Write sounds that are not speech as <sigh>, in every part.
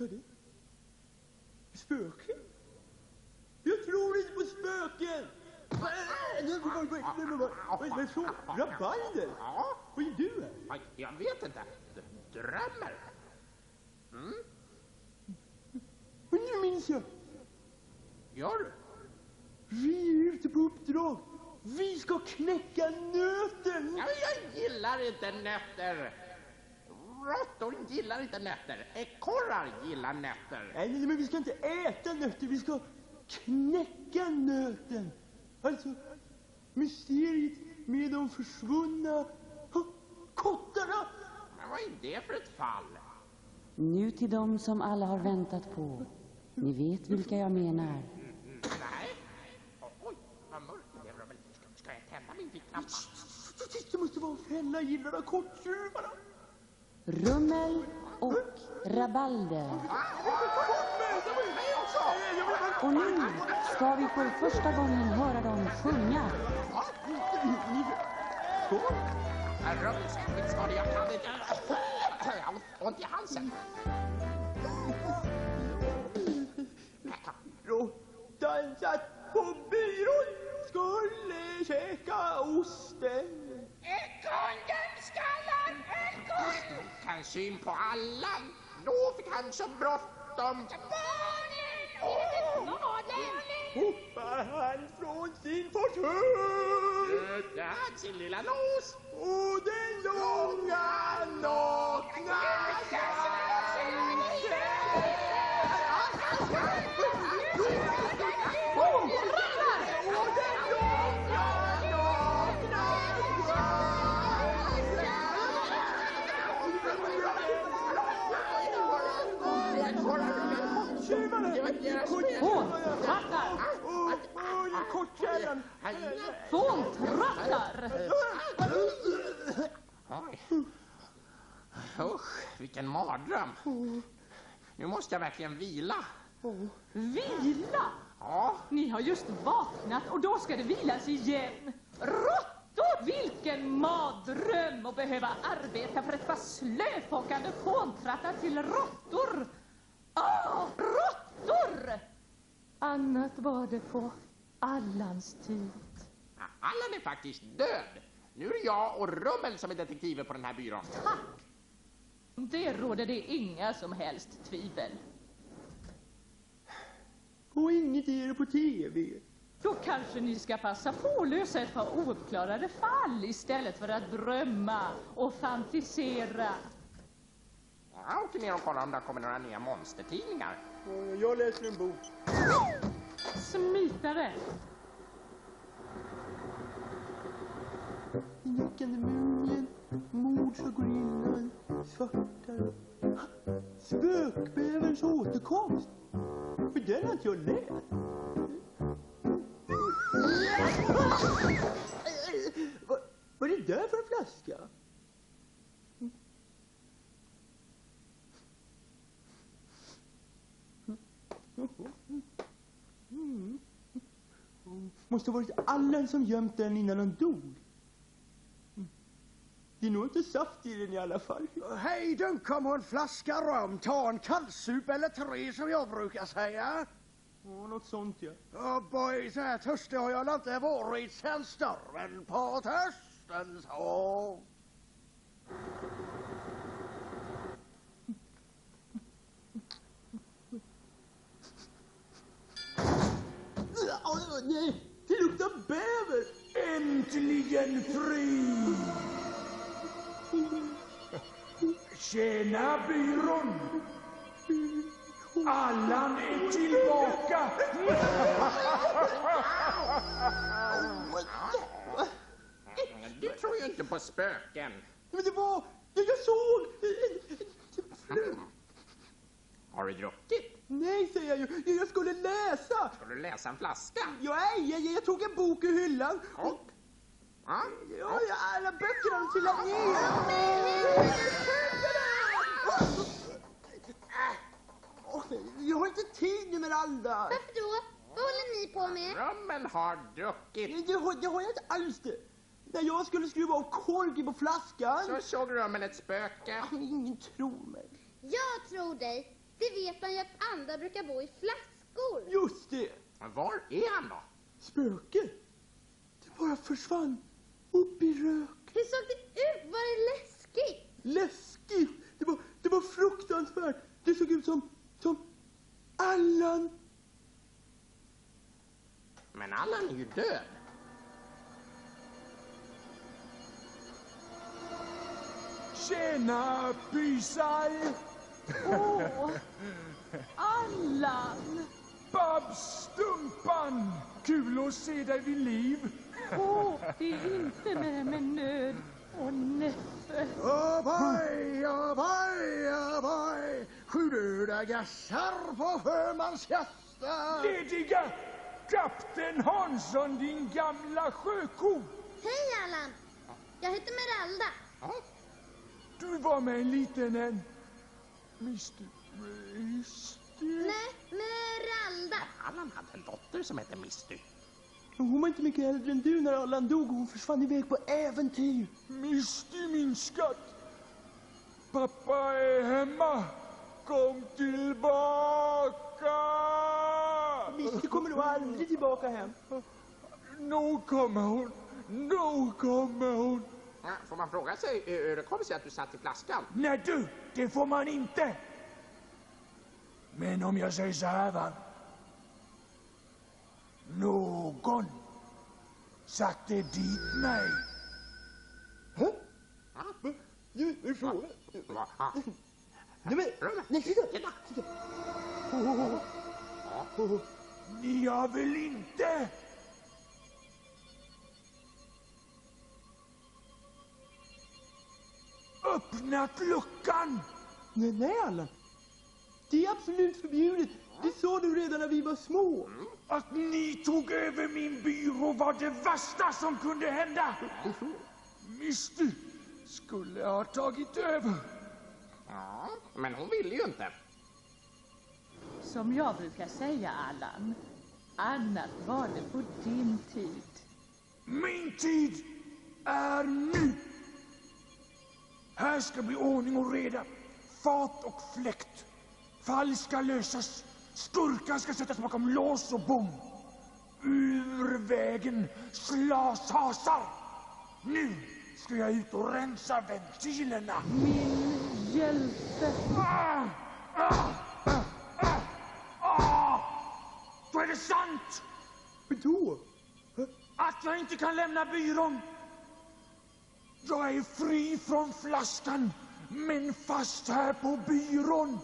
sa det? Spöken? Jag tror inte på spöken! Vad så? Rabalder? Ja, Vad är du här? jag vet inte. Drömmer? Och nu minns jag. Gör du? Vi är ute på uppdrag. Vi ska knäcka nöten. Ja, jag gillar inte nötter. Gillar inte nötter. Ekorrar gillar nötter. Nej, men vi ska inte äta nötter. Vi ska knäcka nöten. Alltså, mysteriet med de försvunna kottarna. Men vad är det för ett fall? Nu till dem som alla har väntat på. Ni vet vilka jag menar. Nej. Oj, vad mörkt det blev. Ska, jag tända min ficklampa? Det måste vara en fälla gillarna korttjuvarna. Rummel och rabalder. Och nu ska vi för första gången höra dem sjunga. Herr Rummel, särskilt skadad. Jag kan ont i halsen. Råttan satt på byrån, skulle käka osten. Kungen Ekorn! Kan syn på alla. Då fick han så bråttom. Hoppar han från sin fåtölj Dödade sin lilla nos. och den långa nakna Fåntrattar! Oj. Usch, vilken mardröm. Nu måste jag verkligen vila. Vila! Ja, Ni har just vaknat och då ska det vilas igen. Råttor! Vilken mardröm att behöva arbeta för ett par slöfockande fåntrattar till råttor. Åh, råttor! Annat var det på Allans tid. Allan är faktiskt död. Nu är det jag och Rummel som är detektiver på den här byrån. Det råder det inga som helst tvivel. Och inget är det på tv. Då kanske ni ska passa på att lösa ett par ouppklarade fall istället för att drömma och fantisera. Jag åker ner och kollar om det kommit några nya monstertidningar. Jag läser en bok. <laughs> Smitare! Knäckande mumien, mordsagorinnan, svarta... Spökbäverns återkomst. För den har inte jag läst. Vad är det där för en flaska? Mm. Måste ha varit Allan som gömt den innan han dog. Det är nog inte saft i den i alla fall. Hej, dunkom och en flaska rom. Ta en kallsup eller tre som jag brukar säga. Ja, något sånt ja. Oh boy, så här törstig har jag inte varit sen stormen på Törstens hav. Åh, nej, luktar bäver! Äntligen fri! Tjena byrån! Allan är tillbaka! Du tror ju inte på spöken. Men det var... Jag såg... Har du druckit? Nej, säger jag ju. Jag skulle läsa. Ska du läsa en flaska? Ja, nej, jag, jag tog en bok ur hyllan. Och? Ja? Ja, ja, alla böckerna de trillar ner. Jag har inte tid nu med Alda. Varför då? Vad håller ni på med? Rummen har druckit. Det har, det har jag inte alls det. När jag skulle skruva av korken på flaskan. Så såg rummen ett spöke. Ingen tror mig. Jag tror dig. Det vet man ju att andra brukar bo i flaskor. Just det. Men Var är han då? Spöke. Det bara försvann. Upp i rök. Hur såg det ut? Var det läskigt? Läskigt. Det var, det var fruktansvärt. Det såg ut som, som Allan. Men Allan är ju död. Tjena pysar! Åh, Allan! Babs Stumpan! Kul att se dig vid liv. Åh, det är inte mer med nöd och oh boy, oh boy. Sju döda gassar på sjömanshästar. Lediga! Kapten Hansson, din gamla sjöko! Hej Allan! Jag heter Meralda. Du var med en liten en. Mr. Misty. Nej, Meralda. Allan hade en dotter som hette Misty. Hon var inte mycket äldre än du när Allan dog och hon försvann iväg på äventyr. Misty, min skatt. Pappa är hemma. Kom tillbaka! Misty kommer nog aldrig tillbaka hem. Nu kommer hon. Nu kommer hon. Ja, Får man fråga sig eh, hur det kom sig att du satt i flaskan? Nej du, det får man inte. Men om jag säger så här va. Någon satte dit mig. Du, du frågar. Va? Ja. Nej, men, nej, titta. Titta. Ni har väl inte? Öppnat luckan? Nej, nej, Allan. Det är absolut förbjudet. Det sa du redan när vi var små. Att ni tog över min byrå var det värsta som kunde hända. Misty skulle ha tagit över. Ja, men hon ville ju inte. Som jag brukar säga, Allan. Annat var det på din tid. Min tid är nu. Här ska bli ordning och reda. Fat och fläkt. Fall ska lösas. Skurkar ska sättas bakom lås och bom. Ur vägen slashasar. Nu ska jag ut och rensa ventilerna. Min hjälte. Ah! Ah! Ah! Ah! Ah! Då är det sant Men då? att jag inte kan lämna byrån. Jag är fri från flaskan, men fast här på byrån.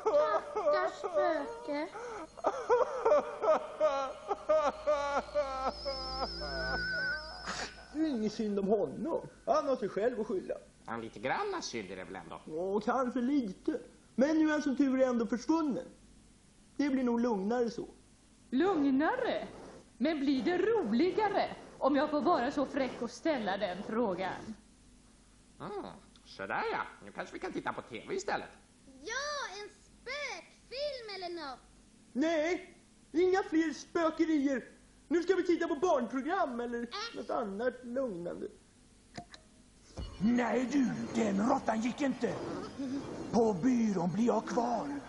Stackars spöke. Det är inget synd om honom. Han har sig själv att skylla. Ja, lite grann synd är det väl ändå? Åh, kanske lite. Men nu är han som tur är ändå försvunnen. Det blir nog lugnare så. Lugnare. Men blir det roligare om jag får vara så fräck och ställa den frågan? Mm. Sådär ja, nu kanske vi kan titta på TV istället. Ja, en spökfilm eller något. Nej, inga fler spökerier. Nu ska vi titta på barnprogram eller något annat lugnande. Nej du, den råttan gick inte. På byrån blir jag kvar.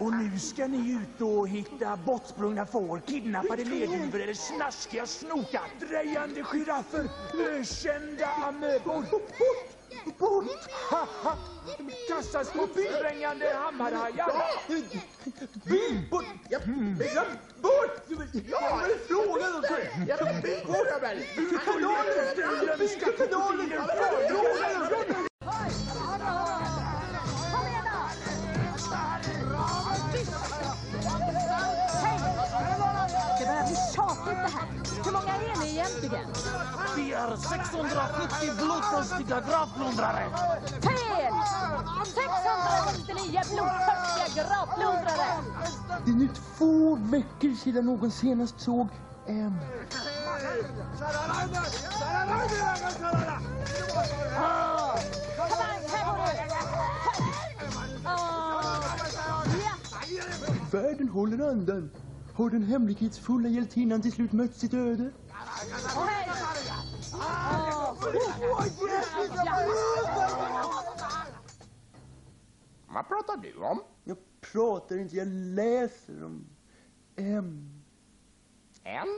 Och nu ska ni ut och hitta bortsprungna får, kidnappade lerduvor eller snaskiga snokar, drejande giraffer, ökända amöbor. Bort! Bort! Haha! Kastas på sprängande hammarhajar. Bort! Ja, bort! Ja, är frågan? Ja, men bort Rönnberg! Stilen ska egentligen? Vi är 670 blodtörstiga gravplundrare. Fel! 699 blodtörstiga gravplundrare! Det är nu två veckor sedan någon senast såg. Ah, ja. Världen håller andan. Har den hemlighetsfulla hjältinnan till slut mött sitt öde? Vad pratar du om? Jag pratar inte, jag läser om M. N,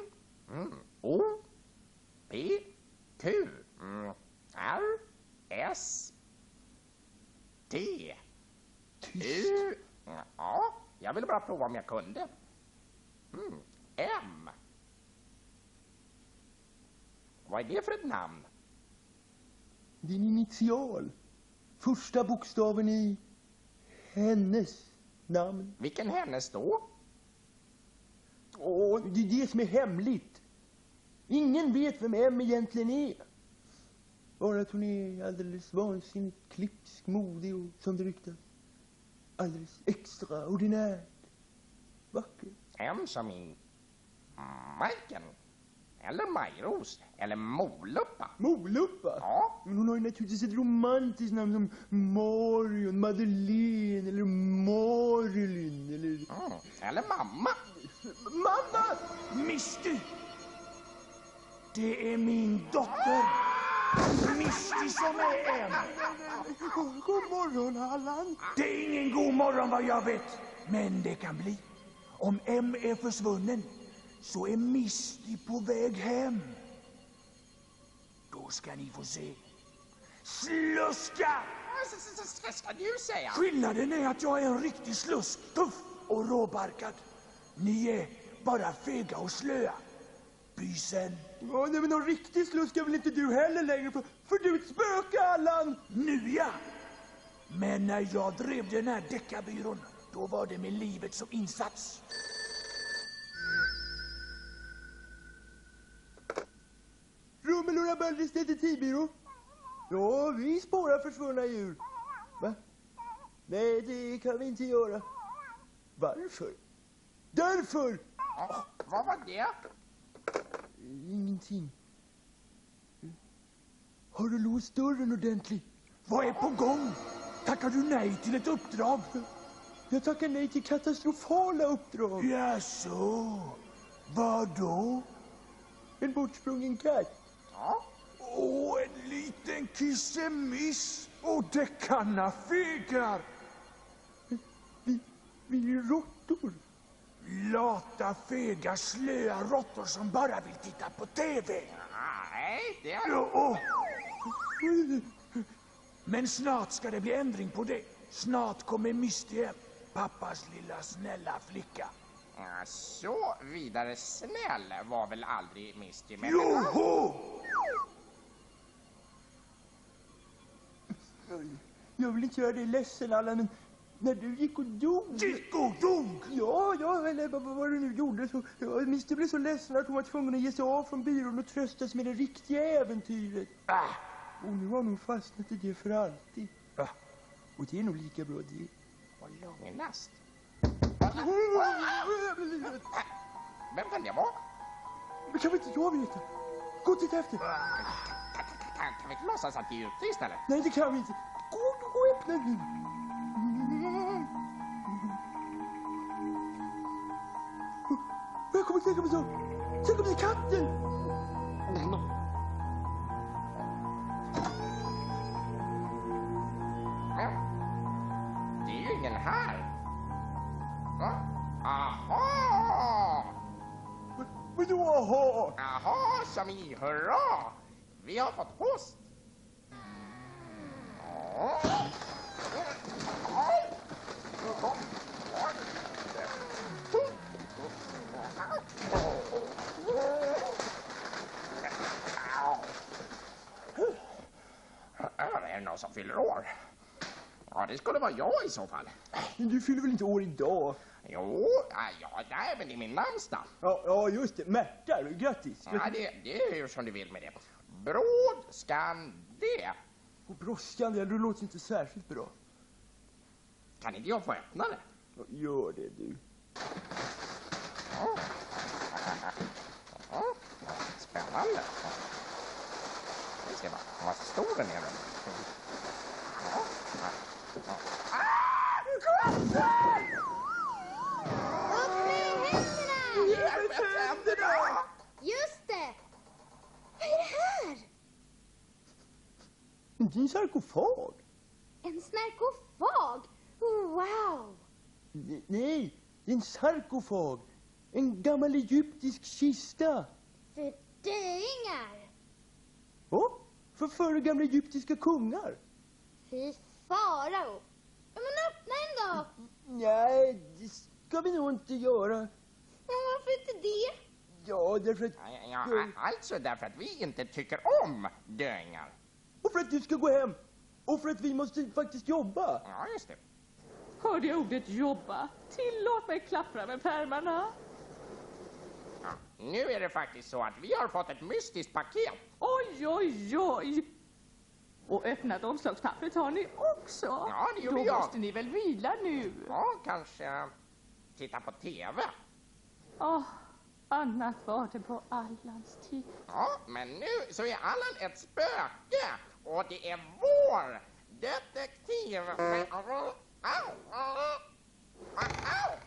mm. O, P, Q, mm. R, S, T, U. Ja, jag ville bara prova om jag kunde. Mm. M. Vad är det för ett namn? Din initial. Första bokstaven i hennes namn. Vilken hennes då? Åh, det är det som är hemligt. Ingen vet vem M egentligen är. Bara att hon är alldeles vansinnigt klipsk, modig och som det ryktas. Alldeles extraordinärt vacker. En som i Majken? Eller Majros? Eller Moluppa? Moluppa? Ja. Men hon har ju naturligtvis ett romantiskt namn som Marion, Madeleine eller Marilyn eller... Mm. Eller mamma? Mamma! Misty! Det är min dotter. Misty som är en. God morgon, Allan. Det är ingen god morgon vad jag vet. Men det kan bli. Om M är försvunnen så är Misty på väg hem. Då ska ni få se. Sluska! Ska, du säga? Skillnaden är att jag är en riktig slusk. Tuff och råbarkad. Ni är bara fega och slöa. Bysen. Ja, nej, men någon riktig slusk är väl inte du heller längre, för, för du är ett spöke, Allan! Nu ja! Men när jag drev den här deckarbyrån, då var det med livet som insats. Rummelora Bölders detektivbyrå. Ja, vi spårar försvunna djur. Va? Nej, det kan vi inte göra. Varför? Därför! Ja, vad var det? Ingenting. Har du låst dörren ordentligt? Vad är på gång? Tackar du nej till ett uppdrag? Jag tackar nej till katastrofala uppdrag. Jaså? Vad då? En bortsprungen katt. Ja, Åh, en liten kissemiss! Och deckarna fegar! Vi, vi är råttor. Lata, fega, slöa råttor som bara vill titta på TV. nej, det är... Jo. Men snart ska det bli ändring på det. Snart kommer Misty hem, pappas lilla snälla flicka. Ja, Så vidare snäll var väl aldrig Misty, men... Joho! Jag vill inte göra dig ledsen, Allan, men när du gick och dog... Gick och dog! Ja, ja, eller vad vad du nu gjorde så... Ja, Mr blev så ledsen att hon var tvungen att ge sig av från byrån och tröstas med det riktiga äventyret. Ah, Och nu har hon fastnat i det för alltid. ah. Och det är nog lika bra det. Och lugnast. Vem kan det vara? Men kan väl inte jag veta? Gå och titta efter. Kan, kan, vi inte låtsas att vi är ute istället? Nej, det kan vi inte. Gå, och öppna nu. Jag kommer tänka på så. Tänk om det är katten. Det är ju ingen här. Ja. Aha! Vadå aha? Aha, som i hurra! Vi har fått ost. Ja. Är det någon som fyller år? Ja, det skulle vara jag i så fall. Men du fyller väl inte år idag? Jo, ja, det är min namnsdag. Ja, ja just det. Märta, grattis. Ja, det, det är ju som du vill med det. Brådskande. Och brådskande, det låter inte särskilt bra. Kan inte jag få öppna det? Ja, Gör det du. Ja. Ja, Spännande. Vi ska bara, vad stor den är. Upp med händerna! Hjälp, händerna! Just det! Vad är det här? Det är en sarkofag. En snarkofag? Wow! Ne- Nej, en sarkofag. En gammal egyptisk kista. För döingar! Ja, för före gamla egyptiska kungar. Fy farao! Ja, men öppna den då! Nej, det ska vi nog inte göra. Men varför inte det? Ja, därför att... Ja, ja, alltså därför att vi inte tycker om döingar. Och för att du ska gå hem. Och för att vi måste faktiskt jobba. Ja, just det. Hörde jag ordet jobba? Tillåt mig klappra med pärmarna. Ja. Nu är det faktiskt så att vi har fått ett mystiskt paket. Oj, oj, oj. Och öppnat omslagspappret har ni också. Ja, det gjorde Då jag. måste ni väl vila nu? Ja, kanske titta på TV. Åh, annat var det på Allans tid. Ja, men nu så är Allan ett spöke och det är vår detektiv. Au, au, au.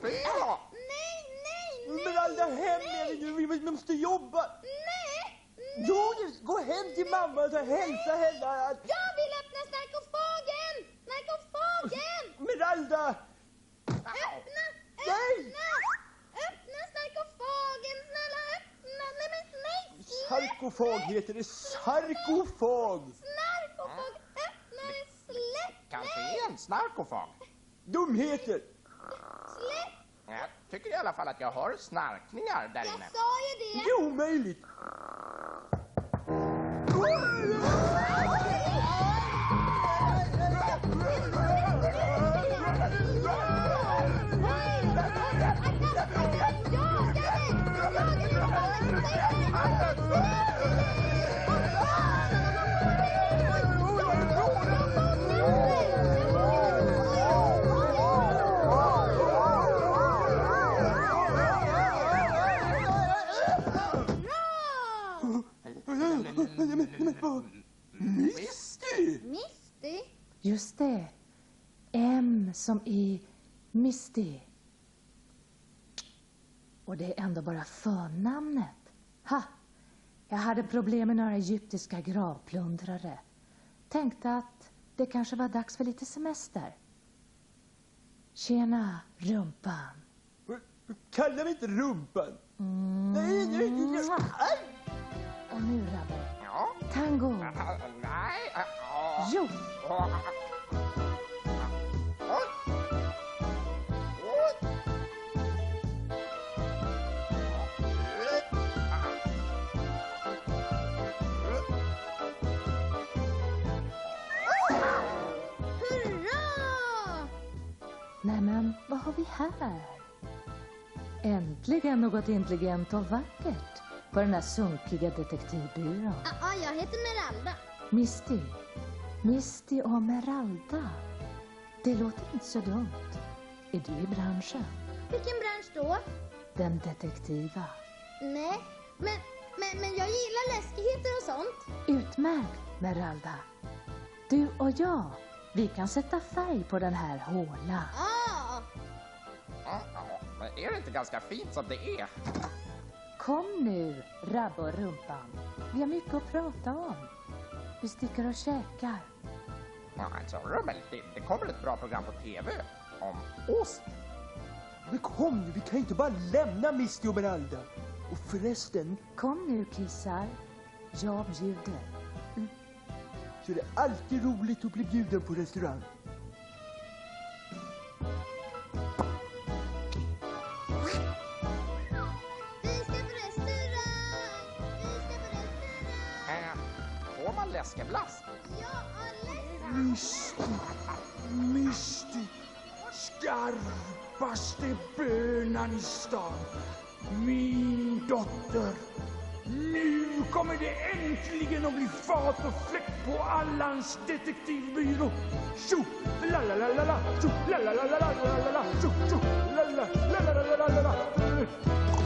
Fy då. Nej, nej, nej! Men alla hem vi måste jobba. Nej! Jo, gå hem till mamma och hälsa henne att... Jag vill öppna snarkofagen! Snarkofagen! Meralda! Öppna! Nej! Öppna! Öppna snarkofagen! Snälla öppna! Nej men nej! Sarkofag heter det. Sarkofag! Snarkofag! Öppna den! Släpp Kanske mig! är en snarkofag. Dumheter! Släpp! Jag tycker i alla fall att jag hör snarkningar där Jag inne. sa ju det! Det är omöjligt. Oh, my God. Misty! Misty? Just det. M som i Misty. Och det är ändå bara förnamnet. Ha! Jag hade problem med några egyptiska gravplundrare. Tänkte att det kanske var dags för lite semester. Tjena, rumpan. Kalla mig inte rumpan. Mm. Nej, nej, nej. Aj! Och nu, Rabbe. Tango. Nej. Jo! Nämen, vad har vi här? Äntligen något intelligent och vackert på den här sunkiga detektivbyrån. Ja, ah, jag heter Meralda. Misty. Misty och Meralda. Det låter inte så dumt. Är du i branschen? Vilken bransch då? Den detektiva. Nej, men, men, men jag gillar läskigheter och sånt. Utmärkt, Meralda. Du och jag, vi kan sätta färg på den här hålan. Ah, Ja, ja. Men är det inte ganska fint som det är? Kom nu, Rabbe och Rumpan. Vi har mycket att prata om. Vi sticker och käkar. Ja, alltså, Rummel, det, det kommer ett bra program på TV om ost. Men kom nu, vi kan inte bara lämna Misty och Meralda. Och förresten Kom nu kissar. Jag bjuder. så är det alltid roligt att bli bjuden på restaurang. Man läskeblask? Misty, Misty, skarpaste bönan i stan. Min dotter. Nu kommer det äntligen att bli fart och fläkt på Allans detektivbyrå. Tjo, la la la la la, tjo, la la la la la la la la, tjo, tjo, la la la la la la la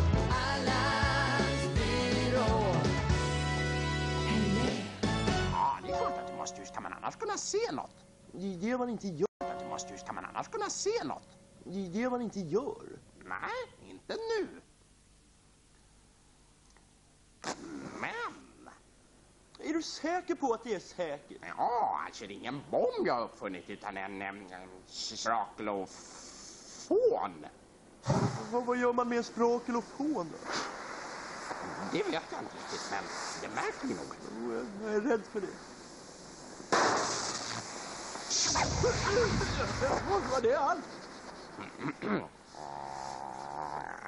måste. Hur ska man annars kunna se något? Det är det man inte gör. Du måste. Hur ska man annars kunna se något? Det är det man inte gör. Nej, inte nu. Men, Är du säker på att det är säkert? ja, alltså det är ingen bomb jag har uppfunnit utan en, en, en. Vad, vad gör man med en sprakelofon då? Det vet jag inte riktigt, men det märker vi nog. Jag är rädd för det. Var det allt?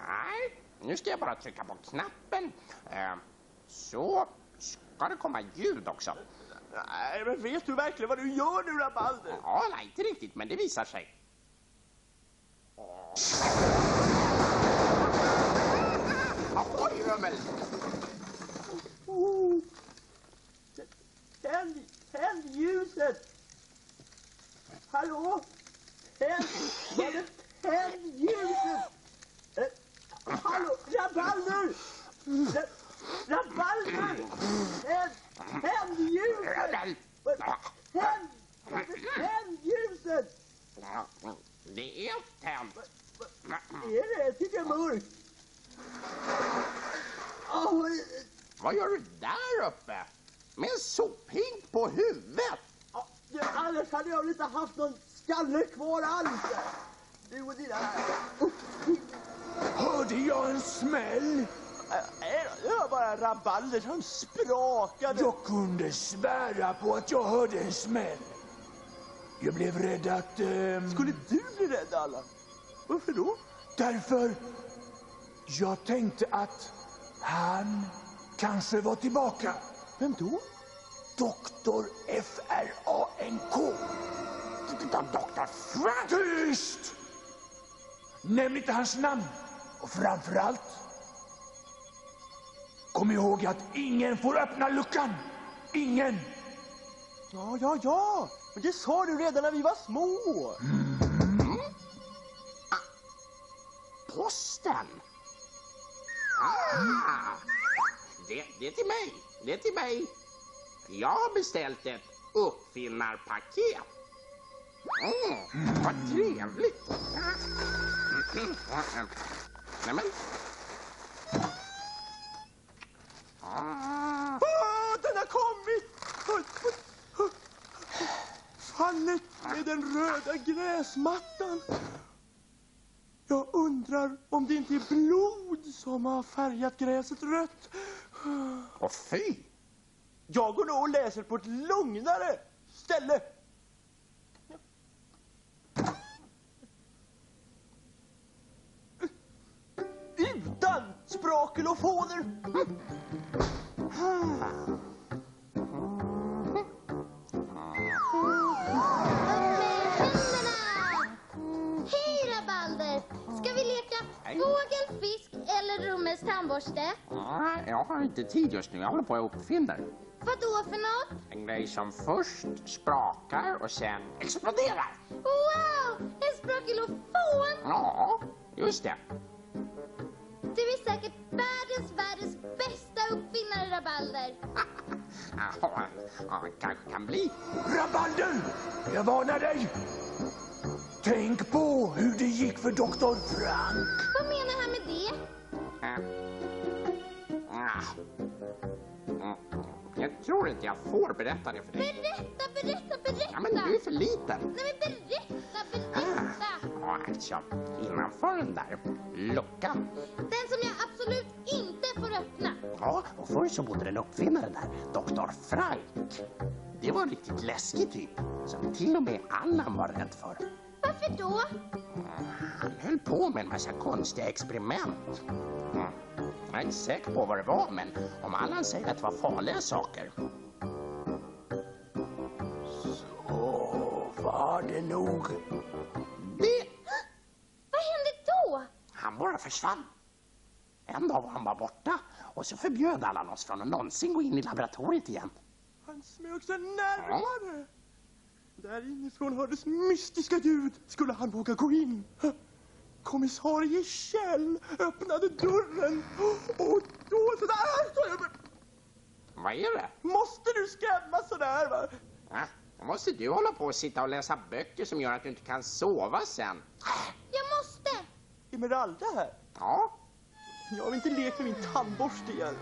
Nej, nu ska jag bara trycka på knappen. Eh, så ska det komma ljud också. Nej, men vet du verkligen vad du gör nu, Rabalder? Ja, nej, inte riktigt, men det visar sig. Oj, rummel! Oh. Tänd, tänd ljuset! Hallå? Tänd, Mannen, tänd ljuset! Eh, hallå, Rabalder! Ra- Rabalder! Tänd, tänd ljuset! Tänd, tänd ljuset! Det är tänt. Är det? Jag tycker det är mörkt. Åh, Vad gör du där uppe? Med en sophink på huvudet? Ja, du, annars hade jag väl inte haft någon skalle kvar alls. Du och dina... Hörde jag en smäll? Nej då, det var bara rabalder som sprakade. Jag kunde svära på att jag hörde en smäll. Jag blev rädd att... ehm, Skulle du bli rädd, Allan? Varför då? Därför jag tänkte att han kanske var tillbaka. Vem då? Doktor F-R-A-N-K. Dr. Frank! Tyst! Nämn inte hans namn. Och framför allt, kom ihåg att ingen får öppna luckan. Ingen. Ja, ja, ja. Men det sa du redan när vi var små. Posten! Ah, det, det är till mig. Det är till mig. Jag har beställt ett uppfinnarpaket. Mm, vad trevligt. Nej, men... Ah. Den har kommit! Fallet med den röda gräsmattan. Jag undrar om det inte är blod som har färgat gräset rött. Åh, fy! Jag går nog och läser på ett lugnare ställe. Utan sprakelofoner. Fågel, fisk eller Rummels tandborste? Nej, jag har inte tid just nu. Jag håller på att uppfinna Vad då för något? en grej som först sprakar och sen exploderar. Wow! En sprakelofon! Ja, just det. Du är säkert världens, världens bästa uppfinnare Rabalder. <laughs> Ja, ja, kanske kan bli. Rabalder! Jag varnar dig. Tänk på hur det gick för doktor Frank. Vad menar han med det? Ah. Jag tror inte jag får berätta det för dig. Berätta, berätta, berätta! Ja, men du är för liten. Nej men berätta, berätta! Ja, alltså. Innanför den där luckan. Den som jag absolut inte får öppna. Ja, och förr så bodde det en uppfinnare där, Dr. Frank. Det var en riktigt läskig typ, som till och med Allan var rädd för. Varför då? Han höll på med en massa konstiga experiment. Mm. Jag är inte säker på vad det var, men om Allan säger att det var farliga saker. Så var det nog. Det... Vad hände då? Han bara försvann. En dag var han bara borta och så förbjöd Allan oss från att någonsin gå in i laboratoriet igen. Han smög sig närmare. Där inifrån hördes mystiska ljud. Skulle han våga gå in? Kommissarie Kjell öppnade dörren och då sådär så. Vad är det? Måste du skrämma sådär va? Ja, då måste du hålla på och sitta och läsa böcker som gör att du inte kan sova sen. Jag måste. Emeralda här. Ja, Jag vill inte leka med min tandborste igen.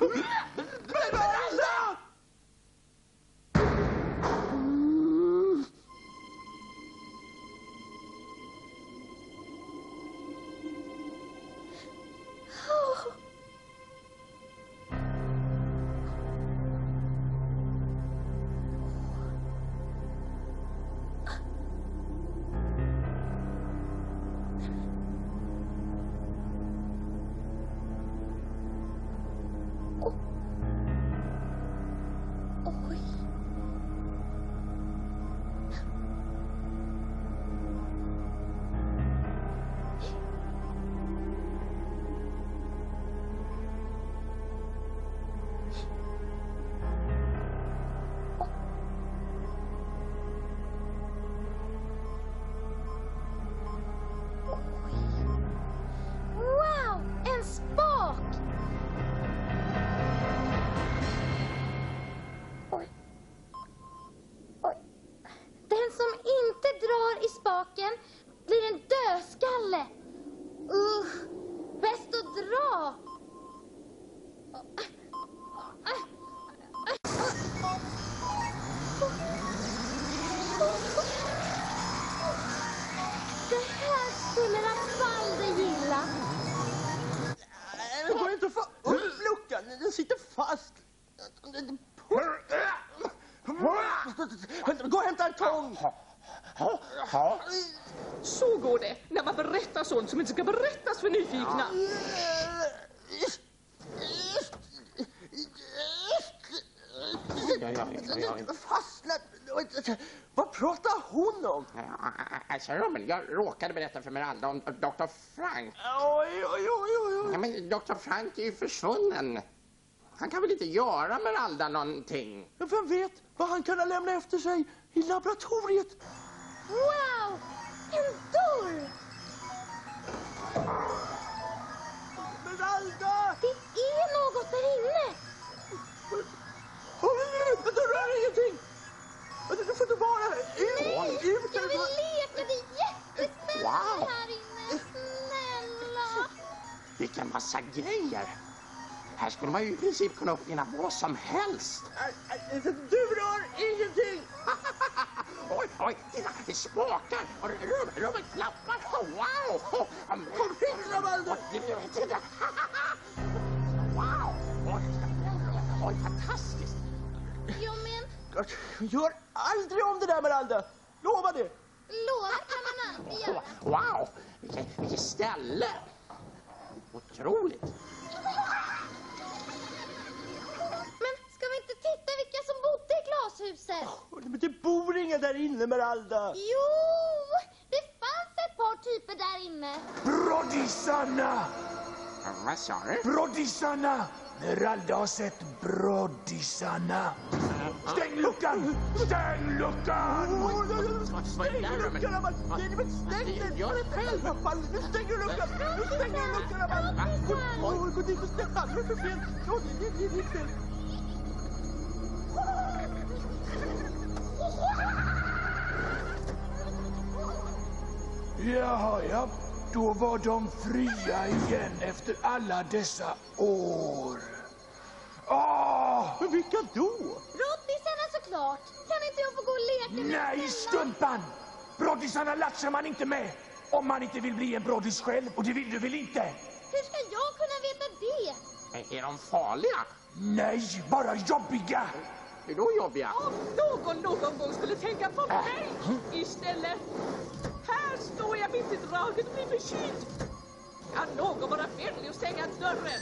Emeralda! En tång. Så går det när man berättar sånt som inte ska berättas för nyfikna. ja, ja, ja, ja. Fastnat. Vad pratar hon om? Ja, Alltså Robin, jag råkade berätta för Miranda om Dr. Frank. Oj, oj, oj, oj. Ja, men Dr. Frank är ju försvunnen. Han kan väl inte göra Miranda någonting? Vem vet vad han kan ha lämnat efter sig i laboratoriet? Wow, en dörr! Esmeralda! Det är något där inne. Du rör ingenting! Du får inte vara här. Nej, jag vill leka. Det är jättespännande Wow. här inne. Snälla. Vilken massa grejer! Här skulle man ju i princip kunna uppfinna vad som helst. Du rör ingenting! <laughs> Oj, oj, titta, det spakar och Robin klappar. Wow! Kom hit. Titta! Wow! Oj, oj, fantastiskt! Jo, men Gör aldrig om det där Miranda. Lova det. lova kan man alltid göra. Wow! Vilket, vilket ställe! Otroligt! <laughs> titta vilka som bodde i glashuset? Men det bor ingen där inne Miranda. Jo, det fanns ett par typer där inne. Broddisarna! Vad sa du? Broddisarna! Meralda har sett broddisarna. Stäng luckan! Stäng luckan! Är Stäng luckan men stäng den. Det själv. Rabalder, Nu stänger du luckan. Nu stänger du luckan. Oj, gå dit och stäng. Är det är ditt fel. Jaha, ja. Då var de fria igen efter alla dessa år. Åh! Men vilka då? Roddisarna såklart. Kan inte jag få gå och leka med Nej? Stumpan! Broddisarna latchar man inte med. Om man inte vill bli en broddis själv, och det vill du väl inte? Hur ska jag kunna veta det? Är de farliga? Nej, bara jobbiga. Är då jobbiga? Om någon någon gång skulle tänka på mig istället. Här står jag mitt i draget och blir förkyld. Kan någon vara vänlig och stänga dörren?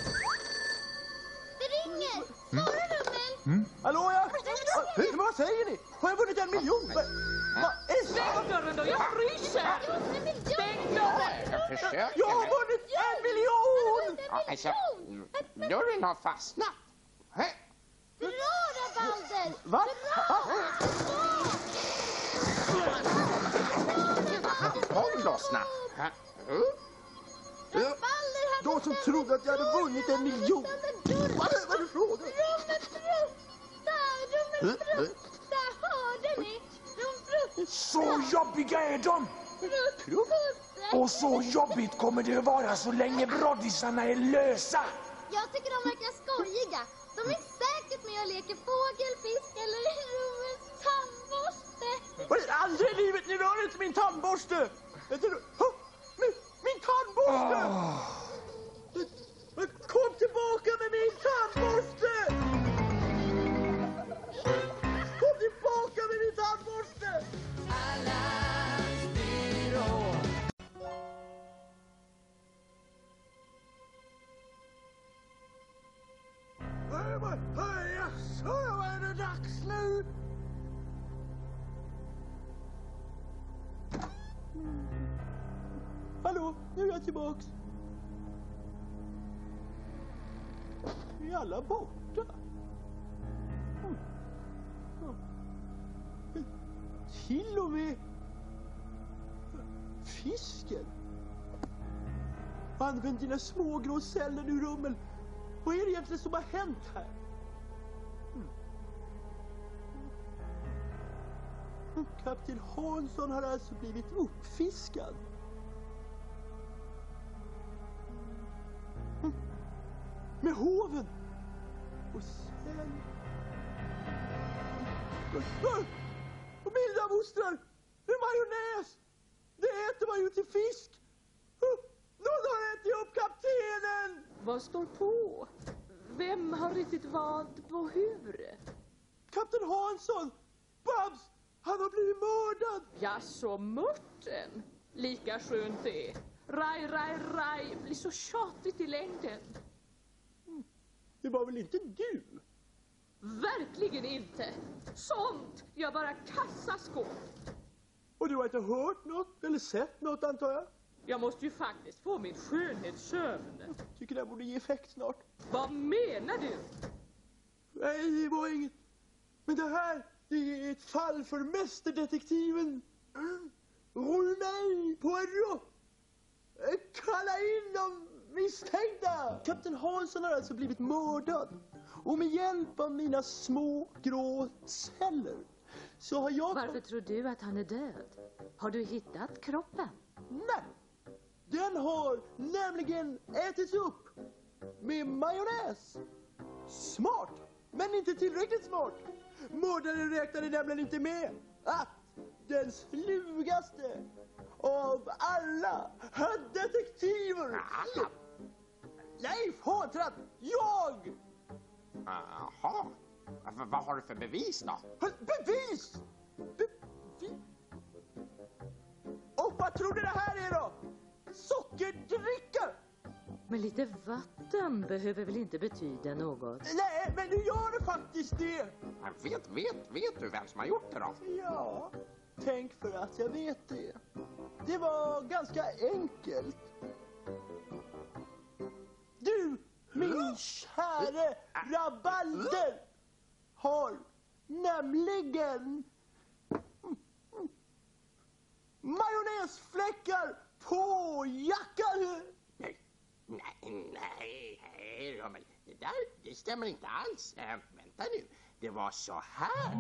Det ringer! Svara Rummel! Hallå ja? Hur, vad säger ni? Har jag vunnit en miljon? Va, va, är Stäng dörren då, jag fryser! En miljon! Stäng dörren! Jag försöker. jag har vunnit en miljon! Ja, alltså, dörren har fastnat. Hä? Dra Rabalder! Va? Kom lossna. Hä? Mm? Rabalder har De som trodde att jag hade vunnit en miljon. Vad är det frågan? Rummet frukta! Rummet frukta! Hörde ni? Rum Så jobbiga är de. Och så jobbigt kommer det att vara så länge broddisarna är lösa. Jag tycker de verkar skojiga. De är säkert med och leker fågel, fisk eller rummets tandborste. Vad är det? Aldrig i livet, ni rör inte min tandborste! Vet du, Hå! min, min tandborste! Kom tillbaka med min tandborste! Kom tillbaka med min tandborste! Hej, hej, Jaså, vad är det dags nu? Hallå, nu är jag tillbaks. Vi är alla borta. Mm. mm. Till och med fisken. Använd dina små grå celler nu, Rummel. Vad är det egentligen som har hänt här? Mm. Mm, Kapten Hansson har alltså blivit uppfiskad. Mm. Med hoven. Och sen... Och milda mostrar! Med majonnäs! Det äter man ju till fisk! Någon har ätit upp kaptenen! Vad står på? Vem har riktigt vad på hur? Kapten Hansson! Babs! Han har blivit mördad! Jaså, mörten? Lika skönt det. Raj, raj, raj blir så tjatigt i längden. Det var väl inte du? Verkligen inte. Sånt gör bara kassaskåp. Och du har inte hört något eller sett något antar jag? Jag måste ju faktiskt få min skönhetssömn. Tycker det här borde ge effekt snart. Vad menar du? Nej, det var inget. Men det här, det är ett fall för mästerdetektiven mm. Poirot. Kalla in de misstänkta! Kapten Hansson har alltså blivit mördad. Och med hjälp av mina små grå celler så har jag... Varför tror du att han är död? Har du hittat kroppen? Nej! Den har nämligen ätits upp med majonnäs. Smart, men inte tillräckligt smart. Mördaren räknade nämligen inte med att den slugaste av alla detektiver... Leif Håntratt, jag! Jaha. Vad vad har du för bevis då? Bevis! Bevis? Och vad tror du det här är då? Sockerdricka! Men lite vatten behöver väl inte betyda något? Nej, men nu gör det faktiskt det. Men Vet, vet, vet du vem som har gjort det då? Ja, tänk för att jag vet det. Det var ganska enkelt. Du, min käre rabalder, har nämligen majonnäsfläckar på jackan. Nej, nej, nej, nej, Rummel. Det där, det stämmer inte alls. Äh, vänta nu. Det var så här.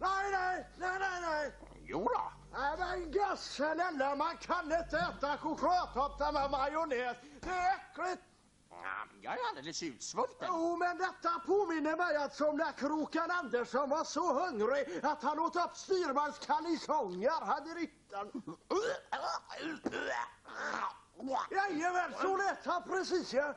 Nej, nej, nej, nej, nej. Jo då. Nej, men gassenälla, man kan inte äta chokladtårta med majonnäs. Det är äckligt. Ja, jag är alldeles utsvulten. Jo, men detta påminner mig om när Krokan Andersson var så hungrig att han åt upp styrmans kalsonger, hade ryttaren. Jajamän, så lät han precis ja.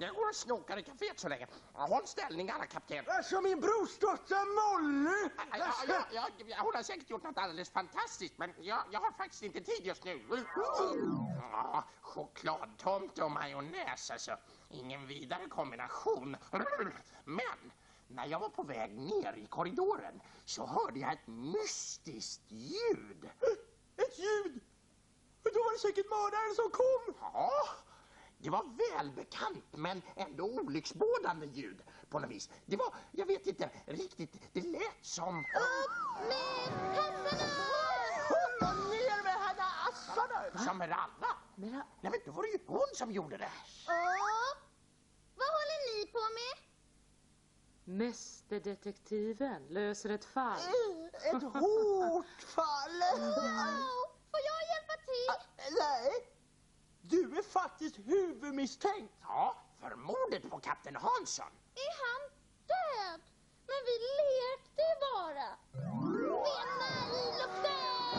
Jag går och snokar i kaféet så länge. Håll ställningarna, kapten. Alltså min brorsdotter Molly. Ja, ja, ja, ja, hon har säkert gjort något alldeles fantastiskt, men jag, jag har faktiskt inte tid just nu. Ja, chokladtomte och majonnäs, alltså. Ingen vidare kombination. Men när jag var på väg ner i korridoren så hörde jag ett mystiskt ljud. Ett ljud! Då var det säkert mördaren som kom! Ja, det var välbekant men ändå olycksbådande ljud på något vis. Det var, jag vet inte riktigt, det lät som... Upp med tassarna! Hålla ner med henne assarna! Som. Mera... Nej men då var det ju hon som gjorde det. Upp! Vad håller ni på med? Mästerdetektiven löser ett fall. Ett hårt fall. Wow! <laughs> Får jag hjälpa till? Nej, du är faktiskt huvudmisstänkt. Ja, för mordet på kapten Hansson. Är han död? Men vi lekte ju bara. Vinna i luften!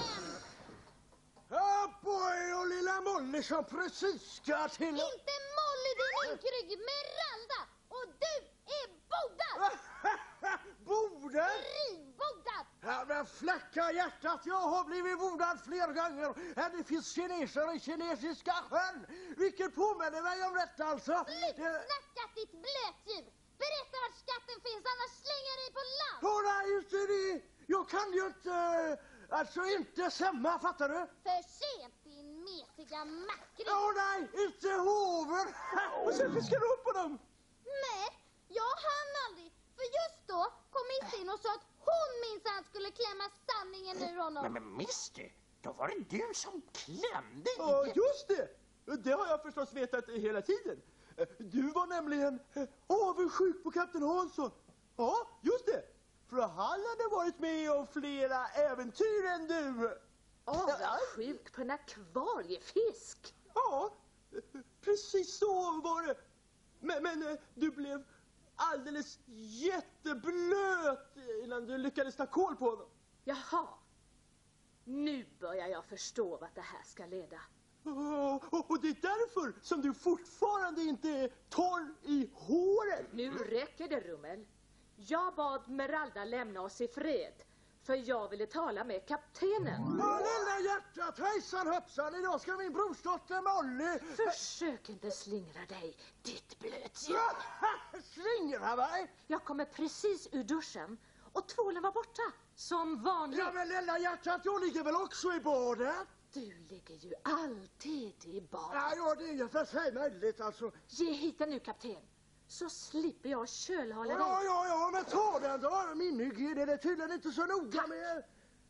Och lilla Molly som precis ska till... Inte Molly din ynkrygg, Meralda! Och du är bodad! <laughs> Borden? Rivbodad! Ja, men fläcka hjärtat, jag har blivit bordad fler gånger än det finns kineser i kinesiska sjön. Vilket påminner mig om detta alltså. Slut Det... snacka ditt blötdjur! Berätta vart skatten finns annars slänger jag dig på land! Nej, inte det. Jag kan ju inte, alltså inte simma, fattar du? För sent din mesiga makrill! Åh nej, inte hoven. <laughs> Och sen fiskar du upp honom! Nej, jag hann aldrig. För just då kom Miss in och sa att hon minsann skulle klämma sanningen ur Men, honom. men Misty, då var det du som klämde Ja, just det! Det har jag förstås vetat hela tiden. Du var nämligen eh, avundsjuk på kapten Hansson. Ja, just det. För han hade varit med om flera äventyr än du. Avundsjuk på en akvariefisk. Ja, precis så var det. Men, men eh, du blev alldeles jätteblöt innan du lyckades ta koll på honom. Jaha. Nu börjar jag förstå vart det här ska leda. Och, och, det är därför som du fortfarande inte är torr i håret. Nu räcker det, Rummel. Jag bad Meralda lämna oss i fred. För jag ville tala med kaptenen. Ja, lilla hjärtat, hejsan hoppsan, idag ska min brorsdotter Molly... Försök inte slingra dig, ditt blötdjur. <laughs> Slingra mig? Jag kommer precis ur duschen och tvålen var borta. Som vanligt. Ja, men lilla hjärtat, jag ligger väl också i badet? Du ligger ju alltid i bad. Ja, ja, det är ju för sig möjligt alltså. Ge hit den nu, kapten. Så slipper jag kölhala Ja, dig. ja, ja, men ta den då. Min hygien är det tydligen inte så noga med.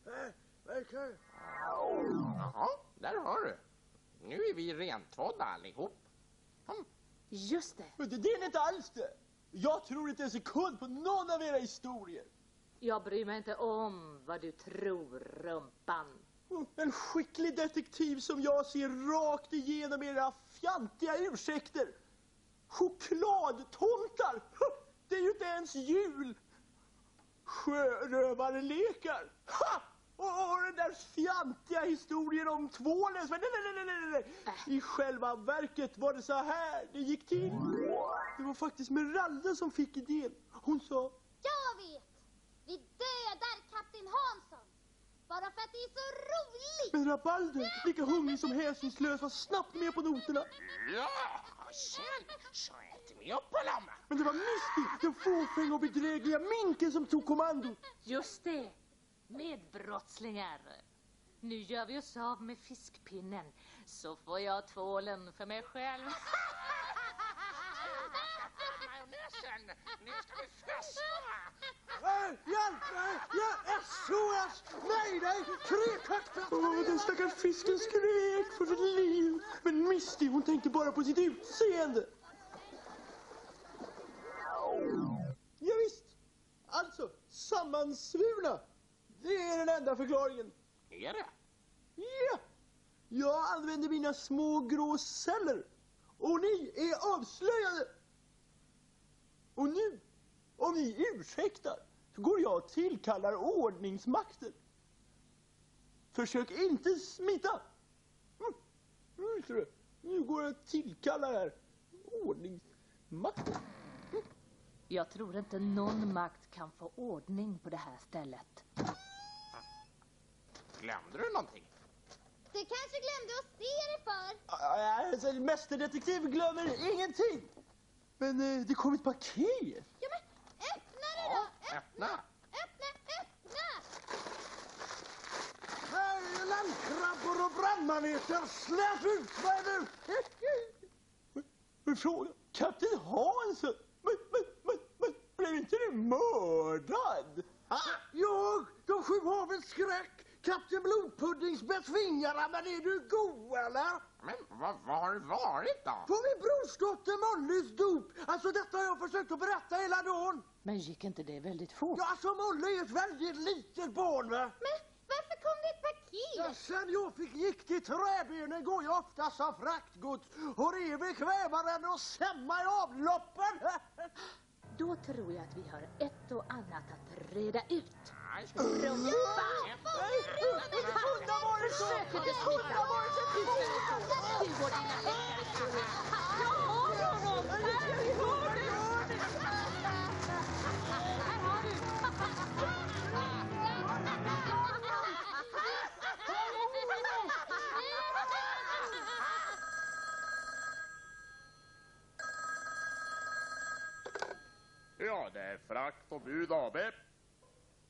Eh, verkar- Jaha, där har du. Nu är vi rentvådda allihop. Just det. Men det, det är inte alls det. Jag tror inte en sekund på någon av era historier. Jag bryr mig inte om vad du tror, rumpan. En skicklig detektiv som jag ser rakt igenom era fjantiga ursäkter. Chokladtomtar! Det är ju inte ens jul! Sjörövarlekar! Ha! Och, och den där fjantiga historien om tvålen. Nej, nej, nej, nej, nej. I själva verket var det så här det gick till. Det var faktiskt Meralda som fick idén. Hon sa Jag vet! Vi dödar kapten Hansson! Bara för att det är så roligt! Men Rabalder, lika hungrig som hänsynslös, var snabbt med på noterna. Ja, och sen så äter vi upp honom. Men det var Misty, den fåfänga och bedrägliga minken som tog kommandot. Just det. Medbrottslingar. Nu gör vi oss av med fiskpinnen. Så får jag tvålen för mig själv. <laughs> Majonnäsen, nu ska vi festa. Eh, Hjälp mig! Ja, SOS! Nej, nej! Tretaktat! Åh, den stackars fisken skrek för sitt liv. Men Misty, hon tänkte bara på sitt utseende. Ja, visst. Alltså, sammansvurna. Det är den enda förklaringen. Är det? Ja! Jag använder mina små grå celler. Och ni är avslöjade. Och nu, om ni ursäktar, så går jag och tillkallar ordningsmakten. Försök inte smita. Mm. Mm. Nu går jag och tillkallar här ordningsmakten. Jag tror inte någon makt kan få ordning på det här stället. Glömde du någonting? Du kanske glömde att se dig för. Alltså, mästerdetektiv glömmer ingenting. Men eh, det kom ett paket. Ja, men öppna det då! Öppna! Öppna, öppna! Hej, landkrabbor och brandmaneter, släpp ut mig nu! Men fråga, kapten Hansson, men, men, men, men blev inte du mördad? Jag, de sju havens skräck, Kapten Blodpuddings besvingare, men är du god eller? Men vad, vad har det varit då? På min brorsdotter Mollys dop. Alltså detta har jag försökt att berätta hela dagen. Men gick inte det väldigt fort? Ja, alltså Molly är ett väldigt litet barn va. Men varför kom det ett Ja, paket? sen jag fick gick i träbenen går jag ofta som fraktgods och rever kvävaren och semma i avloppen. Då tror jag att vi har ett och annat att reda ut. Ja, det är Frakt och Bud AB.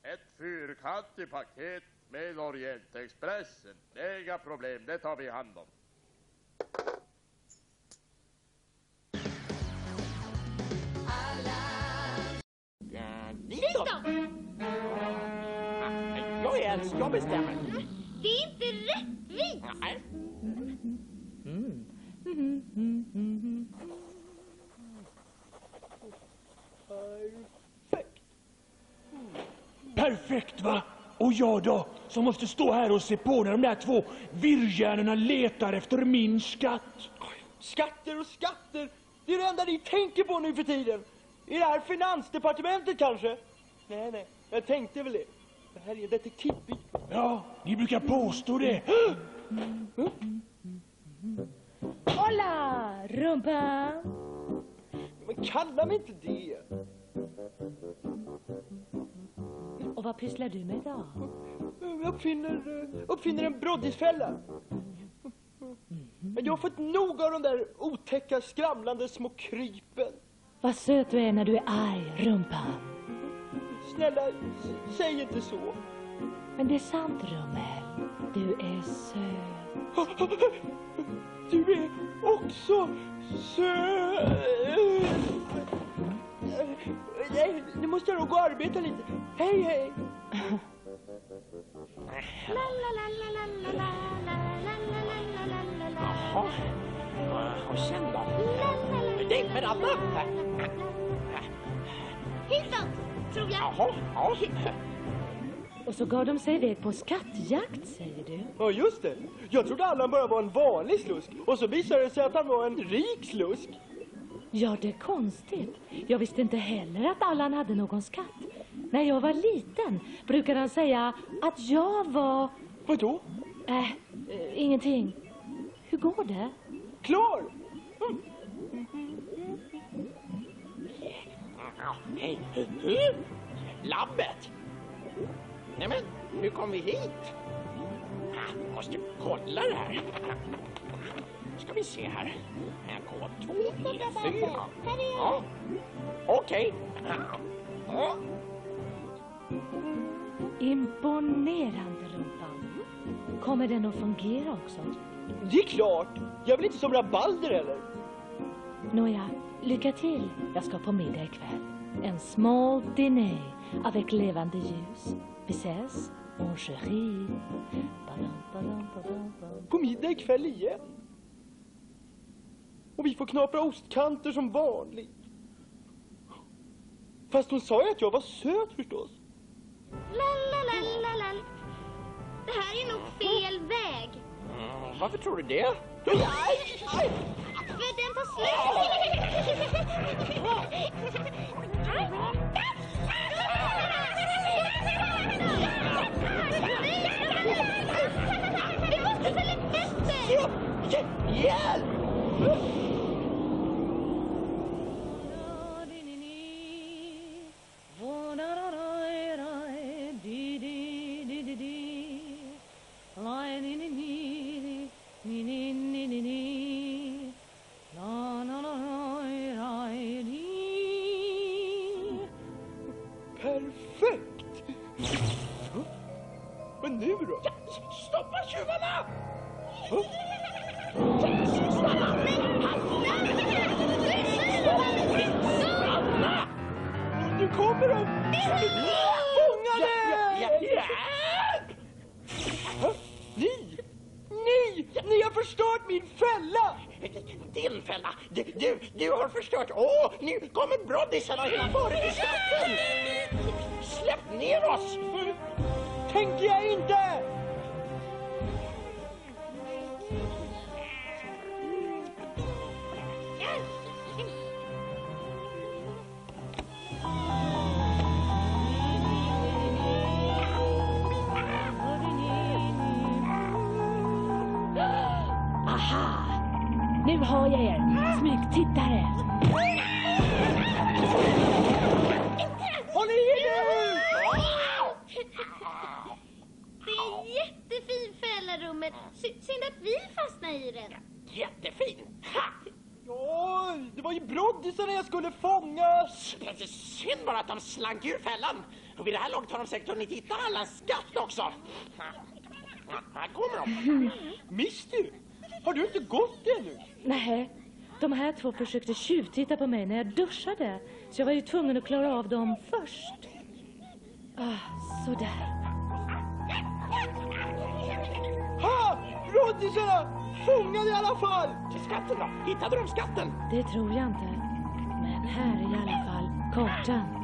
Ett fyrkantigt paket med Orientexpressen. Det är inga problem, det tar vi hand om. Ah, Jag är äldst, jag bestämmer. Det är inte rättvist! Nej. Perfekt va? Och jag då, som måste stå här och se på när de där två virrhjärnorna letar efter min skatt. Skatter och skatter, det är det enda ni tänker på nu för tiden. I det här finansdepartementet kanske? Nej, nej, jag tänkte väl det. Det här är detektivbyrå. Ja, ni brukar påstå det. Hola, rumpa! Men kalla mig inte det. Och vad pysslar du med idag? Jag uppfinner, uppfinner en broddisfälla. Men jag har fått nog av de där otäcka skramlande små krypen. Vad söt du är när du är arg, rumpa. Snälla, säg inte så. Men det är sant, Rummel. Du är söt. Du är också söt. Nej, nu måste jag nog gå och arbeta lite. Hej, hej. Jaha. Och sen då? Det är brallan här. Hitåt, tror jag. Jaha, ja. Och så gav de sig iväg på skattjakt, säger du? Ja, just det. Jag trodde Allan bara var en vanlig slusk. Och så visade det sig att han var en rik slusk. Ja, det är konstigt. Jag visste inte heller att Allan hade någon skatt. När jag var liten brukade han säga att jag var... Vadå? Äh, eh, ingenting. Hur går det? Klar! Hur? Labbet? Nej men, hur kom vi hit? Ah, måste kolla det här. Ska vi se här. Kod 294. Ja, okej. Ja. Imponerande, rumpan. Kommer den att fungera också? Det är klart. Jag vill inte som rabalder heller. Nåja, lycka till. Jag ska på middag ikväll. En small dîner avec levande ljus. Vi ses, mon chéri. På middag ikväll igen. Och vi får knapra ostkanter som vanligt. Fast hon sa ju att jag var söt förstås. La, la, la, la, la. Det här är nog fel väg. Mm, varför tror du det? För den tar slut! Vi måste följa efter! Hjälp! Vid det här laget har de säkert hunnit hitta alla skatt också. Här kommer de. Mister, har du inte gått ännu? Nej, de här två försökte tjuvtitta på mig när jag duschade. Så jag var ju tvungen att klara av dem först. Ah, sådär. Ha! Broddisarna! Fångade i alla fall! Till skatten då? Hittade de skatten? Det tror jag inte. Men här är i alla fall kartan.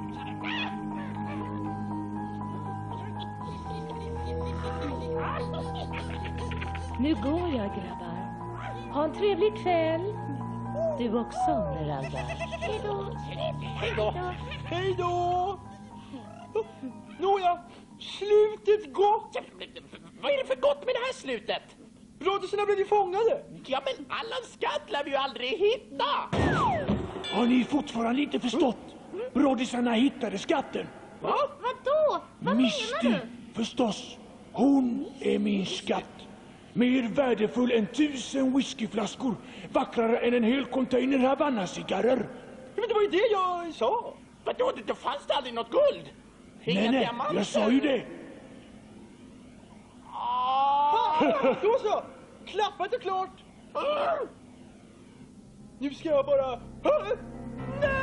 Nu går jag grabbar. Ha en trevlig kväll. Du också Miranda. Hej då. Hej då! Hej då! Nåja, slutet gott! Vad är det för gott med det här slutet? Broddisarna blev ju fångade! Ja, men Allans skatt lär vi ju aldrig hitta! Har ni fortfarande inte förstått? Broddisarna hittade skatten. Va? Vadå? Vad Misty, menar du? förstås. Hon är min skatt. Mer värdefull än tusen whiskyflaskor. Vackrare än en hel container Havanna-cigarrer. Men det var ju det jag sa! Vadå, det, det fanns det aldrig något guld? Inga Nej, nej, diamanter? jag sa ju det. Ha! Då så! Klappat är klart! Nu ska jag bara... Ha! Nej!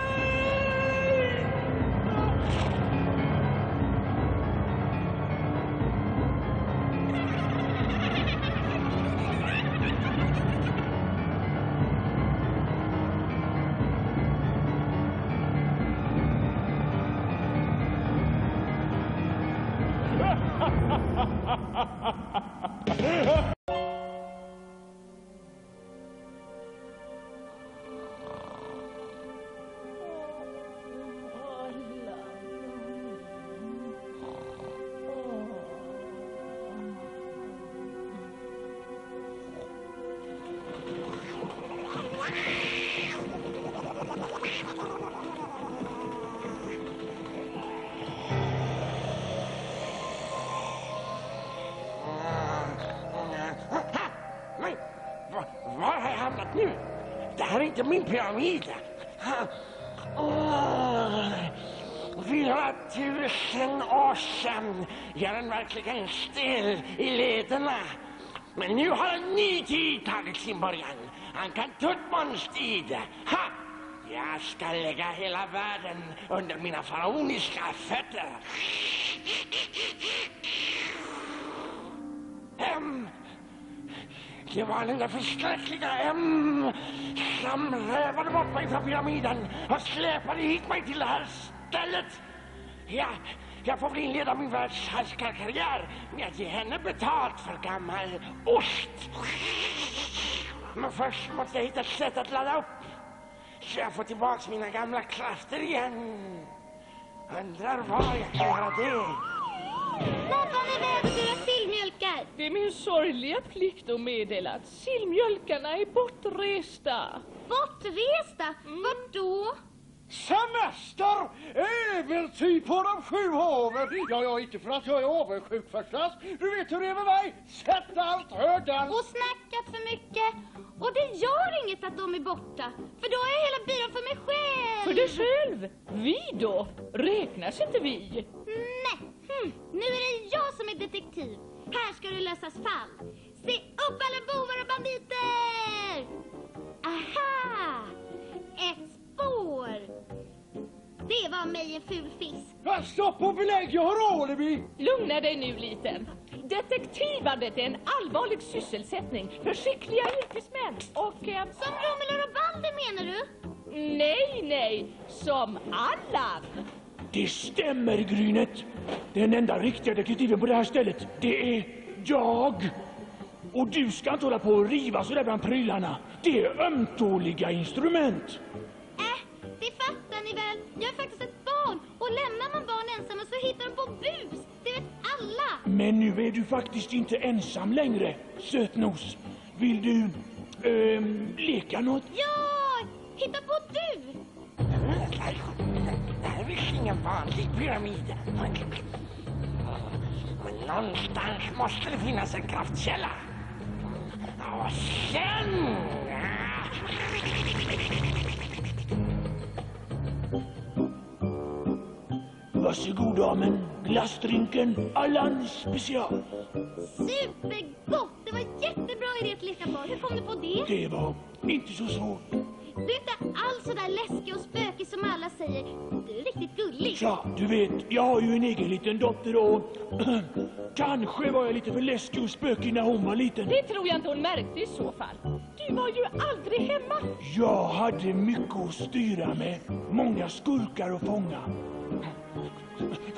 Inte min pyramid. Fyra tusen år sedan gör den verkligen stel i lederna. Men nu har en ny tid tagit sin början. Ankan Tutmons tid. Ha! Jag ska lägga hela världen under mina faraoniska fötter. Em, det var den där förskräckliga M som rövade bort mig från pyramiden och släpade hit mig till det här stället. Ja, Jag får väl inleda min världshärskarkarriär med att ge henne betalt för gammal ost. Men först måste jag hitta ett sätt att ladda upp så jag får tillbaks mina gamla krafter igen. Undrar var jag kan göra det. Pappa, vi behöver dina sillmjölkar. Det är min sorgliga plikt att meddela att sillmjölkarna är bortresta. Bortresta? Vart då? Semester! Äventyr på de sju haven! Ja, ja, inte för att jag är avundsjuk förstås. Du vet hur det är med mig. Sätt allt högern. Och snackat för mycket. Och det gör inget att de är borta. För då har jag hela byrån för mig själv. För dig själv? Vi då? Räknas inte vi? Nej. Hm. Nu är det jag som är detektiv. Här ska det lösas fall. Se upp alla bovar och banditer! Aha! Ett spår. Det var mig en ful fisk. Ja, Stopp och belägg, jag har alibi. Lugna dig nu liten. Detektivandet är en allvarlig sysselsättning för skickliga yrkesmän och... Eh, Som Romelu och Balder menar du? nej, nej, som Allan. Det stämmer, Grynet. Den enda riktiga detektiven på det här stället, det är jag. Och du ska inte hålla på och riva sådär bland prylarna. Det är ömtåliga instrument. Äh, det fattar ni väl? Jag är faktiskt ett barn och lämnar man barn ensamma så hittar de på bus. Det vet alla. Men nu är du faktiskt inte ensam längre, sötnos. Vill du ehm, leka något? Ja, hitta på du. Det här är visst ingen vanlig pyramid. Men någonstans måste det finnas en kraftkälla. Och sen... Varsågod damen. Glassdrinken Allan special. Supergott! Det var en jättebra idé att leka på. Hur kom du på det? Det var inte så svårt. Du är inte alls så där läskig och spökig som alla säger. Du är riktigt gullig. Tja, du vet, jag har ju en egen liten dotter och <clears throat> kanske var jag lite för läskig och spökig när hon var liten. Det tror jag inte hon märkte i så fall. Du var ju aldrig hemma. Jag hade mycket att styra med, många skurkar att fånga.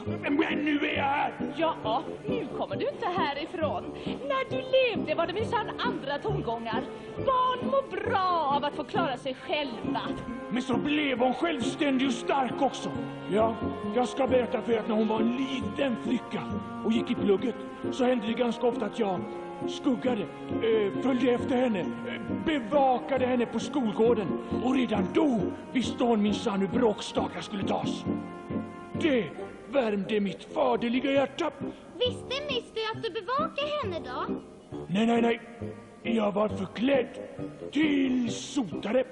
Men nu är jag här! Ja, nu kommer du inte härifrån. När du levde var det minsann andra tongångar. Barn mår bra av att få klara sig själva. Men så blev hon självständig och stark också. Ja, jag ska berätta för er att när hon var en liten flicka och gick i plugget så hände det ganska ofta att jag skuggade, eh, följde efter henne, eh, bevakade henne på skolgården och redan då visste hon minsann hur bråkstakar skulle tas. Det värmde mitt faderliga hjärta. Visste Misty att du bevakar henne då? Nej, nej, nej. Jag var förklädd till sotare.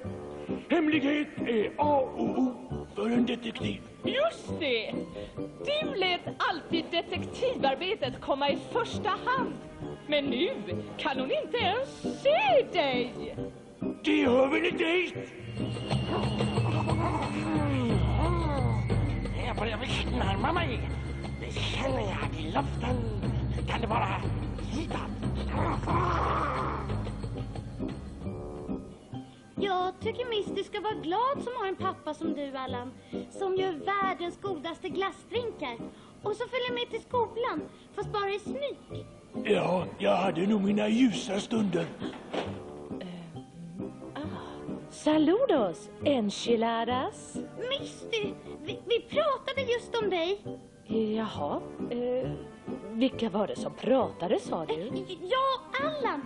Hemlighet är A och O för en detektiv. Just det! Du lät alltid detektivarbetet komma i första hand. Men nu kan hon inte ens se dig. Det hör väl inte hit? Jag börjar närma mig. Det känner jag i luften. Kan det vara hitåt? Jag tycker Misty ska vara glad som har en pappa som du, Allan. Som gör världens godaste glassdrinkar. Och så följer med till skolan, fast bara i smyg. Ja, jag hade nog mina ljusa stunder. Saludos, enchiladas. Misty, vi, vi pratade just om dig. Jaha, eh, vilka var det som pratade sa du? Ja, Allan.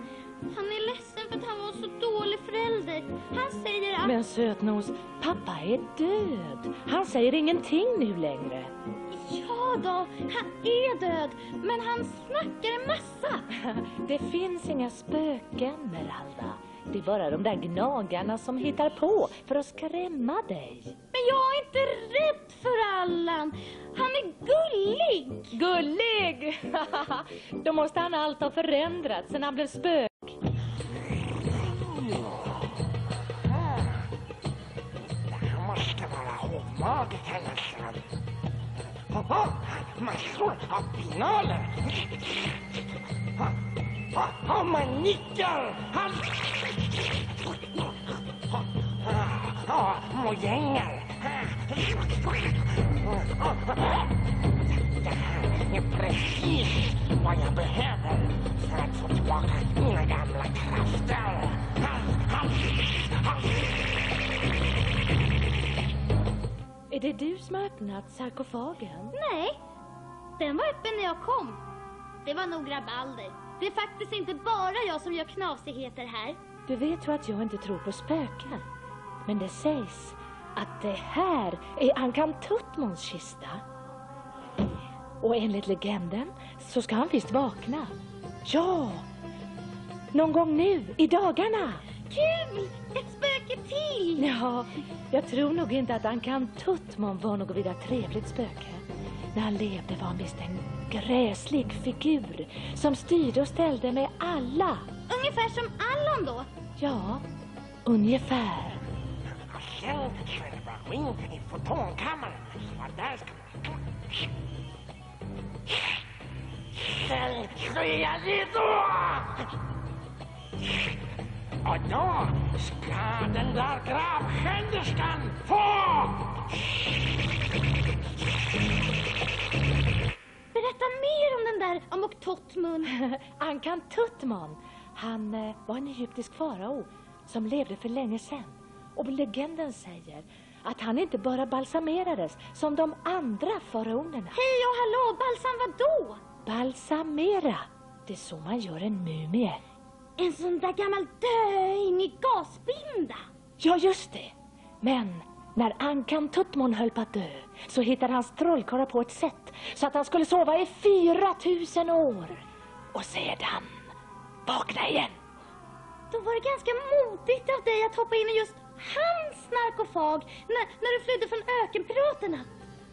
Han är ledsen för att han var så dålig förälder. Han säger att... Men sötnos, pappa är död. Han säger ingenting nu längre. Ja då, han är död. Men han snackar en massa. <laughs> Det finns inga spöken, Meralda. Det är bara de där gnagarna som hittar på för att skrämma dig. Men jag är inte rädd för Allan. Han är gullig. Gullig! <laughs> Då måste han allt ha förändrats sen han blev spök. Måste vara hovmagikerna som... Åh, massor av binaler! Åh, man nickar! Han... Åh, mojänger! precis vad jag behöver för att få tillbaka mina gamla krafter. Är det du som har öppnat sarkofagen? Nej, den var öppen när jag kom. Det var nog rabalder. Det är faktiskt inte bara jag som gör knasigheter här. Du vet ju att jag inte tror på spöken. Men det sägs att det här är Ankan Tutmons kista. Och enligt legenden så ska han visst vakna. Ja! Någon gång nu, i dagarna. Kul! Ett spöke till! Ja, jag tror nog inte att Ankan Tutmon var något vidare trevligt spöke. När han levde var han visst en gräslig figur som styrde och ställde med alla. Ungefär som Allan då. Ja, ungefär. Och sen ska vi bara gå in i fotonkammaren. Där ska. Sen är jag redo! Och då ska den där gravskänderskan få... Berätta mer om den där Amok Totmun. <laughs> Ankan Tutmon, han eh, var en egyptisk farao som levde för länge sedan. Och legenden säger att han inte bara balsamerades som de andra faraonerna. Hej och hallå, balsam vad då? Balsamera, det är så man gör en mumie. En sån där gammal döing gasbinda. Ja, just det. Men när Ankan Tutmon höll på att dö så hittade hans trollkarlar på ett sätt så att han skulle sova i 4000 år. Och sedan vakna igen. Då var det ganska modigt av dig att hoppa in i just hans sarkofag när, när du flydde från ökenpiraterna.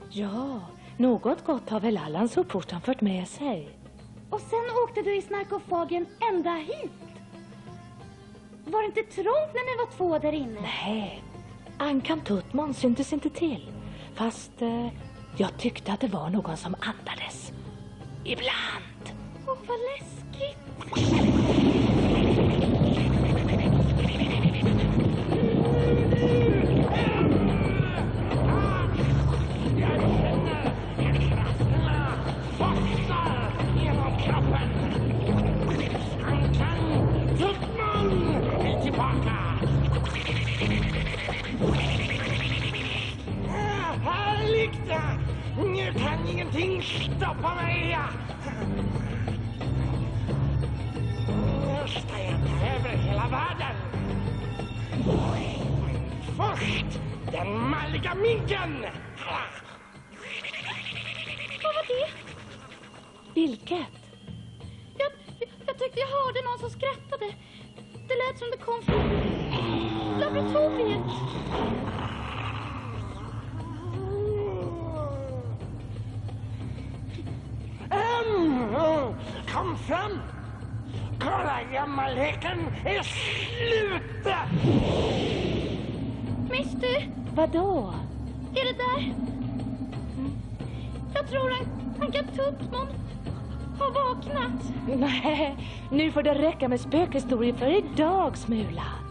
Ja, något gott har väl Allans uppfostran fört med sig. Och sen åkte du i sarkofagen ända hit. Var det inte trångt när ni var två där inne? Nej, Ankan Tutmon syntes inte till. Fast eh, jag tyckte att det var någon som andades. Ibland. Åh, vad läskigt. Jag Härligt! Nu kan ingenting stoppa mig. Nu ska jag ta över hela världen. Först den malliga minken. Vad var det? Vilket? Jag, jag, jag tyckte jag hörde någon som skrattade. Det lät som det kom från laboratoriet. Mm, kom fram! Kolla, gammalleken är slut! Mister, Vadå? är det där? Jag tror han kan Tutmon har vaknat. Nej, nu får det räcka med spökhistorier för idag, Smula.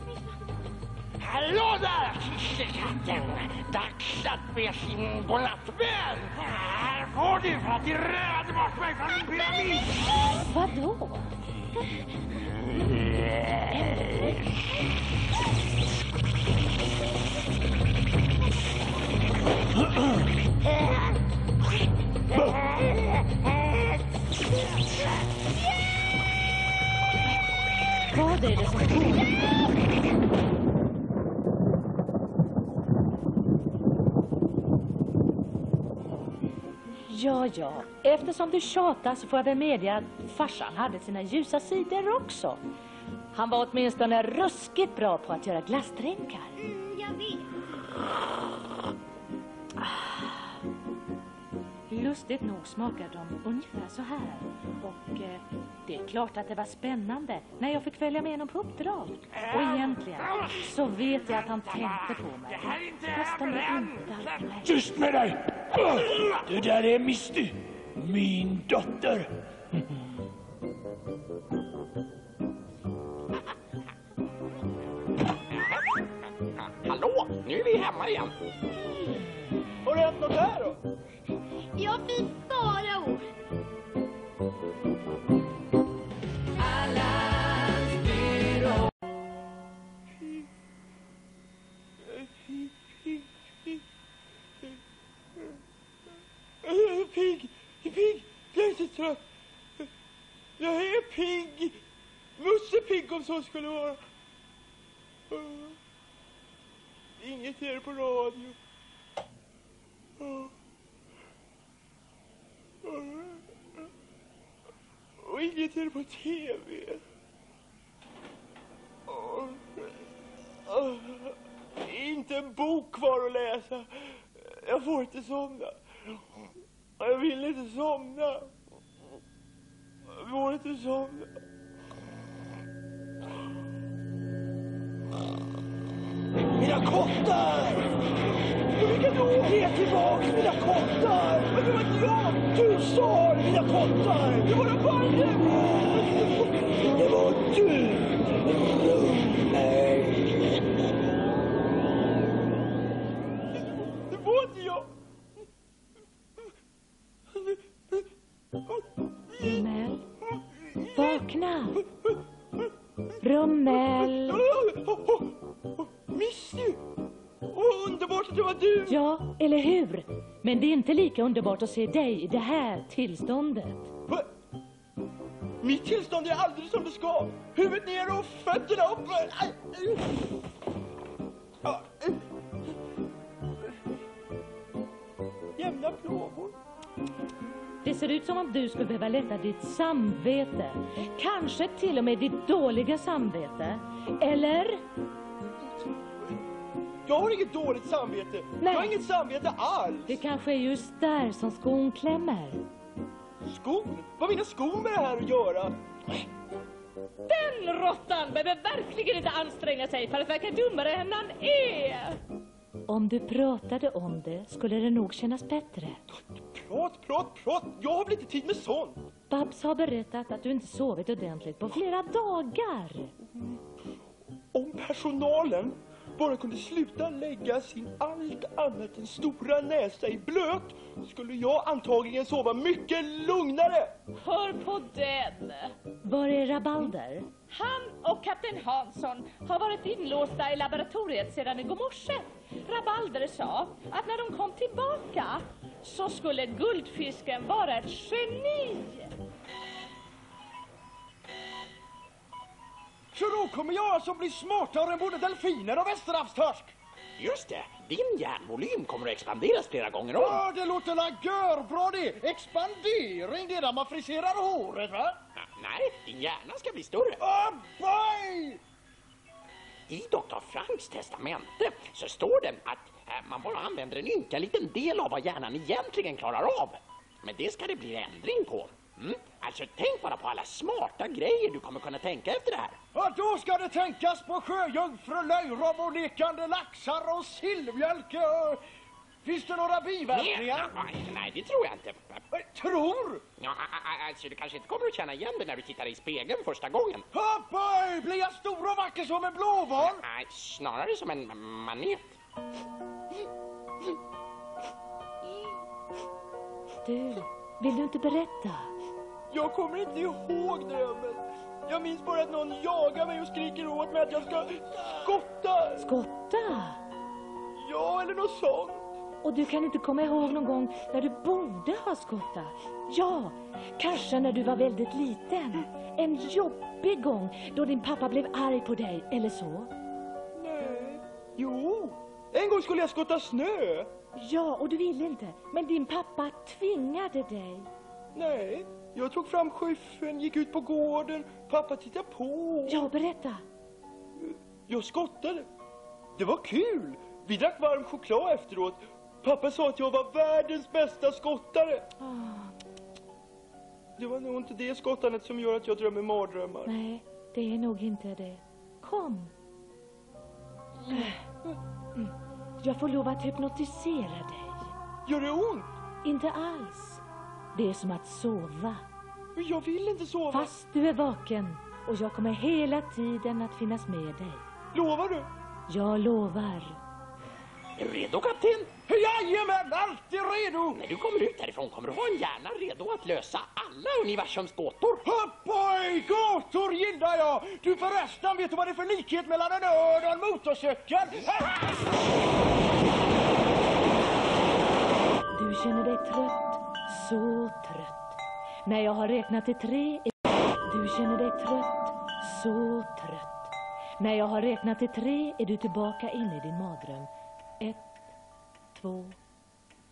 Där, kissekatten! Dags att be sin godnattbön! Här får du för att du rövade bort mig från min pyramid! Vadå? Vad är det som pågår? Ja, ja. Eftersom du tjatar så får jag väl medge att farsan hade sina ljusa sidor också. Han var åtminstone ruskigt bra på att göra glassdrinkar. Mm, jag vet. Lustigt nog smakade de ungefär så här. Och eh, det är klart att det var spännande när jag fick följa med honom på uppdrag. Och egentligen så vet jag att han tänkte på mig. Fast han inte alltid märkte. Tyst med dig! Det där är Misty, min dotter. Hallå, nu är vi hemma igen. Har det hänt något här då? Jag fy bara ord. Jag är pigg, pigg, jag är inte trött. Jag är pigg. Musse pigg om så skulle vara. Inget är på radio. Och inget är på TV. Inte en bok kvar att läsa. Jag får inte somna. Jag vill inte somna. Jag får inte somna. Mina kottar! Då? Ge tillbaks mina kottar! Men det var inte jag! Du sa mina kottar! Det var jag Balle! Det var du! Nej! Det var inte jag. Rummel, vakna! Rummel! Missy! Underbart att det var du! Ja, eller hur? Men det är inte lika underbart att se dig i det här tillståndet. Mitt tillstånd är alldeles som det ska. Huvudet ner och fötterna upp. Jämna plågor. Det ser ut som om du skulle behöva lätta ditt samvete. Kanske till och med ditt dåliga samvete. Eller? Jag har inget dåligt samvete. Nej. Jag har inget samvete alls. Det kanske är just där som skon klämmer. Skon? Vad har mina skon med det här att göra? Den råttan behöver verkligen inte anstränga sig för att verka dummare än han är. Om du pratade om det skulle det nog kännas bättre. Prat, prat, prat. Jag har väl inte tid med sånt. Babs har berättat att du inte sovit ordentligt på flera dagar. Om personalen bara kunde sluta lägga sin allt annat än stora näsa i blöt skulle jag antagligen sova mycket lugnare. Hör på den. Var är Rabalder? Han och kapten Hansson har varit inlåsta i laboratoriet sedan igår morse. Rabalder sa att när de kom tillbaka så skulle guldfisken vara ett geni. Så då kommer jag alltså bli smartare än både delfiner och västerhavstorsk? Just det, din hjärnvolym kommer att expanderas flera gånger om. Ja, det låter la görbra det. Expandering, det är där man friserar håret va? Nej, din hjärna ska bli större. Abaj! I Dr. Franks testamente så står det att eh, man bara använder en ynka liten del av vad hjärnan egentligen klarar av. Men det ska det bli ändring på. Mm? Alltså tänk bara på alla smarta grejer du kommer kunna tänka efter det här. Ja, då ska det tänkas på sjöjungfru, löjrom och lekande laxar och sillmjölk. och- Finns det några biverkningar? nej, nej, det tror jag inte. Tror? Ja, alltså du kanske inte kommer att känna igen det när du tittar i spegeln första gången. Abaj! Blir jag stor och vacker som en blåval? Nej, snarare som en manet. Du, vill du inte berätta? Jag kommer inte ihåg drömmen. Jag minns bara att någon jagar mig och skriker åt mig att jag ska skotta. Skotta? Ja, eller något sånt. Och du kan inte komma ihåg någon gång när du borde ha skottat? Ja, kanske när du var väldigt liten. En jobbig gång då din pappa blev arg på dig, eller så. Nej. Jo, en gång skulle jag skotta snö. Ja, och du ville inte. Men din pappa tvingade dig. Nej, jag tog fram skyffeln, gick ut på gården. Pappa tittade på. Ja, berätta. Jag skottade. Det var kul. Vi drack varm choklad efteråt. Pappa sa att jag var världens bästa skottare. Det var nog inte det skottandet som gör att jag drömmer mardrömmar. Nej, det är nog inte det. Kom. Mm. Jag får lov att hypnotisera dig. Gör det ont? Inte alls. Det är som att sova. Men jag vill inte sova. Fast du är vaken och jag kommer hela tiden att finnas med dig. Lovar du? Jag lovar. Är du redo, kapten? Jajamän, alltid redo! När du kommer ut härifrån kommer du ha en hjärna redo att lösa alla universums gåtor. Hoppoj, gåtor gillar jag! Du förresten, vet du vad det är för likhet mellan en örn och en motorcykel? Du känner dig trött, så trött. När jag har räknat till tre. Du känner dig trött, så trött. När jag har räknat till tre är du tillbaka inne i din mardröm. Ett, två,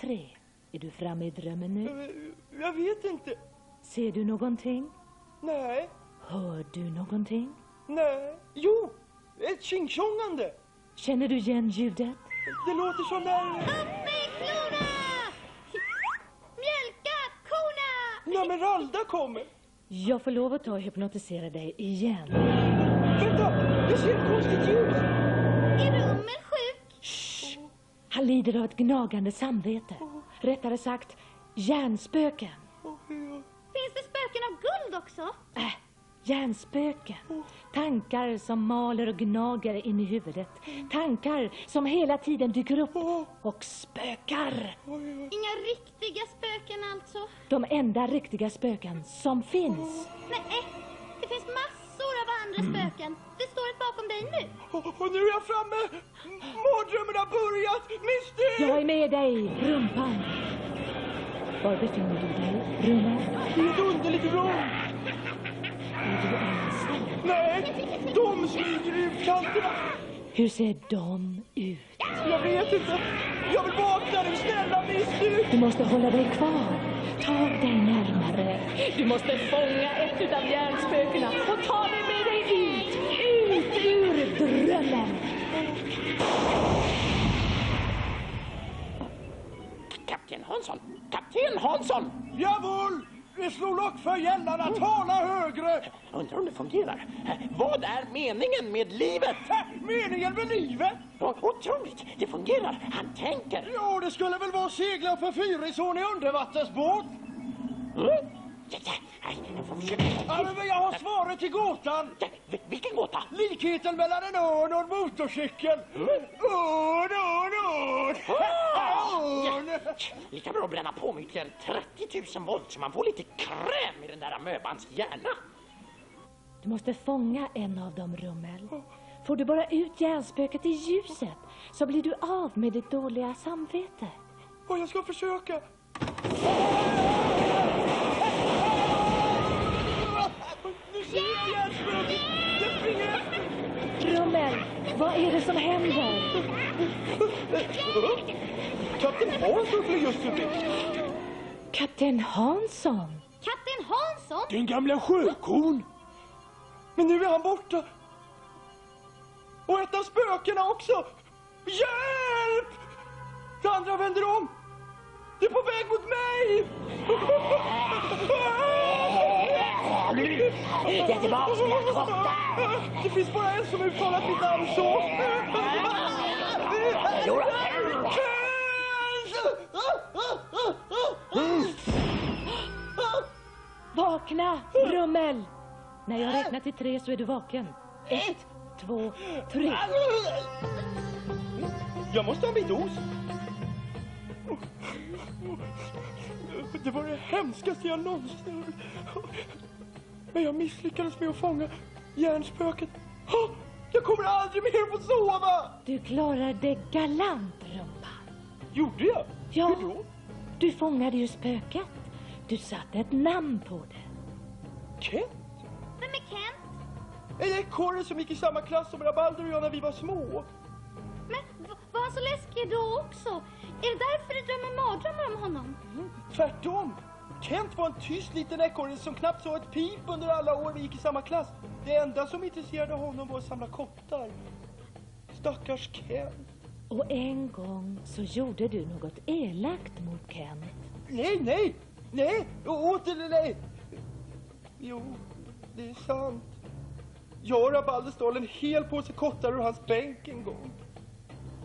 tre. Är du framme i drömmen nu? Jag vet inte. Ser du någonting? Nej, Hör du någonting? nej. Jo, ett tjingtjongande. Känner du igen ljudet? Det låter som när... Upp med klorna! Korna! När Meralda kommer. Jag får lov att ta och hypnotisera dig igen. Vänta, jag ser ett konstigt ljud. Är Rummel sjuk? Han lider av ett gnagande samvete. Rättare sagt, hjärnspöken. Finns det spöken av guld också? Äh, hjärnspöken. Tankar som maler och gnager in i huvudet. Tankar som hela tiden dyker upp och spökar. Inga riktiga spöken alltså? De enda riktiga spöken som finns. Nej, det finns massor av andra spöken. Det står ett bakom dig nu. Och nu är jag framme. Mardrömmen har börjat. Misty! Jag är med dig, rumpan. Var befinner du dig, rummet? Det är ett underligt rum. Nej, de smyger i utkanterna. Hur ser de ut? Jag vet inte. Jag vill vakna nu, snälla Misty. Du måste hålla dig kvar. Ta dig närmare. Du måste fånga ett utav hjärnspökena och ta dig med dig ut. Ut ur drömmen. Kapten Hansson! Kapten Hansson! Jawohl! Det slog lock för gällarna. Tala högre. Undrar om det fungerar. Vad är meningen med livet? Meningen med livet? Otroligt! Det fungerar. Han tänker. Ja, det skulle väl vara att segla för Fyrisån i undervattensbåt. Mm? Ja, jag men har svaret till gåtan. Vilken gåta? Likheten mellan en örn och en motorcykel. Örn, örn, örn. Örn. Lika bra att bränna på med ytterligare 30 000 volt så man får lite kräm i den där amöbans hjärna. Du måste fånga en av dem, Rummel. Får du bara ut hjärnspöket i ljuset så blir du av med ditt dåliga samvete. Och jag ska försöka. Nu ser Rummel, vad är det som händer? Kapten Hansson flög just förbi. Kapten Hansson? Kapten Hansson? Din gamla sjökon. Men nu är han borta. Och ett av spökena också. Hjälp! Det andra vänder om. Det är på väg mot mig! Jag är tillbaks, mina kottar! Det finns bara en som uttalat mitt namn så. Vakna, Rummel! När jag räknar till tre så är du vaken. Ett, två, tre. Jag måste ha en bit ost. Det var det hemskaste jag någonsin Men jag misslyckades med att fånga hjärnspöket. Jag kommer aldrig mer få sova! Du klarar det galant, Rumpan. Gjorde jag? Ja, Hur då? du fångade ju spöket. Du satte ett namn på det. Kent? Vem är Kent? En ekorre som gick i samma klass som Rabalder och jag när vi var små. Men var han så läskig då också? Är det därför du drömmer mardrömmar om honom? Tvärtom. Kent var en tyst liten ekorre som knappt sa ett pip under alla år vi gick i samma klass. Det enda som intresserade honom var att samla kottar. Stackars Kent. Och en gång så gjorde du något elakt mot Kent. Nej, nej, nej, åter nej. Jo, det är sant. Jag Rabalder stal en hel påse kottar ur hans bänk en gång.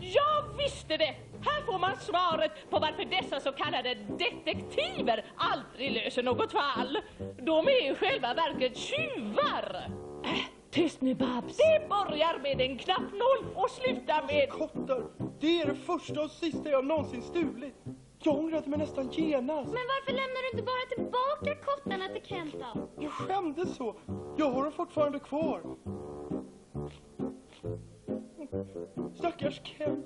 Jag visste det! Här får man svaret på varför dessa så kallade detektiver aldrig löser något fall. De är i själva verket tjuvar. Äh, Tyst nu Babs! Det börjar med en knappnål och slutar med... Kottar, det är det första och sista jag någonsin stulit. Jag ångrade mig nästan genast. Men varför lämnar du inte bara tillbaka kottarna till Kent då? Jag skämdes så. Jag har dem fortfarande kvar. Stackars Ken.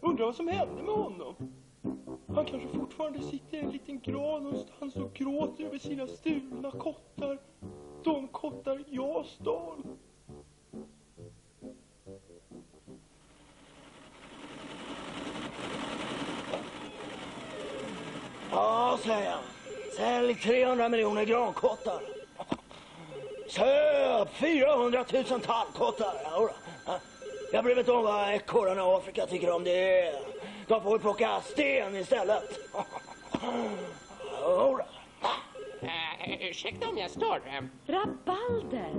Undrar vad som hände med honom. Han kanske fortfarande sitter i en liten gran någonstans och gråter över sina stulna kottar. De kottar jag stal. Ja, säger han. Sälj 300 miljoner grankottar. Köp 400 000 tallkottar. Ja, jag bryr mig inte om vad ekorrarna i Afrika tycker om det. De får väl plocka sten istället. <laughs> Jodå. Eh, ursäkta om jag stör. Eh, Rabalder!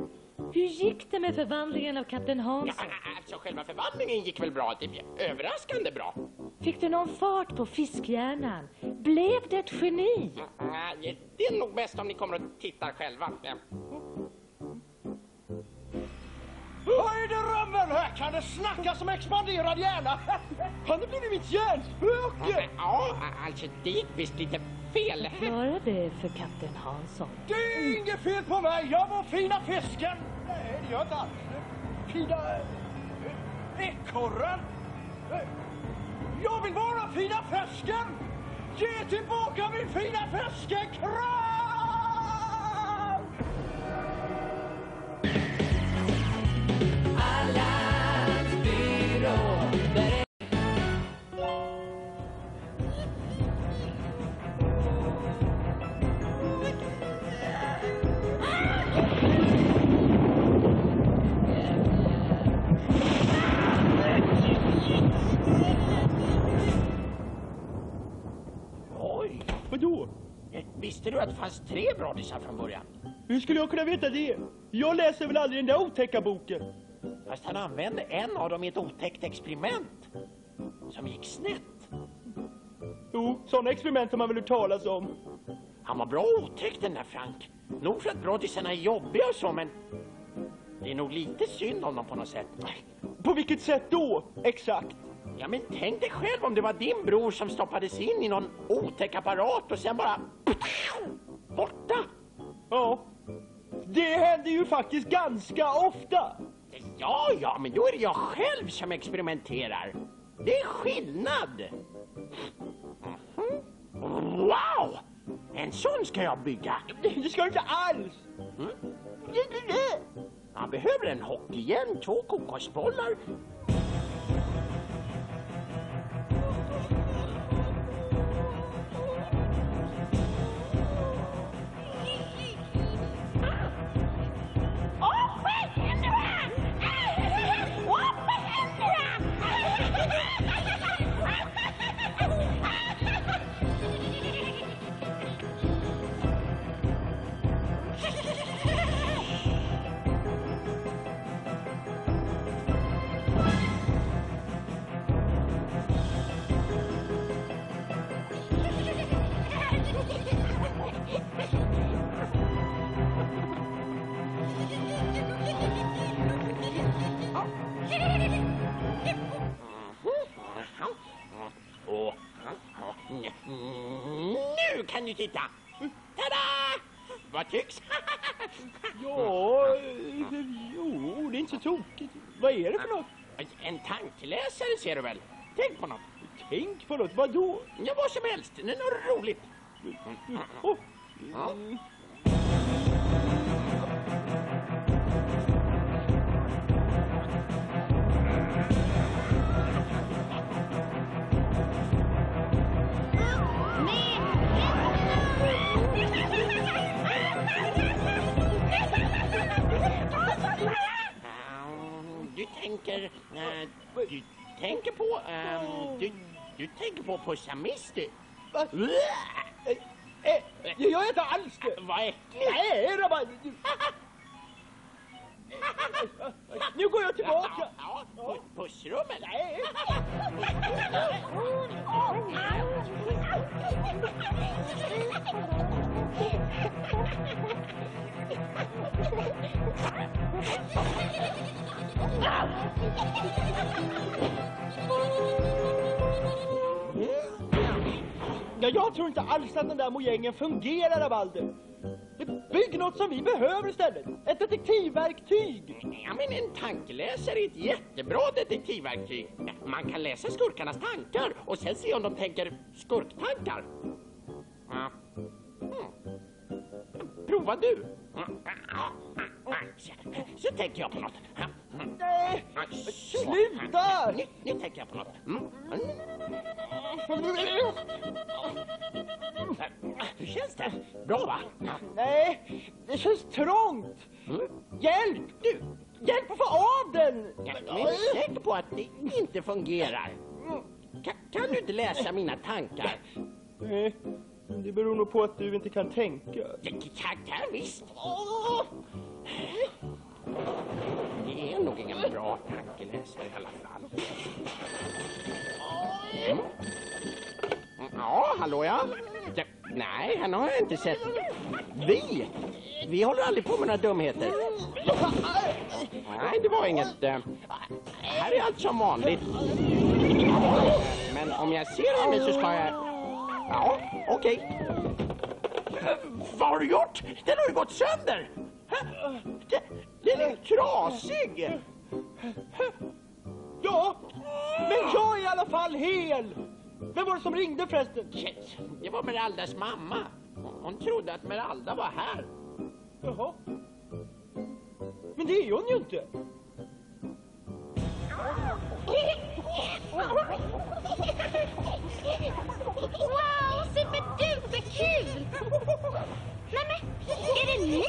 Hur gick det med förvandlingen av kapten Ja, Hansson? alltså själva förvandlingen gick väl bra. Det blev överraskande bra. Fick du någon fart på fiskhjärnan? Blev det ett geni? Eh, Det är nog bäst om ni kommer och tittar själva. Vad är det römmen här? Kan det snacka som expanderad hjärna? Har blivit mitt hjärnspöke! Ja, alltså det gick visst lite fel. Var det för kapten Hansson? Det är inget fel på mig. Jag var fina fisken. Nej, det gör jag inte alls. Fina eh, ekorren. Jag vill vara fina fisken. Ge tillbaka min fina fiskekram! Visste du att det fanns tre brådisar från början? Hur skulle jag kunna veta det? Jag läser väl aldrig den där otäcka boken? Fast han använde en av dem i ett otäckt experiment. Som gick snett. Jo, sådana experiment har man väl hört talas om. Han var bra otäck den där Frank. Nog för att brådisarna är jobbiga och så, men... Det är nog lite synd om dem på något sätt. På vilket sätt då? Exakt. Ja, men tänk dig själv om det var din bror som stoppades in i någon otäck apparat och sen bara... Borta! Ja. Det händer ju faktiskt ganska ofta. Ja, ja, men då är det jag själv som experimenterar. Det är skillnad. Wow! En sån ska jag bygga. Det ska du inte alls. Mm. Man behöver en hockeyhjälm, två kokosbollar. Titta! Tada! Vad tycks? <laughs> Ja, jo, det är inte så tokigt. Vad är det för något? En tankeläsare ser du väl? Tänk på något. Tänk på något, vadå? Ja, vad som helst. Det är något roligt. Tänker... eh, du tänker på... ehm, du, du tänker på pussa Misty? Va? Eh, eh, det gör jag inte alls det. Vad äckligt! Nej, bara... Nu går jag tillbaka. Ja, ja, pu- pussrummet? Nej. <laughs> Ja, jag tror inte alls att den där mojängen fungerar, Rabalder. Bygg något som vi behöver istället. Ett detektivverktyg. Ja, men en tankeläsare är ett jättebra detektivverktyg. Man kan läsa skurkarnas tankar och sen se om de tänker skurktankar. Ja. Mm. Prova du. Så, så tänker jag på något. Nej, sluta! Nu, nu tänker jag på något. Mm. Hur känns det? Bra, va? Nej, det känns trångt. Hjälp! Du, Hjälp att få av den! jag är säker på att det inte fungerar. Kan, kan du inte läsa mina tankar? Nej, det beror nog på att du inte kan tänka. Jag kan visst. Det är nog ingen bra tankeläsare i alla fall. Mm. mm. Ja, hallå ja. ja. Nej, han har jag inte sett. Vi? Vi håller aldrig på med några dumheter. Nej, det var inget. Eh, här är allt som vanligt. Men om jag ser henne så ska jag... Ja, okej. Eh, vad har du gjort? Den har ju gått sönder den är trasig. Ja, men jag är i alla fall hel! Vem var det som ringde förresten? Shit, Det var Meraldas mamma. Hon trodde att Meralda var här. Jaha. Men det är hon ju inte. Wow, superduperkul! Nej men, är det ni?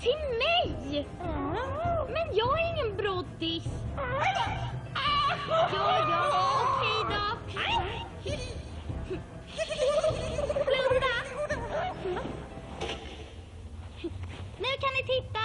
Till mig? Men jag är ingen brottis. Ja, ja, okej då. Blunda. Nu kan ni titta.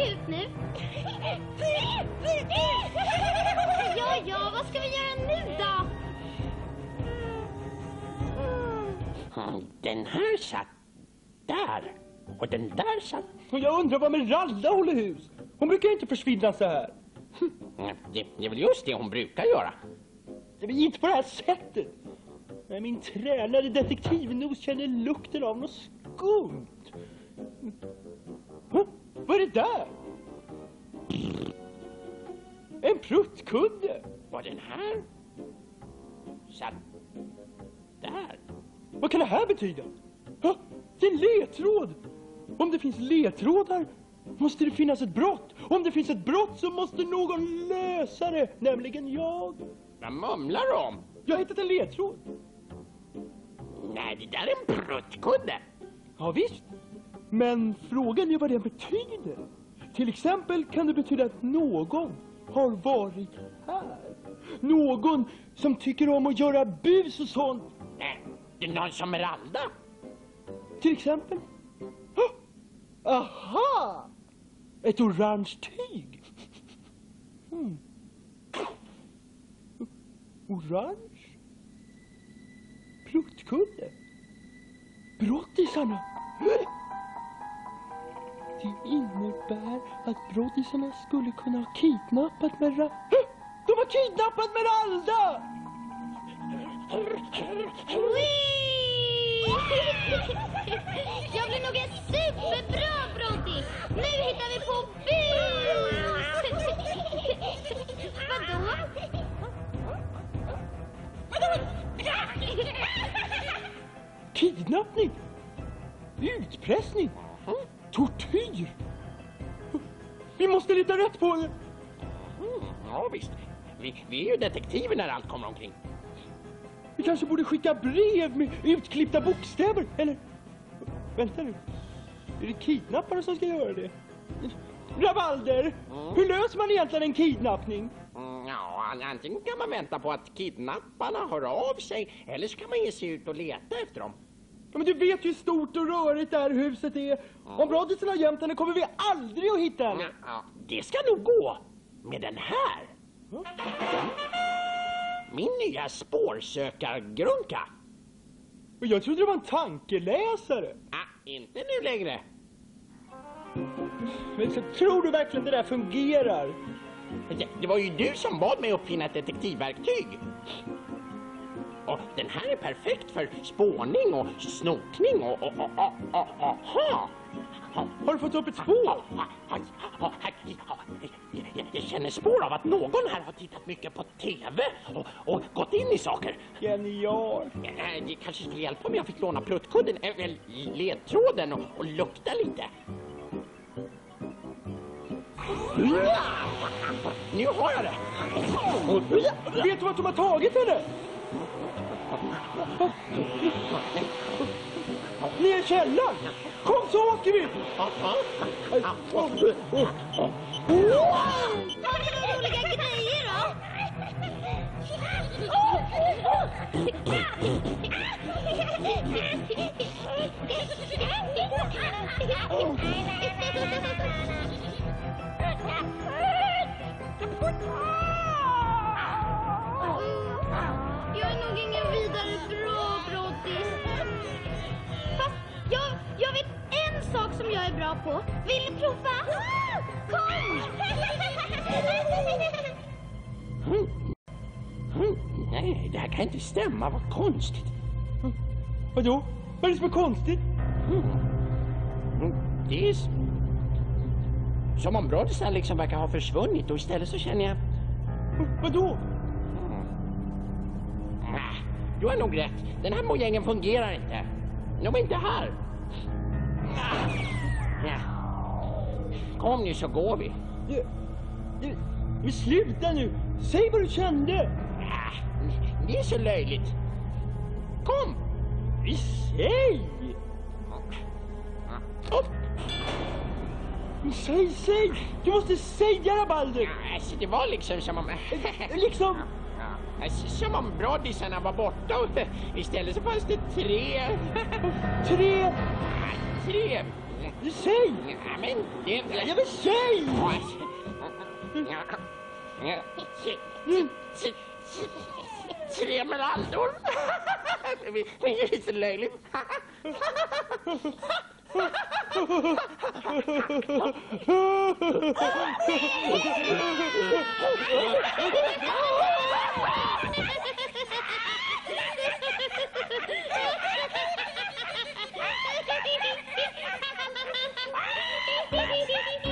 Ut nu. Ja, ja, vad ska vi göra nu då? Mm, Den här satt där. Och den där satt... Och jag undrar vad Meralda håller hus. Hon brukar inte försvinna så här. Mm, Det, det är väl just det hon brukar göra. Det blir inte på det här sättet. När min tränade detektivnos känner lukten av något skumt. Huh? Vad är det där? En pruttkudde. Var den här satt där? Vad kan det här betyda? Det är en ledtråd. Om det finns ledtrådar måste det finnas ett brott. Om det finns ett brott så måste någon lösa det, nämligen jag. Vad mumlar du om? Jag har hittat en ledtråd. Nej, det där är en pruttkudde. Ja, visst. Men frågan är vad det betyder. Till exempel kan det betyda att någon har varit här. Någon som tycker om att göra bus och sånt. Nej, det är någon som Meralda. Till exempel. Ah! Aha! Ett orange tyg. Hmm. Orange? Pruttkudde? Brottisarna? Det innebär att brottisarna skulle kunna ha kidnappat Mera... De har kidnappat Meralda! <laughs> Jag blir nog en superbra broddis. Nu hittar vi på bus! <laughs> Vadå? <laughs> Kidnappning! Utpressning! Tortyr! Vi måste leta rätt på det! Mm, ja, visst. Vi, vi är ju detektiver när allt kommer omkring. Vi kanske borde skicka brev med utklippta bokstäver, eller? Vänta nu. Är det kidnappare som ska göra det? Rabalder! Hur löser man egentligen en kidnappning? Mm, ja, Ja, an- antingen kan man vänta på att kidnapparna hör av sig eller så kan man ge sig ut och leta efter dem. Ja, men du vet hur stort och rörigt det här huset är. Om Brodisen har gömt henne kommer vi aldrig att hitta henne. Det ska nog gå med den här. Min nya spårsökargrunka. Jag trodde det var en tankeläsare. Ah, inte nu längre. Men så tror du verkligen det där fungerar? Det, det var ju du som bad mig uppfinna ett detektivverktyg. Och den här är perfekt för spårning och snokning och... och, och, och, och aha! Har du fått upp ett spår? Jag, känner spår av att någon här har tittat mycket på TV och, och gått in i saker. Genial. Eh, Det kanske skulle hjälpa om jag fick låna pluttkudden, eh, väl ledtråden och, och lukta lite. Nu har jag det! Vet du vart de har tagit henne? Ner i källaren! Kom så åker vi! Var är det roliga grejer då? Jag bra på. Vill ni prova? Kom! Nej, det här kan inte stämma. Vad konstigt. Vadå? Vad är det som är konstigt? Det är som om brodisen liksom verkar ha försvunnit och istället så känner jag... Vadå? Ah, Du har nog rätt. Den här mojängen fungerar inte. De är inte här. Ja. Kom nu så går vi. Du, du, men sluta nu! Säg vad du kände! Ah, Det är så löjligt. Kom! Säg! Upp! Säg, säg! Du måste säga Rabalder! Alltså, det var liksom som om... <laughs> Liksom? Ja, alltså, som om brodisarna var borta och <laughs> istället så fanns det tre... Tre! <laughs> Tre! Säg! Ja, men det... Ja, men säg! Ja. Ja. Tre- tre- Tre meraldor. Det är ju så löjligt. Nu för Bye. <laughs>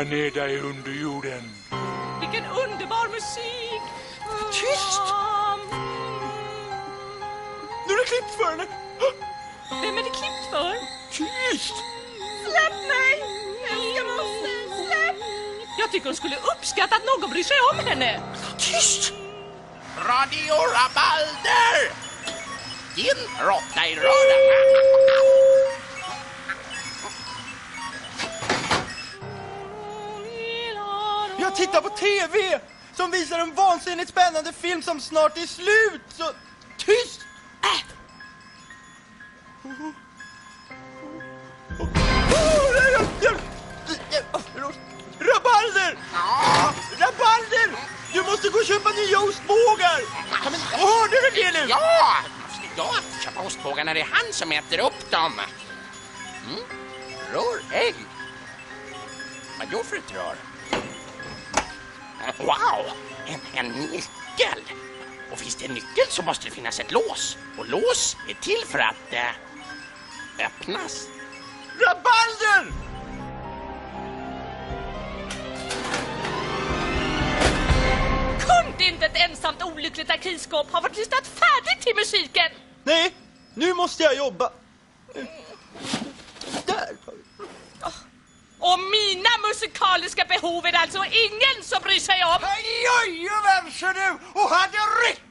jag ner dig under jorden. Vilken underbar musik! Tyst! Nu är det klippt för henne! Vem är det klippt för? Tyst! Släpp mig! Älskar moster, släpp! Jag tycker hon skulle uppskatta att någon bryr sig om henne. Tyst! Radio Rabalder! Din råtta i röra. Jag tittar på TV som visar en vansinnigt spännande film som snart är slut, så tyst! Äh. Oh, nej, oh. Rabalder! Rabalder! Du måste gå och köpa nya ostbågar! Ja, men hörde du det nu? Ja! Jag köpa ostbågar när det är han som äter upp dem? Mm. Rörägg. Vad gör för ett rör? Wow! En, en nyckel! Och finns det en nyckel så måste det finnas ett lås. Och lås är till för att... Eh, öppnas. Rabalder! Kunde inte ett ensamt olyckligt arkivskåp ha varit lyssnat färdigt till musiken? Nej, nu måste jag jobba. Där. Och mina musikaliska behov är det alltså ingen som bryr sig om? Jajamän, ser du! Och hade rättan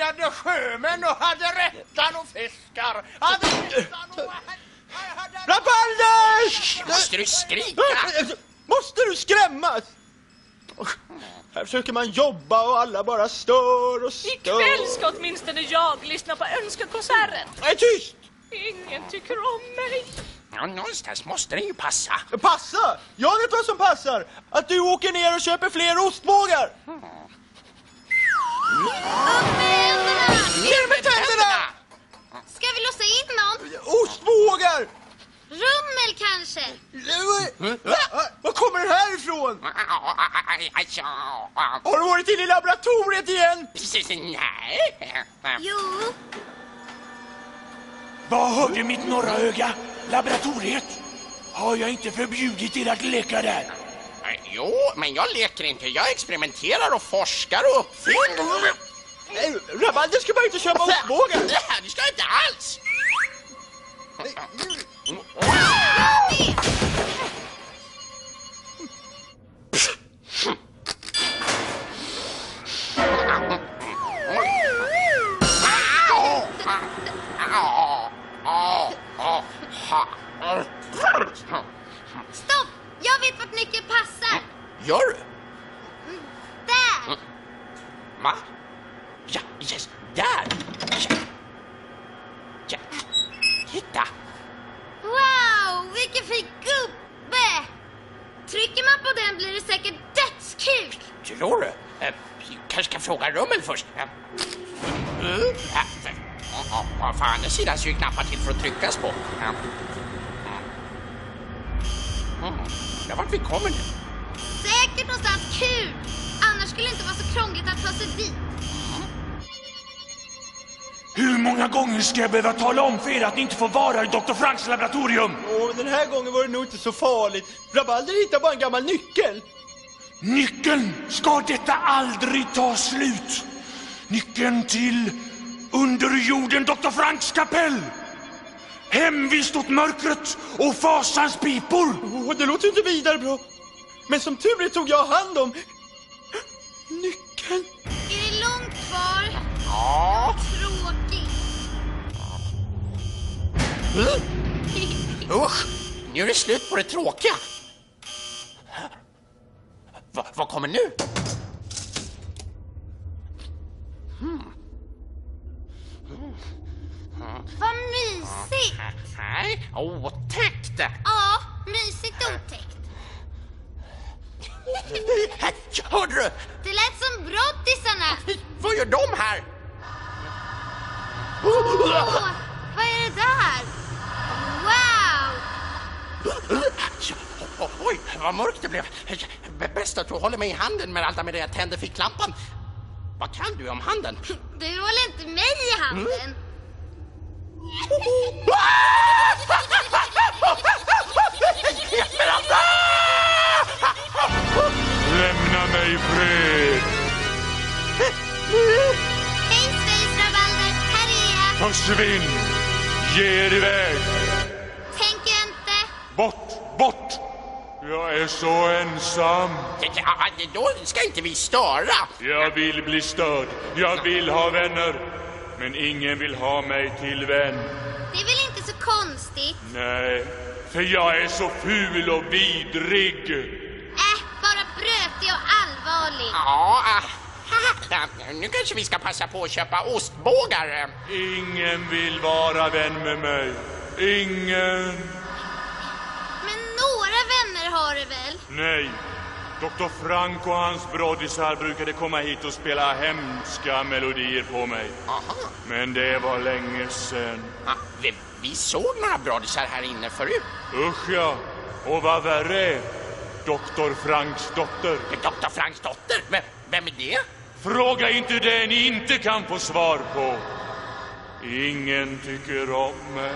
hade sjömän och hade rättan och fiskar. Hade rättan och... Rabalder! Måste du skrika? Måste du skrämmas? Här försöker man jobba och alla bara stör och stör. Ikväll ska åtminstone jag lyssna på önskekonserten. Nej, tyst! Ingen tycker om mig. Ja, någonstans måste den ju passa. Passa! Jag vet vad som passar! Att du åker ner och köper fler ostbågar! Ner med tänderna! Ska vi låsa in någon? Ostbågar! Rummel kanske? Va? Var kommer den här ifrån? Har du varit inne i laboratoriet igen? Nej. Jo. Vad hörde mitt norra öga? Laboratoriet? Har jag inte förbjudit er att leka där? Jo, men jag leker inte. Jag experimenterar och forskar och uppfinner. Rabalder ska bara inte köpa ostbågar. Nej, det ska jag inte alls. Stopp! Jag vet vart nyckeln passar. Gör du? Där! Va? Ja, yes, där. Ja. Ja. Titta. Wow, vilken fin gubbe! Trycker man på den blir det säkert dödskul. Tror du? Eh, kanske ska fråga rummen först. Eh, mm. Ja, ja, På andra sidan så är ju knappar till för att tryckas på. Ja. Mm. Mm. Ja, vart vi kommer nu? Säkert någonstans kul. Annars skulle det inte vara så krångligt att ta sig dit. Hur många gånger ska jag behöva tala om för er att ni inte får vara i Dr. Franks laboratorium? Åh, den här gången var det nog inte så farligt. Rabalder hittade bara en gammal nyckel. Nyckeln! Ska detta aldrig ta slut? Nyckeln till underjorden Dr. Franks kapell! Hemvist åt mörkret och fasans pipor! Åh, det låter inte vidare bra. Men som tur är tog jag hand om nyckeln. Är det långt kvar? Ja. Tråkigt. Usch, nu är det slut på det tråkiga. Va, vad kommer nu? Vad mysigt! Nej, otäckt! Ja, mysigt otäckt. Hörde du? Det lät som brottisarna. Vad gör de här? Åh, vad är det där? Wow! Oj, vad mörkt det blev. Bäst att du håller mig i handen medan jag tänder ficklampan. Vad kan du om handen? Du håller inte mig i handen. Lämna mig i fred! Hej Sveriges rabalder, här är jag. Försvinn! Ge er iväg! Tänker inte. Bort, bort! Jag är så ensam. Ja, då ska inte vi störa. Jag vill bli störd. Jag vill ha vänner. Men ingen vill ha mig till vän. Det är väl inte så konstigt? Nej, för jag är så ful och vidrig. Äh, bara brötig och allvarlig. Ja, ja, <laughs> nu kanske vi ska passa på att köpa ostbågar. Ingen vill vara vän med mig. Ingen. Några vänner har du väl? Nej. Dr. Frank och hans broddisar brukade komma hit och spela hemska melodier på mig. Men det var länge sen. Ah, vi, vi såg några broddisar här inne förut. Usch ja. Och vad värre är, Dr. Franks dotter. Dr. Franks dotter? Vem, vem är det? Fråga inte det ni inte kan få svar på. Ingen tycker om mig.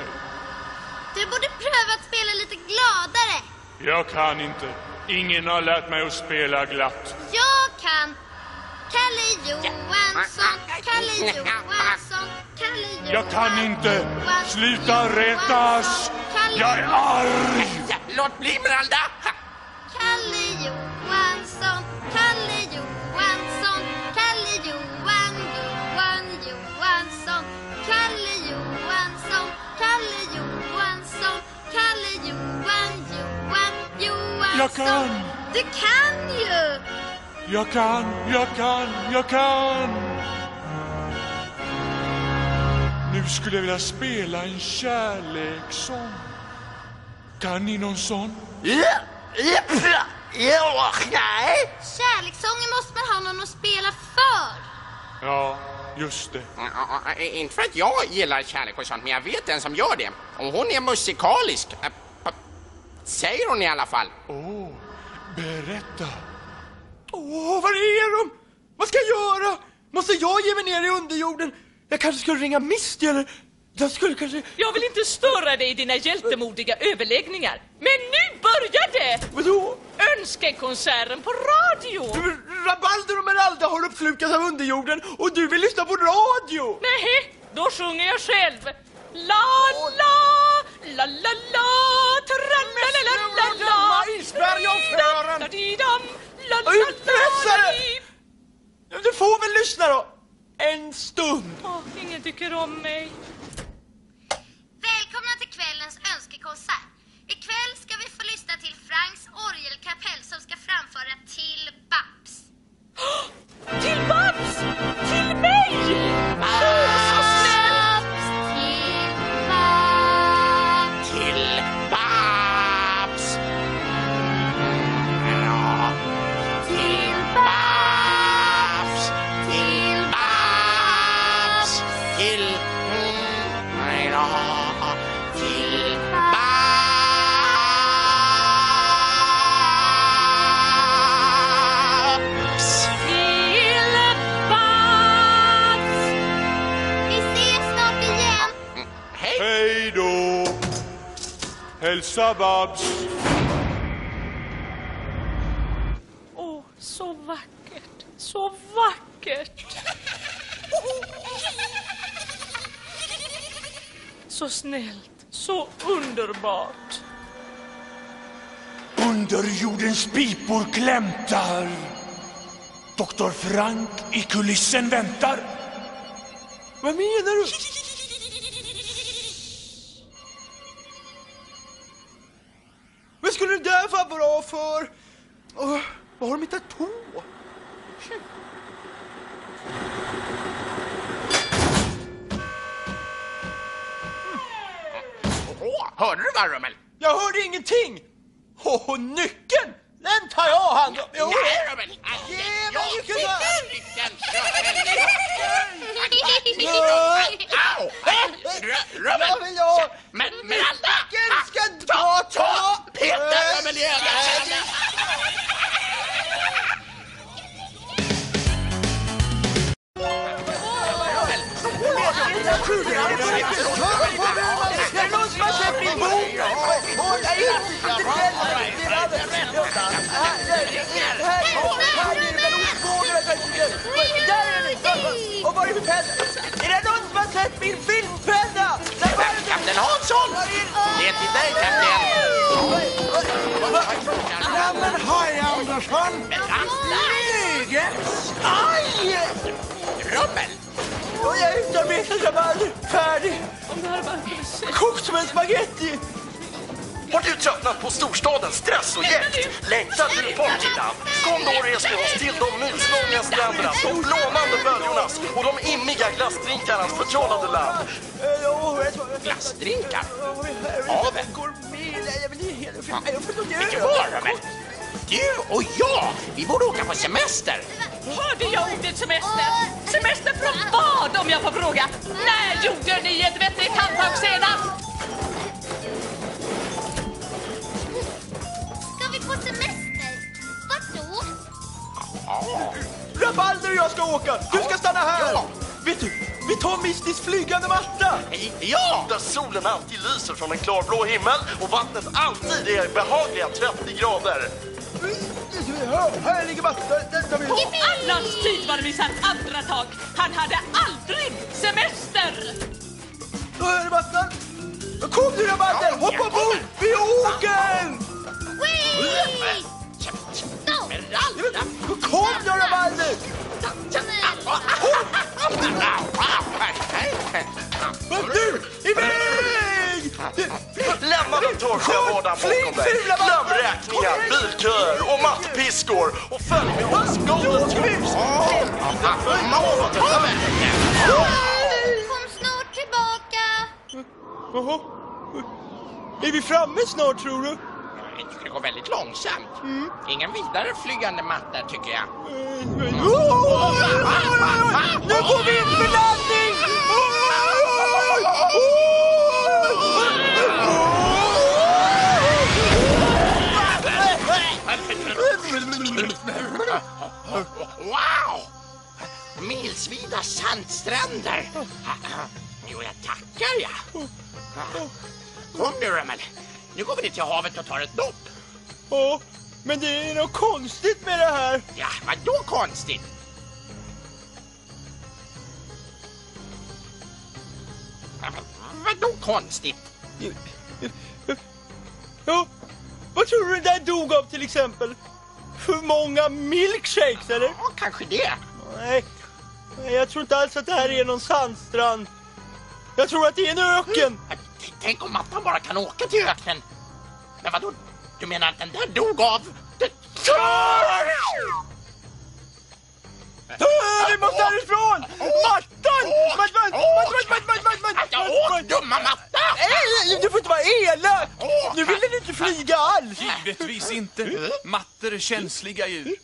Du borde pröva att spela lite gladare. Jag kan inte. Ingen har lärt mig att spela glatt. Jag kan. Kalle Johansson, Kalle Johansson, Kalle Johansson. Jag kan inte. Sluta retas. Jag är arg. Låt bli Miranda! Kalle Johansson, Jag kan. Du kan ju! Jag kan, jag kan, jag kan. Nu skulle jag vilja spela en kärlekssång. Kan ni någon sån? Ja, nej. Kärlekssånger måste man ha någon att spela för. Ja, just det. Inte för att jag gillar kärlek och sånt, men jag vet en som gör det. Och hon är musikalisk. P- Säger hon i alla fall. Åh, berätta. Åh, var är de? Vad ska jag göra? Måste jag ge mig ner i underjorden? Jag kanske skulle ringa Misty eller... Jag skulle kanske... Jag vill inte störa dig i dina hjältemodiga överläggningar. Men nu börjar det! Vadå? Önskekonserten på radio! Rabalder och Meralda har uppslukats av underjorden och du vill lyssna på radio! Nej, då sjunger jag själv. La, la, la, la, la, tra, la, la, la, la, la. Isbergavfrören! La-di-dam, la, la, Utpressare! la, Du får väl lyssna då? En stund. Åh, ingen tycker om mig. Välkomna till kvällens önskekonsert. Ikväll ska vi få lyssna till Franks orgelkapell som ska framföra Till Babs. Till Babs! Till mig! Hälsa Babs. Åh, så vackert. Så vackert. Så snällt. Så underbart. Underjordens pipor klämtar. Doktor Frank i kulissen väntar. Vad menar du? Vad skulle det där vara bra för? Åh, vad har de hittat på? Åh, hörde du va, Rummel? Jag hörde ingenting! Åh, nyckeln! Den tar jag hand om! Jo, Nej, Rummel! Ge mig Jag nyckeln! fick va? nyckeln! Ja. Au! Ru- Jag Rummel! vill ha... Men, Miranda! Nyckeln ska ta, ta! Peter Rummel i ögat! Är det någon som har sett min bok? Åh, jag är inte Och var är min penna? Är det någon som har sett min filmpenna? Kapten Hansson! Det är till dig, kapten! Ja, men hej Andersson! Läget? Aj! Rummel! Och jag är utarbetad rabalder. Färdig. Kokt som en spaghetti. Har du tröttnat på storstadens stress och jäkt? Längtar du partyland? Kom då och res med oss till de milslånga stränderna, de blånande böljornas och de immiga glassdrinkarnas förtrollade land. Glassdrinkar? Helt... Jag får inte Vet du och jag, vi borde åka på semester. Hörde jag ordet semester? Semester från vad om jag får fråga? När gjorde ni ett vettigt handtag senast? Ska vi på semester? Vart då? Rabalder och jag ska åka. Du ska stanna här. vet du, vi tar Mistys flygande matta! Ja! Där solen alltid lyser från en klarblå himmel och vattnet alltid är behagliga 30 grader. Här ligger. På Allans tid var det minsann andra tag. Han hade aldrig semester! Då är det mattan. Kom nu rabalder, hoppa ombord! Vi åker! Kom nu rabalder! Men du, iväg! Lämna den torftiga vardagen bakom dig. Glöm räkningar, bilköer och mattpiskor och följ med oss Golden världen. Kom snart tillbaka. Jaha. Är vi framme snart tror du? Jag tycker det går väldigt långsamt. Ingen vidare flygande matta tycker jag. Nu går vi in för landning! Wow! Milsvida sandstränder. Jo, jag tackar jag. Kom nu, Remmel. Nu går vi ner till havet och tar ett dopp. Ja, men det är något konstigt med det här. Ja, vadå konstigt? Vadå konstigt? Ja, vad tror du den där dog av till exempel? För många milkshakes eller? Ja, kanske det. Nej, Nej, jag tror inte alls att det här är någon sandstrand. Jag tror att det är en öken. T- Tänk om mattan bara kan åka till öknen. Men vadå? Du menar att den där dog av... Ah, Vi måste härifrån! Mattan! Matt, matt, matt, matt, matt, matt, matt, Jag åt dumma matta! Nej, du får inte vara elak! Nu vill den inte flyga alls! Givetvis inte. Mattor är känsliga djur.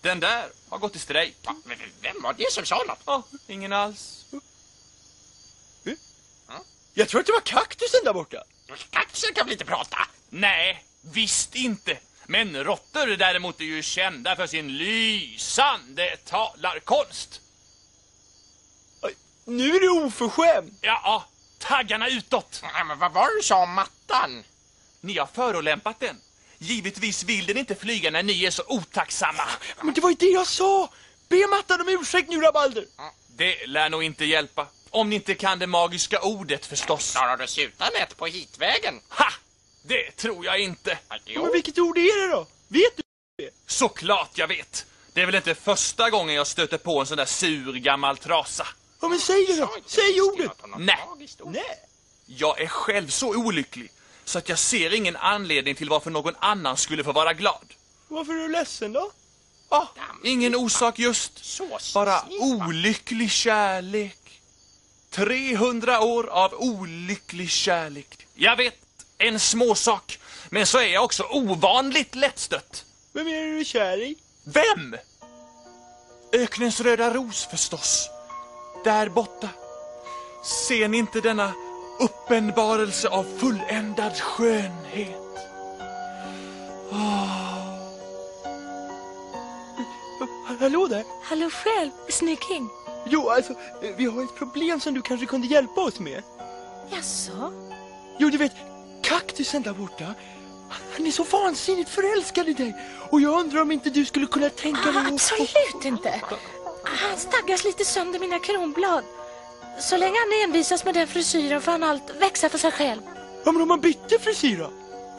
Den där har gått i strejk. Vem var det som sa något? Ja, ingen alls. Jag tror att det var kaktusen där borta. Kaktusen kan väl inte prata? Nej, visst inte. Men råttor däremot är ju kända för sin lysande talarkonst. Nu är du oförskämd. Ja, taggarna utåt. Nej, men vad var det du sa om mattan? Ni har förolämpat den. Givetvis vill den inte flyga när ni är så otacksamma. Men det var ju det jag sa! Be mattan om ursäkt nu, Rabalder! Det lär nog inte hjälpa. Om ni inte kan det magiska ordet förstås. Klarar du Sutanät på hitvägen? Ha! Det tror jag inte. Men vilket ord är det då? Vet du? Såklart jag vet. Det är väl inte första gången jag stöter på en sån där sur gammal trasa. Ja, men säg det då! Säg ordet! Nej. Nej. Jag är själv så olycklig så att jag ser ingen anledning till varför någon annan skulle få vara glad. Varför är du ledsen då? Ah, ingen orsak just. Bara olycklig kärlek. 300 år av olycklig kärlek. Jag vet, en småsak. Men så är jag också ovanligt lättstött. Vem är du kär i? Vem? Öknens röda ros förstås. Där borta. Ser ni inte denna uppenbarelse av fulländad skönhet? Hallå där! Hallå själv, snygging. Jo, alltså, eh, vi har ett problem som du kanske kunde hjälpa oss med. Jaså? Jo, du vet, kaktusen där borta. Han är så vansinnigt förälskad i dig. Och jag undrar om inte du skulle kunna tänka dig Ah, absolut inte. Han staggas lite sönder mina kronblad. Så länge han envisas med den frisyren får han allt växa för sig själv. Ja, men om man bytte frisyr då?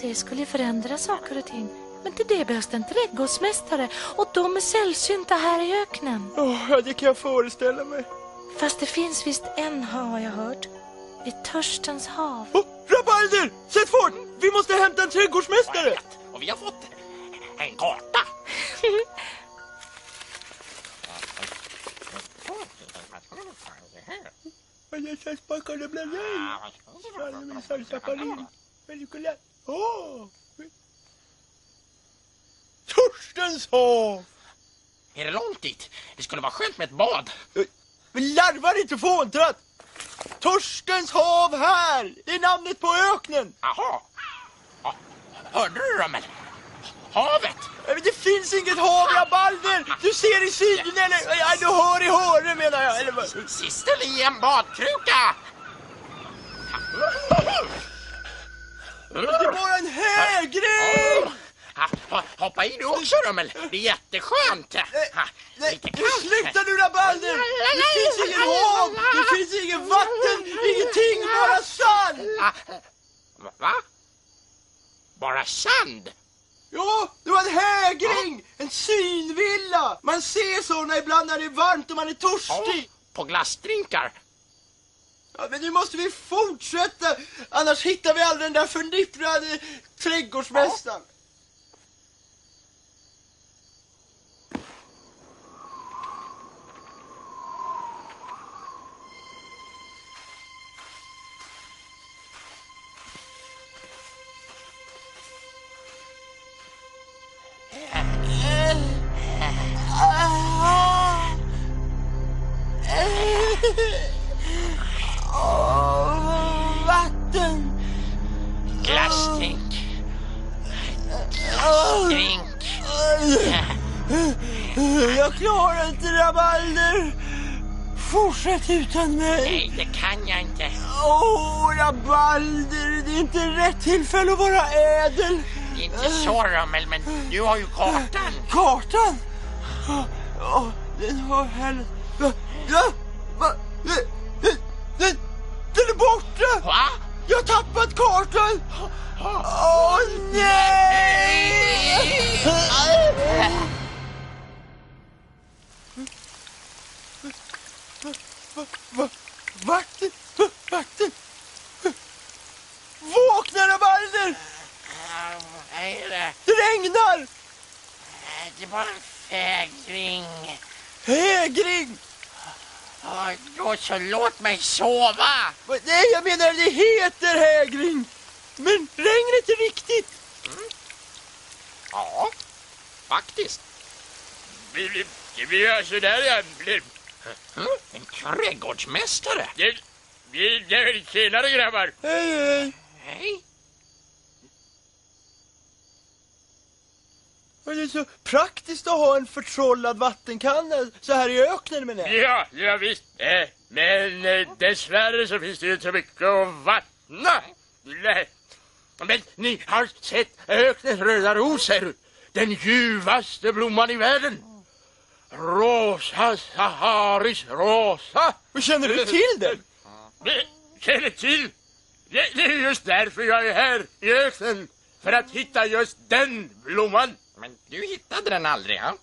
Det skulle förändra saker och ting. Men till det behövs det en trädgårdsmästare och de är sällsynta här i öknen. Oh, ja, det kan jag föreställa mig. Fast det finns visst en har jag hört. Vid Törstens hav. Oh, Rabalder! Sätt fart! Vi måste hämta en trädgårdsmästare! Och vi har fått en karta. Esa spacca bla bla. Sale mi salsa panini. Película. Åh! Torstens hav! Är det långt dit? Det skulle vara skönt med ett bad. Men larvar inte fåntrat! Torstens hav här! Det är namnet på öknen! Jaha. Ja, Hörde du Römmel? havet. Men det finns inget hav, Rabalder! Du ser i synen eller... Ja, du hör i hörnen menar jag. Eller vad? Sistel i en badkruka. Det är bara en hägring! Ha, hoppa i du också Rummel. Det är jätteskönt. Ha, lite kallt. Sluta nu Rabalder! Det finns ingen hav, det finns ingen vatten, ingenting, bara sand! Va- Va? Bara sand? Ja, det var en hägring! En synvilla! Man ser såna ibland när det är varmt och man är törstig. På glassdrinkar? Ja, men nu måste vi fortsätta, annars hittar vi aldrig den där förnipprade trädgårdsmästaren. Åh, Utan mig. Nej, det kan jag inte. Åh, Rabalder, det är inte rätt tillfälle att vara ädel. Det är inte så Rummel, men du har ju kartan. Kartan? Åh, den har. Va? Ja, va? Den, den, den är borta! Va? Jag har tappat kartan! Åh, nej! Va- va- Vakten! Va- Vakten! Vakna Rabalder! Vad är det? Det regnar! Det är bara en fägring. Hägring! Då så låt mig sova. Va- Nej, jag menar det heter hägring. Men regnet är riktigt. Ja, faktiskt. Det blir alltså där jag blir... En trädgårdsmästare. Det, det, det, tjenare grabbar. Hej, hej. Hej. Och Det är så praktiskt att ha en förtrollad vattenkanna så här i öknen menar jag. Ja, ja visst. Eh, men eh, dessvärre så finns det ju inte så mycket att vattna. Nej. Men ni har sett öknens röda ros, ser du? Den ljuvaste blomman i världen. Rosa Saharis rosa. Hur känner du till den? Det känner till. Det, det är just därför jag är här i öknen. För att hitta just den blomman. Men du hittade den aldrig, ha?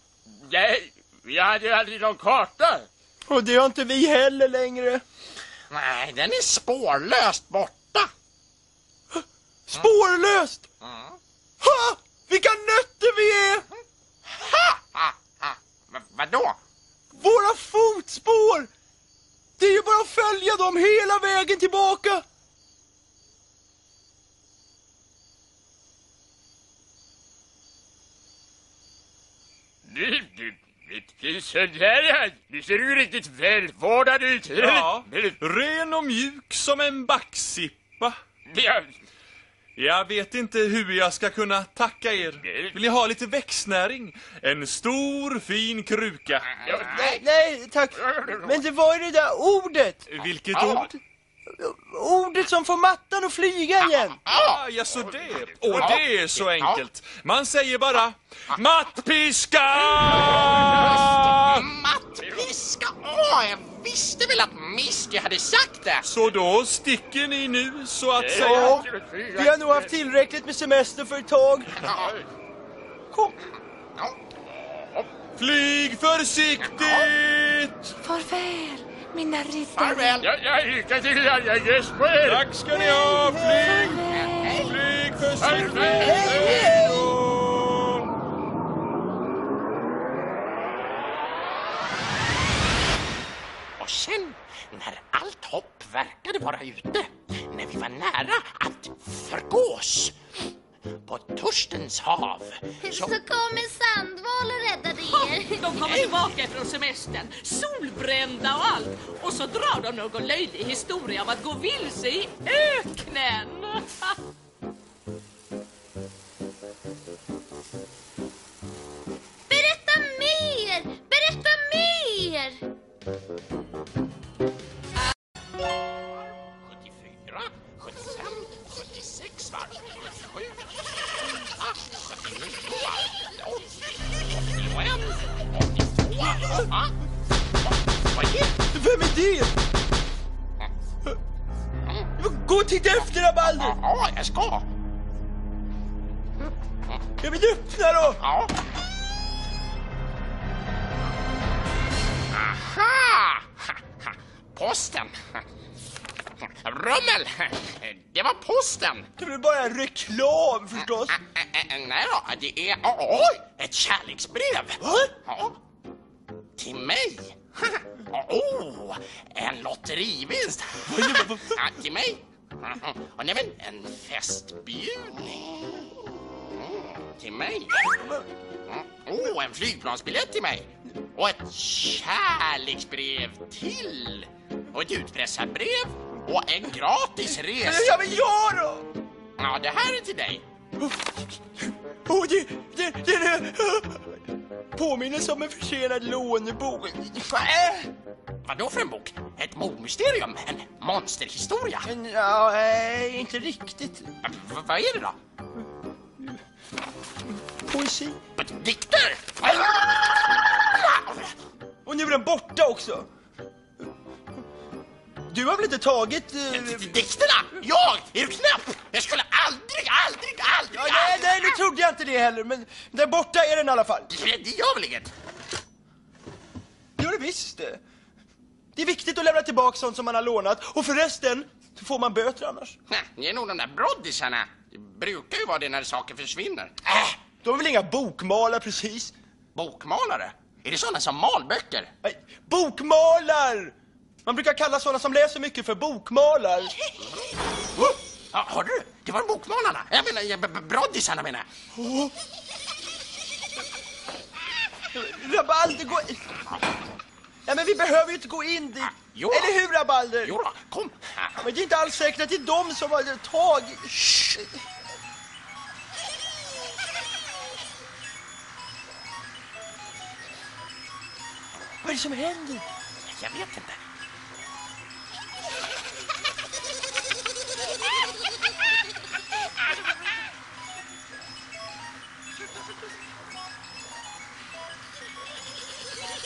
Nej, vi hade ju aldrig någon karta. Och det har inte vi heller längre. Nej, den är spårlöst borta. Spårlöst! Ha! Vilka nötter vi är! Ha. Va, vadå? Våra fotspår! Det är ju bara att följa dem hela vägen tillbaka. Du, du, sådär. Du ser ju riktigt välvårdad ut. Ja, ren och mjuk som en backsippa. Ja, Jag vet inte hur jag ska kunna tacka er. Vill ni ha lite växtnäring? En stor fin kruka. Nej, nej, tack. Men det var ju det där ordet. Vilket ord? Ordet som får mattan att flyga igen. Ah, ja, så det. Och det är så enkelt. Man säger bara mattpiska! Mattpiska? Åh, jag visste väl att Misty hade sagt det. Så då sticker ni nu, så att säga. Ja, vi har nog haft tillräckligt med semester för ett tag. Kom. Flyg försiktigt! Farväl, mina riddare. Farväl. ja, ja, lycka till. Jag jag ges på er. Tack ska ni ha! Flyg! Flyg försiktigt! Och sen, när allt hopp verkade vara ute, när vi var nära att förgås på Torstens hav. Så, kommer Sandval och räddade er. De kommer tillbaka från semestern, solbrända och allt. Och så drar de någon löjlig historia om att gå vilse i öknen. Berätta mer! Berätta mer! 74 vem är det? Gå och titta efter Rabalder! Ja, jag ska. Jag vill öppna då! Ja. Aha! Posten! Rummel. Det var posten. Det är bara en reklam förstås. Ä- ä- Nej då, det är... Oj! Ett kärleksbrev. Ja. Till mig. <laughs> Oh, en lotterivinst. <laughs> Ja, till mig. Och nej, men en festbjudning. Mm, Till mig. Oh, en flygplansbiljett till mig. Och ett kärleksbrev till. Och ett utpressarbrev. Och en gratis resa. Ja, men jag då? Ja, det här är till dig. Oh, det, det, det, det påminner om en försenad lånebok. Äh. Vad då för en bok? Ett mordmysterium? En monsterhistoria? Ja, nej, inte riktigt. V- vad är det då? Poesi. Dikter? Och nu är den borta också. Du har väl inte tagit... Uh... Dikterna? Jag? Är du knäpp? Jag skulle aldrig, aldrig, aldrig, Ja, nej, nej, nu trodde jag inte det heller, men där borta är den i alla fall. Det gör väl inget? Gör det visst det. Det är viktigt att lämna tillbaka sånt som man har lånat. Och förresten, så får man böter annars. Nej, det är nog de där broddisarna. Det brukar ju vara det när saker försvinner. Äh, de är väl inga bokmalare precis? Bokmalare? Är det sådana som malböcker? Nej, bokmalar! Man brukar kalla sådana som läser mycket för bokmalar. Ja, hörde du? Det var bokmalarna. Jag menar, jag- broddisarna menar jag. Oh. Rabalder, gå... Nej, men vi behöver ju inte gå in dit. jo. Eller hur, Rabalder? Jo kom. Ja, men det är inte alls säkert att det är de som har tagit... Vad är det som händer? Jag vet inte.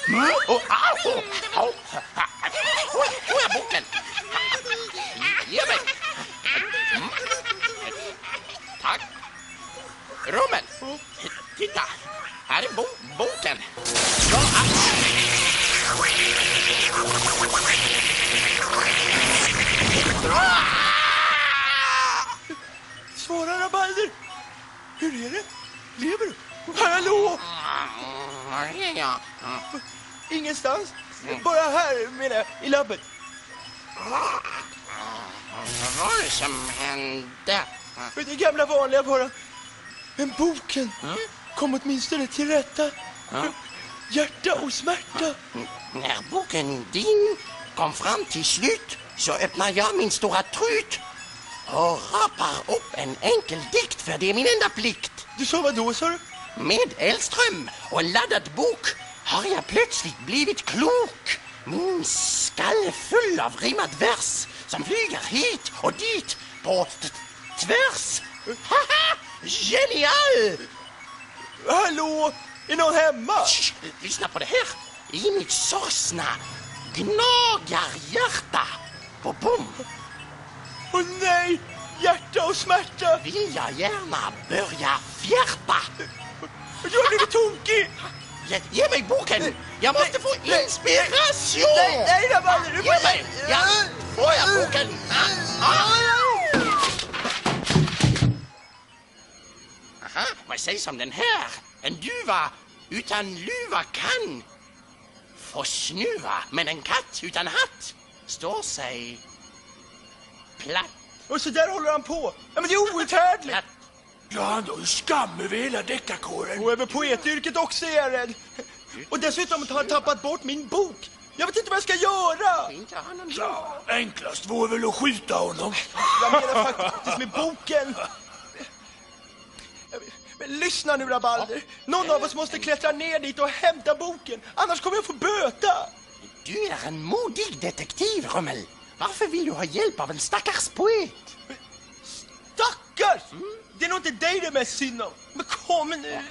Mm. Au, au. Oj, Får jag boken? Ge mig. Mm. Tack. Rummen. Titta. Här är bo boken. Ja, Svara, Rabalder! Hur är det? Lever du? Hallå? Mm, ja. Ingenstans? Bara här, menar jag, i labbet. Vad var det som hände? Det gamla vanliga bara. Men boken kom åtminstone till rätta. Hjärta och smärta. När boken din kom fram till slut så öppnar jag min stora trut och rapar upp en enkel dikt för det är min enda plikt. Du sa vad då, sa du? Med Elström och en laddad bok har jag plötsligt blivit klok. Min skalle full av rimmad vers som flyger hit och dit på tvärs. Haha! Genial! Hallå? Är någon hemma? Shh, lyssna på det här. I mitt sorgsna gnagarhjärta. På bom. Åh nej! Hjärta och smärta! Vill jag gärna börja fjärta. Du har blivit tokig! Ge, ge mig boken! Jag måste få inspiration! Nej, nej, Rabalder! Du Ge får... mig! Ja, får jag boken? Ah. Aha, vad sägs om den här? En duva utan luva kan få snuva, men en katt utan hatt står sig platt. Och så där håller han på. Ja, men det är outhärdligt! Ja, han har ju skam över hela deckarkåren. Och över poetyrket också är jag rädd. Och dessutom har han tappat bort min bok. Jag vet inte vad jag ska göra! Ja, enklast vore väl att skjuta honom. Jag menar faktiskt med boken. Men lyssna nu, Rabalder. Någon av oss måste klättra ner dit och hämta boken. Annars kommer jag få böta. Du är en modig detektiv, Rummel. Varför vill du ha hjälp av en stackars poet? Stackars! Det är nog inte dig det är mest synd om. Men mig nu.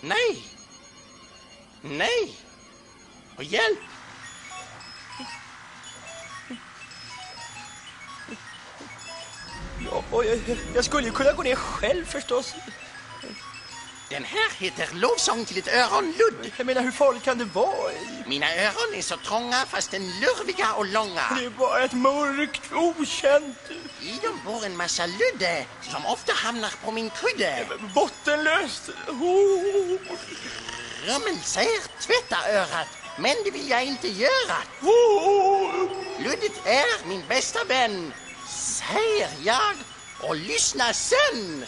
Nej! Nej! Och hjälp! Ja, jag, jag skulle ju kunna gå ner själv förstås. Den här heter Lovsång till ett öronludd. Jag menar, hur farligt kan det vara? Mina öron är så trånga fastän lurviga och långa. Det är bara ett mörkt, okänt... I dem bor en massa ludde som ofta hamnar på min kudde. Bottenlöst. Oh. Rummen säger tvätta örat, men det vill jag inte göra. Oh. Luddet är min bästa vän, säger jag och lyssna sen.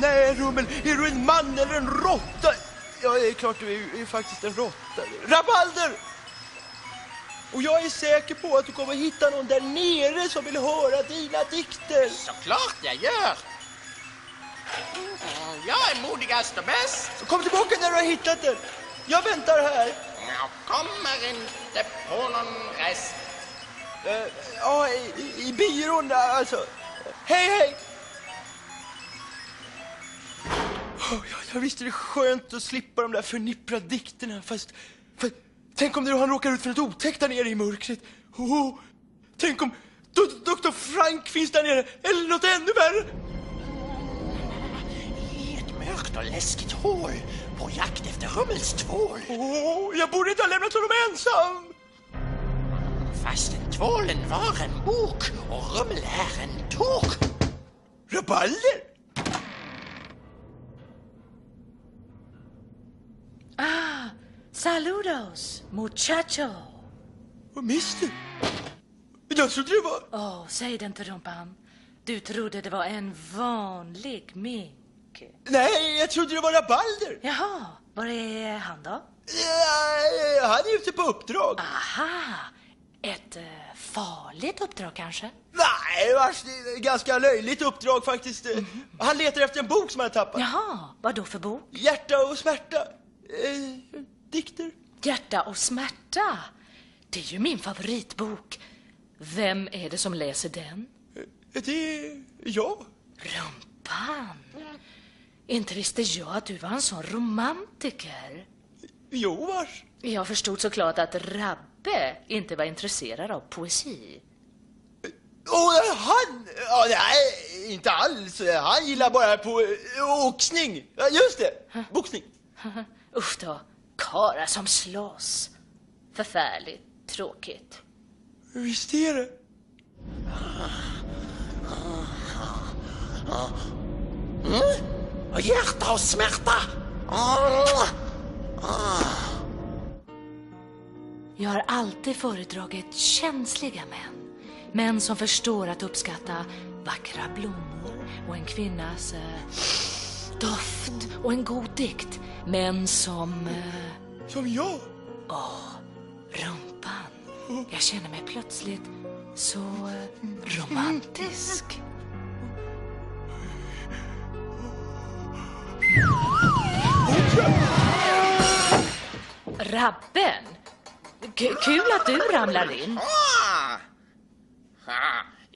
Nej, Rummel, är du en man eller en råtta? Ja, det är klart du är, är faktiskt en råtta. Rabalder! Och jag är säker på att du kommer hitta någon där nere som vill höra dina dikter. Såklart jag gör. Mm, Jag är modigast och bäst. Kom tillbaka när du har hittat den. Jag väntar här. Jag kommer inte på någon rest. Eh, ja, i, i- i byrån alltså. Hej, hej! Oh, ja, jag visste det är skönt att slippa de där förnipprade dikterna, fast, fast... Tänk om du han råkar ut för något otäckt där nere i mörkret. Oh, tänk om Do- Dr. Frank finns där nere, eller något ännu värre. I ett mörkt och läskigt hål på jakt efter rummelstvål. Oh, jag borde inte ha lämnat honom ensam. Fastän tvålen var en bok och rummel är en tok. Rabalder? Ah, saludos, muchacho. Mister? Jag trodde det var... Åh, säg det inte, Rumpan. Du trodde det var en vanlig mink. Nej, jag trodde det var Rabalder. Jaha, var är han då? Ja, han är ute på uppdrag. Aha, ett eh, farligt uppdrag kanske? Nej, vars, det är ett ganska löjligt uppdrag faktiskt. Han letar efter en bok som han har tappat. Jaha, vad då för bok? Hjärta och smärta. Eh, dikter. Hjärta och smärta. Det är ju min favoritbok. Vem är det som läser den? Det är jag. Rumpan. Inte visste jag att du var en sån romantiker. Jo, vars. Jag förstod såklart att Rabbe inte var intresserad av poesi. Och han... Ja, nej, inte alls. Han gillar bara på eh, boxning. Ja, just det. Boxning. <laughs> Usch då, karlar som slåss. Förfärligt tråkigt. Visst är det. Mm? Hjärta och smärta. Jag har alltid föredragit känsliga män. Män som förstår att uppskatta vackra blommor och en kvinnas eh, doft och en god dikt. Män som... Eh, som jag? Åh, rumpan. Jag känner mig plötsligt så eh, romantisk. Rabben! K- kul att du ramlar in.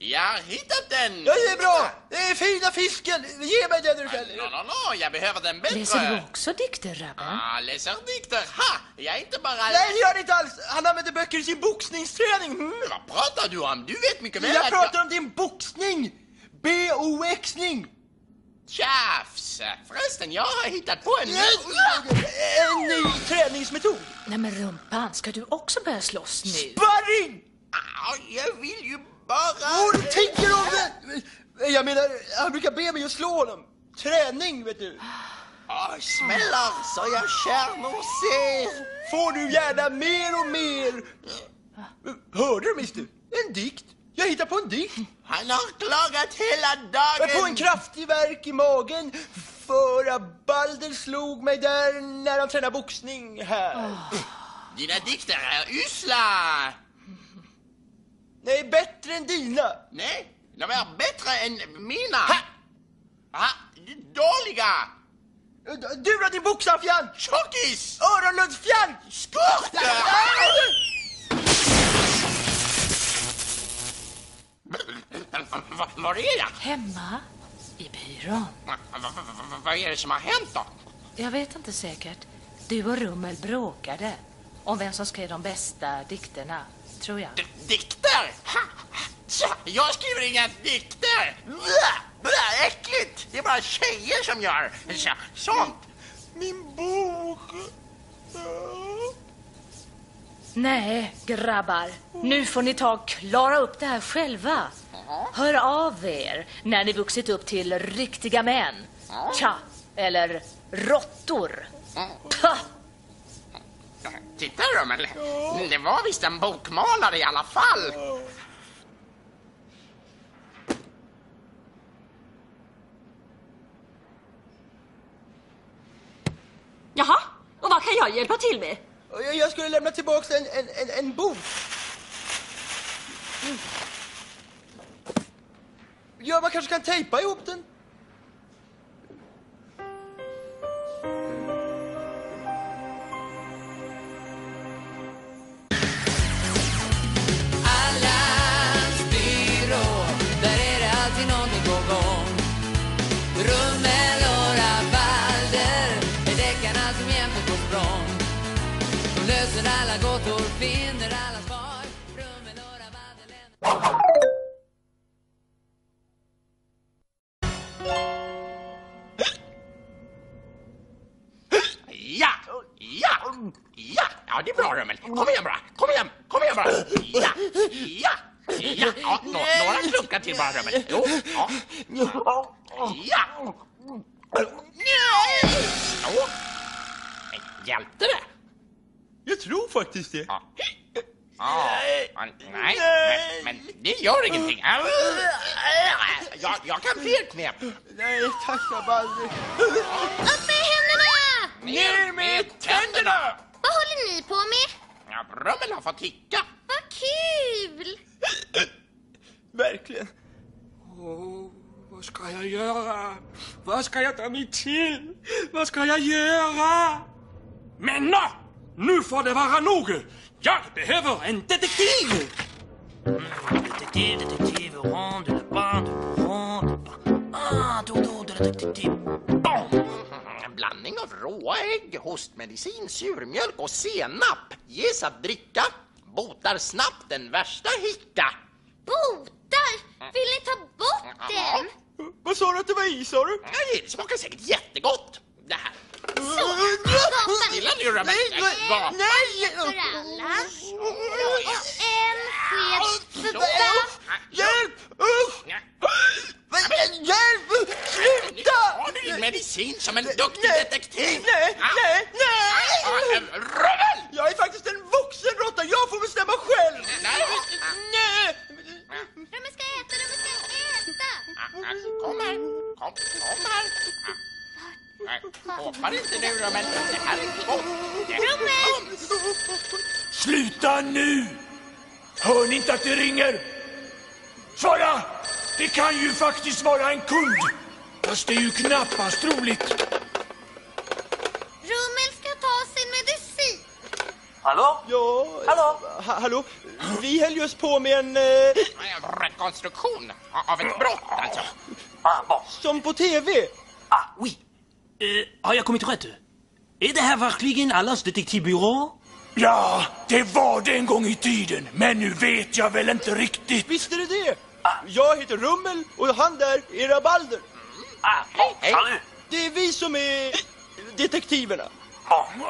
Jag har hittat den! Ja, det är bra! Det är fina fisken! Ge mig den du kan. No, no, no, jag behöver den bättre. Läser du också dikter, Rabben? Ah, läser dikter. Ha! Jag är inte bara... Nej, det gör det inte alls! Han använder böcker i sin boxningsträning. Mm. Vad pratar du om? Du vet mycket väl Jag att pratar om din boxning! B-O-X-ning! Tjafs! Förresten, jag har hittat på en ny... En ny träningsmetod. Nej men rumpan, ska du också börja slåss nu? Sparring! Ah, jag vill ju bara... Åh, du tänker om det! Jag menar, han brukar be mig att slå honom. Träning, vet du. Ah, smällar så jag kärnor ser. Får du gärna mer och mer. Hörde du, mister? En dikt. Jag hittar på en dikt. Han har klagat hela Jag dagen. får en kraftig värk i magen för att Balder slog mig där när han tränade boxning här. Dina dikter är usla. Nej, bättre än dina. Nej, de är bättre än mina. Ah, dåliga. Du då, din boxarfjant! Tjockis! Öronlundsfjant! Skurt! Var är jag? Hemma i va- Vad är det som har hänt då? Jag vet inte säkert. Du och Rummel bråkade om vem som skrev de bästa dikterna, tror jag. Dikter? Ha! Jag skriver inga dikter! Äckligt! Det är bara tjejer som gör så, sånt. Min bok. Nej, grabbar. Nu får ni ta klara upp det här själva. Hör av er när ni vuxit upp till riktiga män. Tja, eller råttor. Pah! Titta Rummel, det var visst en bokmalare i alla fall. Jaha, och vad kan jag hjälpa till med? Jag- Jag skulle lämna tillbaka en, en, en, en bok. Mm. Ja, man kanske kan tejpa ihop den. Kom igen bara, kom igen, kom igen bara. Ja, ja, ja, ja nå, några klunkar till bara Rummel. Jo, ja. Ja. Hjälpte det? Jag tror faktiskt det. Ja. Ja, nej, men, men det gör ingenting. Jag, jag kan fler knep. Nej, tack rabalder. Upp med händerna! Ner med tänderna! Vad håller ni på med? Ja, Rummel har fått hicka. Vad kul! Verkligen. Åh, vad ska jag göra? Vad ska jag ta mig till? Vad ska jag göra? Men nå, nu får det vara nog. Jag behöver en detektiv. Detektiv, detektiv, rond, de la bande, rond. Ah, då, detektiv. En blandning av råa ägg, hostmedicin, surmjölk och senap ges att dricka. Botar snabbt den värsta hicka. Botar! Vill ni ta bort den? Vad sa du att det var i, sa du? Nej, det smakar säkert jättegott. Det här. Så, gapa <laughs> Gillar ni Rummel? Nej, Nej, för alla. Och en sked för. Hjälp! Hjälp! Medicin som en duktig Nej, detektiv? Nej, nej, nej! Rummel! Jag är faktiskt en vuxen råtta, jag får bestämma själv! Nej, Nej! Rumme ska äta, Rumme ska äta. ah, Kom här, kom, kom här. Hoppar inte nu Rummel, det här är gott. Mums. Sluta nu! Hör ni inte att det ringer? Svara! Det kan ju faktiskt vara en kund. Fast det är ju knappast troligt. Rummel ska ta sin medicin. Hallå? Ja, Hallå? ha, hallå? Vi höll just på med en... Eh, Rekonstruktion av ett brott alltså. Ah, som på TV. Ah, oui. Eh, har jag kommit rätt? Är det här verkligen allas detektivbyrå? Ja, det var det en gång i tiden. Men nu vet jag väl inte riktigt. Visst är det det? Jag heter Rummel och han där är Rabalder. Ah, Hej. Det är vi som är detektiverna. Bon.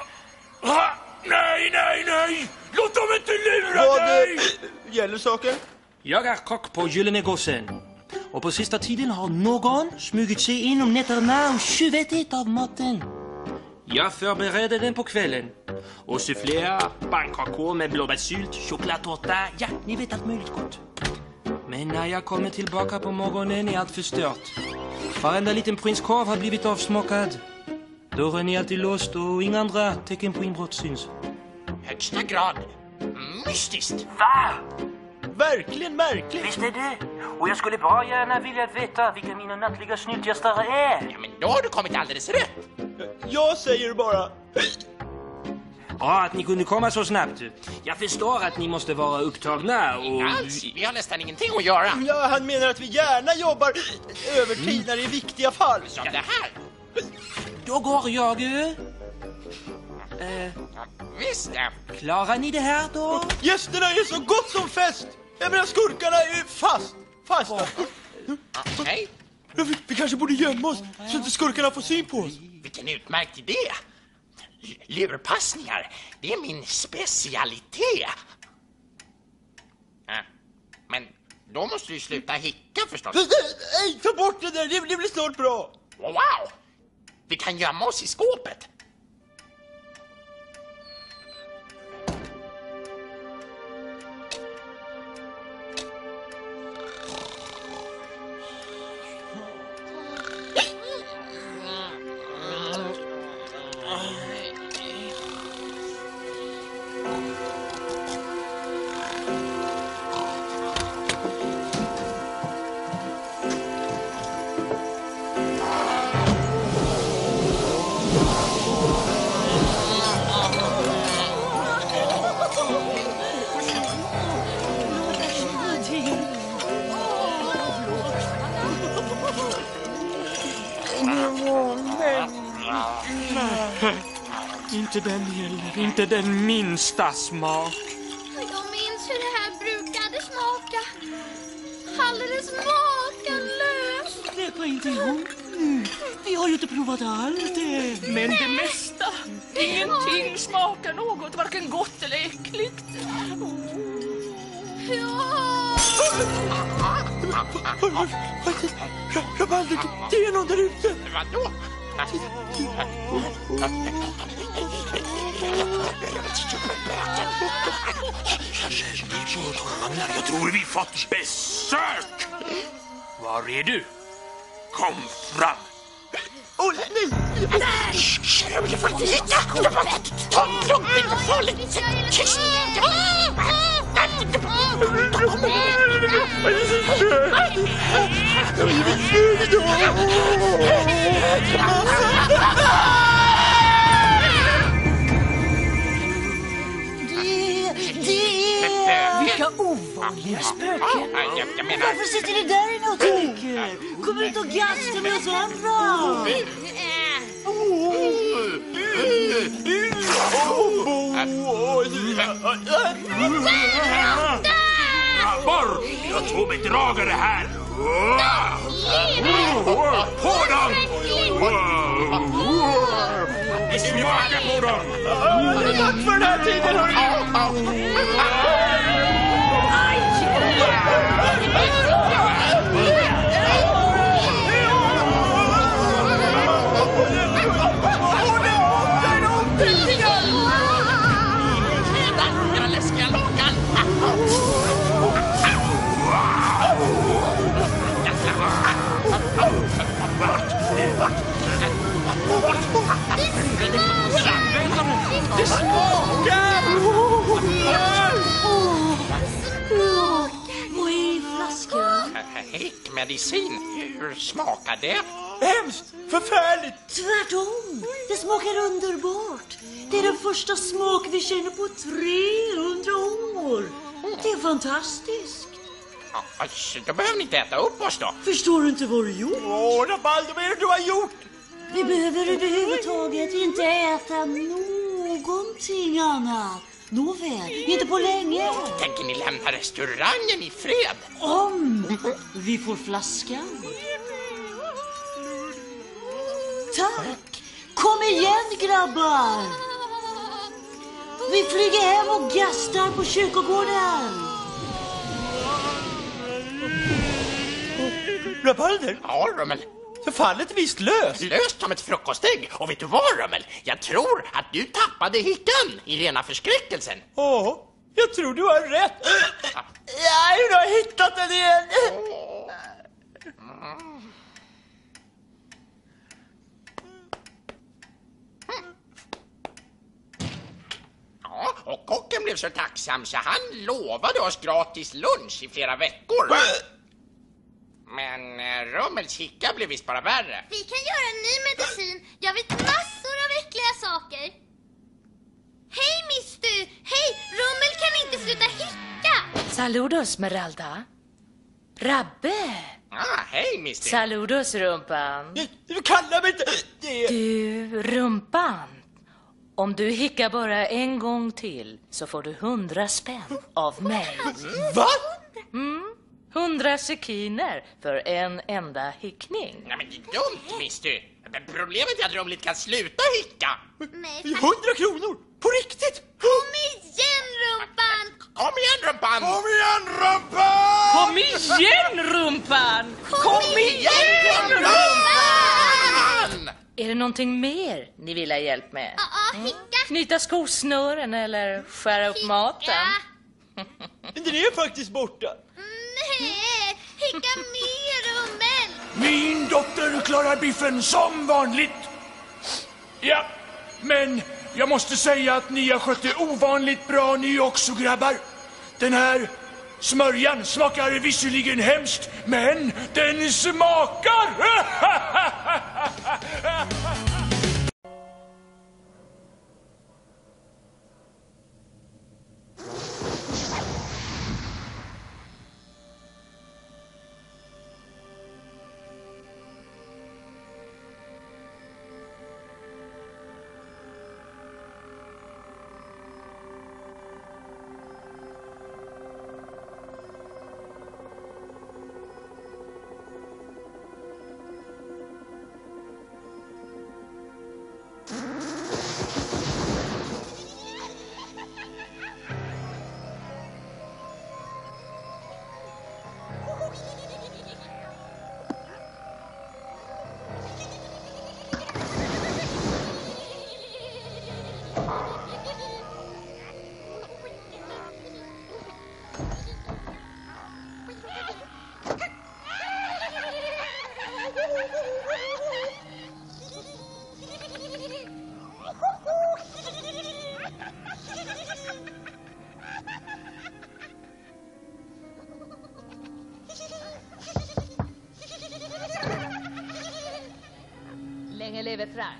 Ah, nej, nej, nej! Låt dem inte lura Vad dig! eh, gäller saken? Jag är kock på Gyllene Gossen. Och på sista tiden har någon smugit sig in om nätterna och tjuvätit av maten. Jag förberedde den på kvällen. Och sufflé, pannkakor med blåbärssylt, chokladtårta, ja, ni vet allt möjligt gott. Men när jag kommer tillbaka på morgonen är allt förstört. Varenda liten prinskorv har blivit avsmakad. Dörren är alltid låst och inga andra tecken på inbrott syns. Högsta grad mystiskt. Va? Verkligen märkligt. Visst är det. Och jag skulle bra gärna vilja veta vilka mina nattliga snyltgäster är. Ja, men då har du kommit alldeles rätt. Jag säger bara... Bra att ni kunde komma så snabbt. Jag förstår att ni måste vara upptagna och... Alls, vi har nästan ingenting att göra. Ja, han menar att vi gärna jobbar övertid när det är viktiga fall. Som det här. Då går jag. Eh, Visst klarar ni det här då? Gästerna är så gott som fest! Jag menar, skurkarna är fast! Fasta! Okej, Ja, vi, vi kanske borde gömma oss så inte skurkarna får syn på oss. vilken utmärkt idé. Lurpassningar, det är min specialitet. Ja, Men då måste du sluta hicka förstås. Nej, ta bort det där! Det, det blir snart bra! Wow! Vi kan gömma oss i skåpet. Minsta smak. Jag minns hur det här brukade smaka. Alldeles makalöst. Släppa inte ihop nu. Vi har ju inte provat allt. Men det mesta. Ingenting smakar något, varken gott eller äckligt. Rabalder, det är någon där ute! Vadå? Jag tror vi fått besök! Var är du? Kom fram! Åh, nej! Jag vill få hit! Ta det lugnt, det är inte farligt. Tyst! Det är... Vilka ovanliga spöken. Jag, jag. Varför sitter ni där inne och tycker? Kom ut och gasta med oss andra. Grabbar! Jag tror bedragare här! På dem! Smaka på dem! Häckmedicin, hur smakar det? Hemskt! Förfärligt! Tvärtom. Det smakar underbart. Det är den första smak vi känner på 300 år. Det är fantastiskt. Alltså, då behöver ni inte äta upp oss då. Förstår du inte vad du gjort? Åh, vad är det du har gjort? Vi behöver överhuvudtaget inte äta någonting annat. Nåväl, inte på länge. Tänker ni lämna restaurangen i fred? Om vi får flaskan. Tack! Kom igen grabbar! Vi flyger hem och gastar på kyrkogården. Rabalder, Ja, Rummel. Fallet är visst löst. Löst som ett frukostägg. Och vet du vad, Rummel? Jag tror att du tappade hickan i rena förskräckelsen. Ja, jag tror du har rätt. Ja, nu har hittat den igen. Ja, och kocken blev så tacksam så han lovade oss gratis lunch i flera veckor. Men eh, Rommels hicka blev visst bara värre. Vi kan göra en ny medicin. Jag vet massor av äckliga saker. Hej, Misty! Hej! Rommel kan inte sluta hicka! Saludos, Smeralda. Rabbe! Ah, hej, Misty! Saludos, Rumpan. Du kallar mig inte det! Du, Rumpan. Om du hickar bara en gång till så får du hundra spänn av mig. Va? Mm hundra sekiner för en enda hickning. Nej men det är dumt mister. Men problemet är att Rumligt kan sluta hicka. Nej, Hundra kronor? På riktigt? Kom igen, Rumpan! Kom igen Rumpan! Kom igen Rumpan! Kom igen, Rumpan! Kom igen, Rumpan! Rumpan! Är det någonting mer ni vill ha hjälp med? Ja, hicka. Knyta skosnören eller skära upp maten? Den är faktiskt borta. Nej, hicka mer, Rummel! Min dotter klarar biffen som vanligt. Ja, men jag måste säga att ni har skött det ovanligt bra ni också grabbar. Den här smörjan smakar visserligen hemskt, men den smakar! you <laughs> leve Frank.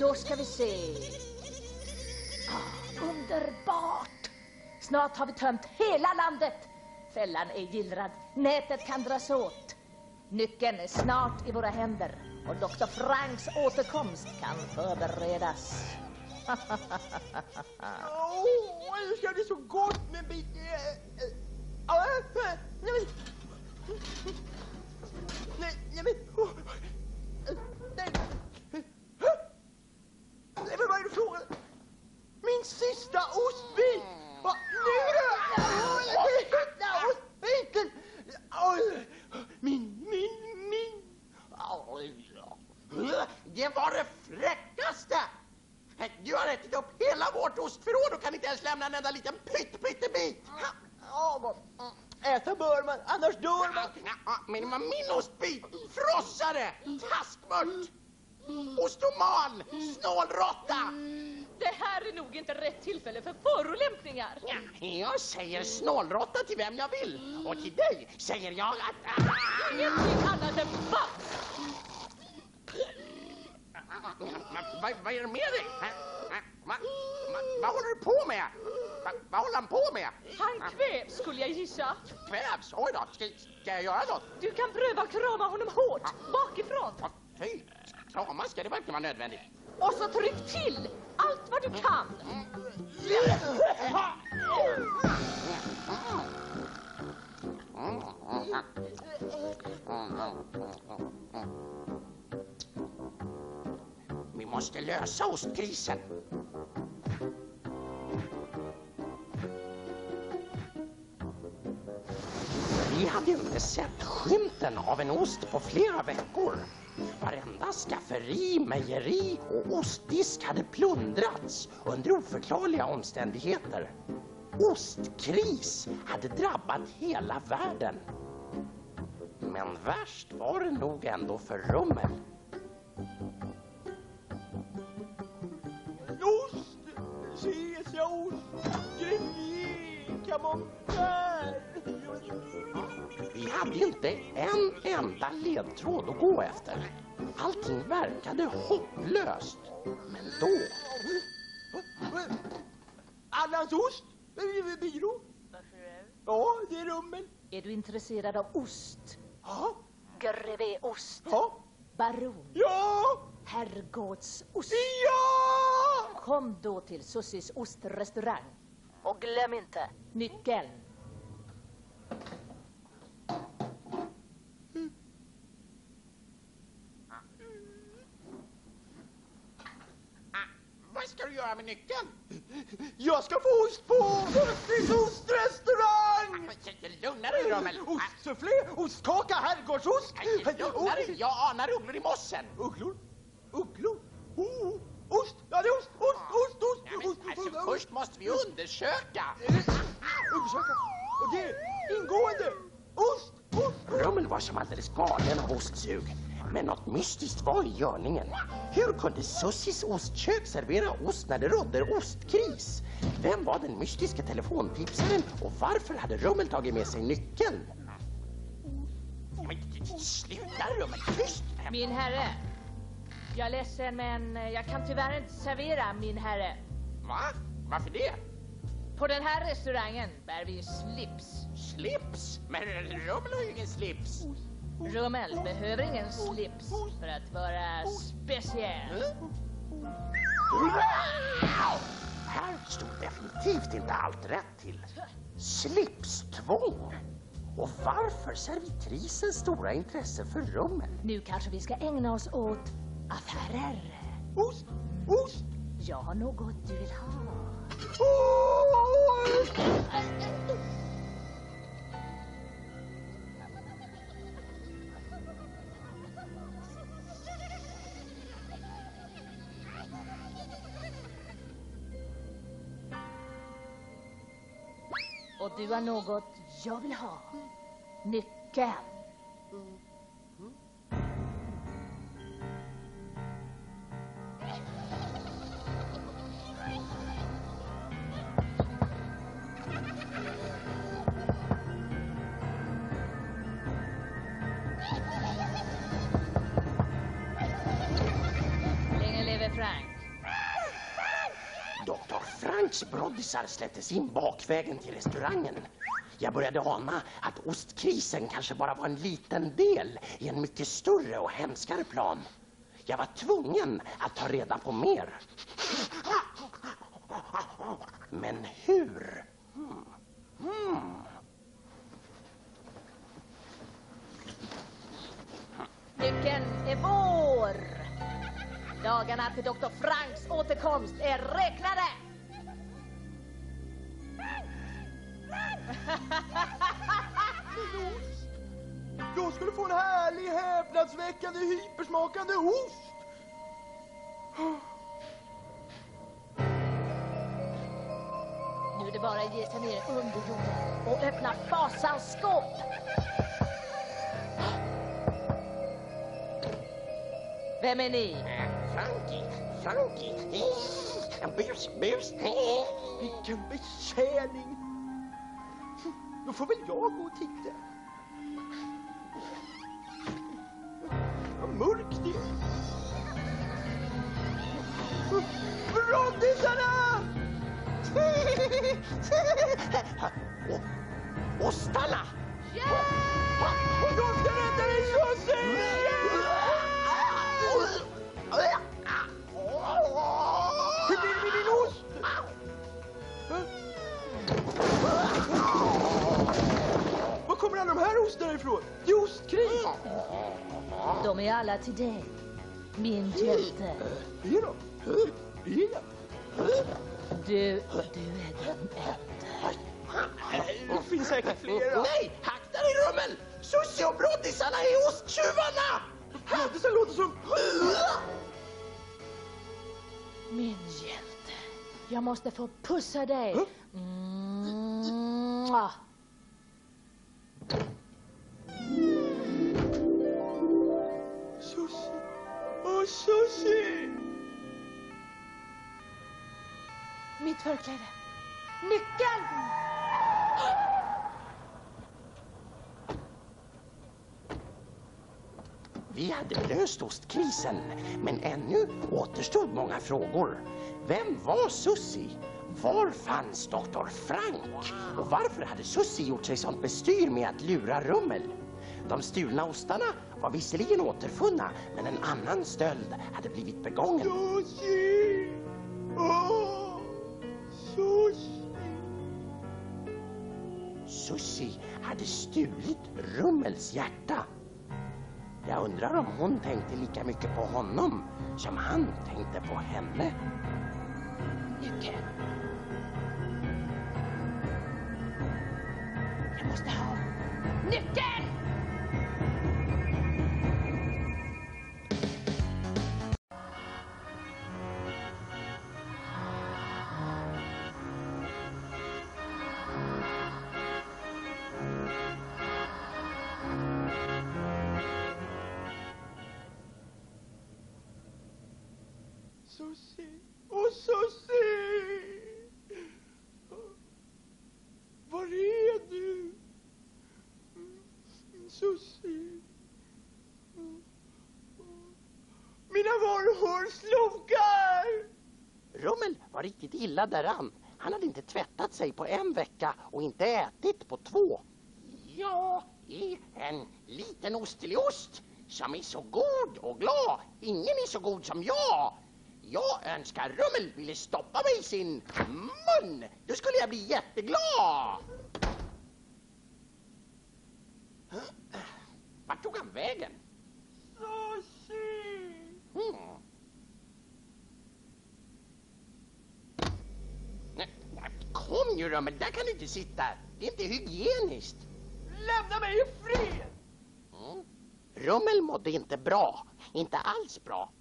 Då ska vi se. Ah, underbart! Snart har vi tömt hela landet. Fällan är gillrad, nätet kan dras åt. Nyckeln är snart i våra händer och Dr. Franks återkomst kan förberedas. <laughs> Åh, det ska bli så gott med en bit... eh, eh, ah, eh, Nej, men... Nej, nej, men... åh, eh, Nej. Nej, men vad är det frågan Min sista ostbit! Va? Nu då? Åh, Sista ostbiten! Oj, Min, min, min... Oj, Det var det fräckaste! Du har ätit upp hela vårt ostförråd och kan inte ens lämna en enda liten pytt, pyttebit. Äta bör man, annars dör man. Men det var min ostbit! Frossare! Taskmört! Ostoman! Snålråtta! Det här är nog inte rätt tillfälle för förolämpningar. Jag säger snålråtta till vem jag vill. Och till dig säger jag att... Ingenting annat än vass. Vad, vad är det med dig? Va, va, va, vad håller du på med? Va, vad håller han på med? Han kvävs skulle jag gissa. Kvävs? Oj då, ska, ska jag göra något? Du kan pröva krama honom hårt, bakifrån. Fy, krama, ska det verkligen vara nödvändigt? Och så tryck till allt vad du kan. Vi måste lösa ostkrisen. Vi hade inte sett skymten av en ost på flera veckor. Varenda skafferi, mejeri och ostdisk hade plundrats under oförklarliga omständigheter. Ostkris hade drabbat hela världen. Men värst var det nog ändå för Rummel. Ost, caesarost, grenier, camembert. Vi hade inte en enda ledtråd att gå efter. Allting verkade hopplöst. Men då... Allans ost? Byrå? Ja, det är rummel. Är du intresserad av ost? Ja. Grevéost? Ja. Baron? Ja. Herrgårdsost? Ja! Kom då till Sussis ostrestaurang. Och glöm inte nyckeln. Vad ska du göra med nyckeln? Jag ska få ost på Sussis ostrestaurang! Lugna dig, Rummel. Ostsufflé, ostkaka, herrgårdsost. Lugna dig, jag anar ugglor i mossen. Ugglor? Ugglor? Oh, ost! Ja, det är ost, ost, ost, ost, Ja, men, ost, ost, alltså, ost. först måste vi undersöka. Undersöka. Och det är ingående. Ost, ost. Rummel var som alldeles galen av ostsug. Men något mystiskt var i görningen. Hur kunde Sussis ostkök servera ost när det rådde ostkris? Vem var den mystiska telefonpipsaren och varför hade Rummel tagit med sig nyckeln? Men, sluta Rummel, tyst! Min herre. Jag är ledsen men jag kan tyvärr inte servera min herre. Va? Varför det? På den här restaurangen bär vi slips. Slips? Men Rummel har ju ingen slips. Rummel behöver ingen slips för att vara speciell. Här stod definitivt inte allt rätt till. Slipstvång. Och varför servitrisens stora intresse för rummen? Nu kanske vi ska ägna oss åt affärer. Ost, ost. Jag har något du vill ha. Och du har något jag vill ha. Nyckeln. Doktor Franks broddisar släpptes in bakvägen till restaurangen. Jag började ana att ostkrisen kanske bara var en liten del i en mycket större och hemskare plan. Jag var tvungen att ta reda på mer. Men hur? Hmm. Hmm. Nyckeln är vår. Dagarna till Dr. Franks återkomst är räknade. Jag skulle få en härlig, häpnadsväckande, hypersmakande ost. Nu är det bara att ge sig ner under jorden och öppna fasans skåp. Vem är ni? Frankie, Frankie. Bus, bus. Vilken betjäning. Då får väl jag gå och titta. Vad mörkt det är. Broddisarna! Och, ostarna! De ska rädda dig, Sussie! Kommer alla de här ostarna ifrån? Det är ostkris! De är alla till dig, min hjälte. Är de? Är de? Du, du är den enda. Det finns säkert flera. Nej, akta dig Rummel! Susie och broddisarna är osttjuvarna! Broddisar låter som... Min hjälte. Jag måste få pussa dig. Mwah. Susie. Åh, Susie! Mitt förkläde. Nyckeln! Vi hade löst ostkrisen, men ännu återstod många frågor. Vem var Sussi? Var fanns doktor Frank? Och varför hade Sussi gjort sig sånt bestyr med att lura Rummel? De stulna ostarna var visserligen återfunna, men en annan stöld hade blivit begången. Sushi! Åh! Sushi! Sushi hade stulit Rummels hjärta. Jag undrar om hon tänkte lika mycket på honom som han tänkte på henne. Nyckeln. Jag måste ha nyckeln! Var riktigt illa däran. Han hade inte tvättat sig på en vecka och inte ätit på två. Jag är en liten ostlig ost som är så god och glad. Ingen är så god som jag. Jag önskar Rummel ville stoppa mig i sin mun. Då skulle jag bli jätteglad. Vart tog han vägen? Sushi! Hmm. Nej, nej, Rummel, där kan du inte sitta. Det är inte hygieniskt. Lämna mig i fred! Mm. Rummel mådde inte bra. Inte alls bra.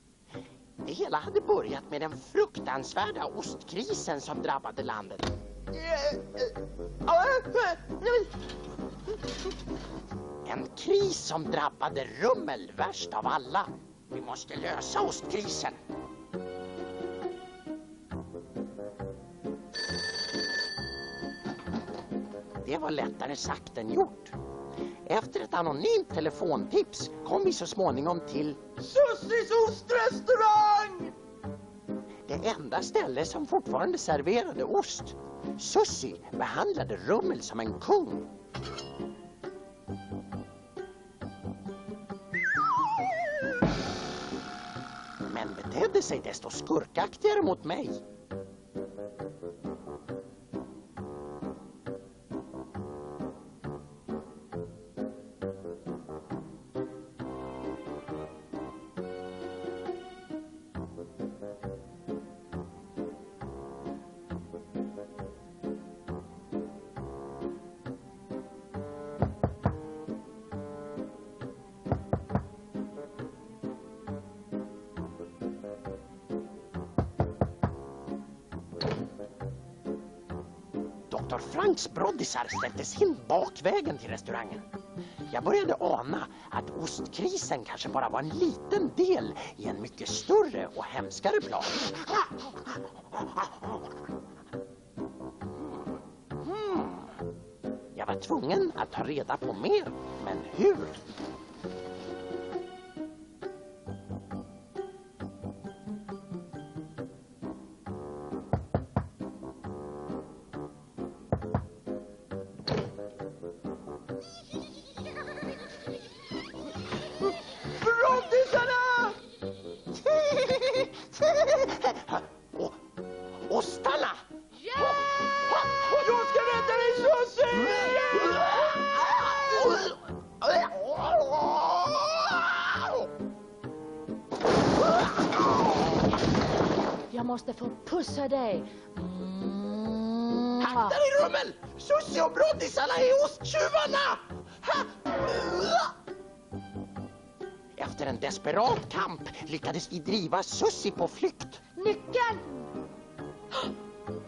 Det hela hade börjat med den fruktansvärda ostkrisen som drabbade landet. En kris som drabbade Rummel värst av alla. Vi måste lösa ostkrisen. Det var lättare sagt än gjort. Efter ett anonymt telefontips kom vi så småningom till Sussis ostrestaurang! det enda ställe som fortfarande serverade ost. Sussi behandlade Rummel som en kung. Men betedde sig desto skurkaktigare mot mig. Dr. Broddisar släpptes in bakvägen till restaurangen. Jag började ana att ostkrisen kanske bara var en liten del i en mycket större och hemskare plan. Hmm. Jag var tvungen att ta reda på mer, men hur? Desperat kamp lyckades vi driva Susie på flykt. Nyckeln!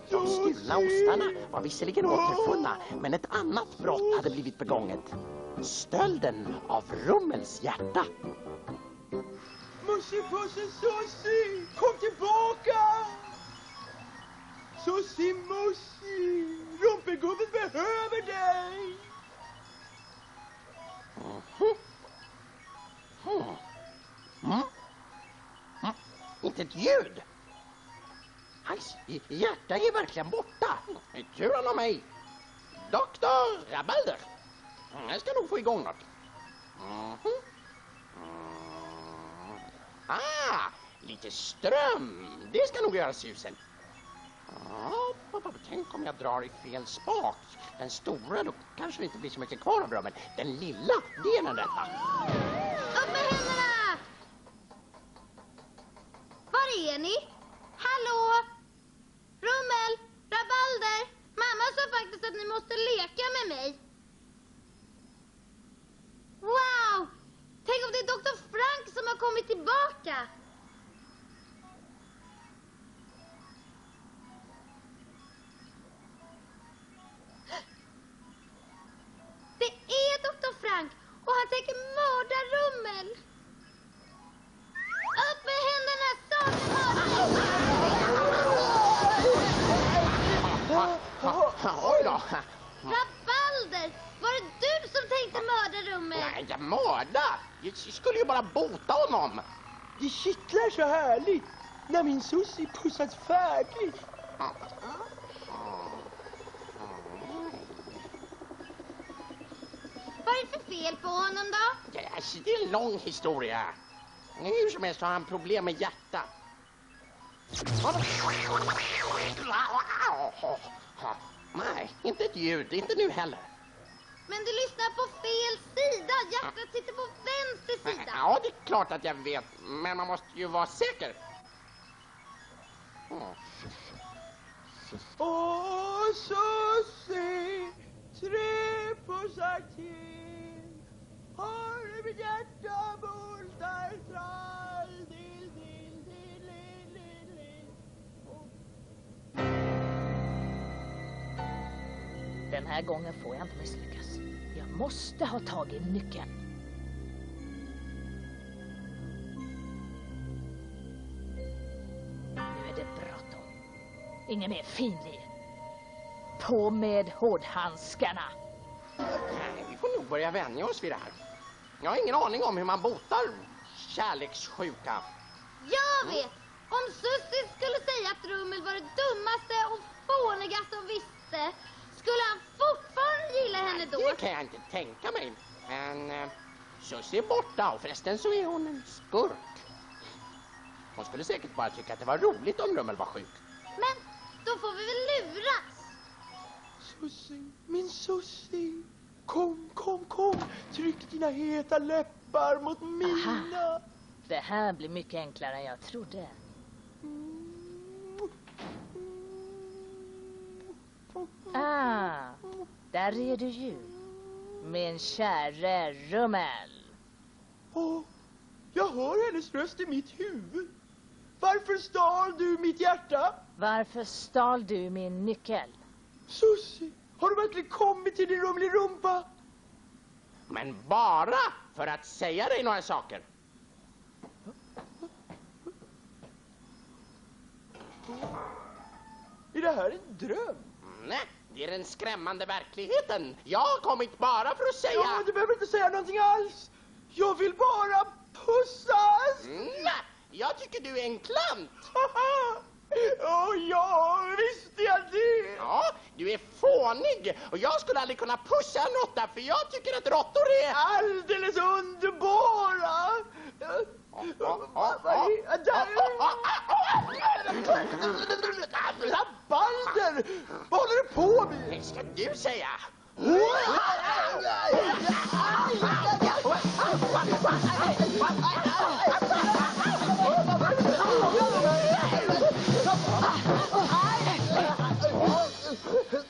De stulna ostarna var visserligen återfunna, men ett annat brott hade blivit begånget. Stölden av Rummels hjärta. Mussipussen Susie! Kom tillbaka! Susie Mussi! Rumpelgubben behöver dig! Hmm. Mm. Mm. inte ett ljud. Hans hjärta är verkligen borta. Tur han har mig. Doktor Rabalder. Jag ska nog få igång något. Mhm. Mm. Ah, lite ström. Det ska nog göra susen. Ja, tänk om jag drar i fel spak. Den stora, då kanske det inte blir så mycket kvar av rummen. Den lilla, det är den rätta. Upp med händerna! Var är ni? Hallå? Rummel? Rabalder? Mamma sa faktiskt att ni måste leka med mig. Wow! Tänk om det är Dr. Frank som har kommit tillbaka. Det är Dr. Frank och han tänker mörda Rummel. Upp med händerna, Oj då. Rabalder, var det du som tänkte mörda Rummel? Nej, inte mörda. Jag skulle ju bara bota honom. Det kittlar så härligt när min Susie pussats färdigt. Vad är det för fel på honom då? Ja, alltså, det är en lång historia. Hur som helst har han problem med hjärtat. Nej, inte ett ljud. Inte nu heller. Men du lyssnar på fel sida. Hjärtat sitter på vänster sida. Ja, det är klart att jag vet. Men man måste ju vara säker. Mm. Åh, Susie, trepussar till. Har du mitt hjärta bultar trall, dill, dill, dill, lill, lill, lill. Oh. Den här gången får jag inte misslyckas. Jag måste ha tag i nyckeln. Nu är det bråttom. Ingen mer finlir. På med hårdhandskarna. Nej, vi får nog börja vänja oss vid det här. Jag har ingen aning om hur man botar kärlekssjuka. Jag vet! Om Susie skulle säga att Rummel var det dummaste och fånigaste hon visste skulle han fortfarande gilla henne då? Det kan jag inte tänka mig. Men eh, Susie är borta och förresten så är hon en skurk. Hon skulle säkert bara tycka att det var roligt om Rummel var sjuk. Men då får vi väl luras? Susie, min Susie. Kom, kom, kom. Tryck dina heta läppar mot mina. Det här blir mycket enklare än jag trodde. Ah, där är du ju. Min käre Rummel. Åh, jag hör hennes röst i mitt huvud. Varför stal du mitt hjärta? Varför stal du min nyckel? Susie, har du verkligen kommit till din rumliga rumpa? Men bara för att säga dig några saker. Är det här en dröm? Nej, det är den skrämmande verkligheten. Jag har kommit bara för att säga... Ja, du behöver inte säga någonting alls. Jag vill bara pussas. Nej, jag tycker du är en klant. Åh ja, visste jag det? Ja, du är fånig och jag skulle aldrig kunna pussa en råtta för jag tycker att råttor är... Alldeles underbara! Rabalder! Vad håller du på med? Det ska du säga.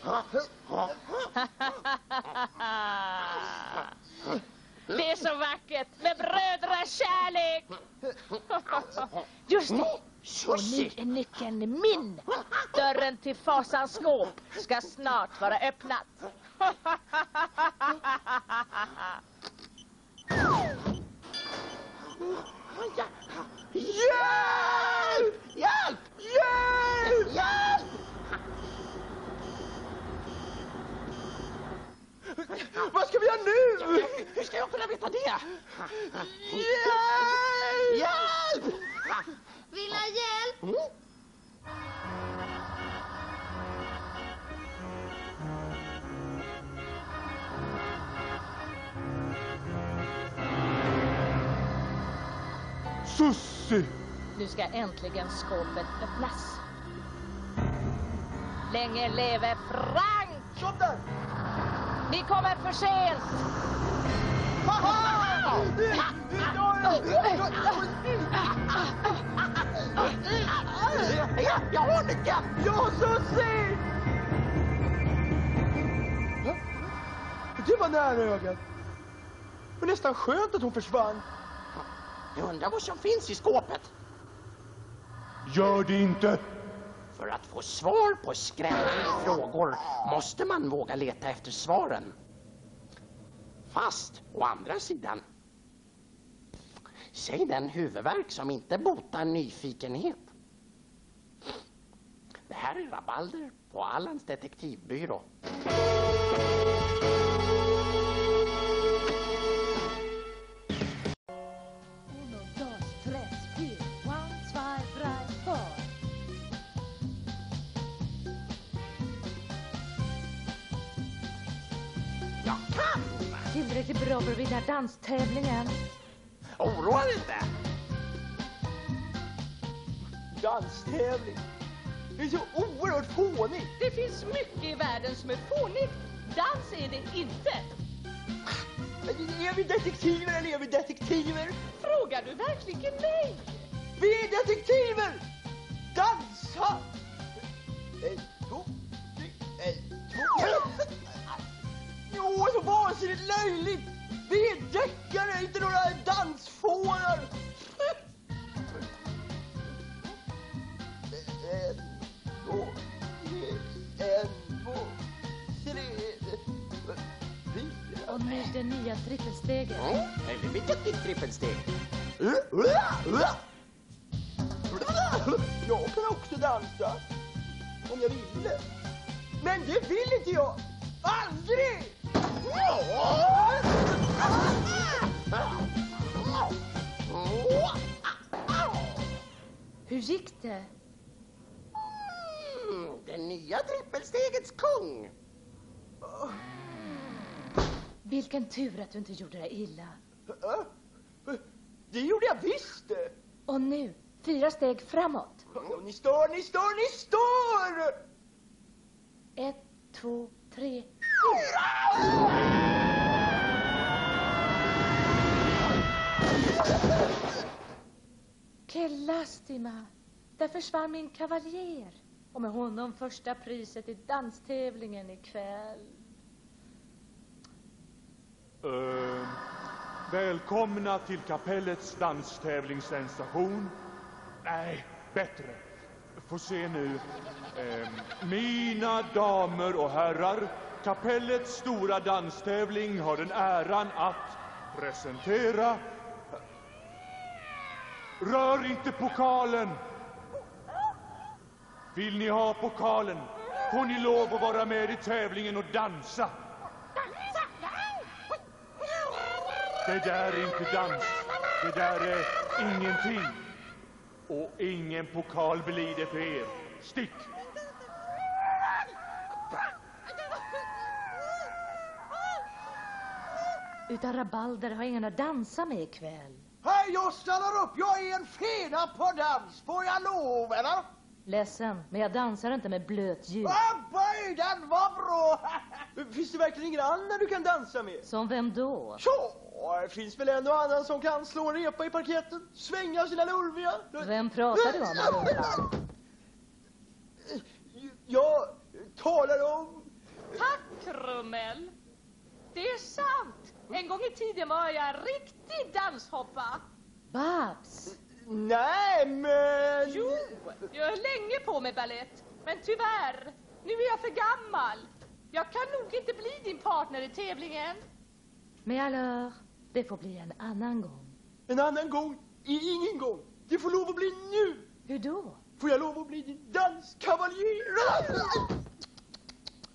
<laughs> Det är så vackert med brödrakärlek. <laughs> Just det. Och nu är nyckeln min. Dörren till fasans skåp ska snart vara öppnat. <laughs> Hjälp! Hjälp! Hjälp! Hjälp! Vad ska vi göra nu? Hur ska jag kunna veta det? Hjälp! Hjälp! Vill ha hjälp? Mm. Sussi! Nu ska äntligen skåpet öppnas. Länge leve Frank! Stopp där! Ni kommer för sent! Jag har nyckeln! Ja, Sussi! Det var nära ögat. Men nästan skönt att hon försvann. Jag undrar vad som finns i skåpet. Gör det inte! För att få svar på skrämmande frågor måste man våga leta efter svaren. Fast, å andra sidan. Säg den huvudvärk som inte botar nyfikenhet. Det här är Rabalder på Allans detektivbyrå. Tillräckligt bra för att vinna danstävlingen. Oroa dig inte! Danstävling. Det är så oerhört fånigt. Det finns mycket i världen som är fånigt. Dans är det inte. Är vi detektiver eller är vi detektiver? Frågar du verkligen mig? Vi är detektiver! Dansa! En, två, tre, en, två. Jo, så vansinnigt löjligt! Vi är deckare, inte några dansfårar! En, två, tre, en, två, tre, fyra. Och nu det nya trippelsteget. Eller vilket ditt trippelsteg? Jag kan också dansa. Om jag ville. Men det vill inte jag. Aldrig! Hur gick det? Mm, det nya trippelstegets kung. Vilken tur att du inte gjorde dig illa. Det gjorde jag visst. Och nu, fyra steg framåt. Ni stör, ni stör, ni stör! Ett, två, tre. Que lastima. Där försvann min kavaljer. Och med honom första priset i danstävlingen ikväll. Uh, välkomna till kapellets danstävlingssensation. Nej, bättre. Få se nu. Eh, mina damer och herrar, kapellets stora danstävling har den äran att presentera... Rör inte pokalen! Vill ni ha pokalen får ni lov att vara med i tävlingen och dansa. Det där är inte dans. Det där är ingenting. Och ingen pokal blir det för er. Stick! Utan rabalder har ingen att dansa med ikväll. Hej, jag stannar upp. Jag är en fena på dans. Får jag lov, eller? Ledsen, men jag dansar inte med blöt ljud. Abba, den var bra! <laughs> Finns det verkligen ingen annan du kan dansa med? Som vem då? Ja, det finns väl en och annan som kan slå en repa i parketten, svänga sina lurviga. Vem pratar du om, Arunda? Jag talar om... Tack, Rummel. Det är sant. En gång i tiden var jag riktig danshoppa. Babs! Nej, men... Jo, jag har länge på med ballett. Men tyvärr, nu är jag för gammal. Jag kan nog inte bli din partner i tävlingen. Mais alors, det får bli en annan gång. En annan gång är ingen gång. Det får lov att bli nu. Hur då? Får jag lov att bli din danskavaljer?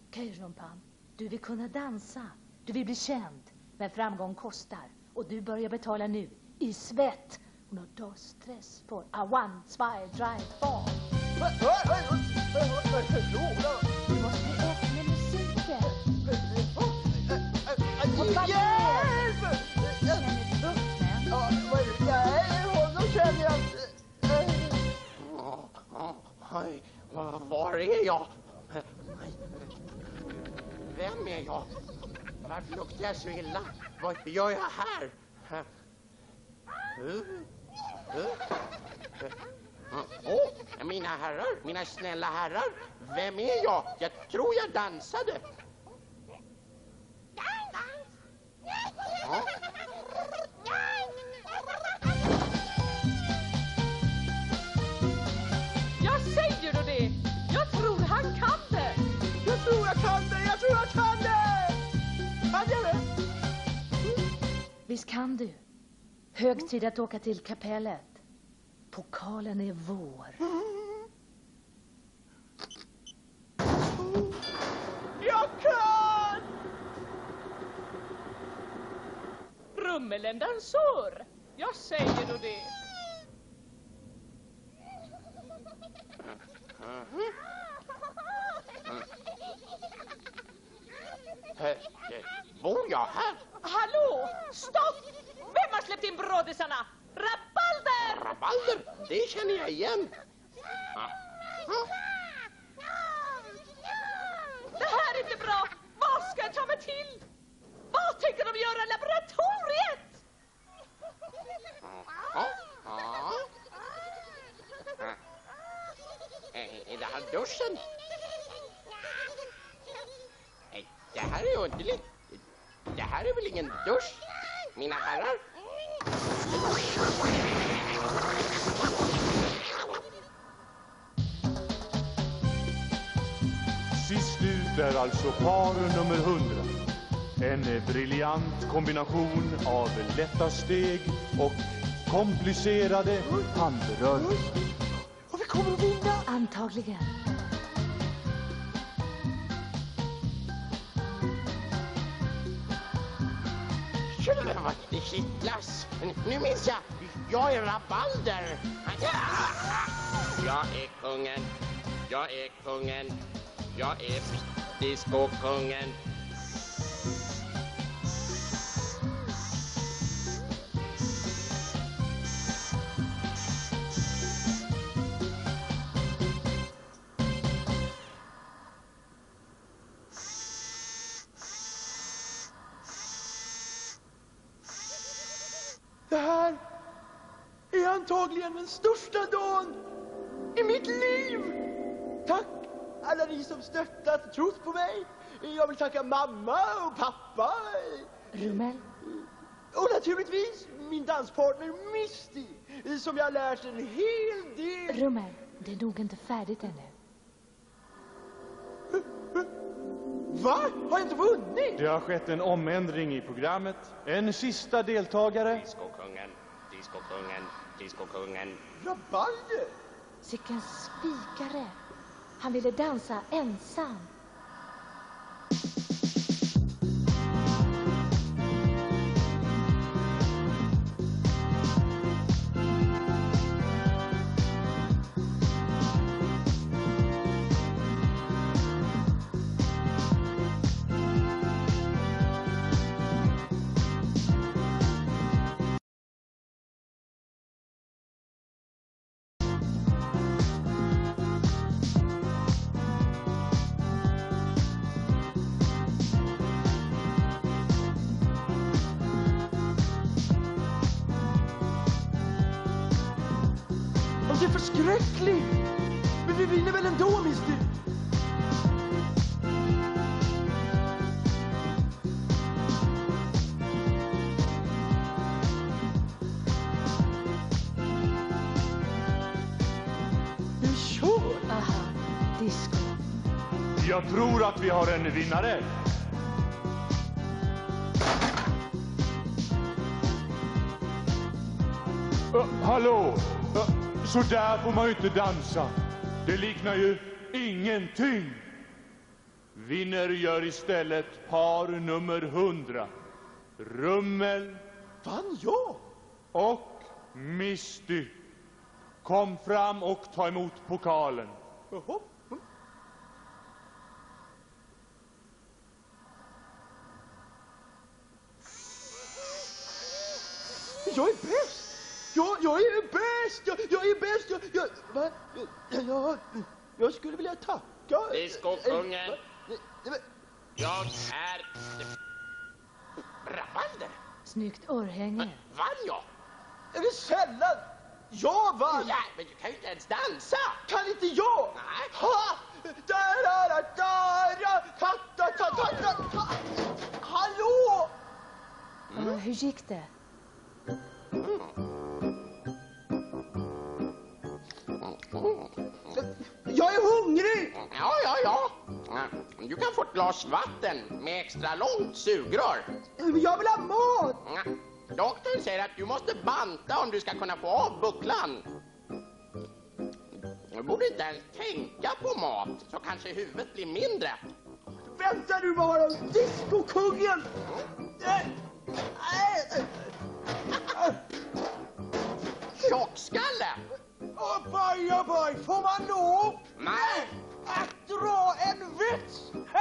Okej, rumpan. Du vill kunna dansa. Du vill bli känd. Men framgång kostar. Och du börjar betala nu. I svett. Uno, dos, tres, four. A one, zwei, drei, four. Du måste bli upp med musiken. Och vad Hjälp! Känner du? Nej, honom känner jag inte. Var är jag? Vem är jag? Varför luktar jag så illa? Vad gör jag här? Åh, mina herrar, mina snälla herrar. Vem är jag? Jag tror jag dansade. Ja. Jag säger då det! Jag tror han kan det! Jag tror jag kan det, jag tror jag kan det! Kan jag det? Visst kan du. Hög tid att åka till kapellet. Pokalen är vår. Jag kan! Rummelen dansör! Jag säger då det! Bor jag här? Hallå! Stopp! Vem har släppt in brådisarna? Rabalder! Rabalder, det känner jag igen. Ah, ah. Det här är inte bra! Vad ska jag ta mig till? Vad tänker de göra i laboratoriet? Ja, ja. Eh, Är det här duschen? Nej, det här är underligt. Det här är väl ingen dusch, mina herrar? Sist ut är alltså par nummer 100. En briljant kombination av lätta steg och komplicerade handrörelser. Och vi kommer att vinna! Antagligen. Vad det kittlas. Nu minns jag, jag är rabalder. Jag är kungen, jag är kungen, jag är discokungen. kungen. Antagligen den största dagen i mitt liv! Tack alla ni som stöttat och trott på mig. Jag vill tacka mamma och pappa. Rummel, Och naturligtvis min danspartner Misty, som jag har lärt en hel del. Rummel, det är nog inte färdigt ännu. Va? Har jag inte vunnit? Det har skett en omändring i programmet. En sista deltagare. Discokungen, discokungen, discokungen. Rabalder! Sicken spikare. Han ville dansa ensam. Har en vinnare. Uh, hallå! Uh, så där får man ju inte dansa. Det liknar ju ingenting. Vinner gör istället par nummer hundra. Rummel Vann jag? och Misty, kom fram och ta emot pokalen. Jaha. Jag är bäst! Jag, jag är bäst! Jag, jag är bäst! Jag, jag, va? Jag, jag, jag skulle vilja tacka... Diskokungen. Men- Jag är... Rabalder? Snyggt örhänge. Vann jag? Är det sällan? Jag vann! Ja, men du kan ju inte ens dansa! Kan inte jag? Nej. Ha! Da, da, da, ta, ta, ta, ta. Hallå! Ja, hur gick det? Jag är hungrig! Ja, ja, ja. Du kan få ett glas vatten med extra långt sugrör. Jag vill ha mat! Doktorn säger att du måste banta om du ska kunna få av bucklan. Du borde inte ens tänka på mat, så kanske huvudet blir mindre. Vänta nu bara! Diskokungen! Eh, Tjockskalle! Abaj, abaj! Får man lov Nej! att dra en vits? <laughs>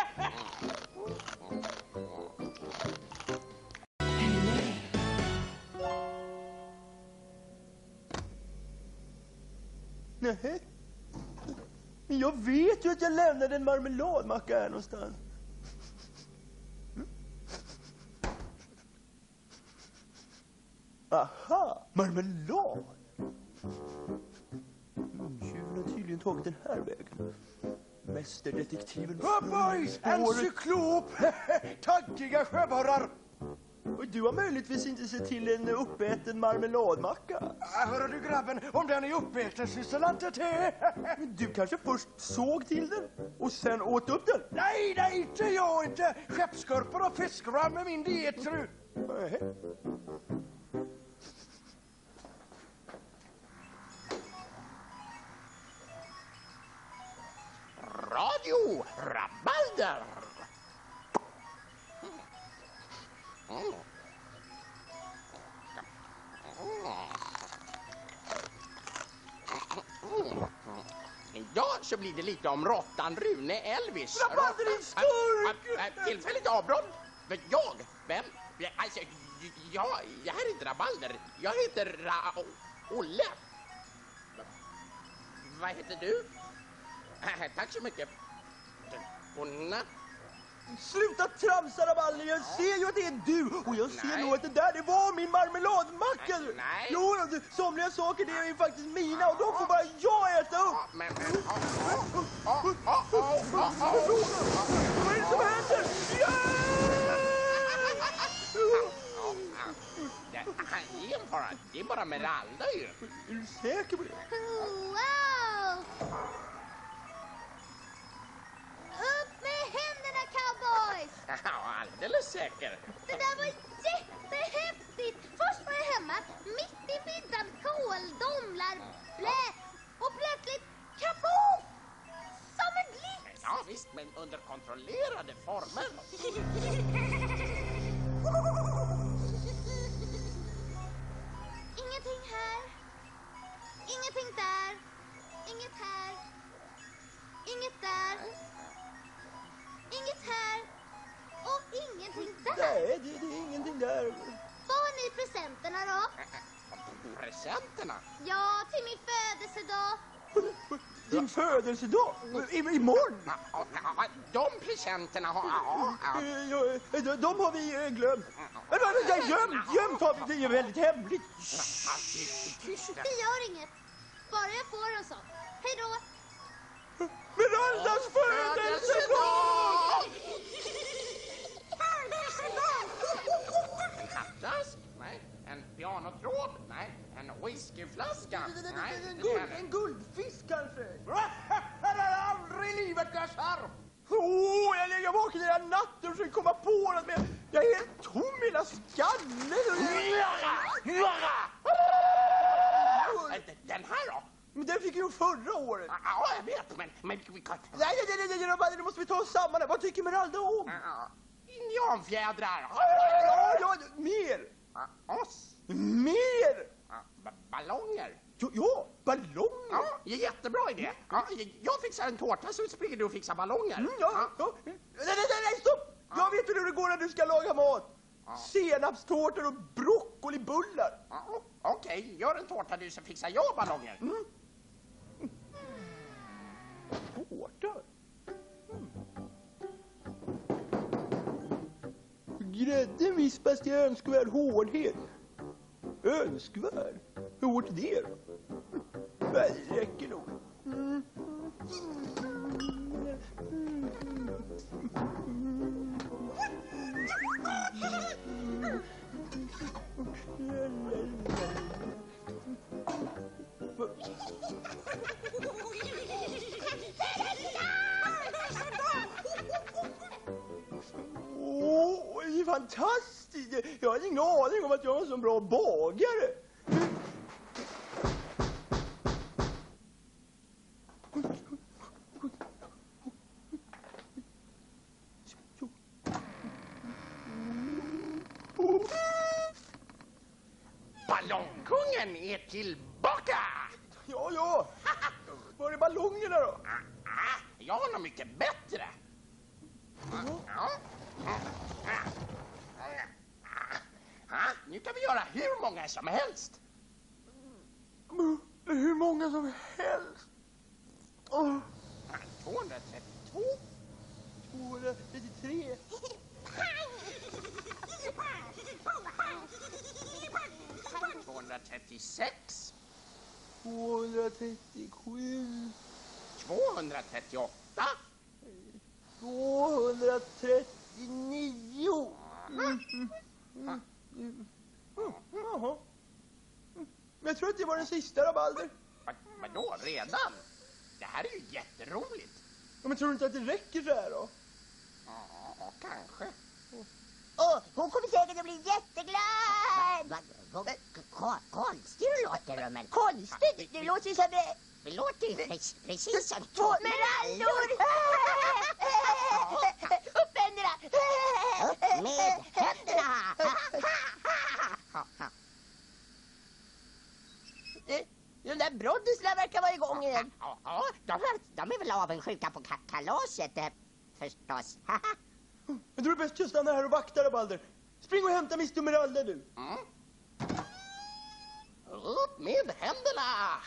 Nej. Men jag vet ju att jag lämnade en marmeladmacka här någonstans. Aha, marmelad! Tjuven har tydligen tagit den här vägen. Mästerdetektiven Abaj, en cyklop! <laughs> Taggiga sjöborrar! Och du har möjligtvis inte sett till en uppäten marmeladmacka. Äh, Hörru du grabben, om den är uppäten sysslar <laughs> till. Men du kanske först såg till den och sen åt upp den? Nej, nej, inte jag inte. Skeppskorpor och fiskram är min diet, du. Nej. Radio Rabalder! Mm. Mm. Idag så blir det lite om råttan Rune Elvis. Rabalder, Råttan- skurk! Tillfälligt avbrott. Men jag? Vem? Alltså, jag, jag är inte Rabalder. Jag heter Ra... Olle. Vad heter du? <laughs> Tack så mycket. Godnatt. Sluta tramsa rabalder, jag ser ju att det är du och jag ser Nej. nog att det där det var min marmeladmacka. Nej, nej. Jo, du, somliga saker det är ju faktiskt mina och de får bara jag äta upp. Men, men. Vad är det som händer? Det är bara, det är bara Meralda ju. Är du säker på det? Wow! Upp med händerna cowboys! <laughs> Ja, alldeles säker. Det där var jättehäftigt! Först var jag hemma, mitt i middagen, kåldomlar, blä och plötsligt kapoff! Som en blixt! Ja, visst, men under kontrollerade former. <laughs> Ingenting här. Ingenting där. Inget här. Inget där. Inget här. Och ingenting där. Nej, det, det är ingenting där. Vad har ni i presenterna då? Presenterna? Ja, till min födelsedag. Din födelsedag? I, imorgon? De presenterna har... De, har vi eh, glömt. Gömt? Gömt har vi. Det är väldigt hemligt. Det gör inget. Bara jag får en sån. Hej då. Miraldas födelsedag! En hattdask? Nej. En pianotråd? Nej. En whiskyflaska? Nej. En, guld, är det. en guldfisk kanske? Aldrig i livet, Gassar! Åh, jag, jag vaknade hela natten och försökte komma på något men jag är helt tom i hela skallen. Äh, Den här då? Men den fick ju förra året. Ja, jag vet, men, men vi kan... Nej, nej, nej, nej, nej, nu måste vi ta oss samman. Vad tycker Meralda om? Ja, Indianfjädrar. Ja, ja, mer! Oss? Mer! ba- ballonger? Jo, ja, ballonger! Ja, jättebra idé. Ja, jag fixar en tårta så springer du och fixar ballonger. Mm, ja, ja. Nej, nej, nej, stopp! Jag vet hur det går när du ska laga mat. Senapstårtor och broccolibullar. Okej, gör en tårta du så fixar jag ballonger. Mm. Tårta? Mm. Grädden vispas till önskvärd hårdhet. Önskvärd? Hur hårt är det då? Nej, det räcker nog. Mm. Åh, fantastiskt! Jag hade ingen aning om att jag var en så bra bagare. Ballongkungen är tillbaka! Ja, ja. Var är ballongerna då? Jag har något mycket bättre. Ja. Nu kan vi göra hur många som helst. Hur många som helst. Åh, 232. 233. 236. 237. 238. 239. Mm, mm, mm, mm. Jaha. Jag tror att det var den sista rabalder. Vad- Vadå, redan? Det här är ju jätteroligt. Ja, men tror du inte att det räcker så här då? Ja, kanske. Åh, hon kommer säkert att bli jätteglad! Konstig du låter, Rummel. Konstig? Du låter ju som... Det låter ju precis, som Merallor! Upp händerna! Upp med händerna! De där broddisarna verkar vara igång igen. Ja, de, de är väl avundsjuka på ka kalaset, eh, förstås. <laughs> Jag tror det är bäst att jag stannar här och vaktar rabalder. Spring och hämta Mr Meralda du. Mm. Upp med händerna!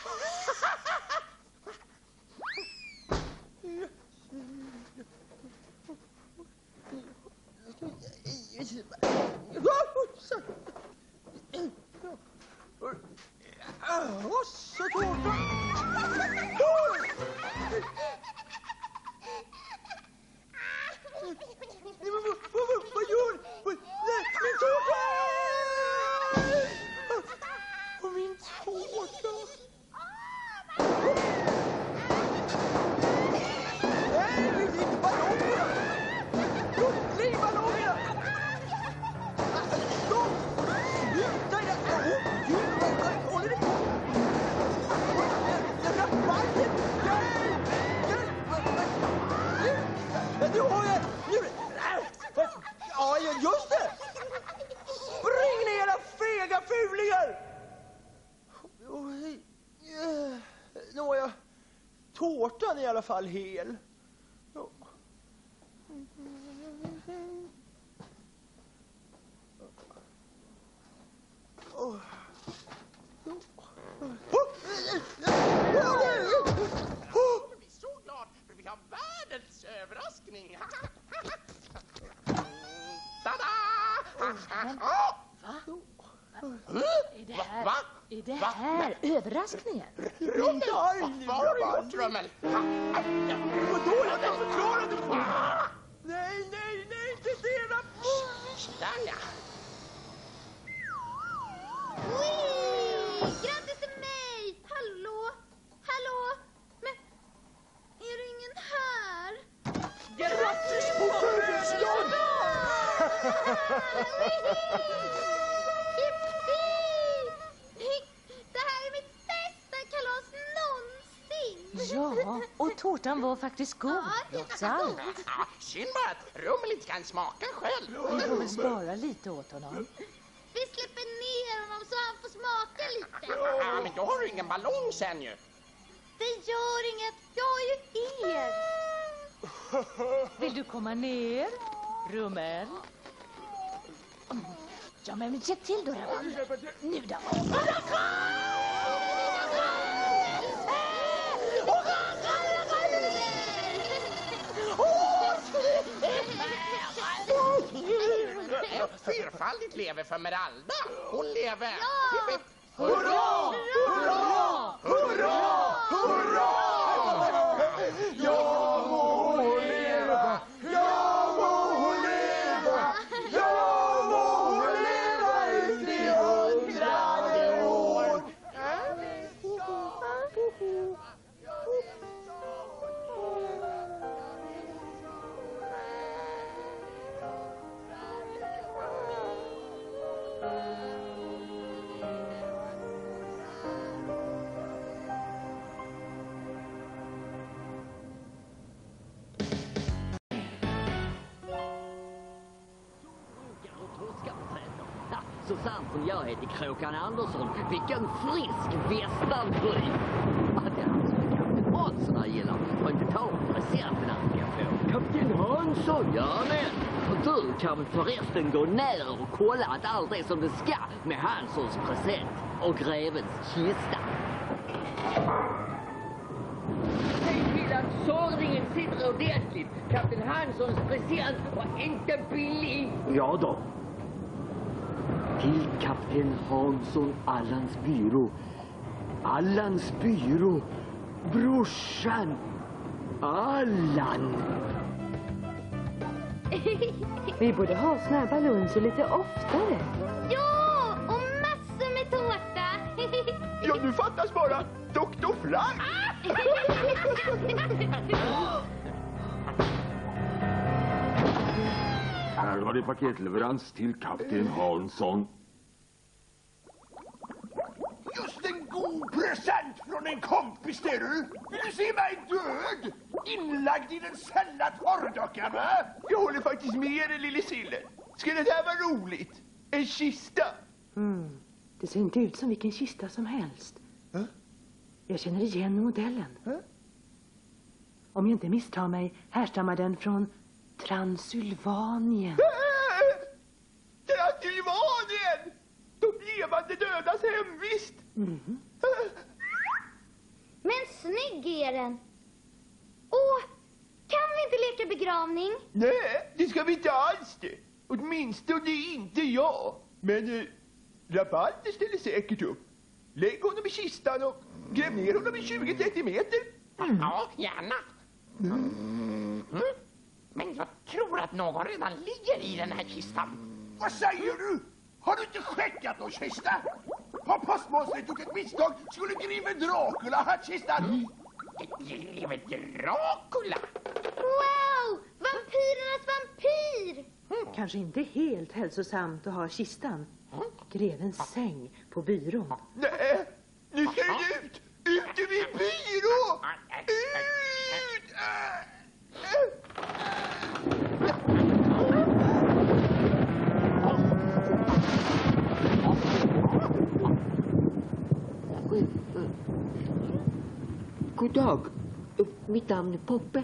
Ossa tårta! Nej, men vad, vad, vad, vad gör du? Vad- Nej, min tårta! Och min tårta! Tårtan är i alla fall hel. Ja. Åh. Jag kommer bli så glad för vi har världens överraskning. Tada! Åh! Är det här, Va? Är det Va? här överraskningen? Rummel! Vad har du gjort, Rummel? Vadå? Jag kan förklara det Nej, nej, nej, inte senap! Där ja. Grattis till mig! Hallå? Hallå? Men är det ingen här? Grattis på födelsedagen! <laughs> Ja, och tårtan var faktiskt god, trots allt. Ja, Synd bara att Rummel inte kan smaka själv. Vi får väl spara lite åt honom. Vi släpper ner honom så han får smaka lite. Ja, men då har du ingen ballong sen ju. Det gör inget, jag har ju er. Vill du komma ner, Rummel? Ja, men se till då, Rabander. Nu då. Fyrfaldigt lever för Meralda. Hon lever. Ja! Hurra! Hurra! Hurra! Hurra! Ja som jag heter Kråkan Andersson. Vilken frisk västanbry! Ja, det är alltså kapten Hansson jag gillar. Får inte ta på presenten han ska få. Kapten Hansson? Ja, men. Och du kan väl förresten gå ner och kolla att allt är som det ska med Hanssons present och grevens kista. Se till att sågningen sitter ordentligt. Kapten Hanssons present var inte billig. Ja då. Till kapten Hansson Allans byrå. Allans byrå. Brorsan. Allan. <laughs> Vi borde ha såna här ballonser lite oftare. Ja, och massor med tårta. <laughs> Ja, nu fattas bara Dr. Frank! <laughs> Här var det paketleverans till kapten Hansson. Just en god present från en kompis, ser du. Vill du se mig död? Inlagd i den sälla torrdockan, va? Jag håller faktiskt med dig, lille Sille. Ska det där vara roligt? En kista? Mm. Det ser inte ut som vilken kista som helst. Jag känner igen modellen. Om jag inte misstar mig härstammar den från Transylvanien. Transylvanien! De levande dödas hemvist! Mhm. Men snygg är den. Åh, kan vi inte leka begravning? Nej, det ska vi inte alls det. Åtminstone inte jag. Men eh, Rabalder ställer säkert upp. Lägg honom i kistan och gräv ner honom i 20-30 meter. Ja, gärna. Mm. Men jag tror att någon redan ligger i den här kistan. Vad säger du? Har du inte skickat någon kista? Har postmonstret gjort ett misstag? Skulle greve Dracula ha kistan? Greve Dracula? Wow, vampyrernas vampyr! Kanske inte helt hälsosamt att ha kistan. Grevens säng på byrån. Nej, nu ska den ut! Ut ur min byrå! Ut! God dag. Mitt namn är Poppe.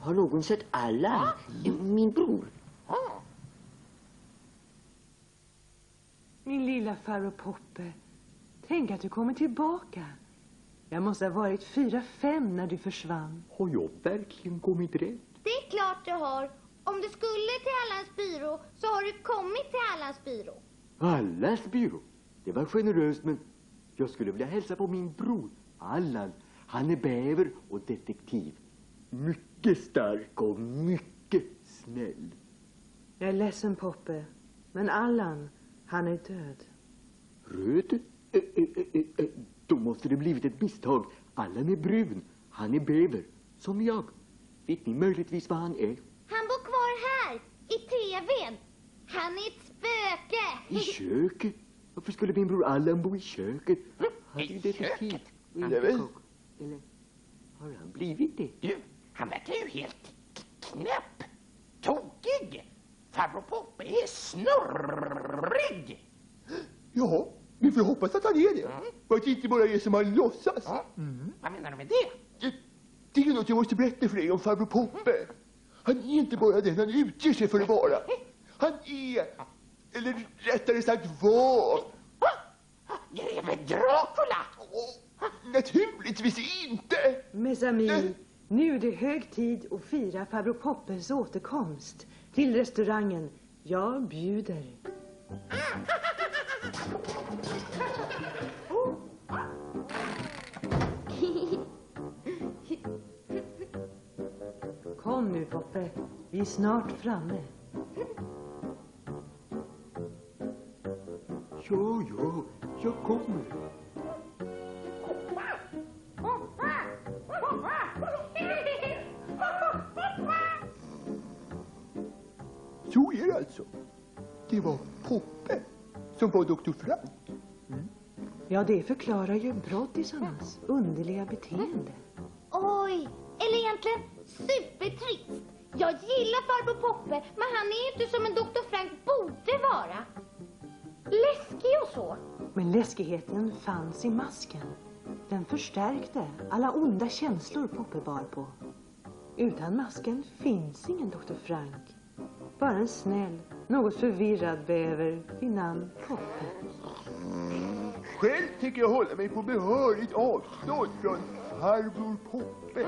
Har någon sett Allan? Min bror. Min lilla farbror Poppe. Tänk att du kommer tillbaka. Jag måste ha varit fyra, fem när du försvann. Har jag verkligen kommit rätt? Det är klart du har. Om du skulle till Allans byrå så har du kommit till Allans byrå. Allans byrå? Det var generöst, men jag skulle vilja hälsa på min bror Allan. Han är bäver och detektiv. Mycket stark och mycket snäll. Jag är ledsen Poppe. Men Allan, han är död. Röd? Eh, eh, eh, eh, Då måste det blivit ett misstag. Allan är brun. Han är bäver. Som jag. Vet ni möjligtvis vad han är? Han bor kvar här, i TVn. Han är ett spöke. I köket? Varför skulle min bror Allan bo i köket? Han är ju detektiv. men- kock. Eller har han blivit det? Du, han verkar ju helt knäpp. Tokig. Farbror Poppe är snurrig. Ja, Vi får hoppas att han är det. Och att det inte bara är som han låtsas. Vad menar du med det? Det är något jag måste berätta för dig om farbror Poppe. Han är inte bara den han utger sig för att vara. Han är, eller rättare sagt var. Greve Dracula! Naturligtvis inte! Mes amis, nu är det hög tid att fira farbror Poppes återkomst till restaurangen Jag bjuder. Kom nu Poppe, vi är snart framme. Ja, ja, jag kommer. Så är det alltså. Det var Poppe som var doktor Frank. Ja, det förklarar ju broddisarnas underliga beteende. Oj, eller egentligen supertrist. Jag gillar farbror Poppe, men han är ju inte som en Dr. Frank borde vara. Läskig och så. Men läskigheten fanns i masken. Den förstärkte alla onda känslor Poppe bar på. Utan masken finns ingen Dr. Frank. Bara en snäll, något förvirrad bäver vid namn Poppe. Själv tänker jag hålla mig på behörigt avstånd från farbror Poppe.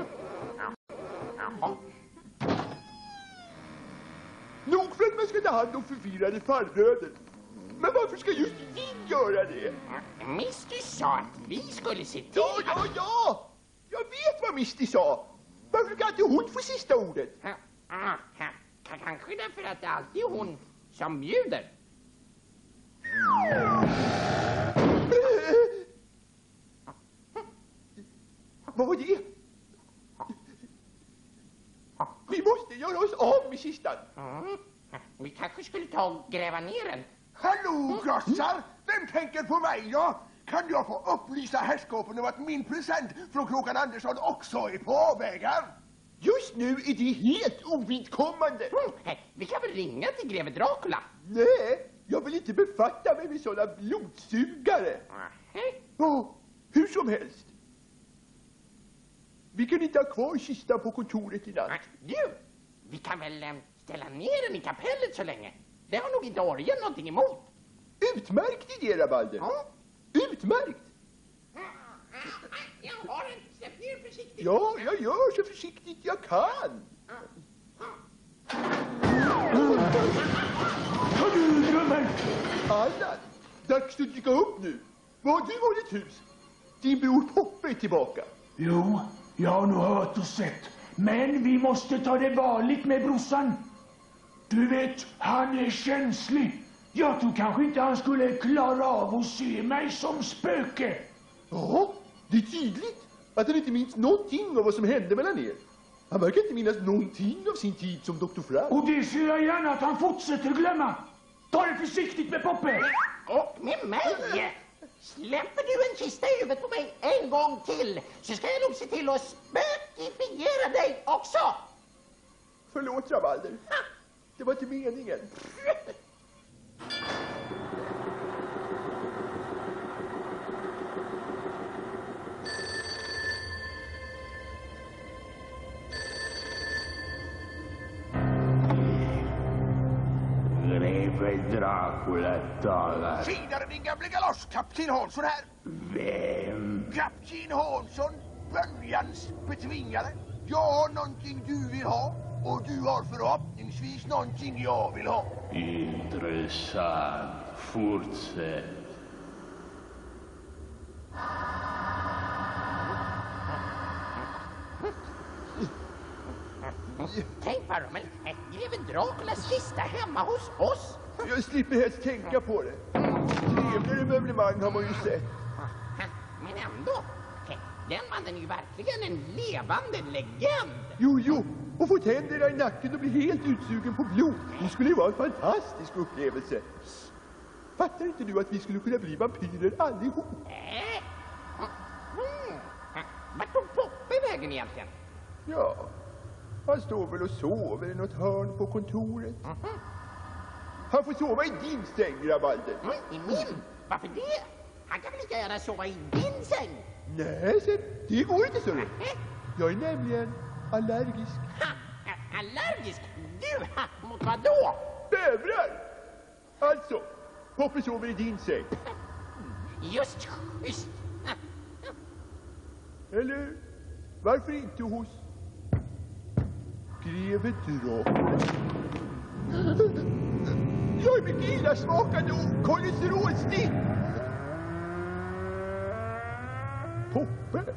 Nog för att man ska ta hand om förvirrade farbröder. Men varför ska just vi göra det? Misty sa att vi skulle se till Ja, ja, ja! Jag vet vad Misty sa. Varför kan inte hon få sista ordet? Kanske därför att det alltid är hon som bjuder. Vad var det? Vi måste göra oss av med kistan. Mm. Vi kanske skulle ta och gräva ner den. Hallå gossar! Vem tänker på mig då? Kan jag få upplysa herrskapet om att min present från Kråkan Andersson också är på avvägar? Just nu är det helt ovidkommande. Mm. Vi kan väl ringa till greve Dracula? Nej, jag vill inte befatta mig med sådana blodsugare. Ja, hur som helst. Vi kan inte ha kvar kistan på kontoret i natt. Du, vi kan väl eh, ställa ner den i kapellet så länge. Det har nog inte Orgen någonting emot. Utmärkt idé, Rabalder. Utmärkt! Jag har den. Släpp ner försiktigt. Ja, jag gör så försiktigt jag kan. Har du drömmer? Allan, dags att dyka upp nu. Vad har du hållit hus? Din bror Poppe är tillbaka. Jo, jag har nog hört och sett. Men vi måste ta det varligt med brorsan. Du vet, han är känslig. Jag tror kanske inte han skulle klara av att se mig som spöke. Ja, det är tydligt att han inte minns någonting av vad som hände mellan er. Han verkar inte minnas någonting av sin tid som Dr. Frank. Och det ser jag gärna att han fortsätter glömma. Ta det försiktigt med Poppe. Och med mig! Släpper du en kista i huvudet på mig en gång till så ska jag nog se till att spökifiera dig också! Förlåt, Rabalder. Det var inte meningen. Greve Dracula talar. Tjenare din gamle galosch, kapten Hansson här. Vem? Kapten Hansson, böljans betvingare. Jag har någonting du vill ha och du har förhoppningsvis någonting jag vill ha. Intressant. Fortsätt. Tänk bara om en en greve Draculas kista hemma hos oss. Jag slipper helst tänka på det. Trevligare möblemang har man ju sett. Men ändå, den mannen är ju verkligen en levande legend. Jo, jo, och få tänderna i nacken och bli helt utsugen på blod. Det skulle ju vara en fantastisk upplevelse. Fattar inte du att vi skulle kunna bli vampyrer allihop? Äh. Mm. Vart tog Poppe vägen egentligen? Ja, han står väl och sover i något hörn på kontoret. Han får sova i din säng, Rabalder. I min? Varför det? Han kan väl lika gärna sova i din säng? Nej, sen, det går inte så. Jag är nämligen allergisk. Ä- Allergisk? Du, ha, mot vad då? Bävrar! Alltså, Poppe sover i din säng. Just schysst. Eller varför inte hos greve Dracula? Jag är mycket illasmakande och kolesterolstinn. Poppe?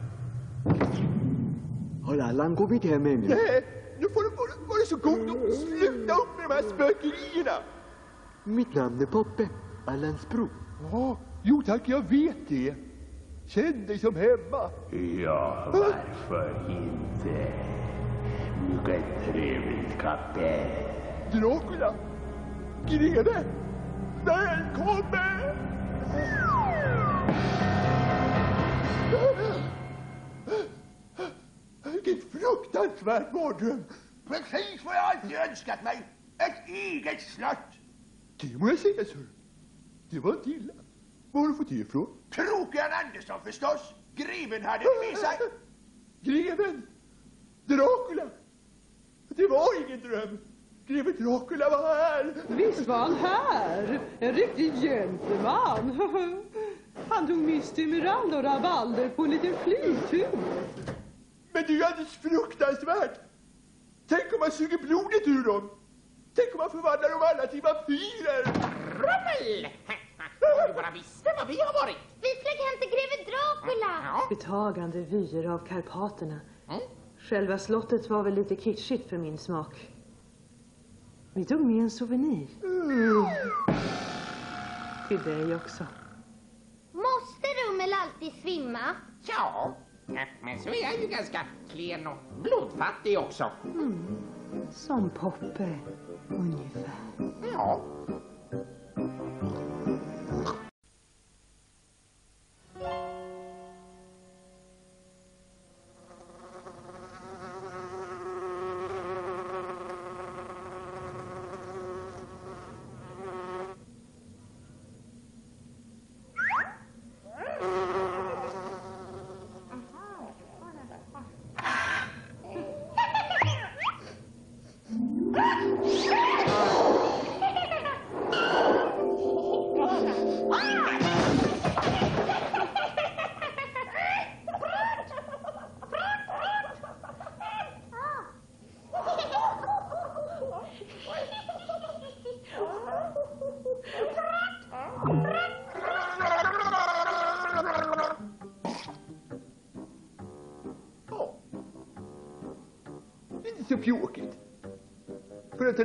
Har Allan kommit hem ännu? Nej, nu får du vara, så god och sluta upp med de här spökerierna. Mitt namn är Poppe, Allans bror. Ja, jo tack, jag vet det. Känn dig som hemma. Ja, varför inte? Mycket trevligt, kapten. Dracula! Greve! Välkommen! Vilken fruktansvärd mardröm! Precis vad jag alltid önskat mig. Ett eget slott. Det må jag säga, sir. Det var inte illa. Var har du fått det ifrån? Krokan Andersson förstås. Greven hade det med sig. <laughs> Greven! Dracula! Det var ingen dröm. Greve Dracula var här. Visst var han här! En riktig gentleman. <laughs> Han tog Misty Miranda och Rabalder på en liten flygtur. Men det är ju alldeles fruktansvärt. Tänk om man suger blodet ur dem. Tänk om man förvandlar dem alla till vampyrer. Rummel! Om du bara visste vad vi har varit. Vi flög hem till greve Dracula. Betagande vyer av Karpaterna. Själva slottet var väl lite kitschigt för min smak. Vi tog med en souvenir. Till dig också. Måste Rummel alltid svimma? Ja, men så är jag ju ganska klen och blodfattig också. Som Poppe, ungefär. Ja.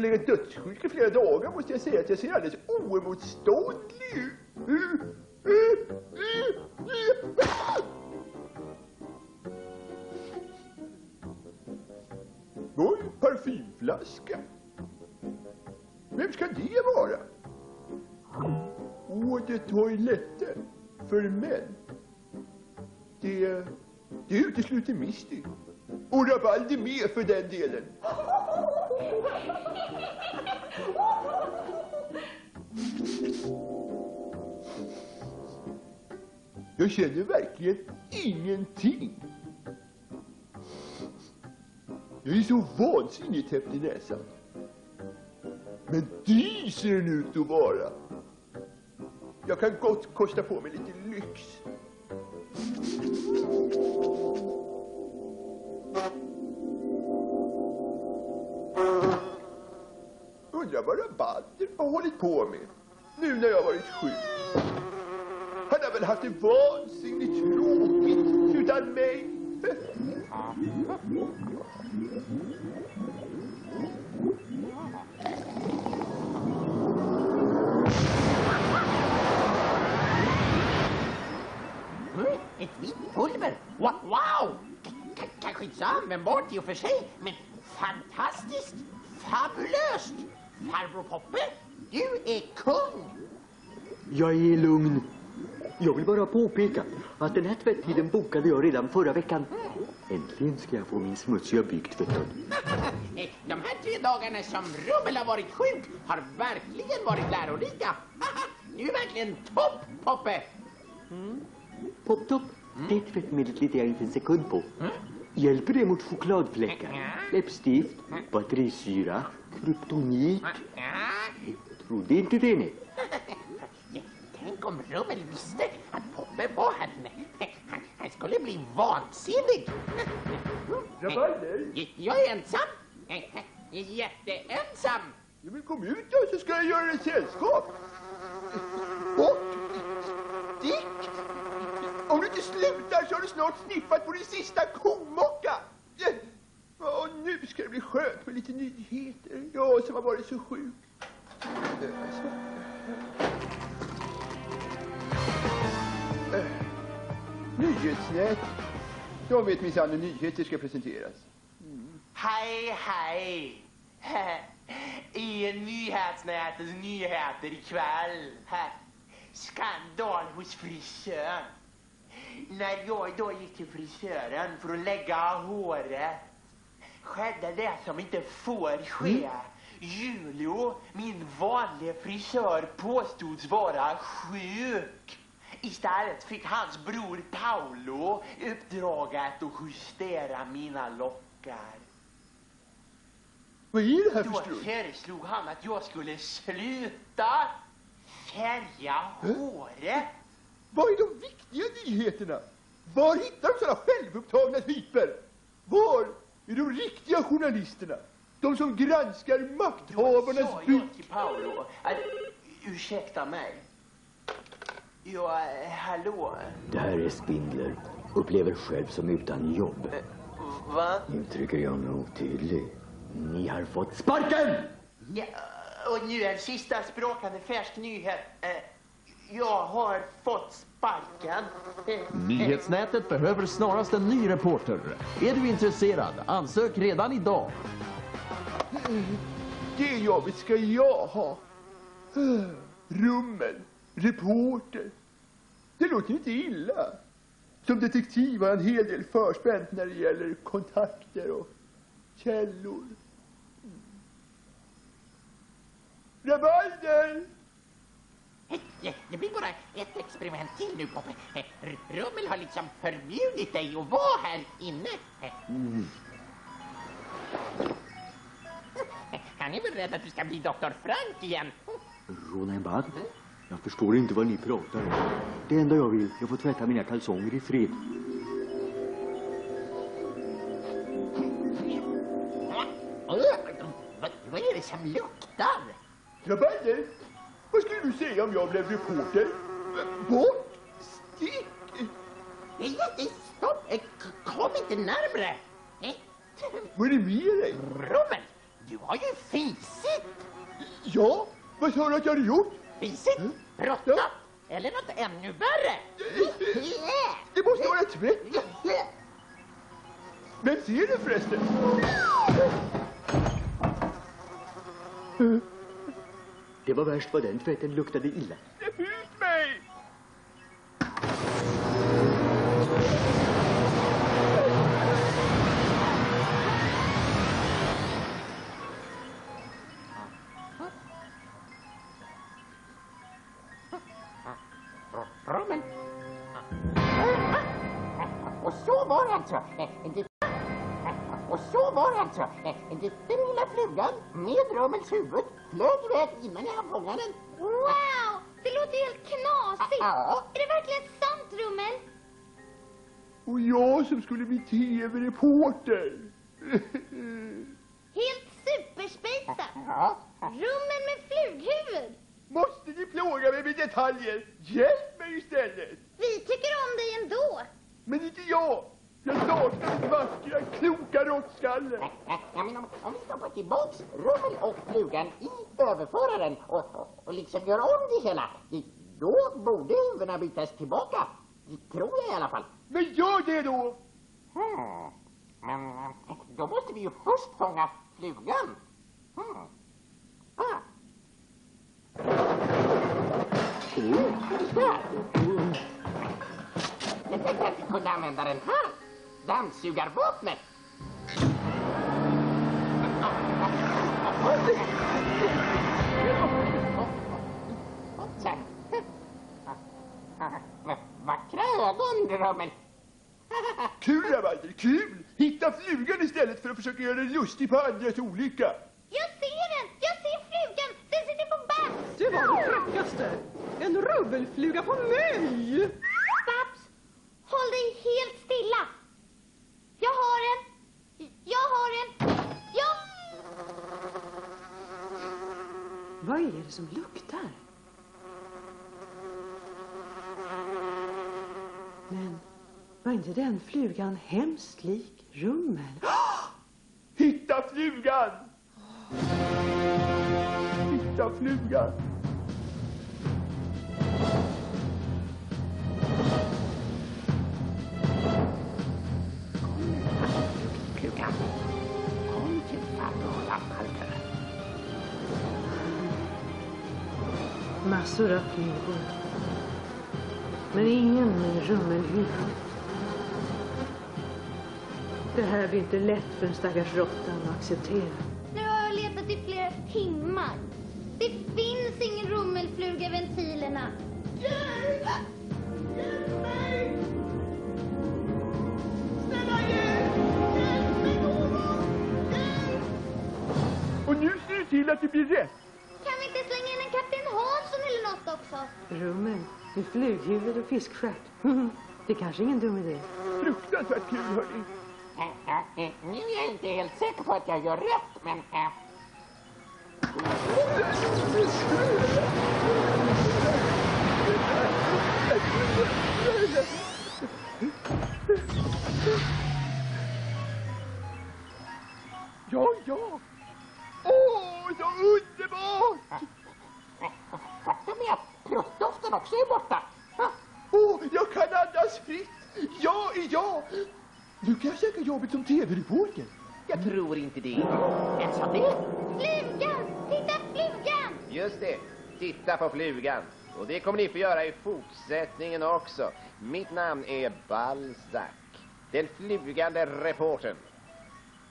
Legat dödssjuk i flera dagar måste jag säga att jag ser alldeles oemotståndlig ut. Oj, parfymflaska. Vem ska det vara? Åh, det är toaletter för män. Det, det utesluter Misty. Och Rabaldi med för den delen. Jag känner verkligen ingenting. Jag är så vansinnigt täppt i näsan. Men det ser den ut att vara. Jag kan gott kosta på mig lite lyx. Undrar vad Rabalder har hållit på med nu när jag varit sjuk. Han har väl haft det vansinnigt tråkigt utan mig. Mm, ett vitt pulver. Wa- Wow! K- kanske inte så användbart i och för sig, men fantastiskt! Fabulöst! Farbror Poppe, du är kung! Jag är lugn. Jag vill bara påpeka att den här tvättiden bokade jag redan förra veckan. Äntligen ska jag få min smutsiga byk tvättad. <laughs> Eh, De här tre dagarna som Rummel har varit sjuk har verkligen varit lärorika. Du är verkligen topp, Poppe! Poptopp, det tvättmedlet litar jag inte en sekund på. Hjälper det mot chokladfläckar, läppstift, batterisyra, kryptonit? Jag trodde inte det, nej. <laughs> Tänk om Rummel visste att Poppe var här inne. Han, han skulle bli vansinnig. Rabalder? Jag är ensam. Jätteensam. Ja, men kom ut då så ska jag göra dig sällskap. Bort! Stick! Om du inte slutar så har du snart sniffat på din sista komocka. Ja, nu ska det bli skönt med lite nyheter. Jag som har varit så sjuk. Nyhetsnät. De vet minsann hur nyheter ska presenteras. Hej, hej! <laughs> I Nyhetsnätets nyheter ikväll. Skandal hos frisören. När jag då gick till frisören för att lägga håret skedde det som inte får ske. Julio, min vanliga frisör, påstods vara sjuk. Istället fick hans bror Paolo uppdraget att justera mina lockar. Vad är det här för Då strunt? föreslog han att jag skulle sluta färga håret. Vad är de viktiga nyheterna? Var hittar de sådana självupptagna typer? Var är de riktiga journalisterna? De som granskar makthavarnas Sa bud? jag till Paolo att, ursäkta mig. Ja, eh, hallå? Det här är Spindler. Upplever själv som utan jobb. Va? Nu trycker jag mig otydlig. Ni har fått sparken! Ja, och nu en sista språkande färsk nyhet. Eh, Jag har fått sparken. Eh, Nyhetsnätet behöver snarast en ny reporter. Är du intresserad, ansök redan idag. Det jobbet ska jag ha. Rummel, reporter. Det låter inte illa. Som detektiv har jag en hel del förspänt när det gäller kontakter och källor. Rabalder! Ja, Det blir bara ett experiment till nu, Poppe. Eh, Rummel har liksom förbjudit dig att vara här inne. Eh, <laughs> Han är väl rädd att du ska bli Dr. Frank igen? Ronenbad? Jag förstår inte vad ni pratar om. Det enda jag vill är att få tvätta mina kalsonger i fred. Vad, är det som luktar? Rabalder, vad skulle du säga om jag blev reporter? Bort! Stick! Nej, stopp! Kom inte närmre! Vad är det med dig? Rummel, du har ju fisit! Ja, vad sa du att jag hade gjort? Fisit? Brottat? Eller något ännu värre? Det måste vara tvätt. Vem ser du förresten? Det var värst vad den tvätten luktade illa. Alltså. Det den lilla flugan med Rummels huvud flög iväg innan jag fångade den. Wow! Det låter helt knasigt. Ja. Är det verkligen sant, Rummel? Och jag som skulle bli tv-reporter. <laughs> Helt superspejsat. Ja. Rummel med flughuvud. Måste ni plåga mig med detaljer? Hjälp mig istället! Vi tycker om dig ändå. Men inte jag! Jag saknar vackra, kloka råttskalle. Ja, men om, om vi stoppar tillbaks Rummel och flugan i överföraren och, och, och liksom gör om det hela, då borde huvudena bytas tillbaka. Det tror jag i alla fall. Men gör det då! Hmm. Men då måste vi ju först fånga flugan. Hmm. Ah. Där. Jag tänkte att vi kunde använda den här. Dammsugarvapnet. Hoppsan. Va- rummel. Kul, Rabalder, kul! Hitta flugan istället för att försöka göra dig lustig på andras olycka. Jag ser den! Jag ser flugan! Den sitter på Babs! Det var det fräckaste! En rubbelfluga på mig! Babs, håll dig helt stilla. Jag har en. Jag har en. Ja! Vad är det som luktar? Men var inte den flugan hemskt lik Rummel? <gasps> Hitta flugan! Hitta flugan! Flugan. Kom till farbror Rabalder. Massor av flugor. Men ingen med rummelhuvud. Det här blir inte lätt för den stackars råttan att acceptera. Nu har jag letat i flera timmar. Det finns ingen rummelfluga i ventilerna. Hjälp! Hjälp mig! Till att det blir rätt. Kan vi inte slänga in en Kapten Hansson eller något också? Rummel med flughuvud och fiskstjärt. Det är kanske ingen dum idé. Fruktansvärt kul, hörni. Äh, äh, äh, Nu är jag inte helt säker på att jag gör rätt, men... Äh, Ja, ja. Underbart! faktum är att pruttdoften också är borta. Åh, jag kan andas fritt. Ja är ja. Nu kan jag söka jobbet som tv-reporter. Jag tror inte det. Vem sa det? Flugan! Titta, flugan! Just det. Titta på flugan. Och det kommer ni få göra i fortsättningen också. Mitt namn är Balzac. Den flugande reportern.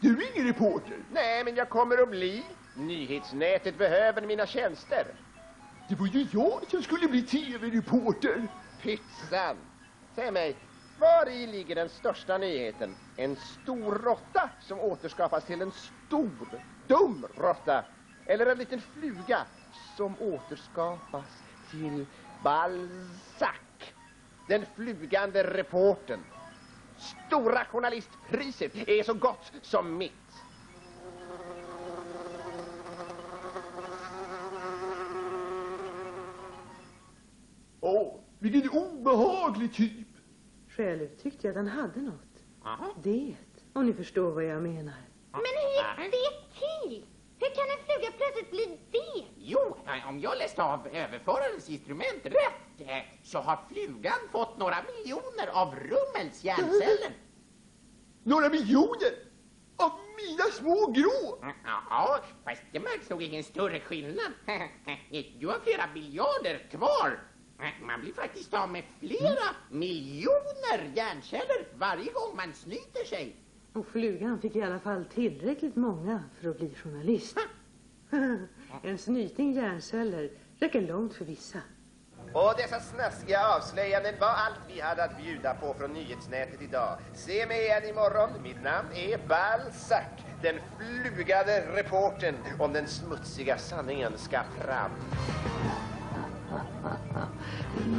Du är ingen reporter. Nej, men jag kommer att bli. Nyhetsnätet behöver mina tjänster. Det var ju jag som skulle bli tv-reporter. Pyttsan! Säg mig, var i ligger den största nyheten? En stor råtta som återskapas till en stor, dum råtta? Eller en liten fluga som återskapas till Balzac? Den flugande reportern. Stora journalistpriset är så gott som mitt. Åh, vilken obehaglig typ. Själv tyckte jag att han hade något. Det, om ni förstår vad jag menar. Men hur gick det till? Hur kan en fluga plötsligt bli det? Jo, om jag läste av överförarens instrument rätt eh, så har flugan fått några miljoner av rummels hjärnceller. Några miljoner? Av mina små grå? Ja, fast det märks nog ingen större skillnad. <laughs> Du har flera biljarder kvar. Man blir faktiskt av med flera miljoner hjärnceller varje gång man snyter sig. Och flugan fick i alla fall tillräckligt många för att bli journalist. <laughs> en snyting hjärnceller räcker långt för vissa. Och dessa snaskiga avslöjanden var allt vi hade att bjuda på från nyhetsnätet idag. Se mig igen imorgon. Mitt namn är Balzac. Den flugade reportern om den smutsiga sanningen ska fram. <laughs>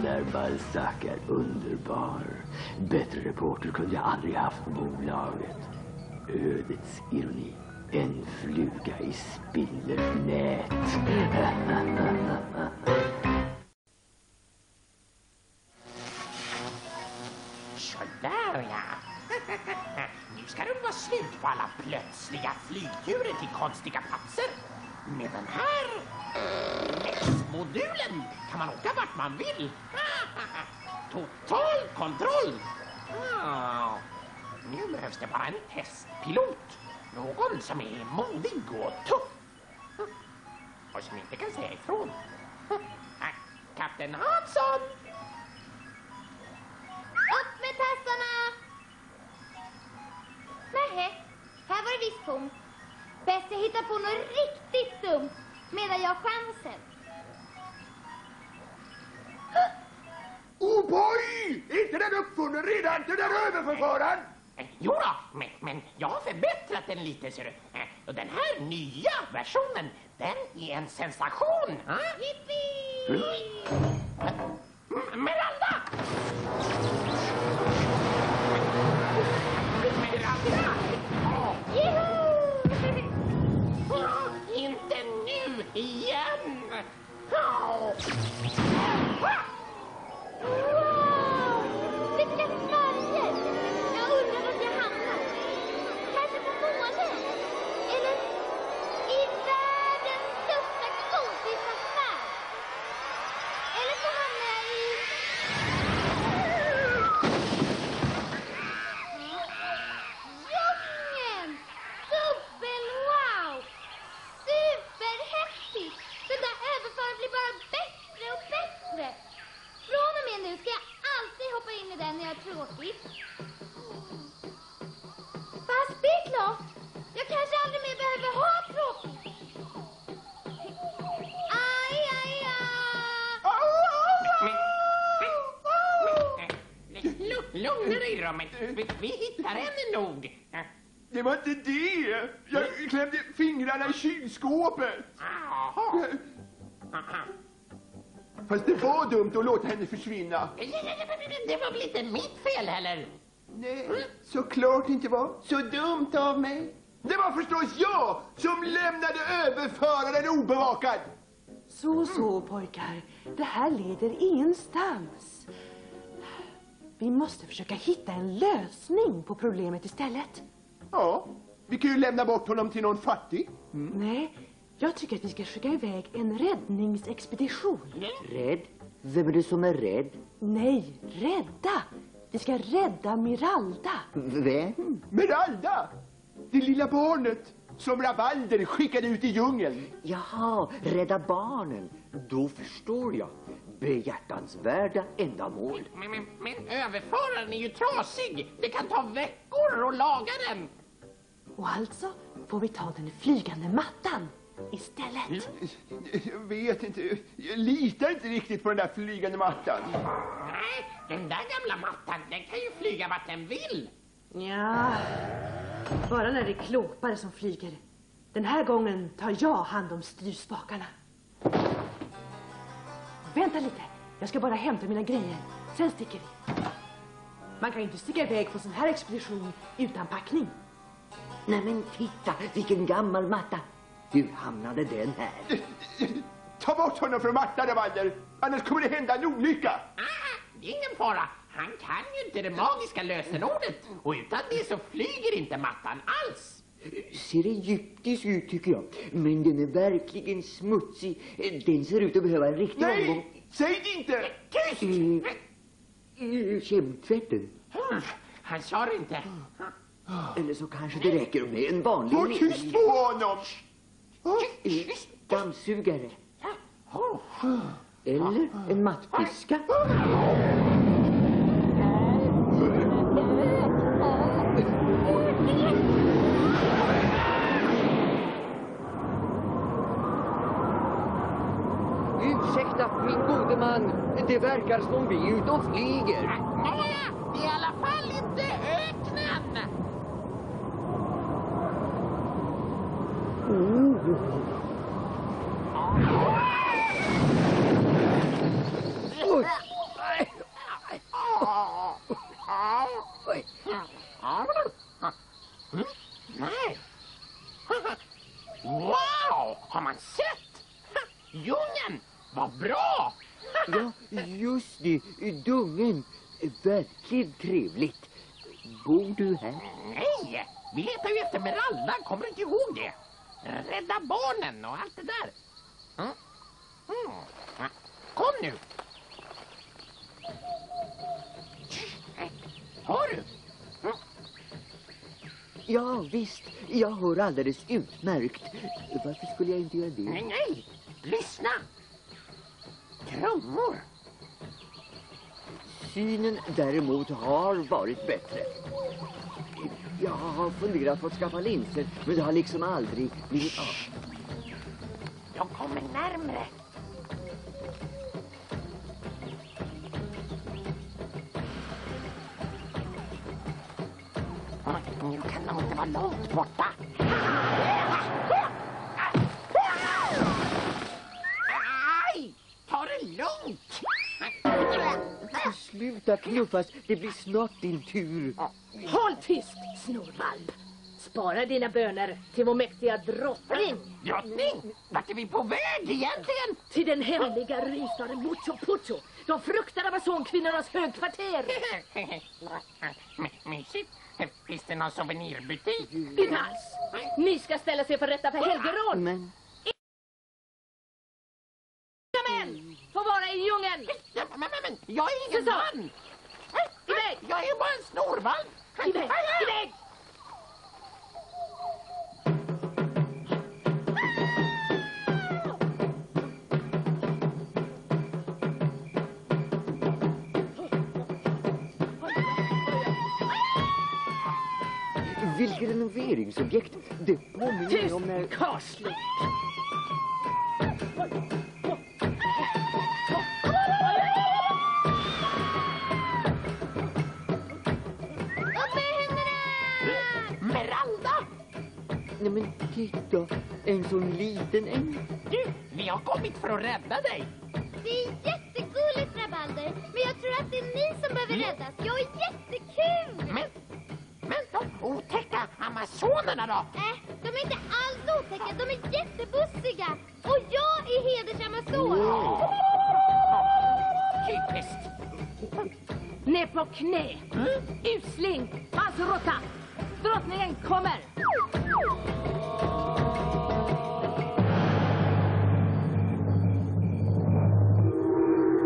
När Balzac är underbar. Bättre reporter kunde jag aldrig haft på bolaget. Ödets ironi. En fluga i spindelnät. Sådär ja. <laughs> Nu ska det vara slut på alla plötsliga flygturer till konstiga platser. Med den här eh, modulen kan man åka vart man vill. <laughs> Total kontroll. Ah, Nu behövs det bara en testpilot. Någon som är modig och tuff. <laughs> Och som inte kan säga ifrån. <laughs> Ah, Kapten Hansson! Upp med tassarna! Nej, här var det visst tomt. Bäst jag hittar på något riktigt dumt medan jag har chansen. Oh boy! Ett den uppfunnen redan? Den där överförföraren? Jo då, men, men jag har förbättrat den lite ser du. Eh, Och den här nya versionen, den är en sensation. Ha? Jippi! Meralda! Meralda! I kylskåpet. Fast det var dumt att låta henne försvinna. Det var väl inte mitt fel heller? Nej, såklart inte var. Så dumt av mig. Det var förstås jag som lämnade överföraren obevakad. Så, så pojkar. Det här leder ingenstans. Vi måste försöka hitta en lösning på problemet istället. Ja, vi kan ju lämna bort honom till någon fattig. Nej, jag tycker att vi ska skicka iväg en räddningsexpedition. Rädd? Vem är det som är rädd? Nej, rädda! Vi ska rädda Miralda. Vem? Meralda! Det lilla barnet som Rabalder skickade ut i djungeln. Jaha, rädda barnen. Då förstår jag. Behjärtansvärda ändamål. Men, men, men överföraren är ju trasig. Det kan ta veckor att laga den. Och alltså får vi ta den flygande mattan istället. Jag vet inte, jag litar inte riktigt på den där flygande mattan. Nej, den där gamla mattan, den kan ju flyga vart den vill. Ja, bara när det är klåpare som flyger. Den här gången tar jag hand om styrspakarna. Vänta lite, jag ska bara hämta mina grejer. Sen sticker vi. Man kan ju inte sticka iväg på sån här expedition utan packning. Nej men titta, vilken gammal matta. Hur hamnade den här? Ta bort honom från mattan, Rabalder. Annars kommer det hända en olycka. Det är ingen fara. Han kan ju inte det magiska lösenordet. Och utan det så flyger inte mattan alls. Ser egyptisk ut tycker jag. Men den är verkligen smutsig. Den ser ut att behöva en riktig Nej, omgång. säg det inte! Tyst! Eh, Kemtvätten. Han sa det inte. Eller så kanske det räcker med en vanlig... Var tyst på honom! Dammsugare. Eller en mattpiska. Ursäkta, min gode man. Det verkar som om vi är ute och flyger. Nåja, det är i alla fall inte öknen. Oj. Nej. Wow, har man sett? Djungeln, vad bra! Ja, just det. Dungen. Verkligen trevligt. Bor du här? Nej, vi letar ju efter Meralda, kommer du inte ihåg det? Rädda barnen och allt det där. Mm. Mm. Kom nu. Hör du? Ja, visst. Jag hör alldeles utmärkt. Varför skulle jag inte göra det? Nej, nej. Lyssna. Trummor. Synen däremot har varit bättre. Jag har funderat på att skaffa linser, men det har liksom aldrig blivit av. Jag kommer närmre. Nu kan de inte vara långt borta. Aj! Ta det lugnt! Sluta knuffas, det blir snart din tur. Håll tyst, snorvalp! Spara dina böner till vår mäktiga drottning. Drottning? Vart är vi på väg egentligen? Till den hemliga rysstaden Mucho Pucho. De fruktade amazonkvinnornas högkvarter. My- <laughs> Mysigt. Finns det någon souvenirbutik? Inte alls. Ni ska ställa sig för rätta för helgerån. Men... män får vara i djungeln. Men, men, men, jag är ingen Så, man! Iväg! Jag är bara en snorvalp! Iväg! Iväg! Vilket renoveringsobjekt. Det påminner Tyst, om när... karslik! Nej men titta, en sån liten äng. Du, vi har kommit för att rädda dig. Det är jättegulligt, Rabalder. Men jag tror att det är ni som behöver räddas. Jag är jättekul! Men, men de otäcka amazonerna då? Äh, de är inte alls otäcka. De är jättebussiga. Och jag är hedersamazon. Typiskt. Ner på knä. Usling, mansråtta. Drottningen kommer.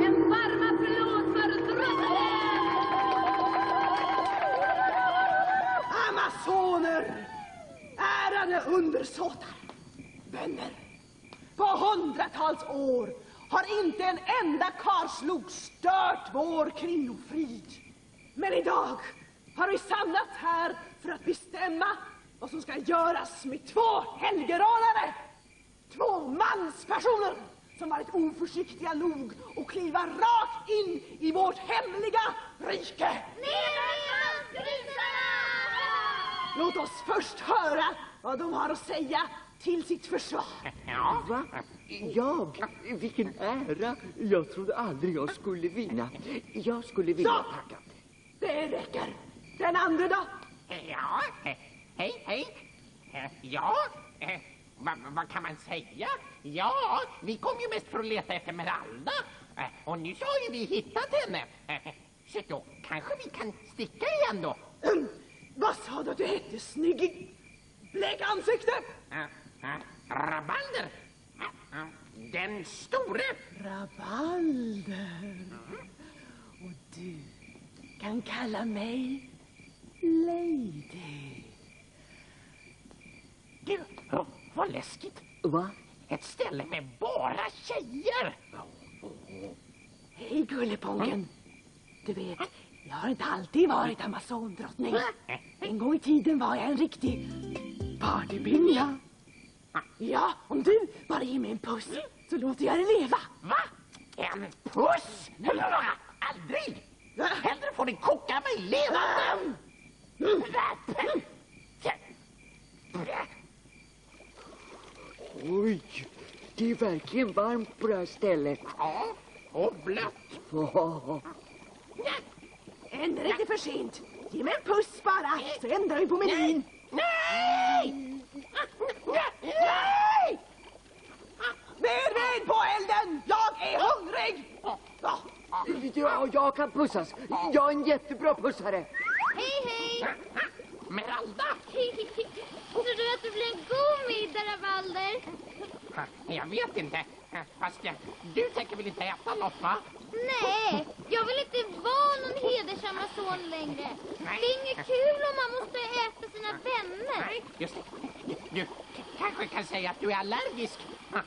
En varm applåd för drottningen! Amazoner! Ärade undersåtar! Vänner! På hundratals år har inte en enda karlslok stört vår kvinnofrid. Men idag har vi samlats här för att bestämma vad som ska göras med två helgerånare. Två manspersoner som varit oförsiktiga nog att kliva rakt in i vårt hemliga rike. Låt oss först höra vad de har att säga till sitt försvar. Ja. Va? Jag? Vilken ära! Jag trodde aldrig jag skulle vinna. Jag skulle vilja Så! tacka. Det räcker. Den andra då? Ja, hej, hej. Eh, Ja, eh, vad vad kan man säga? Ja, vi kom ju mest för att leta efter Meralda. Eh, Och nu så har ju vi hittat henne. Så då kanske vi kan sticka igen då. Mm. Vad sa du att du hette, snygging? Blek ansikte? Rabalder. Den store. Rabalder. Och du kan kalla mig Lady. Du, oh, vad läskigt. Va? Ett ställe med bara tjejer. Hej gullepången. Du vet, jag har inte alltid varit amazondrottning. <laughs> En gång i tiden var jag en riktig partybinja. Ja, om du bara ger mig en puss så låter jag dig leva. Va? En puss? Aldrig! Hellre får ni koka mig levande! Oj, det är verkligen varmt på det här stället. Ja, och blött. Ja. Än är det för sent. Ge mig en puss bara, så ändrar vi på menyn. Nej! Nej! Mer ved på elden! Jag är hungrig! Ja, jag kan pussas. Jag är en jättebra pussare. Hej, hej! Meralda! <laughs> Tror du att det blir en god middag, Rabalder? Jag vet inte. Fast jag, du tänker väl inte äta något, va? Nej, jag vill inte vara någon hedersamazon längre. Det är inget kul om man måste äta sina vänner. Nej, just det. Du, kanske kan säga att du är allergisk. Äh,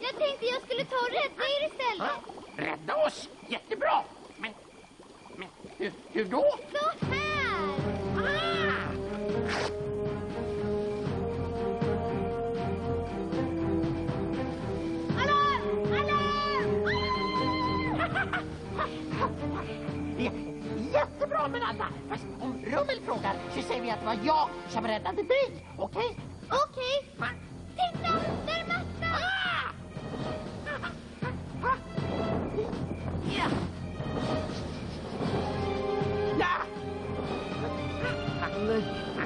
jag tänkte jag skulle ta och rädda er istället. Rädda oss! Jättebra! Men, men hur, hur då? Så här! Jättebra! bra Miranda. Fast om Rummel frågar så säger vi att det var jag som räddade dig. Okej? Okej. Titta, där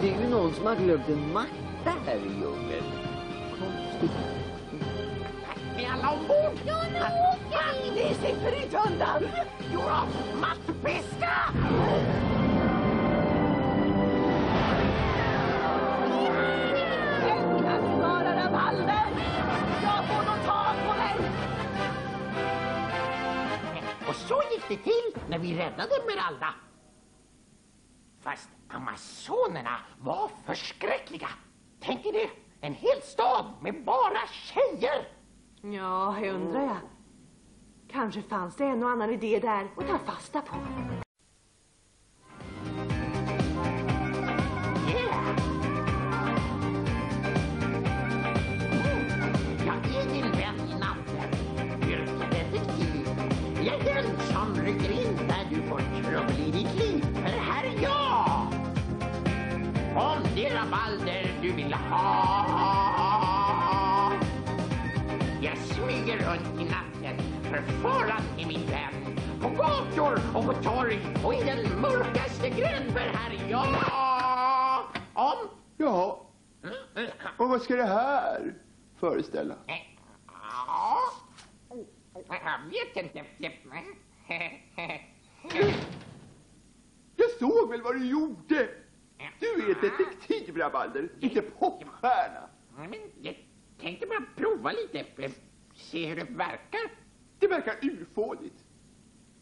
det är ju någon som har glömt en matta här i djungeln. Konstigt. Är alla ombord? Ja, nu åker vi! Ni slipper inte undan! Jodå, mattpiska! Och så gick det till när vi räddade Meralda. Fast amazonerna var förskräckliga. Tänk er det, en hel stad med bara tjejer. Ja, undrar jag. Kanske fanns det en och annan idé där att ta fasta på. Jag yrkesdetektiv. Jag är den som rycker in där du får rabalder du vill ha. Jag smyger runt i natten, för faran är min vän. På gator och på torg och i den mörkaste gränd, för här är jag! Om... Ja, och vad ska det här föreställa? Ja. Jag vet inte. Jag såg väl vad du gjorde? Du är detektiv, Rabalder, inte popstjärna. Men jag tänkte bara prova lite. Se hur det verkar. Det verkar urfåligt.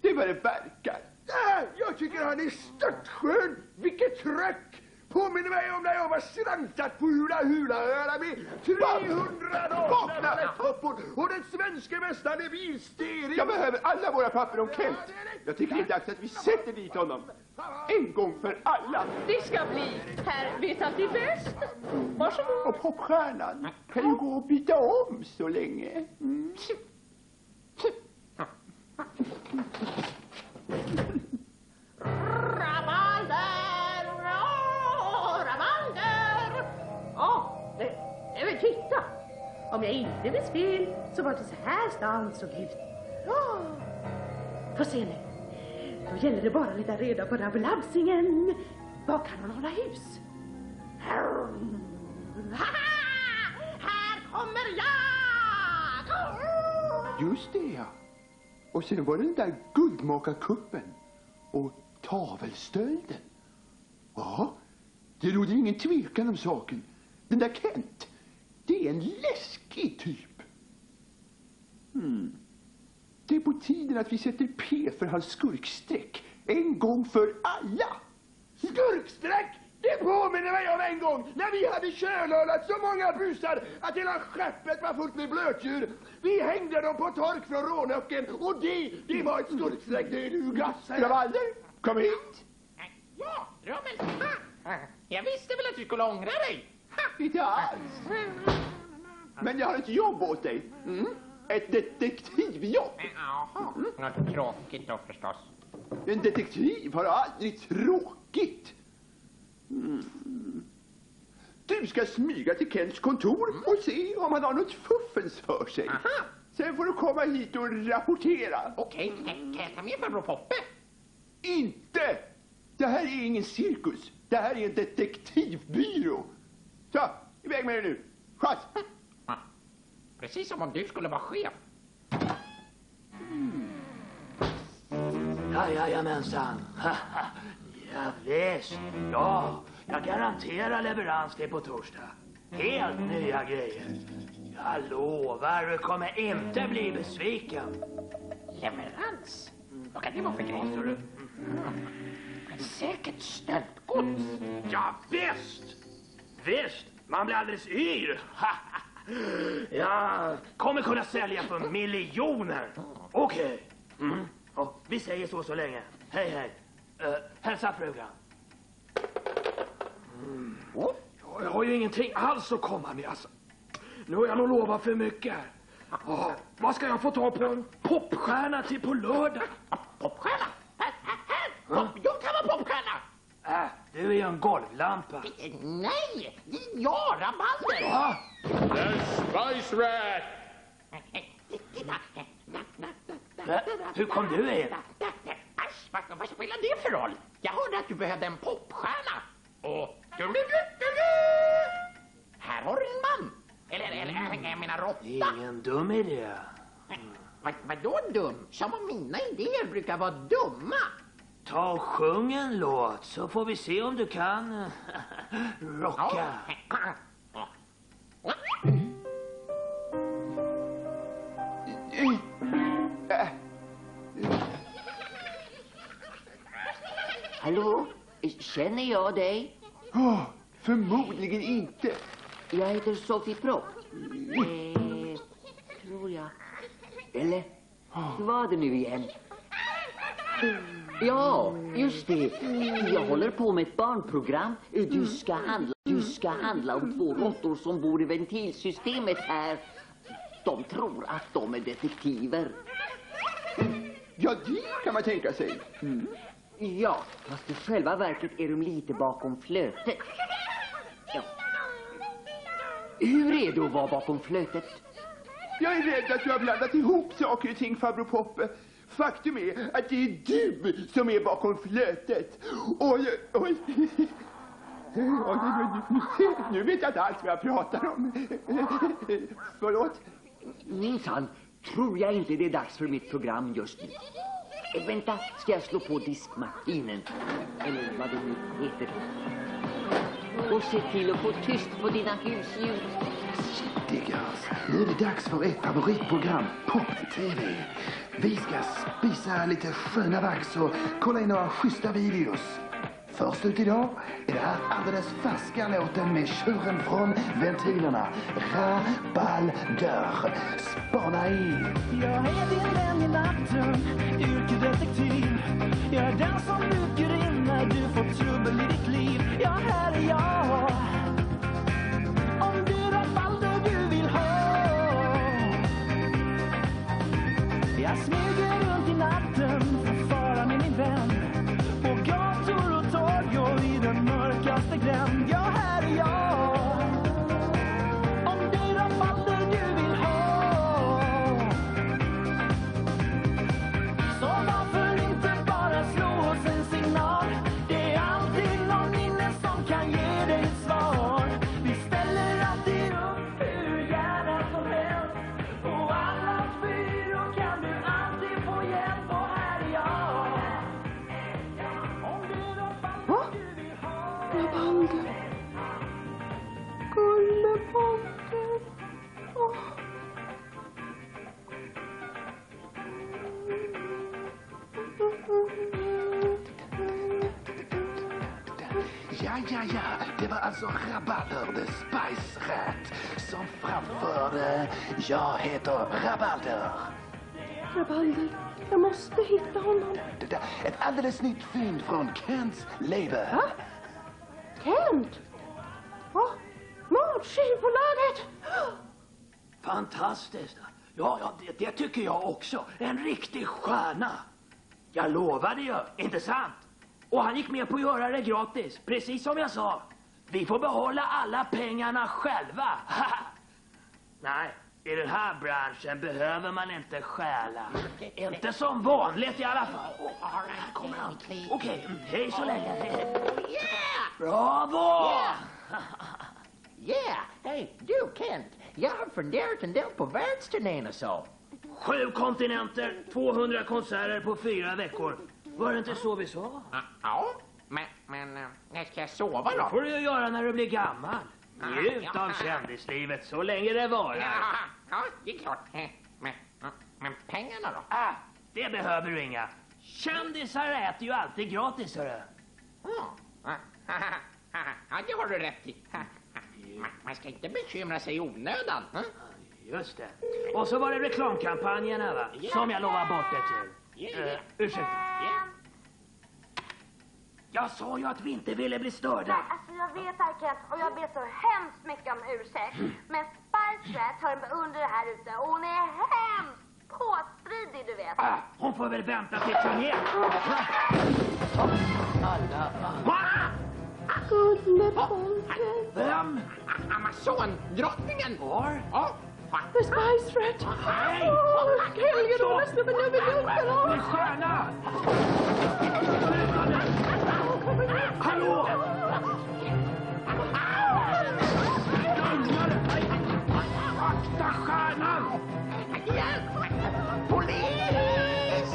Det är vad det verkar. Äh, jag tycker han är störtskön. Vilket tryck! Påminner mig om när jag var slantat på Hula Hula-öarna med 300 nakna rätthoppor och den svenska mästaren är bilstering. Jag behöver alla våra papper om Kent. Jag tycker det är dags att vi sätter dit honom. En gång för alla. Det ska bli. Herr vet alltid bäst. Varsågod. Och popstjärnan kan ju gå och byta om så länge. Mm. Rabalder! Ja, det, det vill titta. Om jag inte minns fel så var det så här stan såg ut. Ja. Få se nu. Då gäller det bara att leta reda på rabelansingen. Var kan hon hålla hus? Här kommer jag! Just det, ja. Och sen var det den där guldmakarkuppen och tavelstölden. Ja, det råder ingen tvekan om saken. Den där Kent, det är en läskig typ. Hmm. Det är på tiden att vi sätter P för hans skurkstreck. En gång för alla. Skurksträck! Det påminner mig om en gång när vi hade kölölat så många busar att hela skeppet var fullt med blötdjur. Vi hängde dem på tork från rånöcken och det, det var ett skurksträck det du gassar. Rabalder, kom hit. Ja, Rummel. Jag visste väl att du skulle ångra dig. Inte alls. Men jag har ett jobb åt dig. Mm. Ett detektivjobb. Jaha, något tråkigt då förstås. En detektiv har aldrig tråkigt. Mm. Du ska smyga till Kents kontor och se om han har något fuffens för sig. Sen får du komma hit och rapportera. Okej, kan jag ta med farbror Poppe? Inte! Det här är ingen cirkus. Det här är en detektivbyrå. Så, iväg med dig nu. Skjuts! Precis som om du skulle vara chef. Ja, jajamensan. <laughs> ja, visst. Ja, jag garanterar leverans till på torsdag. Helt nya grejer. Jag lovar, du kommer inte bli besviken. Leverans? Vad kan det vara för grej? Säkert stöldgods. Ja, visst! Visst, man blir alldeles yr. <laughs> Jag kommer kunna sälja för miljoner. Okej. Mm. Ja, vi säger så så länge. Hej, hej. Uh, hälsa frugan. Mm. Ja, Jag har ju ingenting alls att komma med alltså. Nu har jag nog lovat för mycket. Ja, vad ska jag få ta på en popstjärna till på lördag? Popstjärna? <laughs> Jag kan vara popstjärna! Du är ju en golvlampa. Nej, det är jag, Rabalder. Ja. The Spice Rat! Hur kom du in? Asch, vad, vad spelar det för roll? Jag hörde att du behövde en popstjärna. Och... Du, du, du, du, du. Här har du en man. Eller, eller jag menar råtta. Ingen dum idé. Vad, vadå dum? Som om mina idéer brukar vara dumma. Ta och sjung en låt så får vi se om du kan eh, <laughs> rocka. Hallå? Känner jag dig? Oh, förmodligen inte. Jag heter Sofie Propp. Eh, tror jag. Eller? Hur var det nu igen? Ja, just det. Jag håller på med ett barnprogram. Du ska handla, du ska handla om två råttor som bor i ventilsystemet här. De tror att de är detektiver. Ja, det kan man tänka sig. Ja, fast i själva verket är de lite bakom flötet. Ja. Hur är det att vara bakom flötet? Jag är rädd att du har blandat ihop saker och ting, farbror Poppe. Faktum är att det är du som är bakom flötet. Oj, oj. Oj, nu, nu vet jag inte alls vad jag pratar om. Förlåt? Minsann, tror jag inte det är dags för mitt program just nu. Äh, vänta, ska jag slå på diskmaskinen? Eller vad det nu heter. Och se till att få tyst på dina Shit, Diggers, nu är det dags för ert favoritprogram, Pop-TV. Vi ska spisa lite sköna vax och kolla in några schyssta videos. Först ut idag är det här alldeles färska låten med tjuren från ventilerna. Rabalder. Spana in! Jag är din vän i natten, yrkedetektiv Jag är den som rycker in när du får trubbel i ditt liv. Ja, här är jag. Jag smyger Ja, ja, ja. Det var alltså Rabalder, the Spice Rat, som framförde Jag heter Rabalder. Rabalder, jag måste hitta honom. Det där, Ett alldeles nytt fynd från Kents label. Va? Kent? Åh, matskivbolaget! Fantastiskt. Ja, ja det, det tycker jag också. En riktig stjärna. Jag lovade ju, inte sant? Och han gick med på att göra det gratis, precis som jag sa. Vi får behålla alla pengarna själva. <laughs> Nej, i den här branschen behöver man inte stjäla. Inte som vanligt i alla fall. Kommer han. Okej, hej så länge. Bravo! Yeah! <laughs> Yeah! Hey, du Kent, jag har funderat en del på världsturnén och så. Sju kontinenter, 200 konserter på fyra veckor. Var det inte så vi sa? Ja, men, men eh, när ska jag sova Det då? får du ju göra när du blir gammal. Njut av kändislivet så länge det varar. Ja, ja, det är klart. Eh, Men, men pengarna då? Ah, det behöver du inga. Kändisar äter ju alltid gratis, hörru. Ja, det har du rätt i. Man, ska inte bekymra sig i onödan. eh? Just det. Och så var det reklamkampanjerna, va? Som jag lovade bort det till. Uh, ursäkta. Jag sa ju att vi inte ville bli störda. Alltså jag vet här Kent och jag ber så hemskt mycket om ursäkt. Men Spice Rat har en beundrare här ute och hon är hemskt påstridig du vet. Ah, hon får väl vänta till turnén. Alla. Gullepojken. Vem? Amazondrottningen. Var? Ja. The Spice Rat. Nej. Åh, Helge, de där snubben jag vill dunka Min stjärna! Hallå! Akta stjärnan! Polis!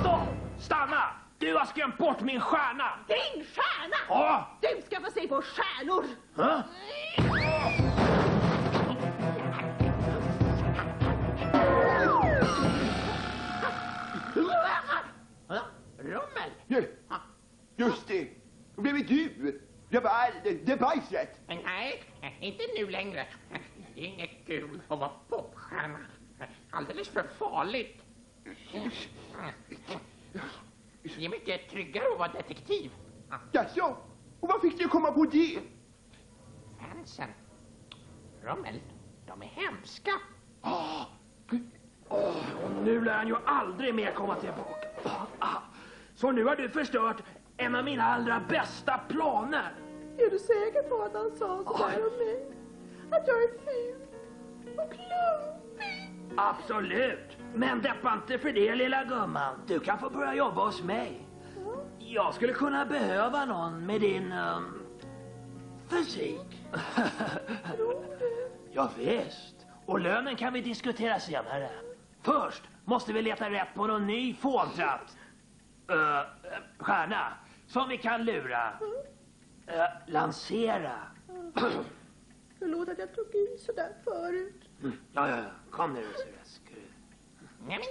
Stopp! Stanna! Du har skrämt bort min stjärna! Din stjärna! Ja. Du ska få se på stjärnor! Hä? Rummel? Ja, Just det. Det blev du. Det var det, det bajset. Nej, inte nu längre. Det är inget kul att vara popstjärna. Alldeles för farligt. Det är mycket tryggare att vara detektiv. Jaså? Och vad fick att komma på det? Fansen. Rummel, de är hemska. Åh, och nu lär han ju aldrig mer komma tillbaka. Ah, Så nu har du förstört en av mina allra bästa planer. Är du säker på att han sa sådär om mig? Att jag är ful och klumpig? Absolut. Men deppa inte för det lilla gumman. Du kan få börja jobba hos mig. Jag skulle kunna behöva någon med din um, fysik. <laughs> ja, visst. Och lönen kan vi diskutera senare. Först måste vi leta rätt på någon ny fåntratt. Uh, stjärna. Som vi kan lura. Uh, lansera. <clears throat> Förlåt att jag tog i sådär förut. Mm. Ja, ja, ja. Kom nu, Ceres. Nej, men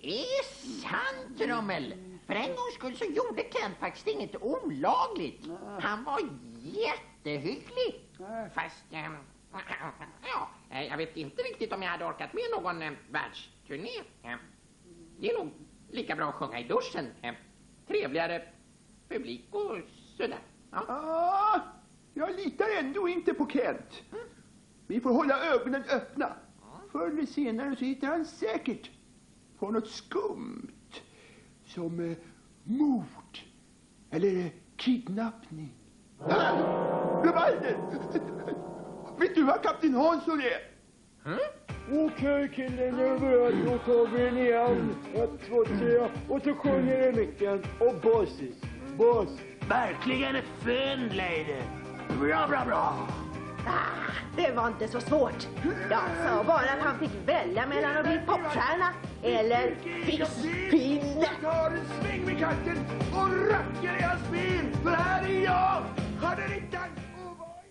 det är sant, Rummel. För en gångs skull så gjorde Kent faktiskt inget olagligt. Han var jättehygglig. Fast, ehm, <clears throat> ja, eh, jag vet inte riktigt om jag hade orkat med någon eh, världsturné. Eh, Det är nog lika bra att sjunga i duschen. Eh, Trevligare publik och sådär. Ja. Ah, jag litar ändå inte på Kent. Vi får hålla ögonen öppna. Förr eller senare så hittar han säkert på något skumt. Som eh, mord. Eller eh, kidnappning. Ah, Revalder! <laughs> Vet du vad kapten Hansson är? Okej killen, jag är beredd. Då tar vi den igen. Ett, två, tre. Och så sjunger i micken. Och bassis. Bas. Verkligen ett fynd, lady. Bra, bra, bra. Ah, det var inte så svårt. Jag sa bara att han fick välja mellan att bli popstjärna eller fisspinne. tar en sväng med katten och rackar i hans bil. För här är jag. Hade ni dans? Jag bara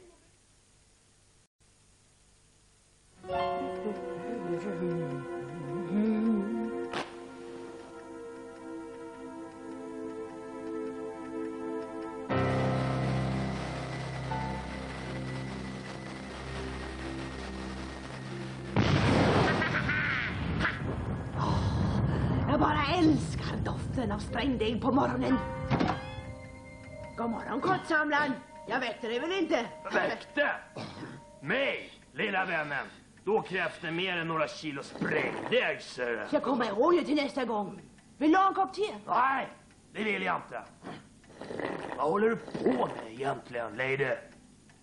älskar doften av sprängdeg på morgonen. God morgon kottsamlaren. Jag väckte dig väl inte? Väckte? Mig, lilla vännen. Då krävs det mer än några kilo sprängdeg, ser du. Jag kommer ihåg det till nästa gång. Vill du ha en kopp te? Nej, det vill jag inte. Vad håller du på med egentligen, lady?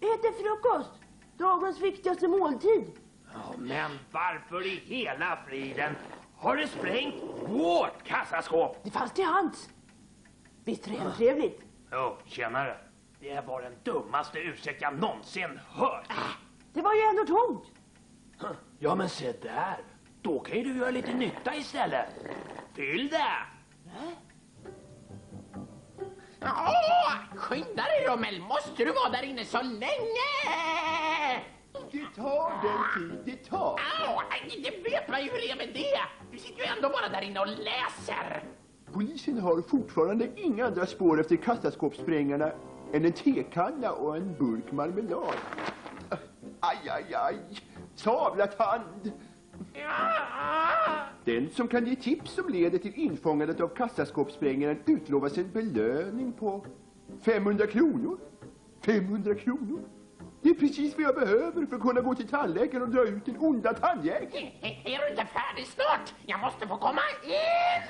Äter frukost. Dagens viktigaste måltid. Ja, men varför i hela friden har du sprängt vårt kassaskåp? Det fanns till hands. Visst är det hemtrevligt? Jo, tjenare. Det var den dummaste ursäkt jag någonsin hört. Det var ju ändå tomt. <clears throat> Ja, men se där. Då kan ju du göra lite nytta istället. Fyll det! Åh, skynda dig Rummel! Måste du vara där inne så länge? Det tar den tid det tar. Au, det vet man ju hur det är med det. Du sitter ju ändå bara där inne och läser. Polisen har fortfarande inga andra spår efter kassaskåpssprängarna än en tekanna och en burk marmelad. Aj, aj, aj. Savlat hand. Den som kan ge tips som leder till infångandet av kassaskåpssprängaren utlovas en belöning på 500 kronor. 500 kronor? Det är precis vad jag behöver för att kunna gå till tandläkaren och dra ut den onda tandjäkeln. Är du inte färdig snart? Jag måste få komma in.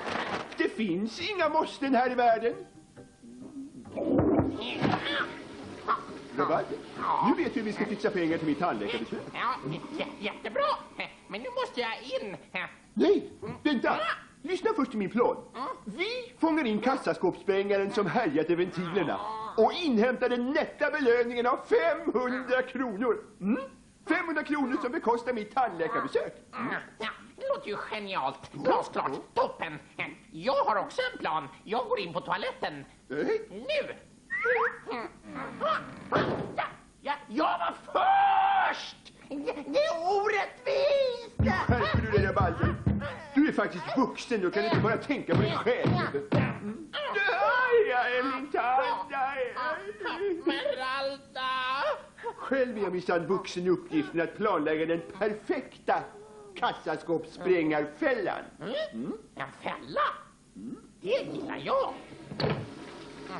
Det finns inga måsten här i världen. Rabalder, nu vet vi hur vi ska fixa pengar till mitt tandläkarbesök. Ja, jättebra. Men nu måste jag in. Nej, vänta! Lyssna först till min plan. Vi fångar in kassaskåpssprängaren som härjat i ventilerna och inhämtar den nätta belöningen av 500 kronor. Mm? 500 kronor som bekostar mitt tandläkarbesök. Ja, det låter ju genialt. Glasklart. Toppen. Jag har också en plan. Jag går in på toaletten. Nu. Ja, ja, jag var först! Det är orättvist! Skärper du dig Rabalder? Du är faktiskt vuxen och kan inte bara tänka på dig själv. Aj, aj, min tand! aj, aj. Meralda! Själv är jag minsann vuxen i uppgiften att planlägga den perfekta kassaskåpssprängarfällan. Mm. En fälla? Det gillar jag. Så,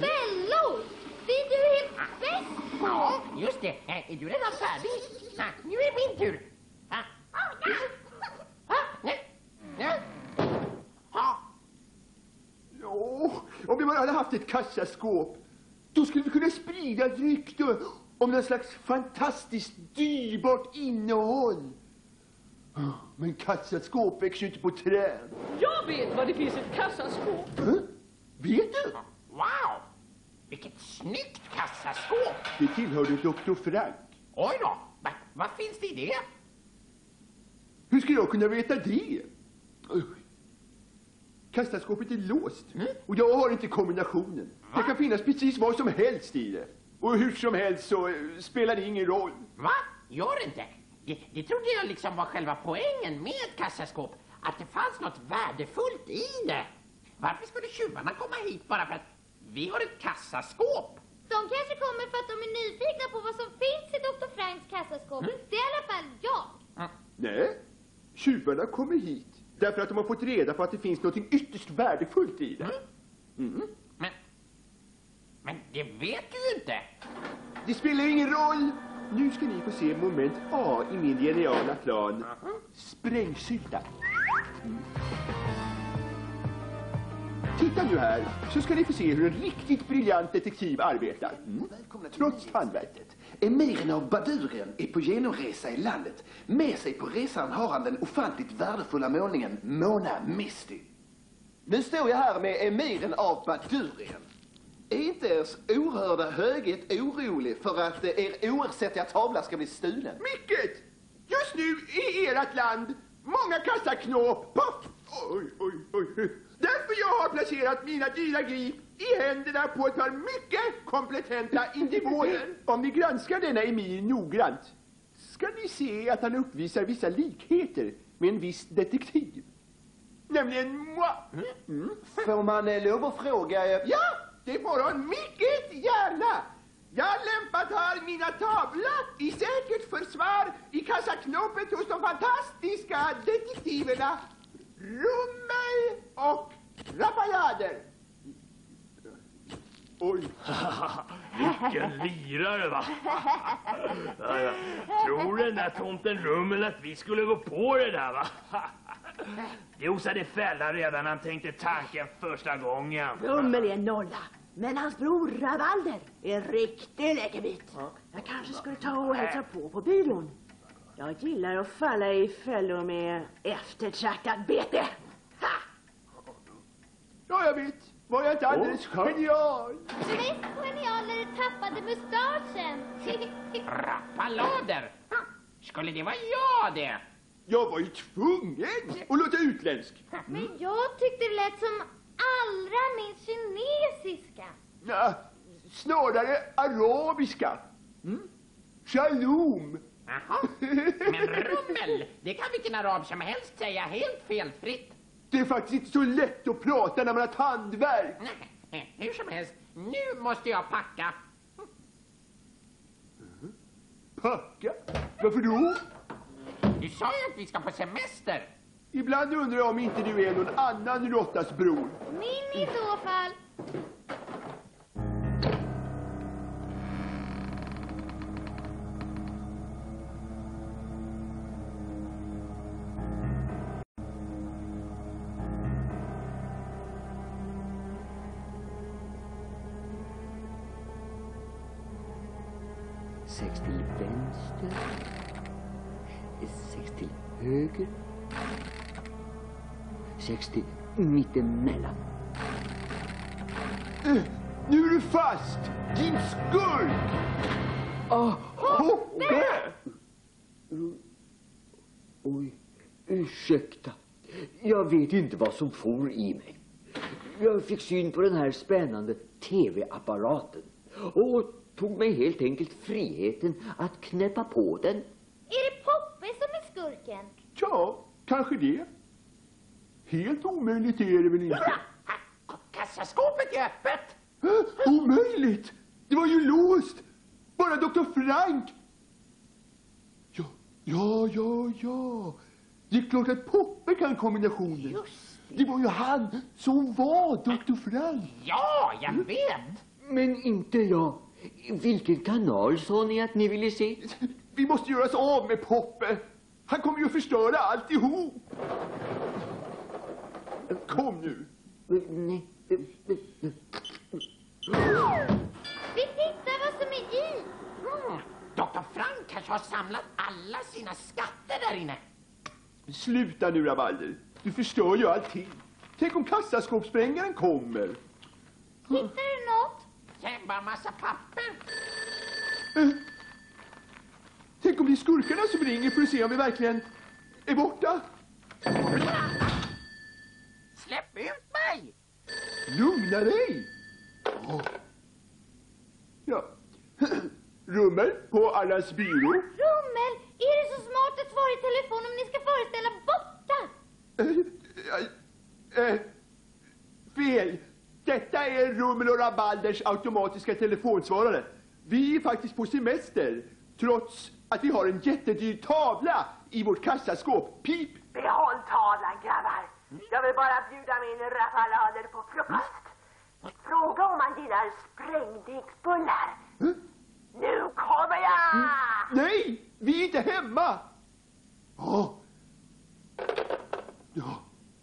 fällor! Det är du helt bäst på! Ja, just det. Är du redan färdig? Ah, Nu är det min tur. Ah. Ah. Ah. Om vi bara hade haft ett kassaskåp, då skulle vi kunna sprida ett rykte om någon slags fantastiskt dyrbart innehåll. Men kassaskåp växer ju inte på träd. Jag vet var det finns ett kassaskåp. Vet du? Wow! Vilket snyggt kassaskåp! Det tillhörde Dr. Frank. Oj då! Va, vad finns det i det? Hur ska jag kunna veta det? Kassaskåpet är låst och jag har inte kombinationen. Det kan finnas precis vad som helst i det. Och hur som helst så eh, spelar det ingen roll. Va? Gör det inte? Det, det trodde jag liksom var själva poängen med ett kassaskåp. Att det fanns något värdefullt i det. Varför skulle tjuvarna komma hit bara för att vi har ett kassaskåp? De kanske kommer för att de är nyfikna på vad som finns i Dr. Franks kassaskåp. Det är i alla fall jag. Nej, tjuvarna kommer hit därför att de har fått reda på att det finns något ytterst värdefullt i det. Mm. Men det vet du inte. Det spelar ingen roll. Nu ska ni få se moment A i min geniala plan. Sprängsylta. Mm. Titta nu här, så ska ni få se hur en riktigt briljant detektiv arbetar. Mm. Trots tandvärket. Emiren av Badurien är på genomresa i landet. Med sig på resan har han den ofantligt värdefulla målningen Mona Misty. Nu står jag här med emiren av Badurien. Är inte ers oerhörda höghet orolig för att er oersättliga tavla ska bli stulen? Mycket! Just nu i ert land många kassaknåp. Puff! Oj, oj, oj. Därför jag har placerat mina dyra grip i händerna på ett par mycket kompetenta individer. Om ni granskar denna Emil noggrant ska ni se att han uppvisar vissa likheter med en viss detektiv. Nämligen moi. Mm. Får man eh, lov att fråga... eh, Ja, det får hon mycket gärna. Jag har lämpat här mina tavlor i säkert försvar i kassaknoppet hos de fantastiska detektiverna Rummel och Rafallader. Oj. <laughs> Vilken lirare va? Tror den där tomten Rummel att vi skulle gå på det där va? <laughs> Det osade fälla redan han tänkte tanken första gången. Rummel är en nolla. Men hans bror Ravalder är en riktig läckerbit. Jag kanske skulle ta och hälsa på på byrån. Jag gillar att falla i fällor med eftertraktat bete. Ja, jag vet. Var jag inte alldeles genial? Mest genial när du tappade mustaschen. <laughs> Rappallader? Skulle det vara jag det? Jag var ju tvungen att låta utländsk. Men jag tyckte det lät som allra minst kinesiska. Ja, snarare arabiska. Mm? Shalom. Jaha. Men rummel, det kan vilken arab som helst säga helt felfritt. Det är faktiskt inte så lätt att prata när man har tandvärk. Nej, hur som helst, nu måste jag packa. Packa? Varför då? Du sa ju att vi ska på semester. Ibland undrar jag om inte du är någon annan råttas bror. Min i så fall. Höger. Sex till mittemellan. Eh, Nu är du fast! Din skurk! Ah, Hoppe! Oj, ursäkta. Jag vet inte vad som for i mig. Jag fick syn på den här spännande TV-apparaten och tog mig helt enkelt friheten att knäppa på den. Är det Poppe som är skurken? Ja, kanske det. Helt omöjligt är det väl inte? Kassaskåpet är öppet! Omöjligt! Det var ju låst! Bara Dr. Frank! Ja, ja, ja, ja. Det är klart att Poppe kan kombinationen. Det var ju han som var Dr. Frank. Ja, jag vet! Men inte jag. Vilken kanal sa ni att ni ville se? Vi måste göra oss av med Poppe. Han kommer ju att förstöra alltihop. Kom nu. Nej. Vi tittar vad som är i. Mm. Dr. Frank kanske har samlat alla sina skatter där inne. Sluta nu, Rabalder. Du förstör ju allting. Tänk om kassaskåpssprängaren kommer. Hittar du något? Det är bara massa papper. Tänk om det är skurkarna som ringer för att se om vi verkligen är borta. Släpp ut mig! Lugna dig! Ja. Rummel på allas byrå. Rummel, är det så smart att svara i telefon om ni ska föreställa borta? Eh, eh, fel. Detta är Rummel och Rabalders automatiska telefonsvarare. Vi är faktiskt på semester, trots att vi har en jättedyr tavla i vårt kassaskåp. Pip! Behåll tavlan grabbar. Jag vill bara bjuda min raffalader på frukost. Fråga om man gillar sprängdegsbullar. Nu kommer jag! Nej, vi är inte hemma! Ja. Ja,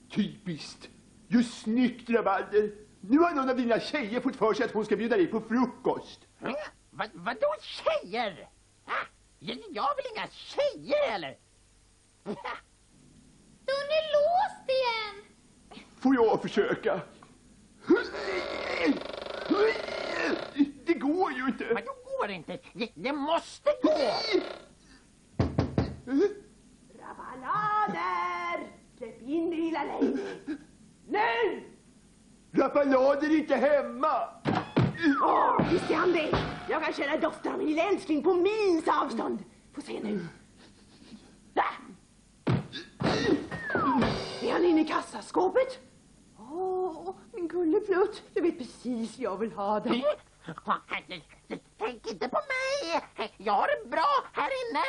typiskt. Just snyggt, Rabalder. Nu har någon av dina tjejer fått för sig att hon ska bjuda dig på frukost. Mm? Va, vadå tjejer? Ha? Jag, väl inga tjejer eller? Dörren är låst igen. Får jag försöka? Det går ju inte. Går det inte? Det, det måste gå! Raffalader! Släpp in lilla lejonet. Nu! Raballader är inte hemma! Åh, visst är han det. Jag kan känna doften av min lilla älskling på mils avstånd. Få se nu. Där! Är han inne i kassaskåpet? Åh, min gulleflutt. Du vet precis jag vill ha dig. Tänk inte på mig! Jag har det bra här inne.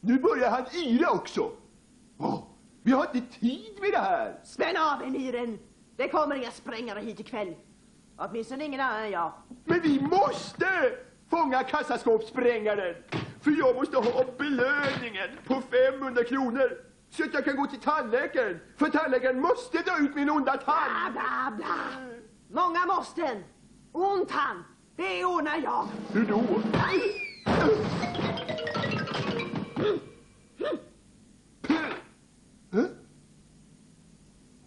Nu börjar han yra också. Åh, vi har inte tid med det här. Spänn av emiren. Det kommer inga sprängare hit ikväll. Åtminstone ingen annan än jag. Men vi måste fånga kassaskåpssprängaren. För jag måste ha belöningen på 500 kronor. Så att jag kan gå till tandläkaren. För tandläkaren måste dra ut min onda tand. Bla, bla. Många måsten. Ont han. Det ordnar jag. Hur då?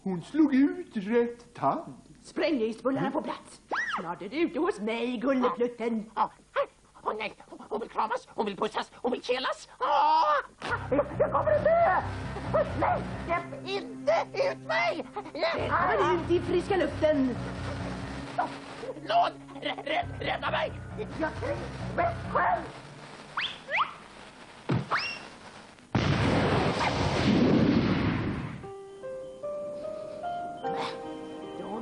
Hon slog ut rätt tand. Sprängningsbullarna på plats. Snart är du ute hos mig, gulleplutten. Åh nej, hon vill kramas, hon vill pussas, hon vill kelas. Åh! Jag kommer att dö! Nej, släpp inte ut mig! Välkommen ut i friska luften. Rä- Rädda mig! Jag trivs bäst själv! Var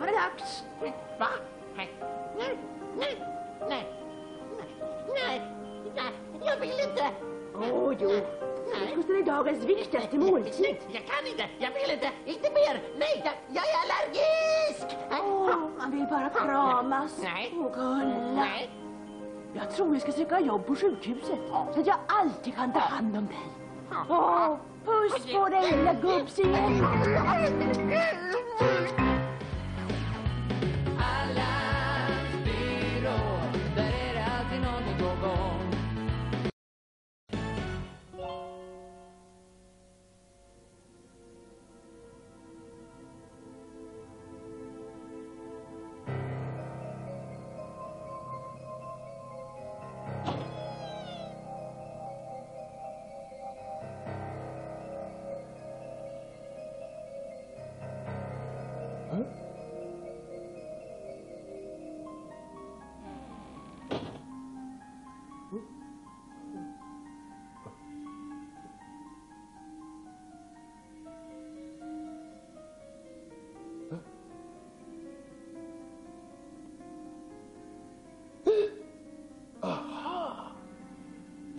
det dags. Va? Nej, nej, nej, nej, nej, nej, jag vill inte. Åh, jo. Frukosten är dagens viktigaste måltid. Jag kan inte, jag vill inte, inte mer. Nej, jag, jag är allergisk. Åh, man vill bara kramas. Nej. Gulla. Nej. Jag tror vi ska söka jobb på sjukhuset. Så att jag alltid kan ta hand om dig. Åh, puss på dig lilla gubbsingen.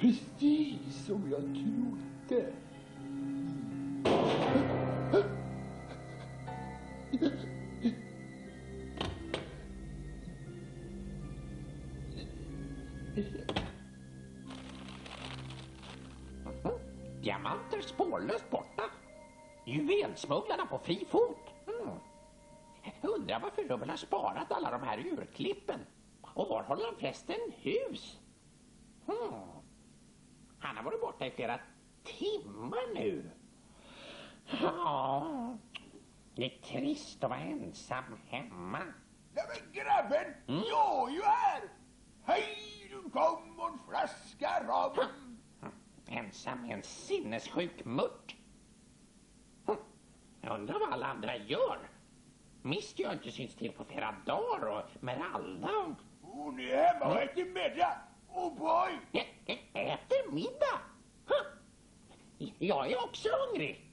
Precis som jag trodde. Diamanter spårlöst borta. Juvelsmugglarna på fri fot. Mm. Undrar varför Rubbel har sparat alla de här urklippen. Och var håller han förresten hus? Hmm. Han har varit borta i flera timmar nu. Ja, det är trist att vara ensam hemma. Ja, men grabben, jag är ju här! Hej, du kom och en flaska rom. Ensam med en sinnessjuk mutt. Hm. Jag undrar vad alla andra gör. Misty har inte synts till på flera dagar och Meralda och... Hon är hemma och äter middag. Oh boy! Ä- Äter middag? Jag är också hungrig.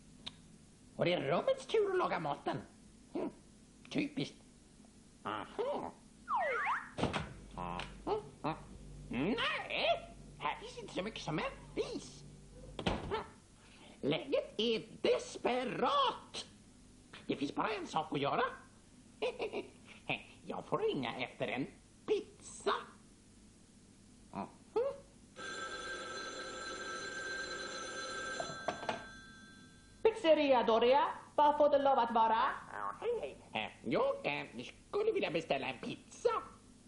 Och det är rummets tur att laga maten. Mm. Typiskt. Aha. Mm, Nej, här finns inte så mycket som en fis. Mm. Läget är desperat. Det finns bara en sak att göra. <laughs> Jag får ringa efter en pizza. Pizzeria Doria, vad får det lov att vara? Hej, hej. Eh, Jag eh, skulle vilja beställa en pizza.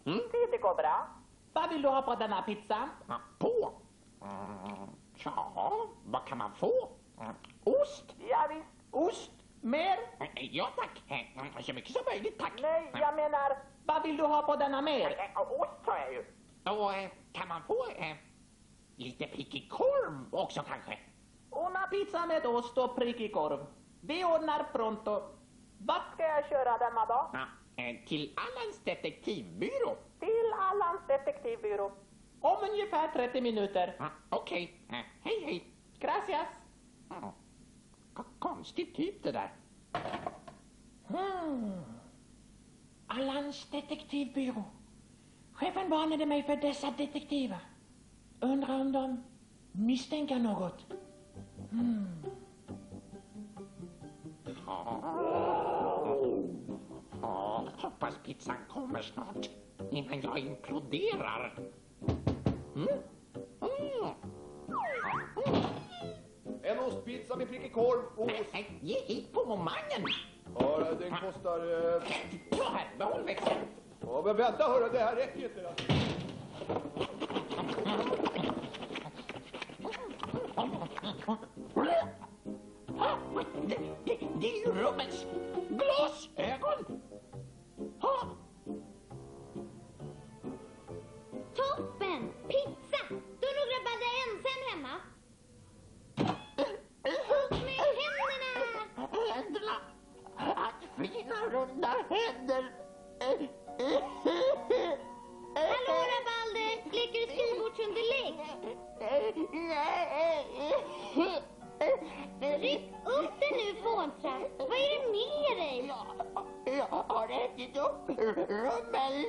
Mm? Det går bra. Vad vill du ha på denna pizza? Ja, På? Mm, Ja, vad kan man få? Mm, Ost? Ja, visst. Ost? Mer? Eh, Ja tack. Eh, Så mycket som möjligt tack. Nej, jag menar, vad vill du ha på denna mer? Ost sa jag ju. Och eh, kan man få eh, lite prickig korv också kanske? Una pizza med ost och prickig korv. Vi ordnar pronto. Vart ska jag köra denna då? Ja, eh, till Allans detektivbyrå. Till Allans detektivbyrå. Om ungefär 30 minuter. Ja, Okej, Eh, hej hej. Gracias. Ja. K- Konstig typ det där. Hmm. Allans detektivbyrå. Chefen varnade mig för dessa detektiver. Undrar om de misstänker något. Ja, hoppas pizzan kommer snart. Innan jag imploderar. Mm. Mm. En ostpizza med prickig korv och ost. Nej, ge hit på momangen. Ja, den kostar... Eh... Ta här, behåll växeln. Ja, men vänta hörru, det här räcker inte. Det, det, det är ju rummets glasögon. Ha, Toppen! Pizza! Då är nog Rabalder ensam hemma. Upp med händerna! händerna. Att fina runda händer. Hallå Rabalder! Leker du skrivbordsunderlägg? Ryck upp dig nu fåntratt. Vad är det med dig? Jag har ätit upp rummel.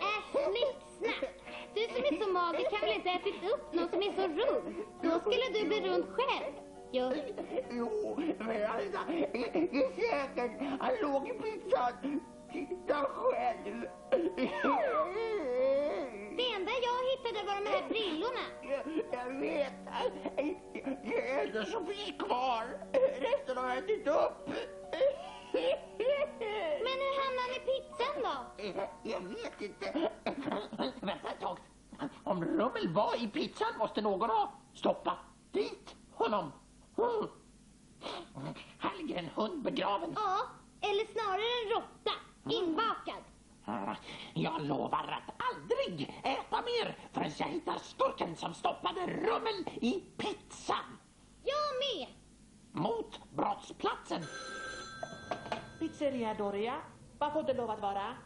Äsch, snicksnack! Du som är så mager kan väl inte ha ätit upp någon som är så rund? Då skulle du bli rund själv. Jo. Jo, men alltså, i, i köket. Han låg i pizzan. Titta själv. Det enda jag hittade var de här brillorna. Jag, vet. Det enda som finns kvar. Resten har jag ätit upp. Men hur hamnade han i pizzan då? Jag vet inte. Vänta ett tag. Om Rummel var i pizzan måste någon ha stoppat dit honom. Här ligger en hund begraven. Ja, eller snarare en råtta. Inbakad. Jag lovar att aldrig äta mer förrän jag hittar skurken som stoppade Rummel i pizzan. Jag med. Mot brottsplatsen. Pizzeria Doria. Vad får det lov att vara?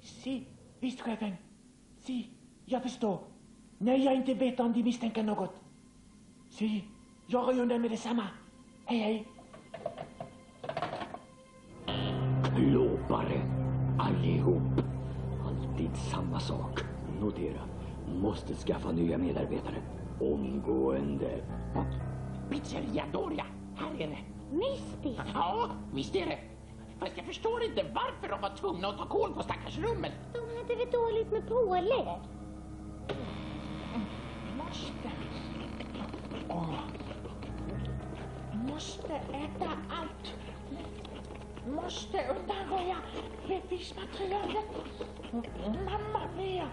Si, visst chefen. Si, jag förstår. Nej, jag inte vet om de misstänker något. Si, jag är under med detsamma. Hej, hej. Klåpare. Allihop. Alltid samma sak. Notera. Måste skaffa nya medarbetare. Omgående. Pizzeria Doria, här är det. Mystiskt. Ja, visst är det. Fast jag förstår inte varför de var tvungna att ta koll på stackars rummen. De hade väl dåligt med pålägg? Måste. Måste äta allt. Måste undanröja bevismaterialet. Mamma mia.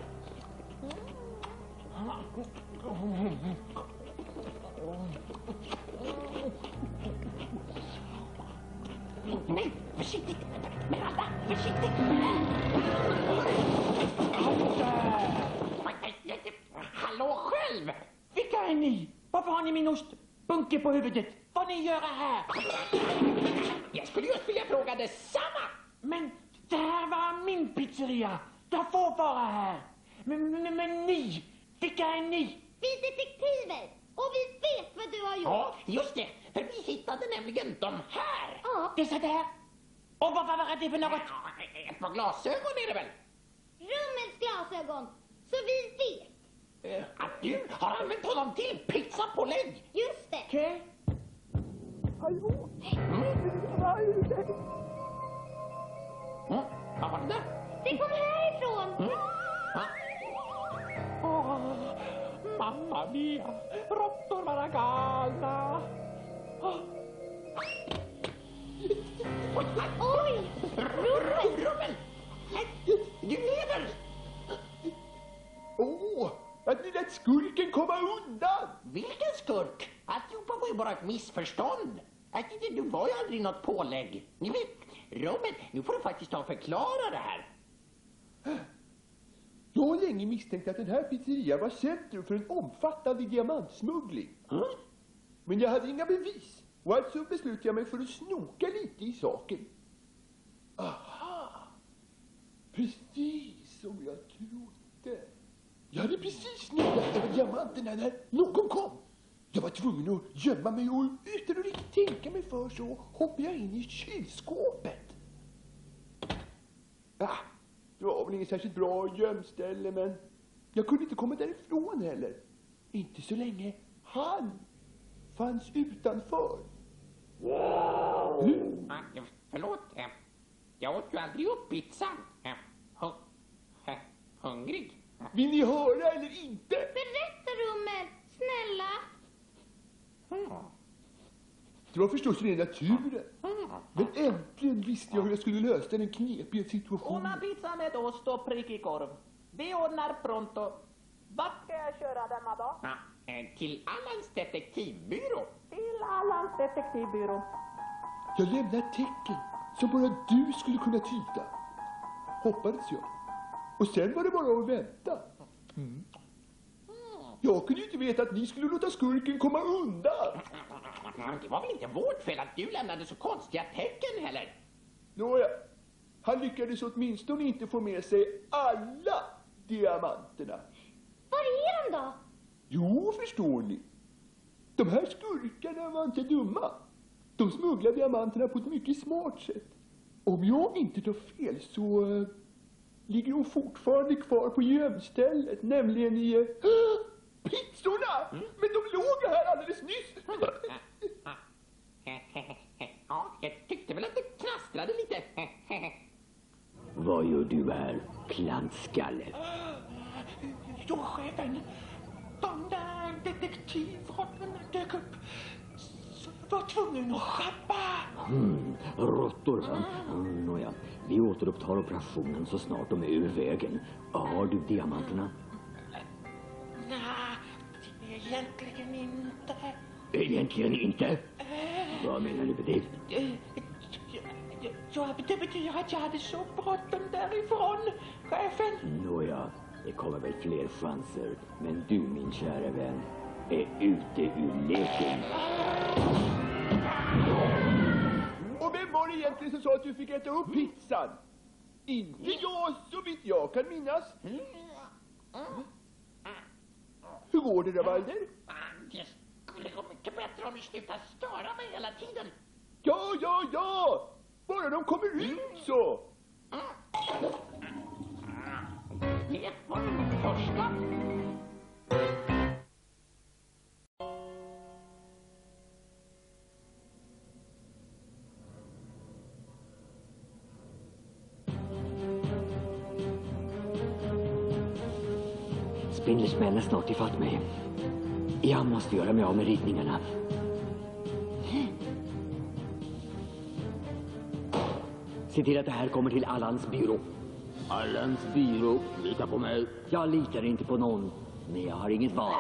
Nej, försiktigt! Miranda, försiktigt! Hallå själv! Vilka är ni? Varför har ni ostbunke på huvudet? Vad ni gör här? Jag skulle just vilja fråga detsamma! Men det här var min pizzeria. Jag får vara här. Men, men, men ni, vilka är ni? Vi är detektiver och vi vet vad du har gjort. Ja, just det. För vi hittade nämligen de här. Ja. Dessa där? Och vad vad var det för något? Ett par glasögon är det väl? Rummels glasögon. Så vi vet. Eh, Att du har använt honom till pizzapålägg. Just det. Okej. Mm, vad var det där? Det kom härifrån. Mm. Åh, mamma mia. Råttor vara galna. Åh, Oj! Rummel! Rummel! Du lever! Åh, att ni lät skurken komma undan! Vilken skurk? Alltihopa var ju bara ett missförstånd. Att det, du var ju aldrig något pålägg. Ni vet, Rummel, nu får du faktiskt ta och förklara det här. Jag har länge misstänkt att den här pizzerian var centrum för en omfattande diamantsmuggling. Men jag hade inga bevis och alltså beslutade jag mig för att snoka lite i saken. Aha! Precis som jag trodde. Jag hade precis snubblat över diamanterna när någon kom. Jag var tvungen att gömma mig och utan att riktigt tänka mig för så hoppade jag in i kylskåpet. Ah, det var väl inget särskilt bra gömställe men jag kunde inte komma därifrån heller. Inte så länge han fanns utanför. Mm. Ah, förlåt, eh, jag åt ju aldrig upp pizzan. Eh, eh, hungrig? Vill ni höra eller inte? Berätta Rummel. Snälla. Det var förstås rena turen. Men äntligen visste jag hur jag skulle lösa den knepiga situationen. Una pizza med ost och prickig korv. Vi ordnar pronto. Vart ska jag köra denna dag? Ah, eh, till Allans detektivbyrå. Till Allans detektivbyrå. Jag lämnade ett tecken som bara du skulle kunna tyda. Hoppades jag. Och sen var det bara att vänta. Mm. Jag kunde ju inte veta att ni skulle låta skurken komma undan. Men det var väl inte vårt fel att du lämnade så konstiga tecken heller? Nåja, han lyckades åtminstone inte få med sig alla diamanterna. Var är de då? Jo, förstår ni. De här skurkarna var inte dumma. De smugglade diamanterna på ett mycket smart sätt. Om jag inte tar fel så eh, ligger de fortfarande kvar på gömstället, nämligen i uh, pizzorna! Men de låg här alldeles nyss. Ja, jag tyckte väl att det knastrade lite. Vad gör du här, klantskalle? Jo, chefen. De där detektivråttorna dök upp. Var tvungen att schappa. Hmm, råttor va? Mm, Nåja, vi återupptar operationen så snart de är ur vägen. Har du diamanterna? Nej, egentligen inte. Egentligen inte. Vad menar du med det? Ja, det betyder att jag hade så bråttom därifrån, chefen. Nåja, det kommer väl fler chanser. Men du, min kära vän, är ute ur leken. Och med det egentligen som sa att du fick äta upp pizzan? Inte jag, så vitt jag kan minnas. Hur går det då, Valder? Det skulle gå mycket bättre om du slutar störa mig hela tiden. Ja, ja, ja! Bara de kommer ut så! Det var det första. Är snart ifatt mig. Jag måste göra mig av med ritningarna. Se till att det här kommer till Allans byrå. Allans byrå? Lita på mig. Jag litar inte på någon, men jag har inget val.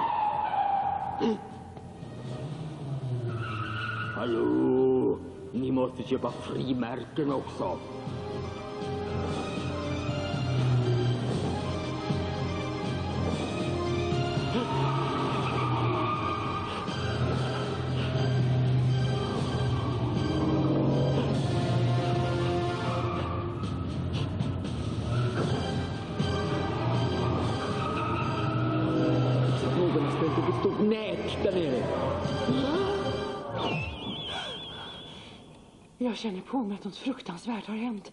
Hallå! Ni måste köpa frimärken också. Känner på mig att något fruktansvärt har hänt.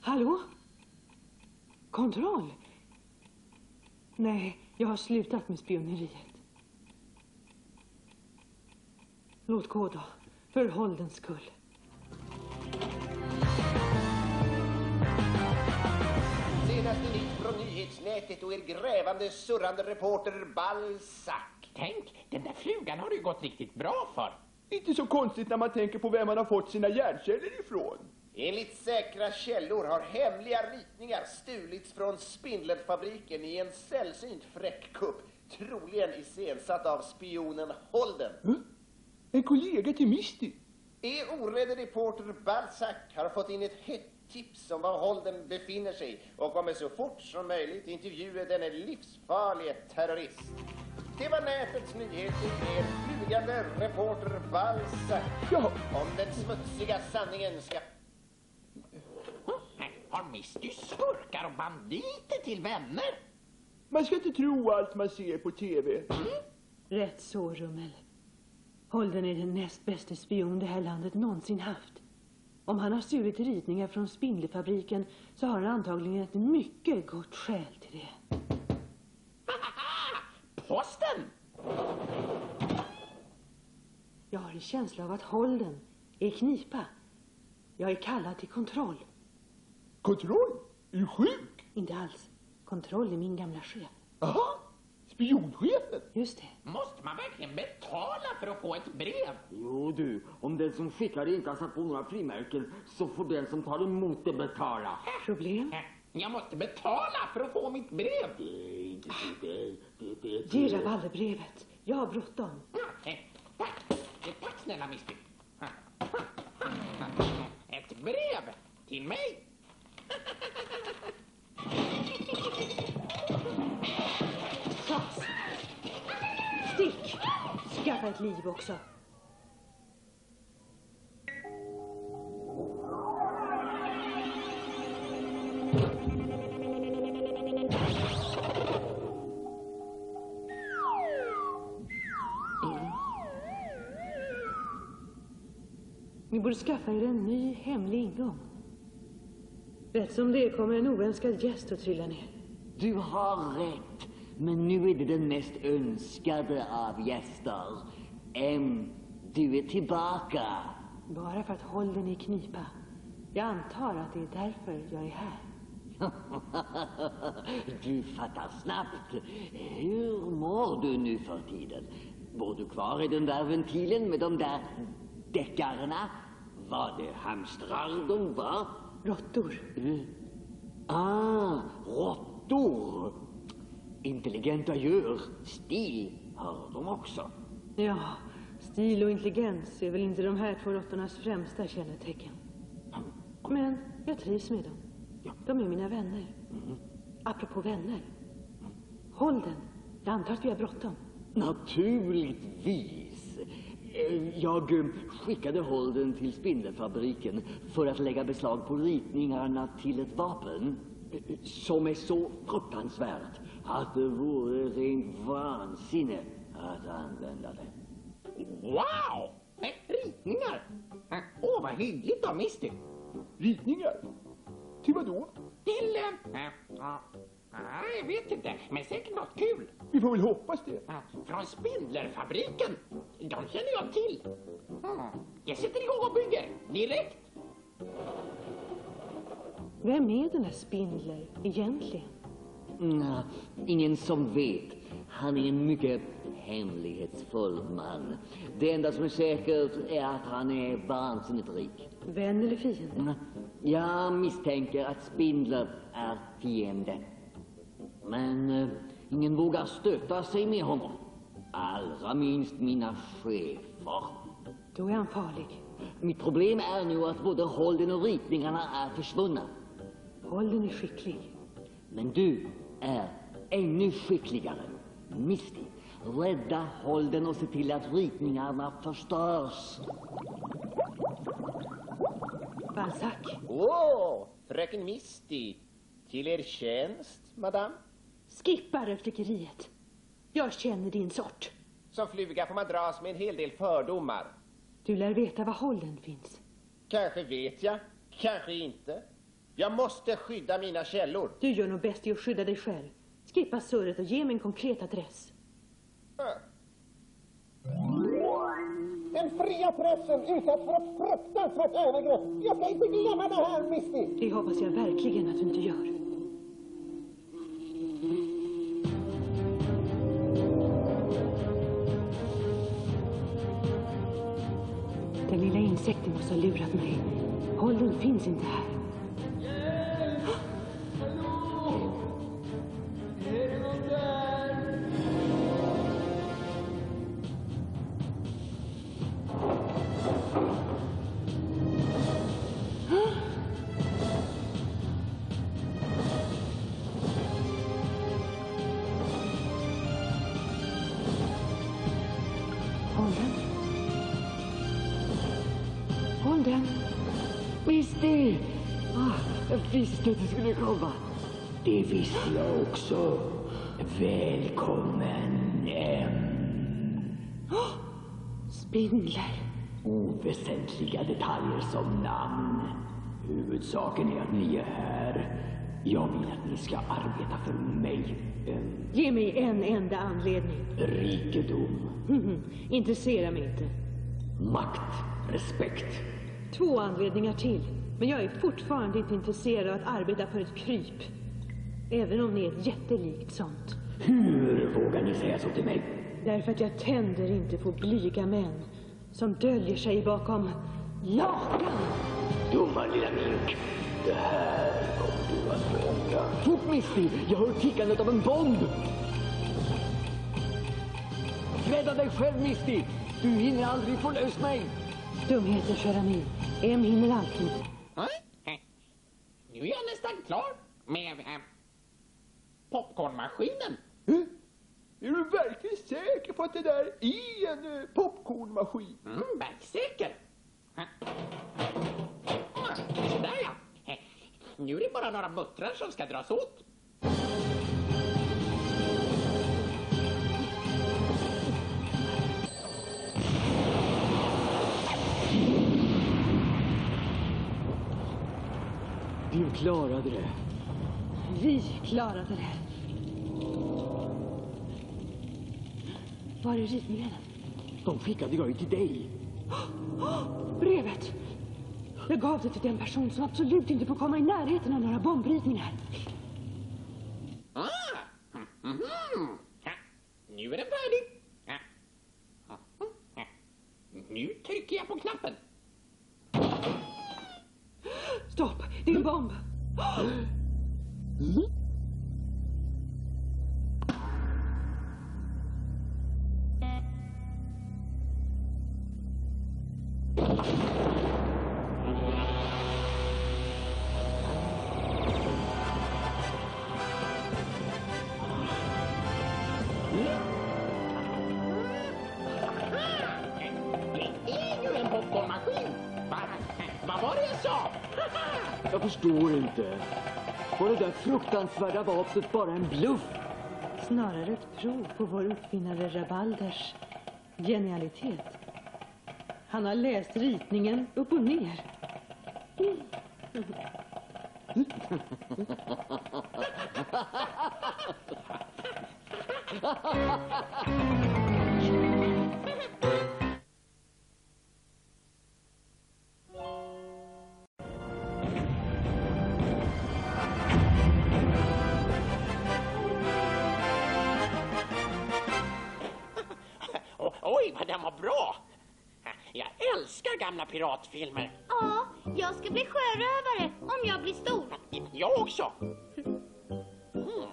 Hallå? Kontroll? Nej, jag har slutat med spioneriet. Låt gå då, för Holdens skull. Senaste nytt från nyhetsnätet och er grävande, surrande reporter Balzac. Tänk, den där flugan har det ju gått riktigt bra för. Inte så konstigt när man tänker på vem man har fått sina hjärnceller ifrån. Enligt säkra källor har hemliga ritningar stulits från Spindlerfabriken i en sällsynt fräck kupp, troligen iscensatt av spionen Holden. En kollega till Misty. Orädde reporter Balzac har fått in ett hett tips om var Holden befinner sig och kommer så fort som möjligt intervjua denne livsfarlige terrorist. Det var nätets nyheter med flygande reporter Balzac. Om den smutsiga sanningen ska... Har Misty skurkar och banditer till vänner? Man ska inte tro allt man ser på TV. Rätt så, Rummel. Holden är den näst bästa spion det här landet någonsin haft. Om han har stulit ritningar från Spindlerfabriken så har han antagligen ett mycket gott skäl till det. Posten! Jag har en känsla av att Holden är i knipa. Jag är kallad till kontroll. Kontroll? Är du sjuk? Inte alls. Kontroll är min gamla chef. Aha! Spionchefen? Just det. Måste man verkligen betala för att få ett brev? Jo du, om den som skickar det inte har satt på några frimärken så får den som tar emot det betala. Problem? Jag måste betala för att få mitt brev. Ge rabalderbrevet. Jag har bråttom. Eh, Tack, tack snälla Misty. Ett brev till mig. Sats! Stick! Skaffa ett liv också. Ni borde skaffa er en ny hemlig ingång. Rätt som det är kommer en oönskad gäst att trilla ner. Du har rätt. Men nu är det den mest önskade av gäster. Em, du är tillbaka. Bara för att Holden är i knipa. Jag antar att det är därför jag är här. <laughs> du fattar snabbt. Hur mår du nu för tiden? Bor du kvar i den där ventilen med de där deckarna? Var det hamstrar de var? Råttor. Ah, råttor. Intelligenta djur. Stil har de också. Ja, stil och intelligens är väl inte de här två råttornas främsta kännetecken. Men jag trivs med dem. De är mina vänner. Apropå vänner. Holden, jag antar att vi har bråttom. Naturligtvis. Eh, Jag eh, skickade Holden till spindelfabriken för att lägga beslag på ritningarna till ett vapen eh, som är så fruktansvärt att det vore rent vansinne att använda det. Wow! Ritningar! Åh, oh, vad hyggligt av Misty. Ritningar? Till vad då? Till... Äh, ja, jag vet inte, men säkert något kul. Vi får väl hoppas det. Ja, Från Spindlerfabriken. De känner jag till. Mm. Jag sätter igång och bygger, direkt. Vem är den här Spindler egentligen? Nja, ingen som vet. Han är en mycket hemlighetsfull man. Det enda som är säkert är att han är vansinnigt rik. Vän eller fiende? Mm. Jag misstänker att Spindler är fiende. Men eh, ingen vågar stöta sig med honom. Allra minst mina chefer. Då är han farlig. Mitt problem är nu att både Holden och ritningarna är försvunna. Holden är skicklig. Men du är ännu skickligare. Misty, rädda Holden och se till att ritningarna förstörs. Balzac. Åh, fröken Misty. Till er tjänst, madame. Skippa rövslickeriet. Jag känner din sort. Som fluga får man dras med en hel del fördomar. Du lär veta var Holden finns. Kanske vet jag, kanske inte. Jag måste skydda mina källor. Du gör nog bäst i att skydda dig själv. Skippa surret och ge mig en konkret adress. Den fria pressen utsätts för ett fruktansvärt övergrepp. Jag ska inte glömma det här, Misty. Det hoppas jag verkligen att du inte gör. Insekten måste ha lurat mig. Holden finns inte här. Visste att du skulle komma. Det visste jag också. Välkommen hem. Spindler. Oväsentliga detaljer som namn. Huvudsaken är att ni är här. Jag vill att ni ska arbeta för mig. Ge mig en enda anledning. rikedom, Mhm, Intressera mig inte. makt, respekt. Två anledningar till. Men jag är fortfarande inte intresserad av att arbeta för ett kryp. Även om ni är ett jättelikt sånt. Hur vågar ni säga så till mig? Därför att jag tänder inte på blyga män som döljer sig bakom lakan. Dumma lilla mink. Det här kommer du att ångra. Fort Misty! Jag hör tickandet av en bomb! Rädda dig själv Misty! Du hinner aldrig få lös mig! Dumheter, Jeremy. M hinner alltid. Nu är jag nästan klar med äh, popcornmaskinen. Är du verkligen säker på att det där är en eh, popcornmaskin? Mm, bergsäker. Ah, Sådär ja. Nu är det bara några muttrar som ska dras åt. Klarade det. Vi klarade det. Var är ritningarna? De skickade jag ju till dig. Brevet! Jag gav det till den person som absolut inte får komma i närheten av några bombritningar. Ah, mhm. Ja, Nu är den färdig. Ja. Ja. Nu trycker jag på knappen. Det är en bomb! Inte. Var det där fruktansvärda vapnet bara en bluff? Snarare ett prov på vår uppfinnare Rabalders genialitet. Han har läst ritningen upp och ner. O- <laughs> den var bra! Jag älskar gamla piratfilmer. Ja, jag ska bli sjörövare om jag blir stor. Jag också. Mm.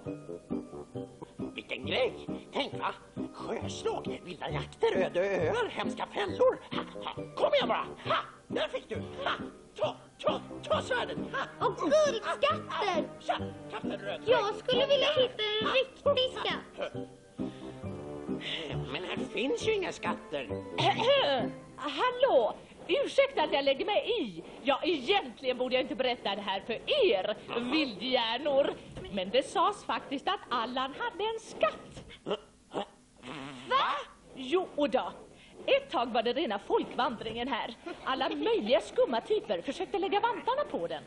Vilken grej! Tänk va? Sjöslag, vilda jakter, öde öar, hemska fällor. Ha, ha. Kom igen bara! Ha! Där fick du! Ha! Ta, ta, ta svärdet! Ha! Och guldskatter! Tja, Kapten Röd. Jag skulle vilja hitta en riktig skatt. Men här finns ju inga skatter. <clears throat> Hallå! Ursäkta att jag lägger mig i. Ja, egentligen borde jag inte berätta det här för er, vildhjärnor. Men det sades faktiskt att Allan hade en skatt. Va? Jo då. Ett tag var det rena folkvandringen här. Alla möjliga skumma typer försökte lägga vantarna på den.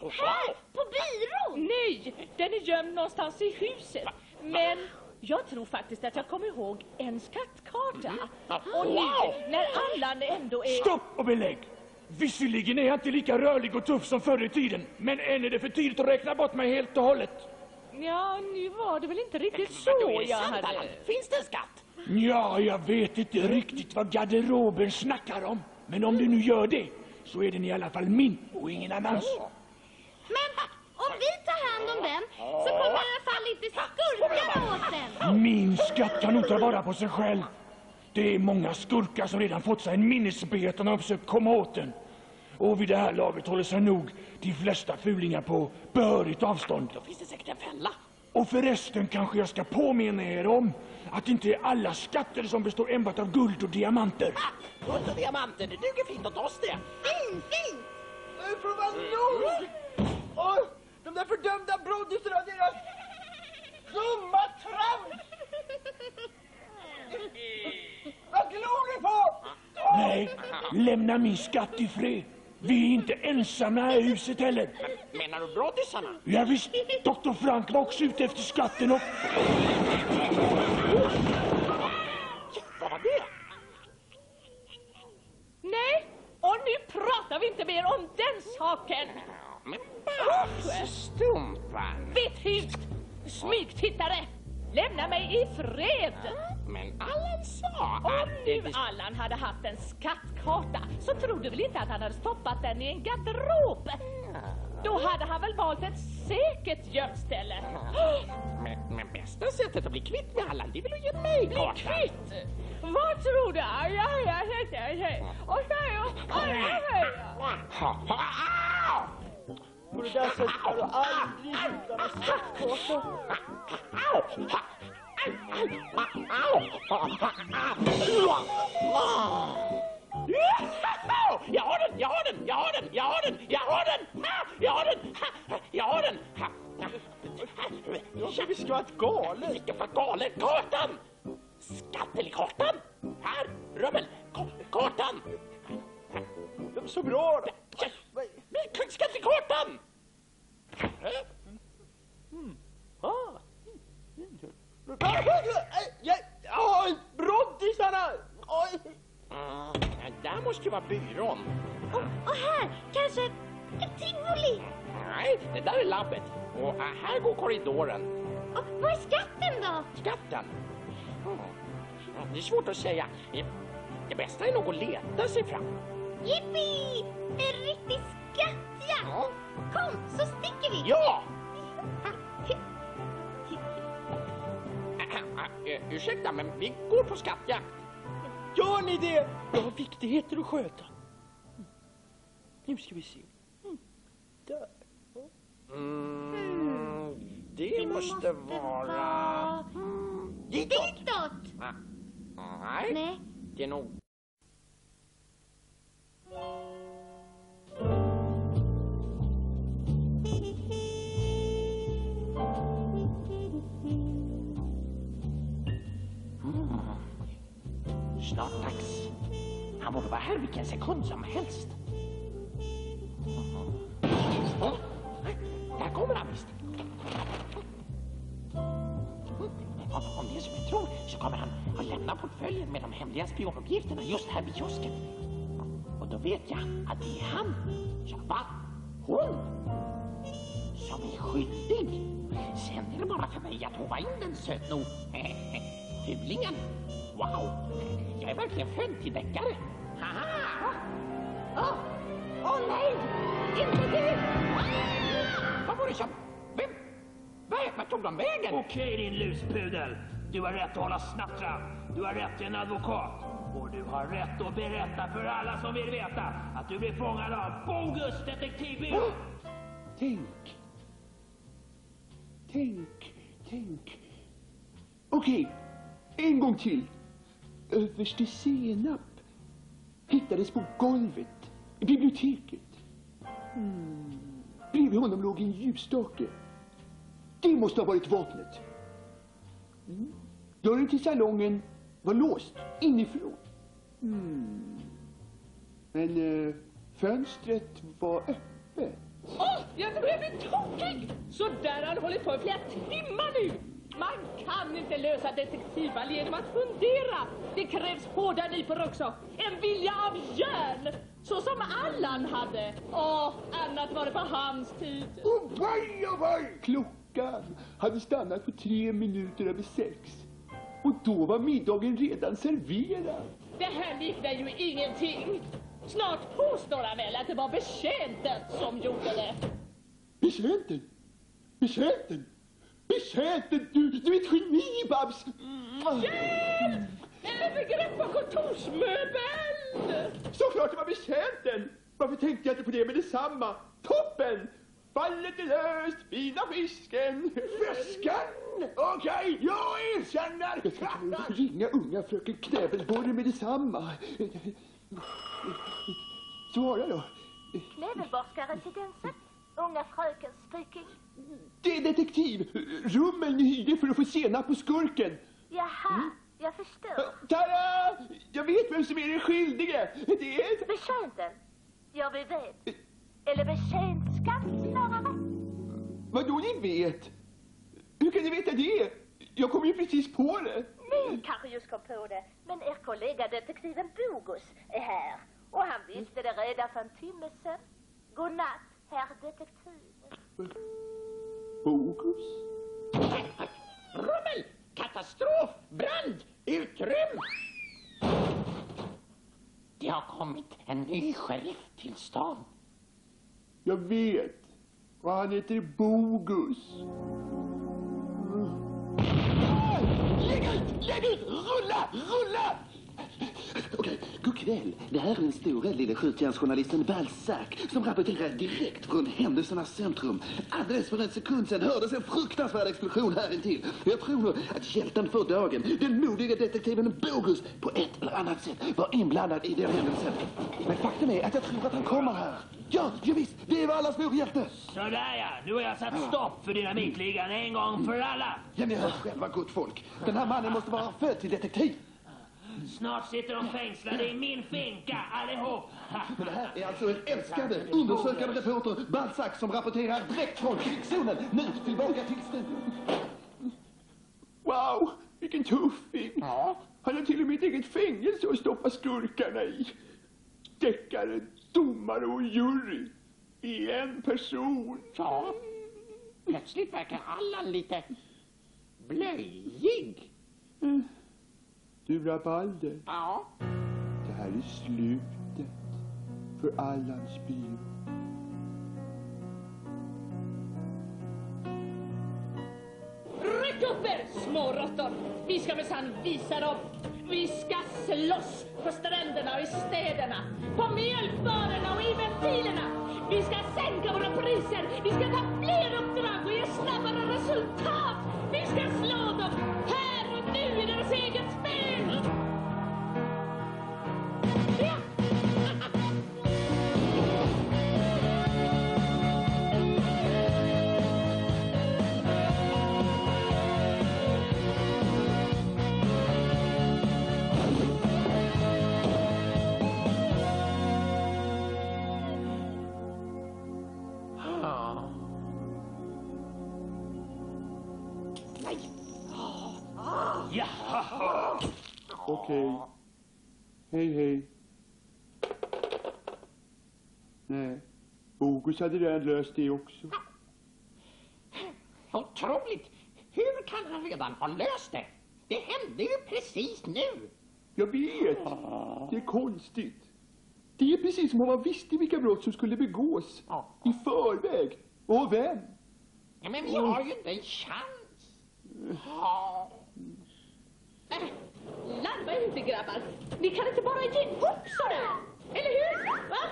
Här, på byrån! Nej, den är gömd någonstans i huset. Men jag tror faktiskt att jag kommer ihåg en skattkarta. Och nu, Wow! när Allan ändå är... Stopp och belägg! Visserligen är jag inte lika rörlig och tuff som förr i tiden, men än är det för tidigt att räkna bort mig helt och hållet. Ja, nu var det väl inte riktigt så jag sant, hade... Finns det en skatt? Ja, jag vet inte riktigt vad garderoben snackar om. Men om du nu gör det, så är den i alla fall min och ingen annans. Men om vi tar hand om den så kommer i alla fall inte skurkarna åt den. Min skatt kan nog ta vara på sig själv. Det är många skurkar som redan fått sig en minnesbiljett och har försökt komma åt den. Och vid det här laget håller sig nog de flesta fulingar på behörigt avstånd. Då finns det säkert en fälla. Och förresten kanske jag ska påminna er om att det inte är alla skatter som består enbart av guld och diamanter. Guld och diamanter, det duger fint åt oss det. Fin, fin! Nu får de fördömda broddisarna och deras dumma trams! Vad glor ni på? Nej, lämna min skatt i fred. Vi är inte ensamma här i huset heller. Menar du broddisarna? Ja, visst, Dr. Frank var också ute efter skatten och... Vad var det? Nej, och nu pratar vi inte mer om den saken. Men Stumpan. Vitthut! Smygtittare! Lämna mig i fred! Men Allan sa Om att nu det... Allan hade haft en skattkarta så tror du väl inte att han hade stoppat den i en garderob? Då hade han väl valt ett säkert gömställe. Men, men bästa sättet att bli kvitt med Allan, det väl att ge mig Bli kartan? kvitt? Vad tror du? Aj, aj, aj, aj, aj. Och så. Aj, aj, aj. På det där sättet har du aldrig utan en skattkarta. Jag har den, jag har den, jag har den, jag har den, jag har den, jag har den, jag har den. Jag som vi ett galet. Vilken för galen? Kartan! Skattelkartan! Här, Rummel, Ka- kartan! De är så bra. Men skattekartan! Har broddisarna! Oj! Där måste ju vara byrån. Och här, kanske ett tivoli. Nej, det där är labbet. Och äh, här går korridoren. Och var är skatten då? Skatten? Mm. Det är svårt att säga. Det bästa är nog att leta sig fram. Jippi! En riktig skattjakt! Kom, så sticker vi! Ja! <laughs> Ursäkta, men vi går på skattjakt. Gör ni det? Jag har viktigheter att sköta. Nu ska vi se. Mm. Där. Mm, det måste vara... Ditåt! Ditåt! Ah, nej, Nej. det är nog... snart dags. Han borde vara här vilken sekund som helst. Oh, där kommer han visst. Om, det är som jag tror så kommer han att lämna portföljen med de hemliga spionuppgifterna just här vid kiosken. Och då vet jag att det är han, ja va, hon, som är skyldig. Sen är det bara för mig att hova in den sötno <laughs> fulingen. Wow, jag är verkligen född till deckare. Haha! Åh, åh nej! Inte det! Vad var det som... Vem? Vad tog de vägen? Okej din luspudel. Du har rätt att hålla snattran. Du har rätt till en advokat. Och du har rätt att berätta för alla som vill veta att du blir fångad av Bogus detektivbyrå. Tänk. Tänk, tänk. Okej, en gång till. Överste Senap hittades på golvet i biblioteket. Mm. Bredvid honom låg en ljusstake. Det måste ha varit vapnet. Mm. Dörren till salongen var låst inifrån. Mm. Men eh, fönstret var öppet. Åh, jag jag blir tokig! Så där har han hållit på i flera timmar nu. Man kan inte lösa detektivfall genom att fundera. Det krävs hårda nypor också. En vilja av järn. Så som Allan hade. Åh, annat var det på hans tid. Oj, oj! Klockan hade stannat på tre minuter över sex. Och då var middagen redan serverad. Det här liknar ju ingenting. Snart påstår han väl att det var betjänten som gjorde det. Betjänten? Betjänten? Betjänten? Du, du är ett geni, Babs! Hjälp! Övergrepp på kontorsmöbel! Såklart det var betjänten! Varför tänkte jag inte på det med detsamma? Toppen! Fallet är löst, fina fisken! Fisken? Okej, jag erkänner! Jag ska ringa unga fröken Knäbelborre med detsamma. Svara då. Knävelborgskaresidenset. Unga frökens speaking. Det är detektiv! Rummen hyrde för att få senap på skurken. Jaha, jag förstår. Tada! Jag vet vem som är den skyldige. Det är... Betjänten. Ja, vi vet. Eller betjäntskan snarare. Vadå ni vet? Hur kan ni veta det? Jag kom ju precis på det. Ni kanske just kom på det, men er kollega detektiven Bogus är här. Och han visste det redan för en timme sedan. God natt, herr detektiv. Bogus? Rummel! Katastrof! Brand! Utrym! Det har kommit en ny sheriff till stan. Jag vet. Och han heter Bogus. Lägg ut! Lägg ut! Rulla! Rulla! Okej, god kväll. Det här är den stora lille skjutjärnsjournalisten Balzac som rapporterar direkt från händelsernas centrum. Alldeles för en sekund sedan hördes en fruktansvärd explosion här intill. Jag tror nog att hjälten för dagen, den modiga detektiven Bogus, på ett eller annat sätt var inblandad i den händelsen. Men faktum är att jag tror att han kommer här. Ja, ja visst, det var allas vår hjälte. Sådär ja, nu har jag satt stopp för dynamitligan en gång för alla. Ja, ni hör själva gott folk. Den här mannen måste vara född till detektiv. Snart sitter de fängslade i min finka allihop. Men det här är alltså en älskade, undersökande reporter, Balzac, som rapporterar direkt från krigszonen. Nu tillbaka till studion. Wow, vilken tuffing. Ja. Han har till och med ett eget fängelse att stoppa skurkarna i. Deckare, domare och jury i en person. Ja, plötsligt verkar Allan lite blöjig. Du Rabalder, Ja, det här är slutet för Allans bio. Ryck upp er, små råttor! Vi ska minsann visa dem. Vi ska slåss på stränderna och i städerna, på mjölkbarerna och i ventilerna. Vi ska sänka våra priser, vi ska ta fler uppdrag och ge snabbare resultat. Vi ska slå dem här och nu i deras eget Okej. Hej, hej. Nej, Bogus hade redan löst det också. Otroligt! Hur kan han redan ha löst det? Det hände ju precis nu. Jag vet. Det är konstigt. Det är precis som om man visste vilka brott som skulle begås i förväg. Och vem. Ja, men vi har ju inte en chans. Ja. Larva er inte grabbar. Ni kan inte bara ge upp sådär. Eller hur? Va?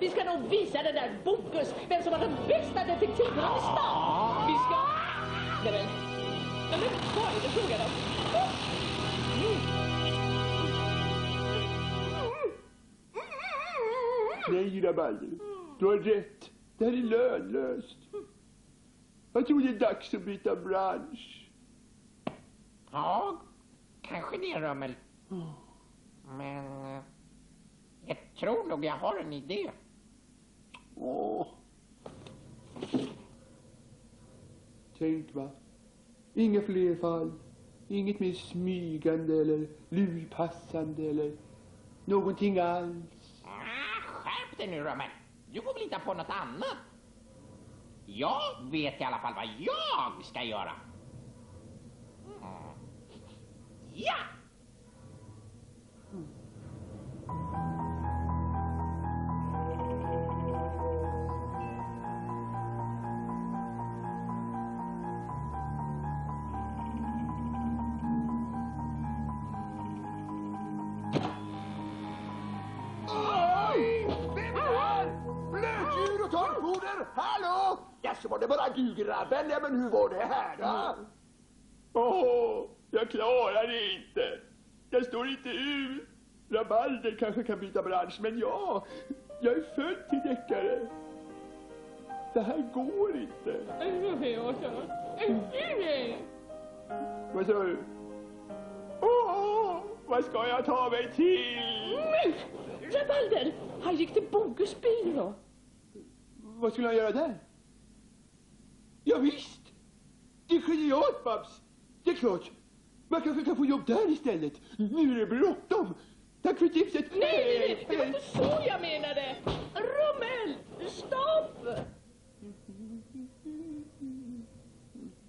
Vi ska nog visa den där Bokus vem som var den bästa detektiven i stan. Vi ska... Nej men... Nej men vad är det frågan om? Nej, Rabalder. Du har rätt. Det här är lönlöst. Jag tror det är dags att byta bransch. Ja, kanske det, Rummel. Men... eh, Jag tror nog jag har en idé. Åh. Tänk va. Inga fler fall. Inget mer smygande eller lurpassande eller någonting alls. Ah, skärp dig nu, Rummel. Du får väl hitta på något annat. Jag vet i alla fall vad jag ska göra. Mm. Ja! Torrfoder? Hallå? Jaså, var det bara du grabben? Ja, men hur var det här då? Åh, jag klarar det inte. Jag står inte ut. Rabalder kanske kan byta bransch, men jag, jag är född till deckare. Det här går inte. Vad sa du? Åh, vad ska jag ta mig till? Rabalder! Han gick till Bogus byrå. Vad skulle han göra där? Ja, visst! Det är genialt, Babs! Det är klart. Man kanske kan få jobb där istället. Nu är det bråttom. Tack för tipset. Nej, nej, nej, det var inte så jag menade. Rummel, stopp!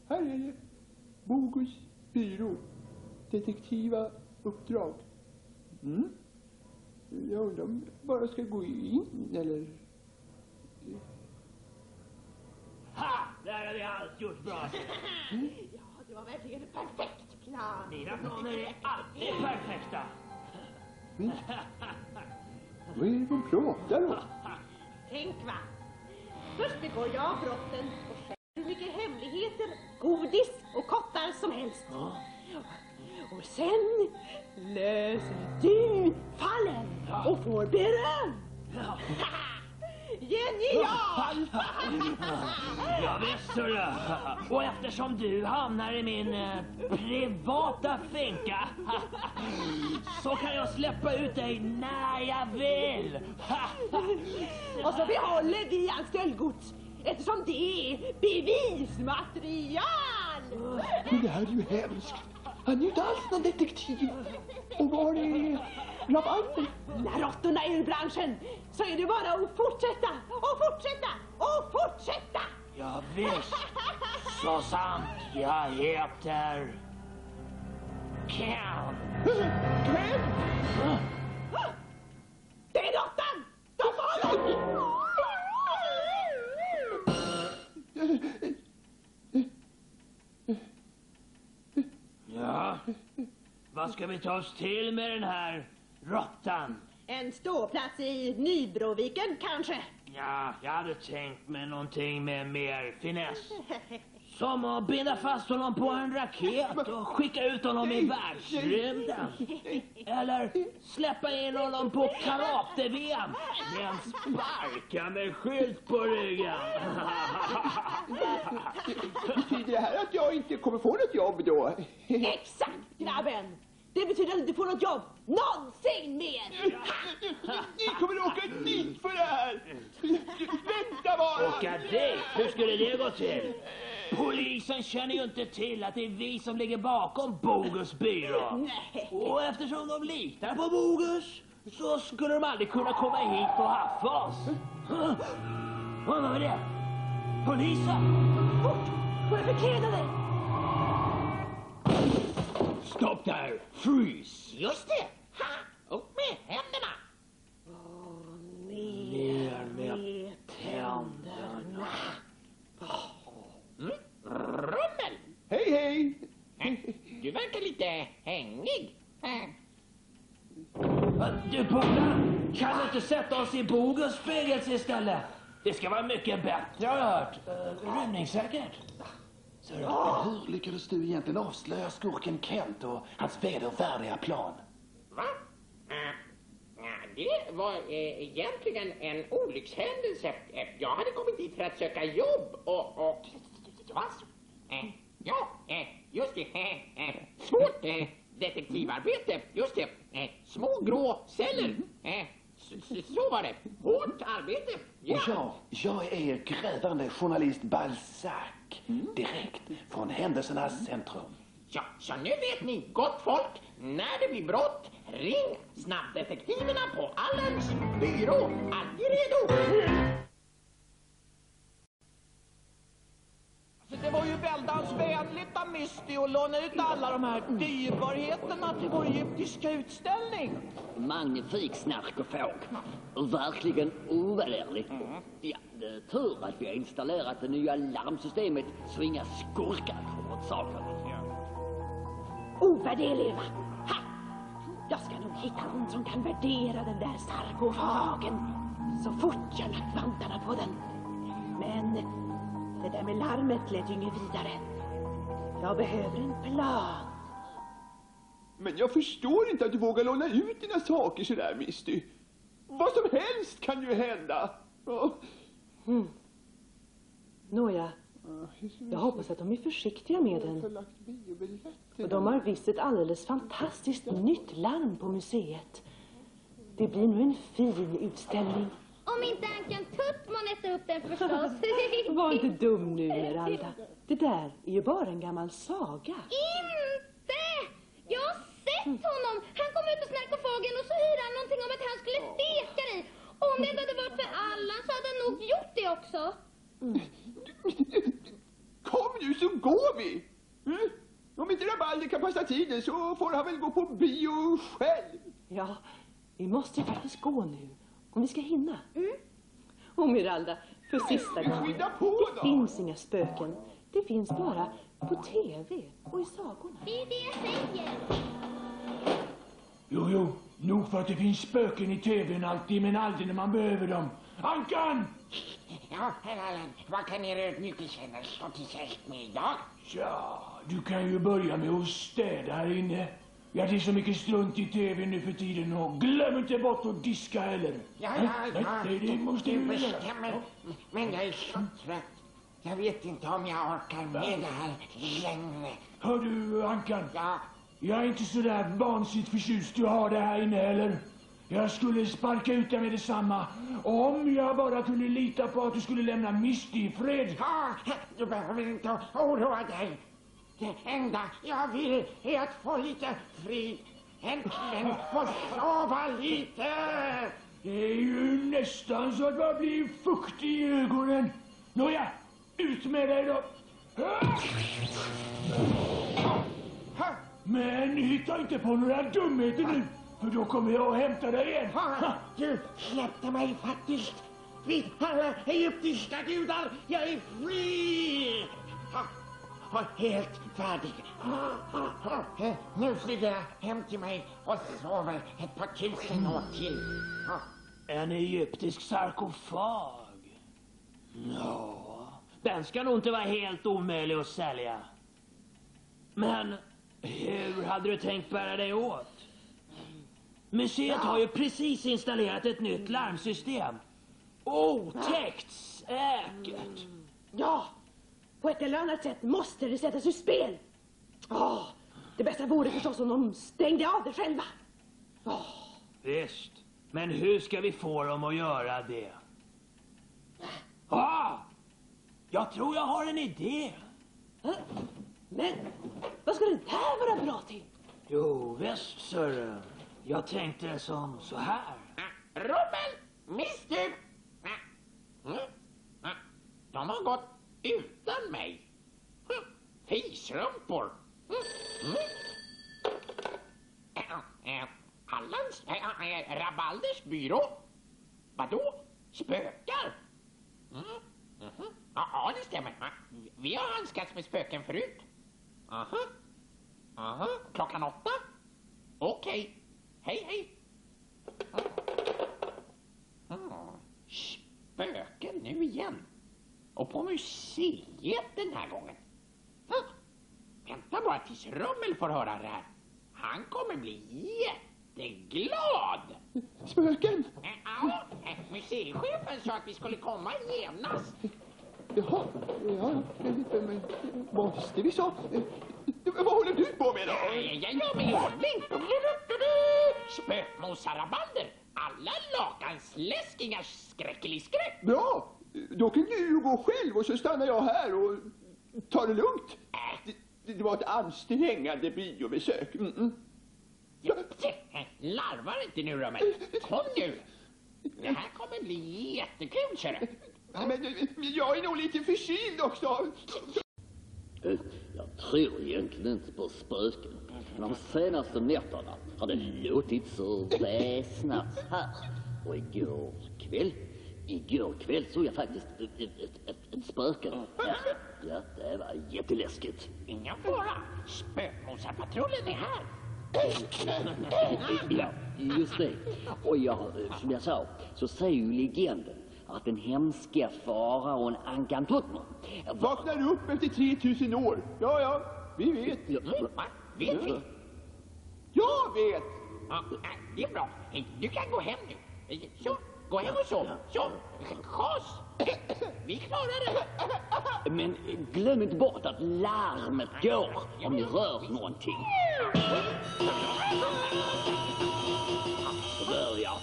Här är det. Bogus byrå. Detektiva uppdrag. Mm. Jag undrar om jag bara ska gå in eller... Ha! Där har vi allt gjort bra. <laughs> Ja, det var verkligen en perfekt plan. Dina planer är alltid perfekta. Vad är det de pratar om? Tänk va. Först begår jag brotten och stjäl hur mycket hemligheter, godis och kottar som helst. Och sen löser du fallen och får beröm. Genial! Ja, visst hörru. Och eftersom du hamnar i min eh, privata finka så kan jag släppa ut dig när jag vill. Och så behåller vi allt stöldgods eftersom det är bevismaterial. Men det här är ju hemskt. Han är ju inte alls någon detektiv. Och var är Rabalder? När råttorna är ur branschen så är det bara att fortsätta och fortsätta och fortsätta. Ja, visst. Så sant. Jag heter... Ken. Ken? Det är råttan! De har! Ja, vad ska vi ta oss till med den här råttan? En ståplats i Nybroviken kanske? Ja, jag hade tänkt mig någonting med mer finess. Som att binda fast honom på en raket och skicka ut honom i världsrymden. Eller släppa in honom på karate-VM med en sparka med skylt på ryggen. Betyder det här att jag inte kommer få något jobb då? Exakt grabben! Det betyder att du inte får något jobb någonsin mer! Ni kommer åka dit för det här! Vänta bara! Åka dit? Hur skulle det gå till? Polisen känner ju inte till att det är vi som ligger bakom Bogus byrå. Och eftersom de litar på Bogus så skulle de aldrig kunna komma hit och haffa oss. Vad var det? Polisen! Fort! Börja förkläda dig! Stopp där! Freeze! Just det! Ha! Upp med händerna! Ner med tänderna. Mm? Rummel! Hej, hej! Du verkar lite hängig. Äh, Du polare, kan du inte sätta oss i Bogus spegelse istället? Det ska vara mycket bättre har jag hört. Uh, rymningssäkert. Ja, hur lyckades du egentligen avslöja skurken Kent och hans vedervärdiga plan? Va? Det var eh, egentligen en olyckshändelse. Eh, Jag hade kommit dit för att söka jobb och... och? Eh, ja, eh, just det. Svårt detektivarbete. Just det. Små grå celler. Så, så- så var det. Hårt arbete. Ja. Och jag, jag är grävande journalist Balzac. Direkt från händelsernas centrum. Ja, så nu vet ni, gott folk, när det blir brott, ring snabbdetektiverna på Allens byrå. Alltid redo. Det var ju väldans vänligt av Misty att låna ut alla de här dyrbarheterna till vår egyptiska utställning. Magnifik snarkofåg. Och verkligen ovärderlig. Ja, det är tur att vi har installerat det nya larmsystemet så inga skurkar kommer åt saken. Ovärderlig va? Ha! Jag ska nog hitta någon som kan värdera den där sarkofagen så fort jag lagt vantarna på den. Men det där med larmet lät ju inget vidare. Jag behöver en plan. Men jag förstår inte att du vågar låna ut dina saker sådär, Misty. Vad som helst kan ju hända. Ja. Mm. Nåja, jag hoppas att de är försiktiga med den. Och de har visst ett alldeles fantastiskt nytt larm på museet. Det blir nu en fin utställning. Om inte Ankan Tuttman äter upp den förstås. <laughs> Var inte dum nu, Meralda. Det där är ju bara en gammal saga. Inte! Jag har sett honom. Han kom ut ur sarkofagen och så hyrde han någonting om att han skulle steka i. Om det inte hade varit för Allan så hade han nog gjort det också. Kom nu så går vi! Mm? Om inte Rabalder kan passa tiden så får han väl gå på bio själv. Ja, vi måste faktiskt gå nu. Om vi ska hinna. Och Miralda, för sista gången. Det finns inga spöken. Det finns bara på TV och i sagorna. Det är det jag säger. Jo, jo, nog för att det finns spöken i tvn alltid, men aldrig när man behöver dem. Ankan! Ja, herr Allan, vad kan er ödmjuke stå till tjänst med idag? Ja, du kan ju börja med att städa här inne. Ja, det är så mycket strunt i tv nu för tiden och glöm inte bort att diska heller. Ja, ja, ja. nej, det måste du bestämmer. Men jag är så trött. Jag vet inte om jag orkar med det här längre. Hör du, Ankan? Ja? Jag är inte så där vansinnigt förtjust du har det här inne heller. Jag skulle sparka ut dig med detsamma. Om jag bara kunde lita på att du skulle lämna Misty i fred. Ja, du behöver inte oroa dig. Det enda jag vill är att få lite frid. Äntligen få sova lite. Det är ju nästan så att man blir fuktig i ögonen. Nåja, ut med dig då. Men hitta inte på några dumheter nu, för då kommer jag att hämta dig igen. Du släppte mig faktiskt. Vid alla egyptiska gudar, jag är fri! Helt färdig. Eh, Nu flyger jag hem till mig och sover ett par tusen år till. En egyptisk sarkofag? Nå, den ska nog inte vara helt omöjlig att sälja. Men hur hade du tänkt bära dig åt? Museet har ju precis installerat ett nytt larmsystem. Otäckt säkert. Ja, på ett eller annat sätt måste det sättas ur spel. Åh, det bästa vore förstås om de stängde av det själva. Visst, men hur ska vi få dem att göra det? Ah! Jag tror jag har en idé. Men vad ska det där vara bra till? Jo, visst, sir. Jag tänkte som så här. Rubbel! Mister! Mm. De har gått utan mig. Hm, fisrumpor. Hm, hm. Allans... Äh, eh, eh, eh, Rabalders byrå. Vadå? Spökar? Mm. Mm Ja, ja, det stämmer. Vi har handskats med spöken förut. Aha. Aha. Klockan åtta? Okej. Hej, hej. Mm. Spöken nu igen. Och på museet den här gången. Mm. Vänta bara tills Rummel får höra det här. Han kommer bli jätteglad. Spöken? Ja, museichefen sa att vi skulle komma genast. Jaha, ja, men, måste vi så? Vad håller du på med då? Jag gör mig i ordning. Spökmåsarabalder. Alla lakansläskingars skräckeliskräck. Bra! Då kan du gå själv och så stannar jag här och tar det lugnt. Det, det var ett ansträngande biobesök. Mm -mm. Larvar inte nu Rummel. Kom nu. Det här kommer bli jättekul, ser du. Men, men jag är nog lite förkyld också. Jag tror egentligen inte på spöken. Men de senaste nätterna har det låtit så väsnat här. Och igår kväll, igår kväll såg jag faktiskt ett, ett, ett, ett, spöke. Ja, ja, det var jätteläskigt. Ingen fara. Spökmåsarpatrullen är här. Ja, just det. Och ja, som jag sa, så säger ju legenden att den hemska faraon Ankantotno Vaknar upp efter 3000 år. Ja, ja, vi vet. Vet vi? Jag vet! Ja, äh, det är bra. Du kan gå hem nu. Så, gå hem och sov. Så, schas. Vi klarar det. Men glöm inte bort att larmet går om ni rör någonting. Sådär ja.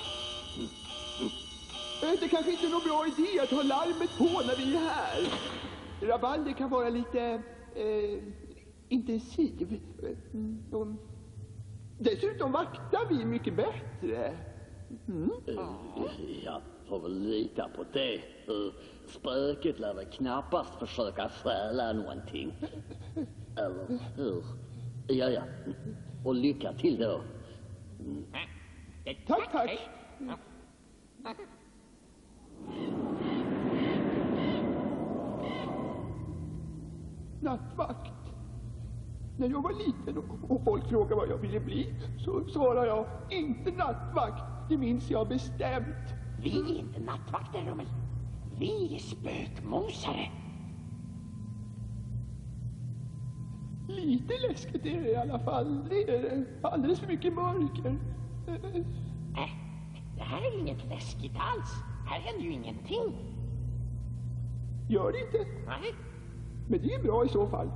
Eh, Det kanske inte är någon bra idé att ha larmet på när vi är här. Rabalder kan vara lite eh, intensiv. Dessutom vaktar vi mycket bättre. Mm. Jag får väl lita på det. Spöket lär väl knappast försöka stjäla någonting. Eller hur? Ja, ja. Och lycka till då. Tack, tack. Nattvakt. När jag var liten och, och folk frågade vad jag ville bli så svarade jag inte nattvakt. Det minns jag bestämt. Vi är inte nattvakter, Rummel. Vi är spökmåsare. Lite läskigt är det i alla fall. Det är det. Alldeles för mycket mörker. Äh, det här är inget läskigt alls. Här händer ju ingenting. Gör det inte? Nej. Men det är bra i så fall.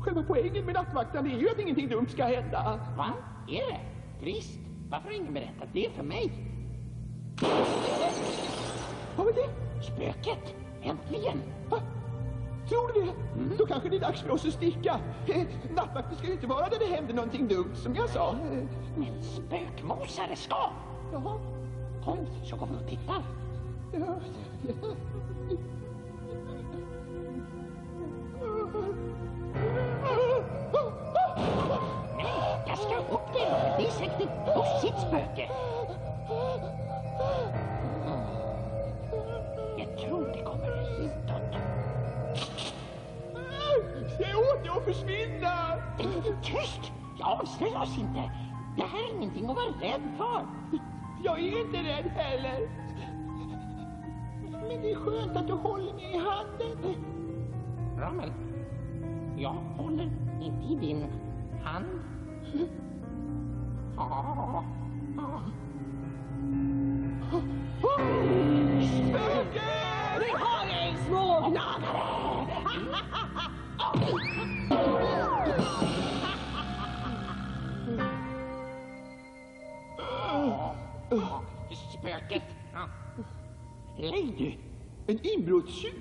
Själva poängen med nattvaktarna är ju att ingenting dumt ska hända. Va? Är det? Trist. Varför har ingen berättat det för mig? Vad var det? Spöket. Äntligen. Tror du det? Då kanske det är dags för oss att sticka. <laughs> Nattvakter ska ju inte vara där det händer någonting dumt, som jag sa. Men spökmåsare ska. Jaha. Kom, så går vi och tittar. Ja. Jag ska upp där. Det är säkert ett bussigt spöke. Jag tror det kommer hitåt. Säg åt det att försvinna! Tyst! Avslöja oss inte. Det här är ingenting att vara rädd för. Jag är inte rädd heller. Men det är skönt att du håller mig i handen. Rummel, jag håller inte i din hand. Ja. ja. Spöke! Vi har en smågnagare! Spöket. Hej du. En inbrottstjuv?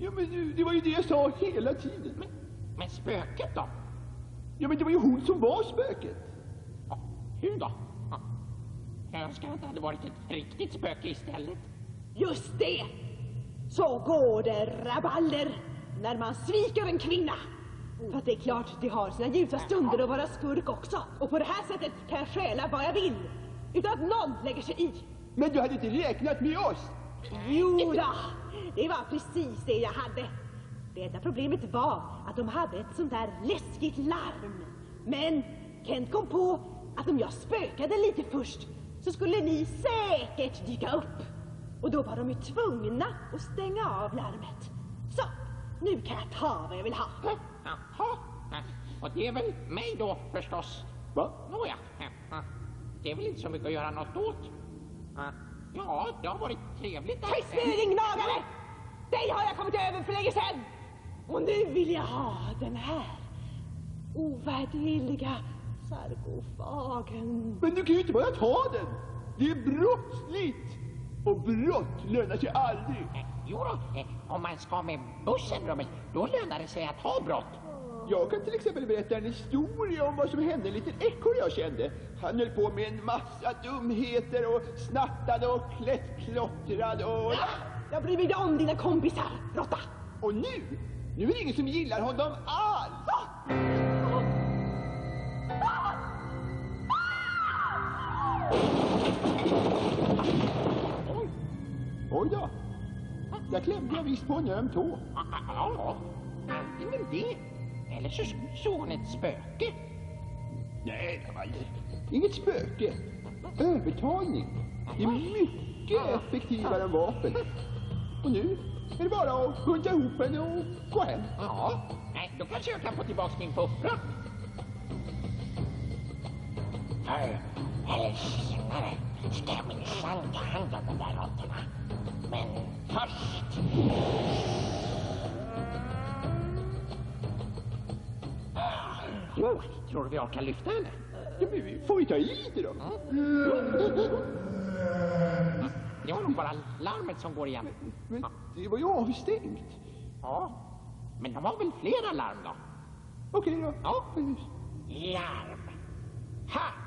Ja, men det- det var ju det jag sa hela tiden. Men spöket då? Ja, men det var ju hon som var spöket. Hur då? Ja. Jag önskar att det hade varit ett riktigt spöke istället. Just det! Så går det, rabalder, när man sviker en kvinna. Fast det är klart, det har sina ljusa stunder att vara skurk också. Och på det här sättet kan jag stjäla vad jag vill. Utan att någon lägger sig i. Men du hade inte räknat med oss. Jo då, det var precis det jag hade. Det enda problemet var att de hade ett sånt där läskigt larm. Men Kent kom på att om jag spökade lite först så skulle ni säkert dyka upp. Och då var de ju tvungna att stänga av larmet. Så, nu kan jag ta vad jag vill ha. Jaha. Och det är väl mig då förstås. Va? Nåja. Det är väl inte så mycket att göra något åt. Ja, det har varit trevligt. Tyst nu din gnagare! Dig har jag kommit över för länge sedan! Och nu vill jag ha den här ovärderliga sarkofagen. Men du kan ju inte bara ta den. Det är brottsligt. Och brott lönar sig aldrig. Jo då, eh, om man ska med bussen, Rummel, då lönar det sig att ha brott. Jag kan till exempel berätta en historia om vad som hände en liten ekorre jag kände. Han höll på med en massa dumheter och snattade och klättlottrade och... Jag bryr mig inte om dina kompisar, råtta! Och nu, nu är det ingen som gillar honom alls! Oj då, där klämde jag visst på en öm tå. Ja, antingen det, eller så såg hon ett spöke. Nej, det var inget spöke. Övertalning. Det är mycket effektivare än vapen. Och nu är det bara att bunta ihop henne och gå hem. Ja, nej, då kanske jag kan få tillbaka min puffra. Förr eller senare ska jag minsann ta hand om de där råttorna. Men först... Jo, tror du vi orkar lyfta henne? Ja, men vi får vi ta i lite då? Det var nog bara larmet som går igen. Men det var ju avstängt. Ja, men de har väl flera larm då? Okej då. Ja. Larm. Ha!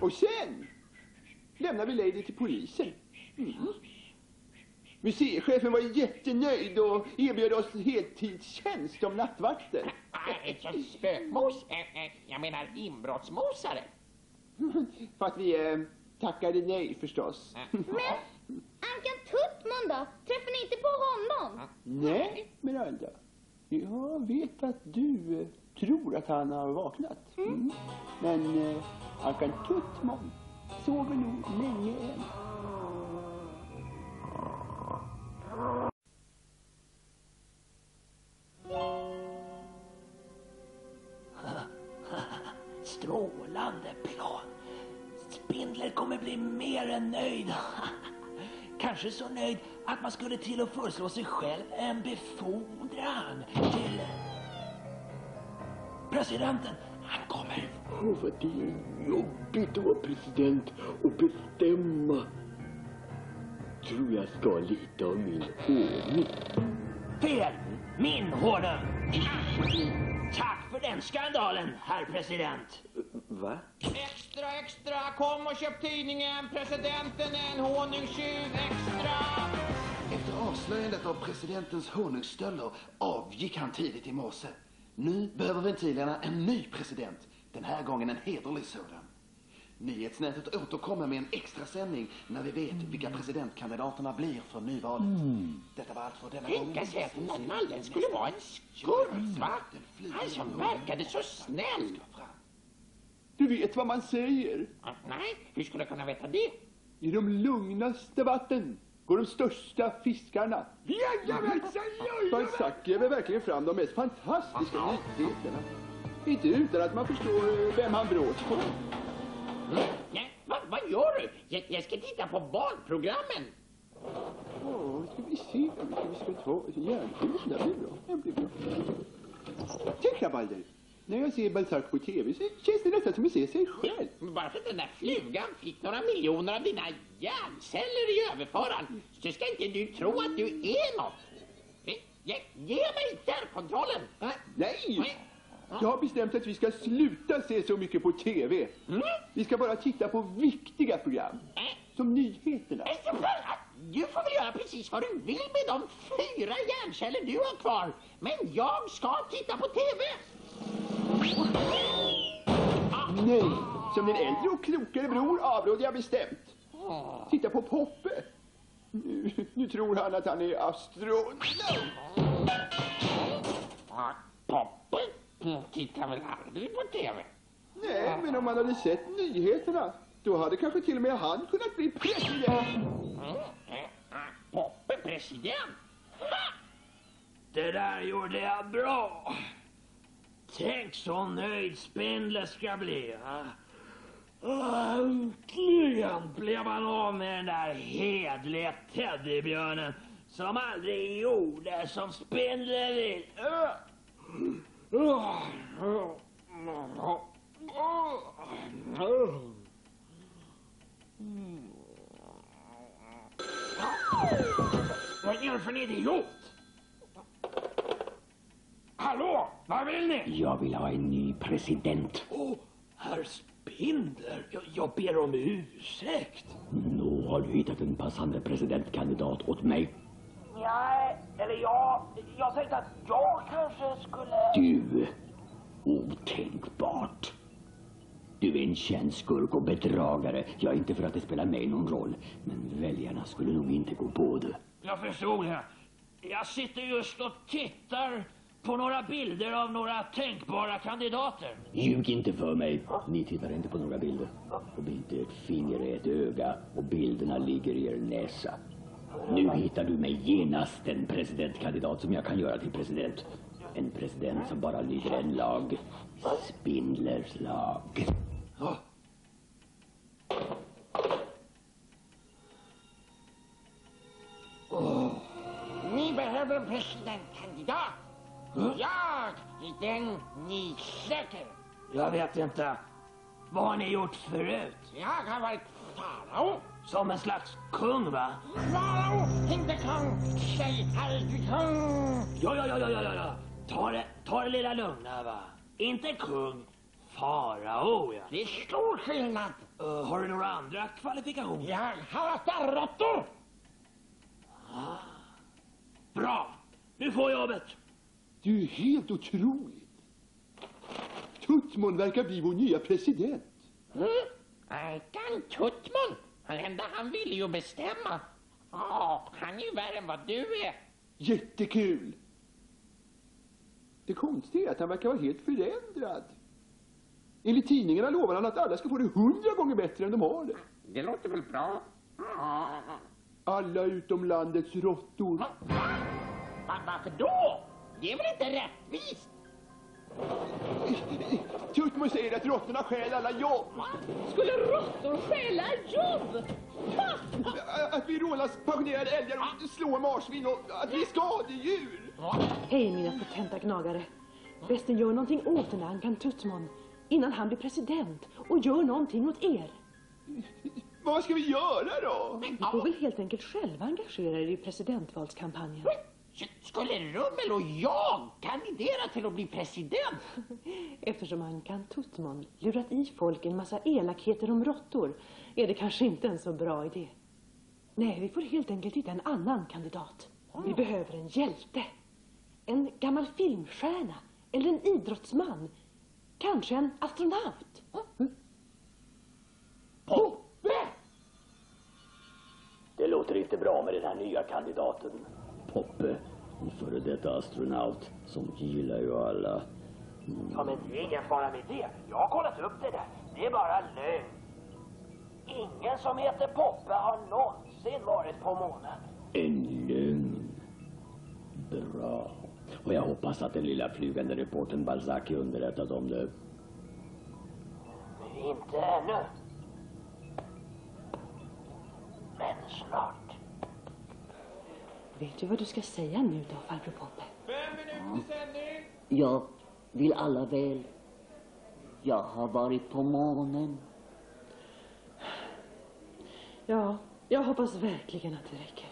Och sen lämnar vi Lady till polisen. Mm. Museichefen var jättenöjd och erbjöd oss heltidstjänst som nattvakter. Spökmos? Eh, eh, Jag menar inbrottsmosare. Fast vi eh, tackade nej förstås. <laughs> Ankan Tuttman då? Träffar ni inte på honom? Nej, Miranda. Jag vet att du eh, tror att han har vaknat. Mm. Men eh, Ankan Tuttman sover nog länge än. <laughs> Strålande plan. Spindler kommer bli mer än nöjd. <laughs> Kanske så nöjd att man skulle till och föreslå sig själv en befordran till presidenten. Han kommer. Åh, vad det är jobbigt att vara president och bestämma. Tror jag ska ha lite av min honung. Fel! Min honung! Tack för den skandalen, herr president. Va? Extra, extra! Kom och köp tidningen! Presidenten är en honungstjuv! Extra! Efter avslöjandet av presidentens honungsstölder avgick han tidigt i morse. Nu behöver ventilerna en ny president. Den här gången en hederlig sådan. Nyhetsnätet återkommer med en extra sändning när vi vet vilka presidentkandidaterna blir för nyvalet. Detta var allt för denna gång. Tänka sig att den där nallen skulle vara en skurk, va? Han som verkade så snäll. Du vet vad man säger. Nej, hur skulle jag kunna veta det? I de lugnaste vatten går de största fiskarna. Jajamensan, Balzac ger väl verkligen fram de mest fantastiska nyheterna. Inte utan att man förstår eh, vem han brås på. Nej, vad, vad gör du? Jag, jag ska titta på barnprogrammen. Åh, ska vi se vilka vi ska ta. Järnskjortorna blir bra. Det blir bra. Titta, Balder. När jag ser Balzac på tv så känns det nästan som att se sig själv. Bara för att den där flugan fick några miljoner av dina hjärnceller i överföran så ska inte du tro att du är något. Eh, Ge, ge mig fjärrkontrollen! Nej! Jag har bestämt att vi ska sluta se så mycket på tv. Vi ska bara titta på viktiga program. Som nyheterna. Du får väl göra precis vad du vill med de fyra hjärnceller du har kvar. Men jag ska titta på TV. Nej! Som den äldre och klokare bror avråder jag bestämt. Titta på Poppe. Nu, nu tror han att han är astronaut. Poppe tittar väl aldrig på TV? Nej, men om han hade sett nyheterna, då hade kanske till och med han kunnat bli president. Poppe president? Det där gjorde jag bra. Tänk så nöjd Spindler ska bli. va? Äntligen blev man av med den där hedliga teddybjörnen som aldrig gjorde som Spindler vill. Vad är det för en idiot? Hallå, vad vill ni? Jag vill ha en ny president. Åh, herr Spindler, jag, jag ber om ursäkt. Nu har du hittat en passande presidentkandidat åt mig. Ja, eller jag, jag tänkte att jag kanske skulle... Du, otänkbart. Du är en känd skurk och bedragare. Ja, inte för att det spelar mig någon roll, men väljarna skulle nog inte gå på det. Jag förstod det. Jag sitter just och tittar på några bilder av några tänkbara kandidater. Ljug inte för mig. Ni tittar inte på några bilder. Och inte ett finger är ett öga och bilderna ligger i er näsa. Nu hittar du mig genast en presidentkandidat som jag kan göra till president. En president som bara lyder en lag. Spindlers lag. Ni behöver en Jag är den ni söker. Jag vet inte. Vad har ni gjort förut? Jag har varit farao. Som en slags kung, va? Farao, inte kung. Säg aldrig kung. Ja, ja, ja, ja, ja, ja. Ta det, ta det lilla lugna, va? Inte kung, farao, ja. Det är stor skillnad. Uh, har du några andra kvalifikationer? Jag hatar råttor. Ah. Bra, du får jobbet. Du är helt otroligt. Tuttmon verkar bli vår nya president. Mm? Arkan Tuttmon. Det enda han ville ju bestämma. Ja, han är ju värre än vad du är. Jättekul! Det konstiga är att han verkar vara helt förändrad. Enligt tidningarna lovar han att alla ska få det hundra gånger bättre än de har det. Det låter väl bra? Alla utom landets råttor. Va- Varför då? Det är väl inte rättvist? Tuttmon säger att råttorna stjäl alla jobb. Skulle råttor stjäla jobb? Att vi rånar pensionerade älgar och slår marsvin och att vi är skadedjur. Hej mina potenta gnagare. Bästen gör någonting åt den där Ankan Tutmon innan han blir president och gör någonting åt er. Vad ska vi göra då? Ni får väl helt enkelt själva engagera er i presidentvalskampanjen. Skulle Rummel och jag kandidera till att bli president? Eftersom Ankan Tutmon lurat i folk en massa elakheter om råttor är det kanske inte en så bra idé. Nej, vi får helt enkelt hitta en annan kandidat. Vi behöver en hjälte. En gammal filmstjärna. Eller en idrottsman. Kanske en astronaut. Poppe! Det låter inte bra med den här nya kandidaten. Poppe, en före detta astronaut, som gillar ju alla. Ja, men det är ingen fara med det. Jag har kollat upp det där. Det är bara lögn. Ingen som heter Poppe har någonsin varit på månen. En lögn. Bra. Och jag hoppas att den lilla flygande reportern Balzac är underrättad om det. Inte ännu. Men snart. Vet du vad du ska säga nu då, farbror Poppe? Fem minuters sändning. Jag vill alla väl. Jag har varit på månen. Ja, jag hoppas verkligen att det räcker.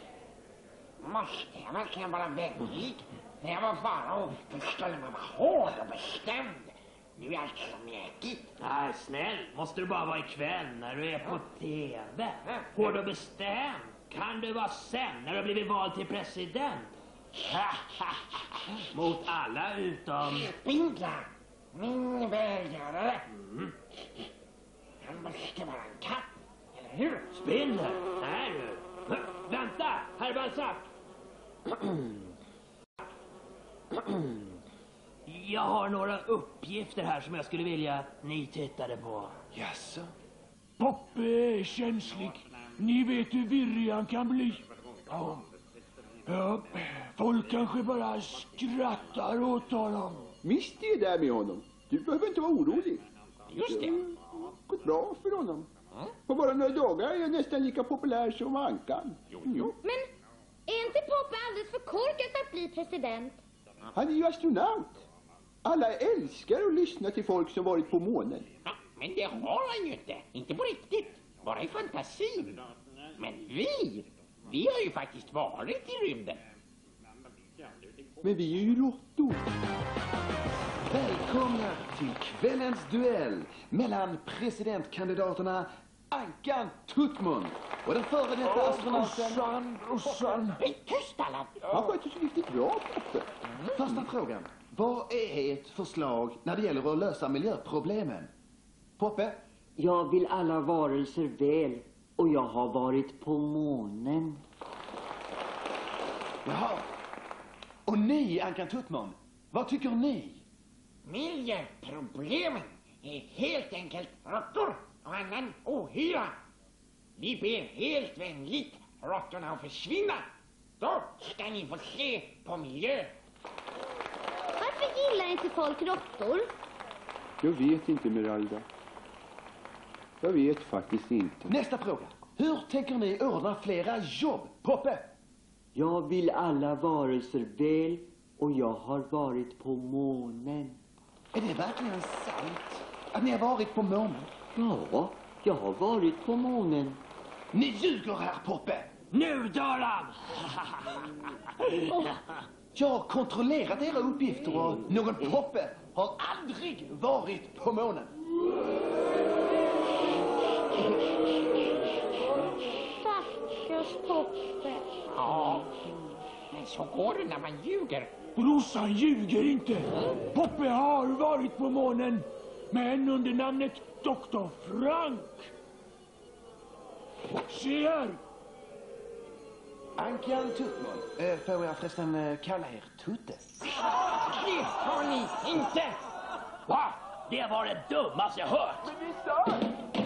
Måste jag verkligen vara vänlig? När jag var farao då skulle man vara hård och bestämd. Nu är allt så mjäkigt. Nej, snäll. Måste du bara vara ikväll när du är på TV. Hård och bestämd kan du vara sen när du har blivit vald till president. Mot alla utom... Spindlar, min välgörare. Han måste vara en katt, eller hur? Spindlar? Nej du. Vänta, herr Balzac. Jag har några uppgifter här som jag skulle vilja att ni tittade på. Jaså? Poppe är känslig. Ni vet hur virrig han kan bli. Ja. ja, folk kanske bara skrattar åt honom. Visst är det där med honom. Du behöver inte vara orolig. Just det. har gått bra för honom. På bara några dagar är jag nästan lika populär som Ankan. Jo. Men är inte Poppe alldeles för korkad för att bli president? Han är ju astronaut. Alla älskar att lyssna till folk som varit på månen. Men det har han ju inte. Inte på riktigt. Bara i fantasin. Men vi, vi har ju faktiskt varit i rymden. Men vi är ju råttor. Välkomna till kvällens duell mellan presidentkandidaterna Ankan Tutmund och den före detta astronauten... Brorsan, brorsan. Tyst alla! Han sköter sig riktigt bra, Poppe. Första frågan. Vad är ert förslag när det gäller att lösa miljöproblemen? Poppe? Jag vill alla varelser väl och jag har varit på månen. Jaha. Och ni, Ankan Tutmund, vad tycker ni? Miljöproblemen är helt enkelt råttor och annan ohyra. Vi ber helt vänligt råttorna att försvinna. Då ska ni få se på miljö. Varför gillar inte folk råttor? Jag vet inte, Meralda. Jag vet faktiskt inte. Nästa fråga. Hur tänker ni ordna flera jobb? Poppe? Jag vill alla varelser väl och jag har varit på månen. Är det verkligen sant? Att ni har varit på månen? Ja, jag har varit på månen. Ni ljuger här, Poppe! Nu dör han! <laughs> Jag har kontrollerat era uppgifter och någon Poppe har aldrig varit på månen. Stackars Poppe. Ja, men så går det när man ljuger. Brorsan ljuger inte. Poppe har varit på månen, men under namnet Dr. Frank. Se här! Ankan Tutmund. Eh, får jag förresten eh, kalla er Tutte? Det får ni inte! Va? Det var det dummaste jag hört. Men är sant!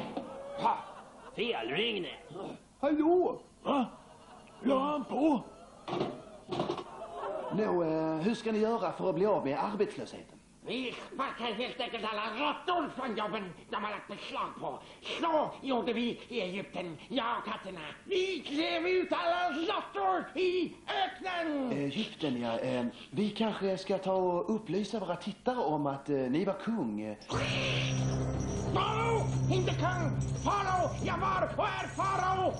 Ha, felringning. Hallå? Va? La han på? Nå, eh, hur ska ni göra för att bli av med arbetslösheten? Vi sparkar helt enkelt alla råttor från jobben de har lagt beslag på. Så gjorde vi i Egypten, jag och katterna. Vi klev ut alla råttor i öknen! Egypten, ja. Eh, vi kanske ska ta och upplysa våra tittare om att eh, ni var kung. Eh, Farao! Inte kung! Farao! Jag var och är farao!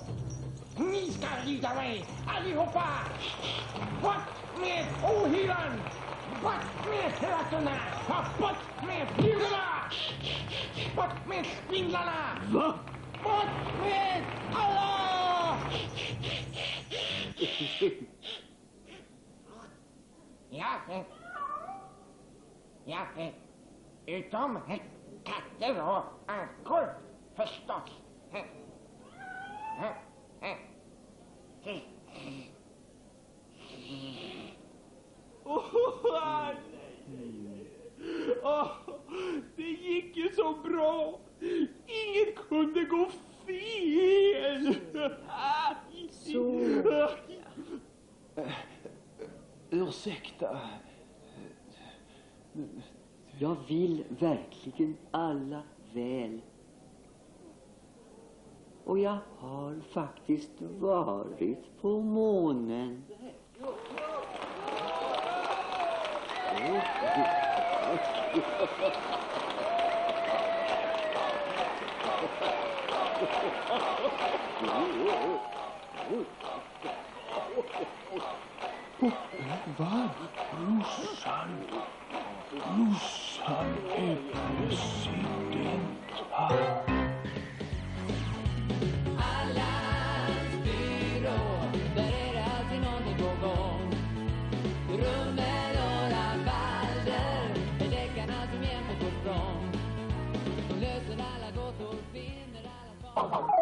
Ni ska lyda mig, allihopa! Bort med ohyran! Bort med råttorna! Och Bort med flugorna! Bort med spindlarna! Va? Bort med alla! Ja, eh, ja, eh, utom eh, katter och ankor förstås. Eh, eh, eh, eh. Åh, nej. Åh, det gick ju så bra. Inget kunde gå fel. Så. ursäkta. Jag vill verkligen alla väl. Och jag har faktiskt varit på månen. Vad? Lussan. Lussan är president här. 放放。